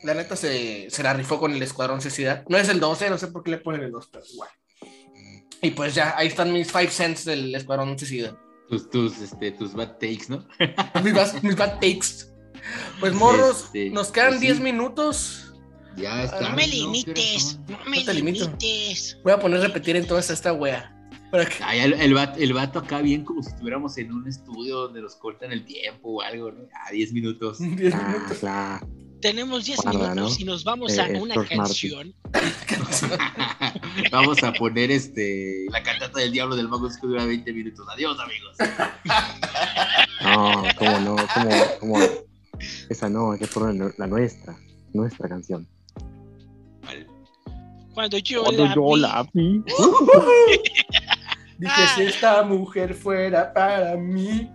la neta se, se la rifó con el Escuadrón Suicida. No es el 12, no sé por qué le ponen el 2, pero igual. Y pues ya, ahí están mis 5 cents del Escuadrón Suicida. Tus, tus, este, tus bad takes, ¿no? mis, bad, mis bad takes. Pues morros, Este, nos quedan pues sí. 10 minutos. Ya está. No me ¿Qué horas limites, no me No te limito. limites. Voy a poner a repetir entonces esta wea. Para que- Ay, el, el, vato, el vato acá bien como si estuviéramos en un estudio donde nos cortan el tiempo o algo, ¿no? A 10 minutos. 10 Ah, minutos. Tenemos 10 Guarda, minutos ¿no? y nos vamos Eh, a eh, una George canción. Vamos a poner este la cantata del diablo del mago que dura 20 minutos. Adiós, amigos. No, cómo no, cómo, cómo. Esa no, hay que poner la nuestra, nuestra canción. Vale. Cuando yo Cuando la yo vi, la vi. Dije, Ah. si esta mujer fuera para mí,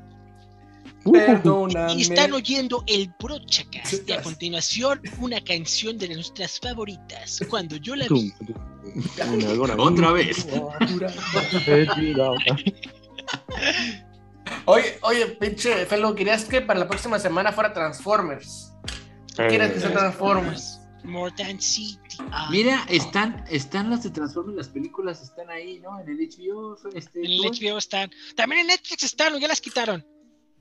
perdóname. Están oyendo el Broadcast y a continuación una canción de nuestras favoritas. Cuando yo la vi, Otra vez. Oye, oye, pinche Felo, ¿querías que para la próxima semana fuera Transformers? ¿Quieres que sea Eh, Transformers? More Than City. Ah, Mira, están, están las de Transformers, las películas están ahí, ¿no? En el HBO. Este, En el HBO están. También en Netflix están, o ya las quitaron.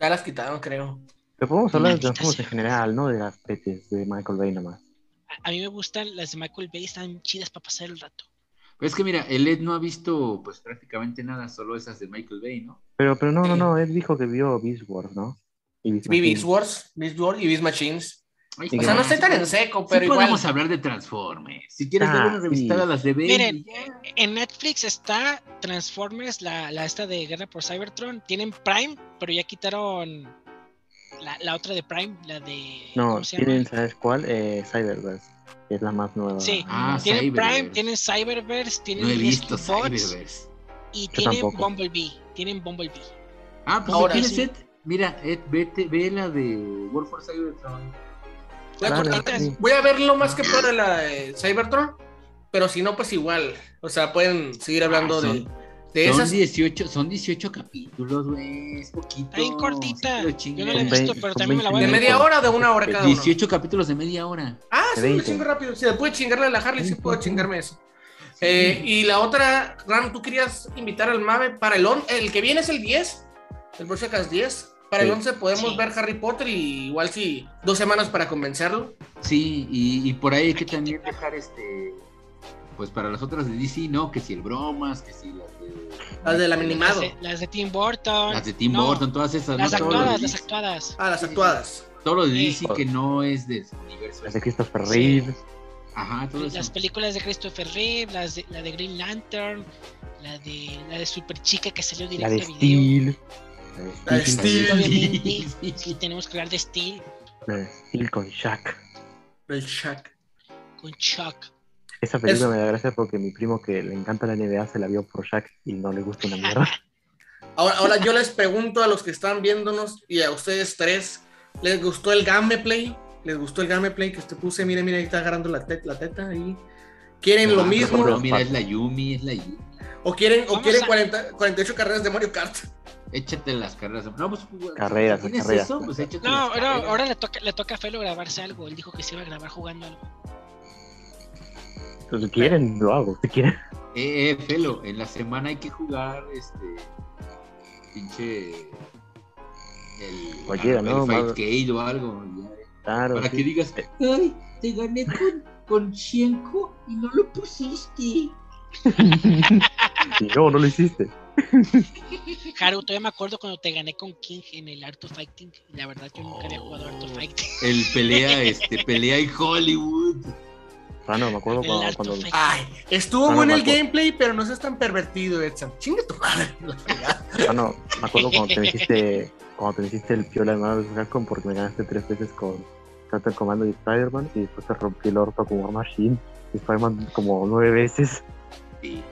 Ya las quitaron, creo. Pero podemos hablar de Transformers en general, no de las petes de Michael Bay nomás. A, a mí me gustan las de Michael Bay, están chidas para pasar el rato. Pero es que mira, el Ed no ha visto pues prácticamente nada, solo esas de Michael Bay, ¿no? Pero, pero no, no, no, él dijo que vio Beast Wars, ¿no? Y Beast Vi. Beast Wars, Beast Wars y Beast Machines. Ay, O sea, no estoy tan en seco, Sí pero igual. podemos hablar de Transformers. Si quieres, Ah, dar una revisada sí. a las de Bay. Miren. En Netflix está Transformers, la, la esta de Guerra por Cybertron. Tienen Prime, pero ya quitaron la, la otra de Prime, la de. No, ¿Cómo se tienen, llama? ¿sabes cuál? Eh, Cyberverse, que es la más nueva. Sí, Ah, tienen Cyberverse. Prime, tienen Cyberverse, tienen No he visto Cyberverse. y Yo tienen tampoco. Bumblebee. Tienen Bumblebee. Ah, pues Ahora si quieres, sí. Ed, mira, Ed, vete, ve la de World for Cybertron. Voy a, Claro, cortar- sí. voy a ver lo más que pueda la de Cybertron, pero si no, pues igual. O sea, pueden seguir hablando Ah, de, son- de son esas. 18, son 18 capítulos, güey, es poquito. Bien cortita. sí Yo no la he visto, pero también me la voy a ¿De ver. media hora o de una hora cada uno? 18 capítulos de media hora. Ah, sí, me 20. chingo rápido. Si le puede chingarle a la Harley, sí puedo chingarme eso. Eh, y la otra, Ram, tú querías invitar al Mave para el 11. El que viene es el 10, el Brochacas 10. Para el Sí. 11 podemos Sí. ver Harry Potter y igual si dos semanas para convencerlo. Sí, y, y por ahí hay que también dejar este pues para las otras de DC, no, que si el bromas, que si las de. Las del Las animado. de, las de Tim Burton. Las de Tim No, Burton, todas esas. Las ¿no? De actuadas, las DC. actuadas. Ah, las actuadas. Todo lo de Sí. DC que no es de su universo. Las de Christopher Sí. Reeve. Ajá, todo Las eso. películas de Christopher Reeve, las de, la de Green Lantern, la de la de Super Chica que salió La directo de a video. Steel. La de Steel. Obviamente, Sí. sí, tenemos que hablar de Steel Steel con Shaq. El Shaq. con Chuck. Esa película Es- me da gracia porque mi primo que le encanta la NBA se la vio por Shaq y no le gusta una mierda. Ahora, ahora yo les pregunto a los que están viéndonos y a ustedes tres, ¿les gustó el gameplay? ¿Les gustó el gameplay que te puse? Mire, mire, ahí está agarrando la, tet- la teta ahí. ¿Quieren lo Ah, mismo? No, mira, es la Yumi, es la Yumi. ¿O quieren, o quieren a- 40 48 carreras de Mario Kart? Échate las carreras. No, pues, Carreras, ¿tienes carreras. eso? Pues échate No, las no, carreras. ahora le toca, le toca a Felo grabarse algo. Él dijo que se iba a grabar jugando algo. Pues, si quieren, lo hago. Si quieren. Eh, eh, Felo, en la semana hay que jugar este. Pinche. El. ¿no? Fight Gate o algo. ya. Claro. Para sí. que digas, ay, te gané con, con Shenko y no lo pusiste. Y no, no lo hiciste. Haru, todavía me acuerdo cuando te gané con King en el Art of Fighting. La verdad, yo nunca había jugado Art of Oh. Fighting. El pelea, este, pelea en Hollywood. Ah, no, me acuerdo cuando. Ay, estuvo Ah, no, bueno me el gameplay, pero no seas tan pervertido, Edson. Chinga tu madre. ah, no, me acuerdo cuando te me hiciste. Cuando te me hiciste el piola de Marvel vs. Capcom porque me ganaste tres veces con Captain Commando y Spider-Man y después te rompí el orto con War Machine y Spider-Man como nueve veces.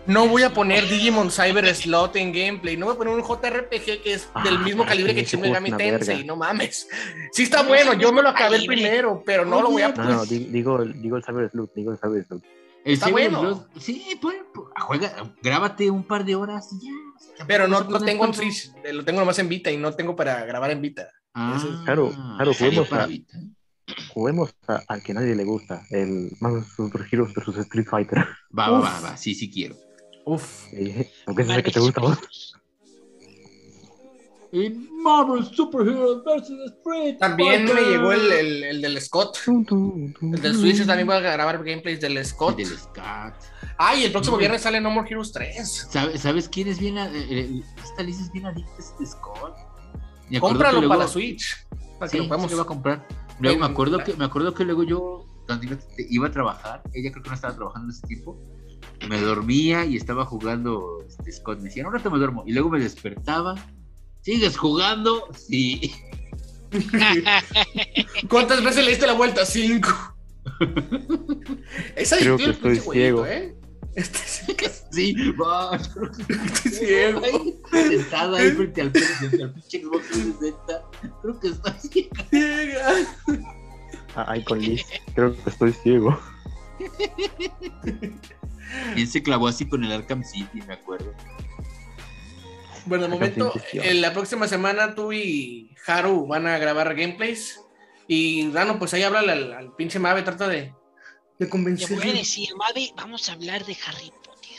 No voy a poner Digimon Cyber Slot en gameplay. No voy a poner un JRPG que es del Ah, mismo calibre que Shin Megami Tensei. No mames. Sí está No, bueno, yo me lo acabé primero, pero no lo voy a No, poner. no, di- digo, el- digo el Cyber Sleuth, digo el Cyber Sleuth. El Está Cyber bueno. Sí, pon- pon- juega, grábate un par de horas y ya. Pero no, no tengo en Switch, eh, lo tengo nomás en Vita y no tengo para grabar en Vita. Ah, Claro, claro, juguemos para a- Vita. Juguemos a- al que nadie le gusta, el Marvel Super Heroes vs. Street Fighter. Va, va, va, va, sí, sí quiero. Uf. Aunque es el que te gusta a vos. En Marvel Superheroes vs. Street También me llegó el, el, el del Scott. El del Switch también voy a grabar gameplays del Scott. El del Scat. Ay, el próximo viernes sale No More Heroes 3. ¿Sabe- ¿Sabes quién es bien? eh, eh, Esta Liz es bien adicta este Scott. Cómpralo luego- para la Switch. Para que Sí, lo sí podamos. lo iba a comprar. Luego me acuerdo que me acuerdo que luego yo cuando iba, iba a trabajar, ella creo que no estaba trabajando en ese tiempo. Me dormía y estaba jugando este, Scott. Me decía, ahora te me duermo. Y luego me despertaba. ¿Sigues jugando? Sí. ¿Cuántas veces le diste la vuelta? Cinco. Esa Creo que estoy ciego. ¿eh? Este sí va, creo que estoy ciego. Ahí, sentada ahí frente al, pinche Xbox 360. Creo que está así. ciega. Ah, Ay, con Liz. Creo que estoy ciego. Él se clavó así con el Arkham City, me acuerdo. Bueno, de momento, en la próxima semana tú y Haru van a grabar gameplays. Y Dano, pues ahí habla al, al pinche Mave, trata de, de Te convencerlo. voy a decir, Mavi, vamos a hablar de Harry Potter.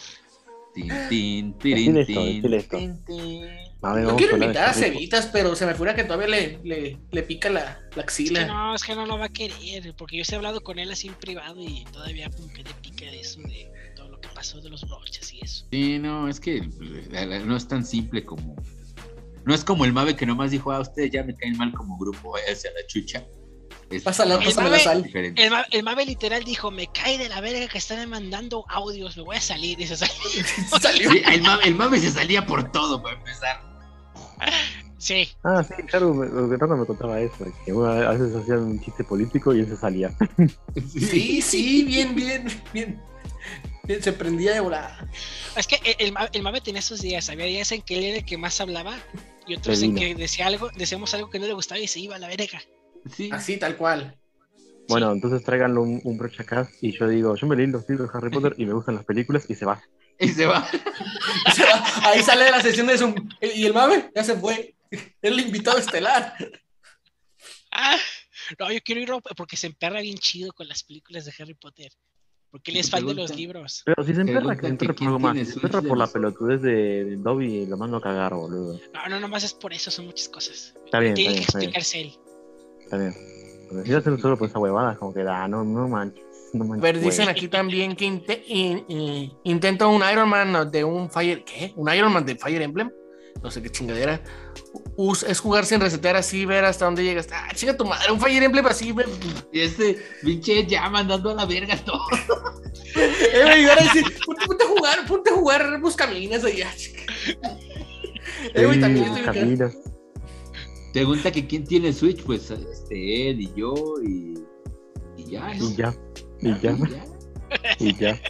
Tin, esto, tin, tin, vamos quiero invitar a. Cevitas, pero se me fuera que todavía le, le, le pica la, la Es que axila. no, es que no lo va a querer, porque yo sí he hablado con él así en privado y todavía como que le pica de eso, de todo lo que pasó de los broches y eso. Sí, no, es que la- la- no es tan simple como. No es como el Mave que nomás dijo, ah, ustedes ya me caen mal como grupo, váyanse a la chucha. Es Pásala, El pásame la Mave- sal. diferente. El, el Mabe literal dijo, me cae de la verga que están mandando audios, me voy a salir. Y se salió. Salió. Sí, el, Mave, el Mave se salía por todo para empezar. Sí, Ah, sí, claro, me, Fernando me contaba eso. Que bueno, a veces hacían un chiste político y él se salía. Sí, sí, bien, bien, bien. Bien, se prendía de volada. es que el, el, Ma- el Mabe tenía esos días, había días en que él era el que más hablaba y otros en que decía algo, decíamos algo que no le gustaba y se iba a la verga. Sí. Así, tal cual. Bueno, entonces tráiganlo un, un brochacast y yo digo, yo me leí los libros de Harry Potter y me gustan las películas y se va. Y se va. Ahí sale de la sesión de Zoom. Y el Mave ya se fue. Es el invitado estelar. Ah, no, yo quiero ir porque se emperra bien chido con las películas de Harry Potter. Porque él es fan de los libros. Pero si se emperra, que se emperra por algo más. se emperra por la pelotudez de, Dobby y lo mando a cagar, boludo. No, no, nomás es por eso, son muchas cosas. Está bien, Tiene está que bien, está bien. explicarse él. Está bien. Pero si hacen solo por esa huevada, como que da, no, no manches. No ver, dicen aquí también que inte- in- in- intenta un Iron Man de un Fire. ¿Qué? ¿Un Iron Man de Fire Emblem? No sé qué chingadera. Us- es jugar sin resetear así, ver hasta dónde llegas. Ah, chinga tu madre, un Fire Emblem así, ver. Y este pinche ya mandando a la verga todo. Eh, ponte, ponte a jugar, ponte a jugar, busca minas ahí. ah, chica. Eh, güey, también estoy. Pregunta que quién tiene Switch, pues este Ed y yo y, y ya, ¿no? Y ya, y ya, y ya.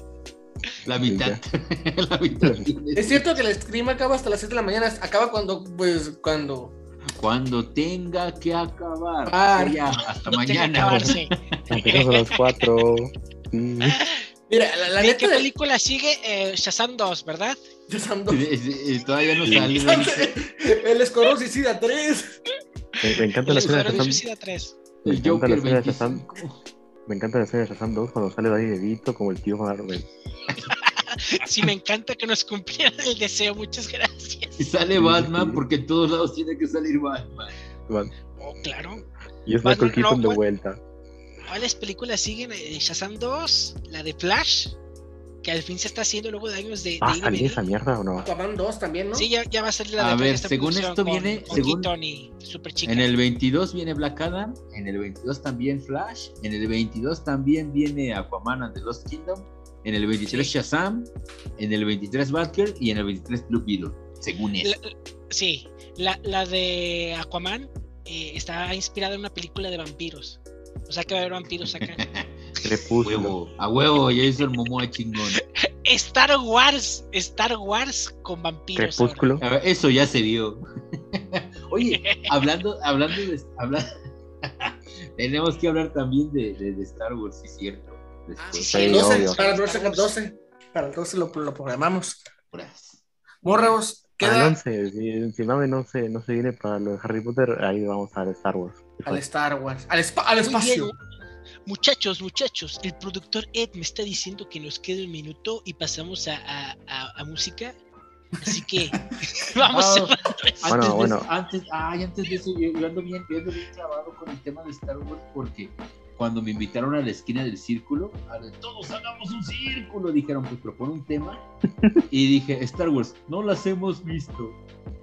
La mitad. la mitad Es cierto que el stream acaba hasta las 7 de la mañana. Acaba cuando, pues, cuando. Cuando tenga que acabar. Ah. Ya, hasta mañana. acabarse. Empezamos a las 4. Mira, la, la ¿Qué, neta qué del- película sigue? Eh, Shazam 2, ¿verdad? Usando- Sí, sí, sí, Todavía no sale. ¿no? El Escorro Suicida 3. Me, me encanta la escena de Shazam. Suicida 3. Me El encanta la escena de Shazam. 25. Me encanta la escena de Shazam 2 cuando sale Danny DeVito como el tío Marvel. Sí, me encanta que nos cumplieran el deseo. Muchas gracias. Y sale Batman porque en todos lados tiene que salir Batman. Oh, claro. Y es Batman, Michael Keaton no, de vuelta. ¿Cuáles películas siguen? Shazam 2, la de Flash, que al fin se está haciendo luego de años de, de ¿Va a salir esa mierda o no? Aquaman 2 también, ¿no? Sí, ya, ya va a salir la de A Flash, ver, según esto con- viene- con según- Keaton y Super Chica. En el 22 viene Black Adam, en el 22 también Flash, en el 22 también viene Aquaman and the Lost Kingdom, en el 23 Sí. Shazam, en el 23 Batgirl y en el 23 Blue Beetle, según eso. La- sí, la, la de Aquaman eh, está inspirada en una película de vampiros. O sea que va a haber vampiros acá. Crepúsculo. a huevo, ya hizo el Momoa chingón. Star Wars, Star Wars con vampiros. Crepúsculo. A ver, eso ya se vio. Oye, hablando, hablando de habla- tenemos que hablar también de, de- de Star Wars, sí, cierto. Ah, Después. sí, Sí, 12, obvio. para el 12, 12. Para el 12 lo, lo programamos. Horas. Morreos, Para el queda 11, si, si Mame no se, no se viene para lo de Harry Potter, ahí vamos a Star Wars. Al Star Wars. Al, espa- al espacio. Muchachos, muchachos, el productor Ed me está diciendo que nos quede un minuto y pasamos a, a- a- a música. Así que vamos esto. Bueno, antes bueno. eso- antes, ay, antes de eso, yo, yo ando bien, yo ando bien clavado con el tema de Star Wars porque cuando me invitaron a la esquina del círculo, a todos hagamos un círculo, dijeron, pues propone un tema. y dije, Star Wars, no las hemos visto.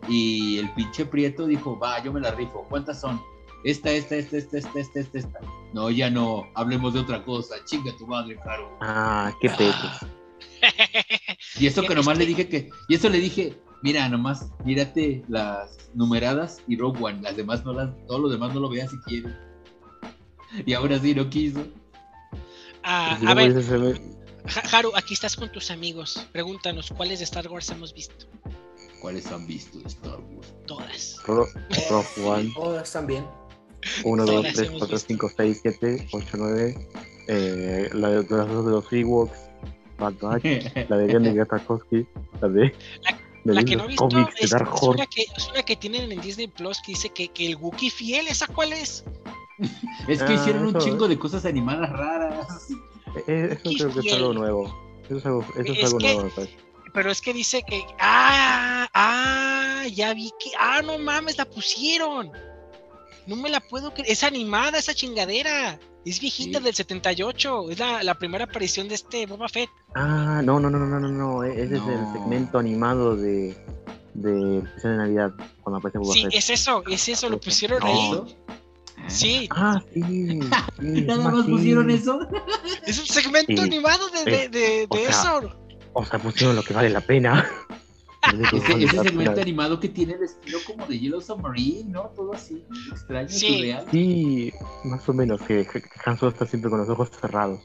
Y el pinche Prieto dijo, va, yo me la rifo. ¿Cuántas son? Esta, esta, esta, esta, esta, esta, esta, esta. No, ya no, hablemos de otra cosa. Chinga tu madre, caro. Ah, qué petes. Y eso que nomás le dije que, y eso le dije, mira, nomás, mírate las numeradas y Rogue One, las demás no las, todo lo demás no lo veas si quieres. Y ahora sí no quiso. Ah, Si a ver, Haru, aquí estás con tus amigos. Pregúntanos, ¿cuáles de Star Wars hemos visto? ¿Cuáles han visto de Star Wars? Todas. Ro- Rogue One, Todas también. 1, 2, Todas 3, hemos 4, visto. 5, 6, 7, 8, 9. Eh, la de las dos de los Ewoks, Bad Batch, la de Gandhi Tarkovsky, la de. de La que los no he visto cómics es, Dark es Horse. una que, es una que tienen en Disney Plus que dice que, que el Wookiee fiel, ¿esa cuál es? Es que Ah, hicieron un chingo de cosas animadas raras. Eh, eso creo que es fiel. algo nuevo. Eso es algo, eso es Es algo que- nuevo, me parece. Pero es que dice que. ¡Ah! ¡Ah! Ya vi que. ¡Ah, no mames! La pusieron. No me la puedo creer. Es animada esa chingadera. Es viejita Sí. del 78. Es la, la primera aparición de este Boba Fett. Ah, no, no, no, no, no, no. Ese es el segmento animado de, de de Navidad, cuando aparece Boba Sí, Fett. es eso. Es eso. Lo pusieron No. ahí. ¿Eso? Sí. Ah, sí. sí, Nada más sí. pusieron eso. Es un segmento Sí. animado de, de, de, O de sea, eso. O sea, pusieron lo que vale la pena. Ese, ese segmento animado que tiene el estilo como de Yellow Submarine, ¿no? Todo así, extraño, Sí. surreal. Sí, más o menos, que, que Han Solo está siempre con los ojos cerrados.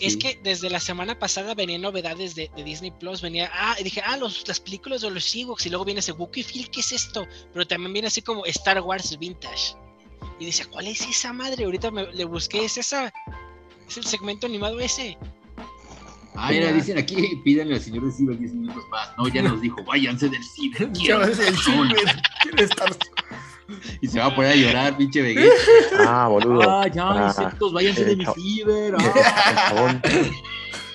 Es Sí. que desde la semana pasada venían novedades de, de Disney Plus. Venía, ah, y dije, ah, los, las películas de los Ewoks. Y luego viene ese Wookiee Field, ¿qué es esto? Pero también viene así como Star Wars Vintage. Y dice, ¿cuál es esa madre? Ahorita me, le busqué, es esa. Es el segmento animado ese. Ah, mira, dicen aquí, pídanle al señor de Ciber 10 minutos más. No, ya nos dijo, váyanse del Ciber. Ya quiero ves, el solo". Silver quiere estar. Y se va a poner a llorar, pinche Vegeta. Ah, boludo. Ah, ya, Ah, insectos, váyanse eh, de mi. Ciber.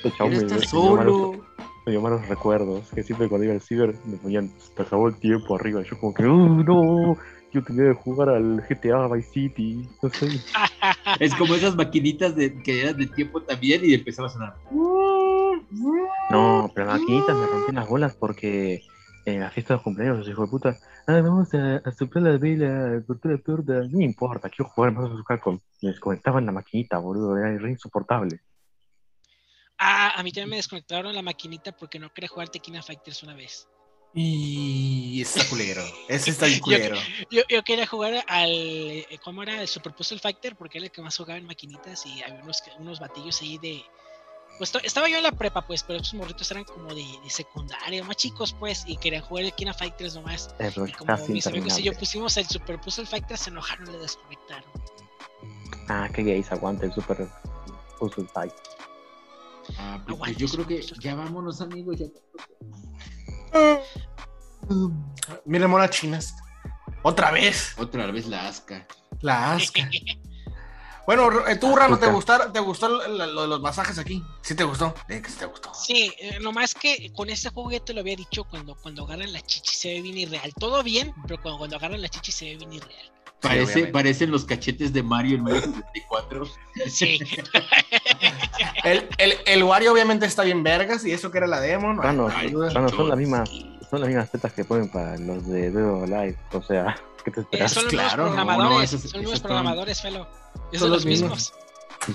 El Ah, me, estar solo. me dio malos recuerdos. Que siempre cuando iba al ciber me ponían, te acabó el tiempo arriba. y Yo como que, uh, no. yo tenía que jugar al GTA Vice City. No sé. Es como esas maquinitas de, que eran de tiempo también y empezaba a sonar. No, pero las maquinitas me rompían las bolas porque en la fiesta de cumpleaños, los hijos de puta, ah, vamos a, a soplar la vela, cortar la torta. No me importa, quiero jugar, me vas a buscar con. Me desconectaban la maquinita, boludo, era re insoportable. Ah, a mí también me desconectaron la maquinita porque no quería jugar Tequila Fighters una vez. Y está culero. Ese está bien Yo- culero. Yo, yo quería jugar al. eh, ¿Cómo era? El Super Puzzle Fighter porque era el que más jugaba en maquinitas y había unos, unos batillos ahí de. Pues estaba yo en la prepa, pues, pero estos morritos eran como de, de secundaria, más chicos, pues, y querían jugar el Kina Fighters nomás. Eh, pero Y como mis amigos y yo pusimos el Super Puzzle Fighter, se enojaron y le desconectaron. Ah, qué gays, aguanta el super puzzle fight. Ah, pues, Aguante, yo creo que ya vámonos, amigos. Ya. Miren, monas chinas. Otra vez. Otra vez la asca. La asca. Bueno, eh, tú, Rano, ¿te, gustaron, ¿te gustó lo, de los masajes aquí? ¿Sí te gustó? Eh, que sí te gustó. Sí, eh, nomás que con este juego ya te lo había dicho, cuando, cuando agarran la chichi se ve bien irreal. Todo bien, pero cuando, cuando agarran la chichi se ve bien irreal. Parece, parecen los cachetes de Mario en Mario 64. Sí. El, el, el Wario obviamente está bien vergas y eso que era la demo. No, Rano, duda. Rano, son las mismas, son las mismas tetas que ponen para los de Duo Live. O sea, ¿qué te Eh, esperas? son los claro, programadores, no, son son- programadores, Felo. Esos Son los los mismos. mismos.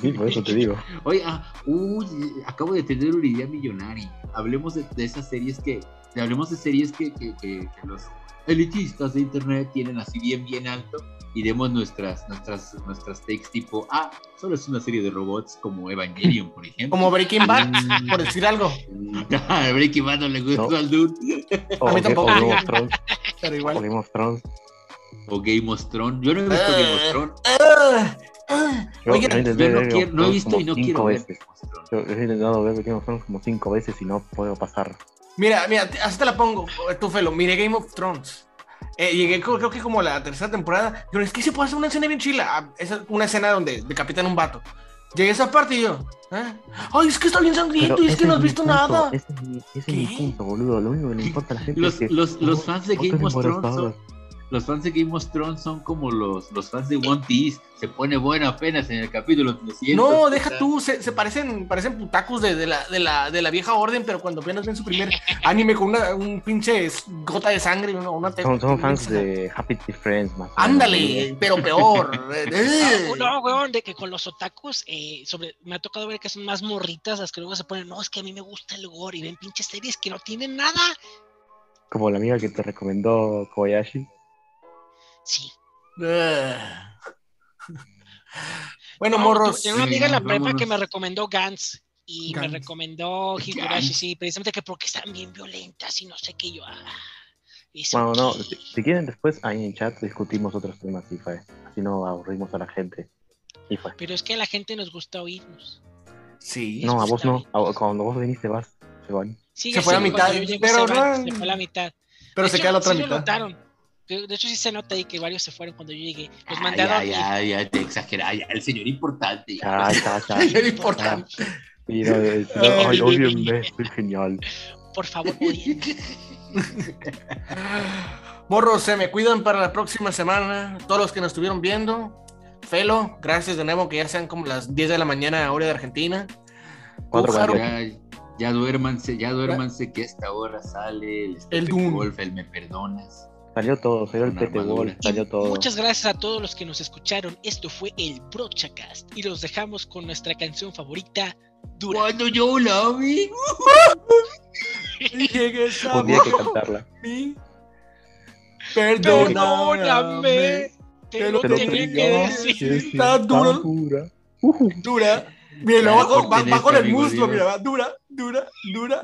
Sí, por eso te digo. Oye, ah, uy, acabo de tener una idea millonaria. Hablemos de, de esas series que. de- hablemos de series que, que- que- que los elitistas de internet tienen así bien, bien alto. Y demos nuestras, nuestras, nuestras takes tipo, ah, solo es una serie de robots como Evangelion, por ejemplo. Como Breaking Bad, Mm. por decir algo. Breaking Bad no le gusta No. al dude. O, A mí tampoco. o Game of Thrones. Pero o. Game of Thrones. O Game of Thrones. Yo no he visto Game of Thrones. Ah, ah. Yo, Oigan, yo intenté Yo no, quiero, no he visto y no quiero ver veces. Yo he intentado ver Game of Thrones como cinco veces y no puedo pasar. Mira, mira, así te la pongo, tú, Felo. Miré Game of Thrones. Eh, llegué, creo que como a la tercera temporada. Pero es que se puede hacer una escena bien chila. Ah, Esa es una escena donde decapitan un vato. Llegué a esa parte y yo, ¿eh? Ay, es que está bien sangriento Pero y es que no has visto punto, nada. Ese es mi, ese es punto, boludo. Lo único que le importa a la gente Los, es que. los, los fans de Game of Thrones. Los fans de Game of Thrones son como los, los fans de One Piece. Se pone bueno apenas en el capítulo 300. No, deja tú, se, se parecen, parecen putacos de, de la, de, la, de la vieja orden, pero cuando apenas ven su primer anime con una, un pinche gota de sangre, una, una Son, son fans de Happy Tree Friends, más. Ándale, pero peor. Eh, Ah, no, weón, de que con los otakus, eh, sobre, me ha tocado ver que son más morritas las que luego se ponen, no, es que a mí me gusta el gore y ven pinches series que no tienen nada. Como la amiga que te recomendó Kobayashi. Sí. eh. Bueno, No, morros. Tengo una amiga en la prepa vámonos. que me recomendó Gantz y me recomendó Higurashi, sí, precisamente que porque están bien violentas y no sé qué yo. Ah, Bueno, no, si, si quieren después ahí en chat discutimos otros temas y fue. Así no aburrimos a la gente. Y fue. Pero es que a la gente nos gusta oírnos. Sí. No, a vos no. A- cuando vos viniste vas, se van. Sí, Se fue sí, la mitad, llegué, pero se, van, no- se fue a la mitad. pero De se hecho, queda la otra sí lo mitad. notaron. De hecho, sí se nota ahí que varios se fueron cuando yo llegué. Los Ah, mandaron. ya, ya, ya, te exageras. Ya, el señor importante. ya. Ya, ya, ya. Era importante. Eh, no, ay, ódienme, estoy genial. y, por favor, odien. Morros, se me cuidan para la próxima semana. Todos los que nos estuvieron viendo. Felo, gracias de nuevo, que ya sean como las 10 de la mañana, hora de Argentina. Cuatro. Ya, ya duérmanse, ya duérmanse que a esta hora sale el, El. Wolf, el Me Perdonas. Salió todo, salió el Una Pete armadura. Wolf, salió todo. Muchas gracias a todos los que nos escucharon. Esto fue el Brochacast y los dejamos con nuestra canción favorita, Dura. Cuando yo la vi. Llegues a Un día hay que cantarla. mí. Perdóname. Perdóname, te lo Te lo tenía que decir. Está dura. Dura. Mira, el muslo, mira, va dura, dura, dura.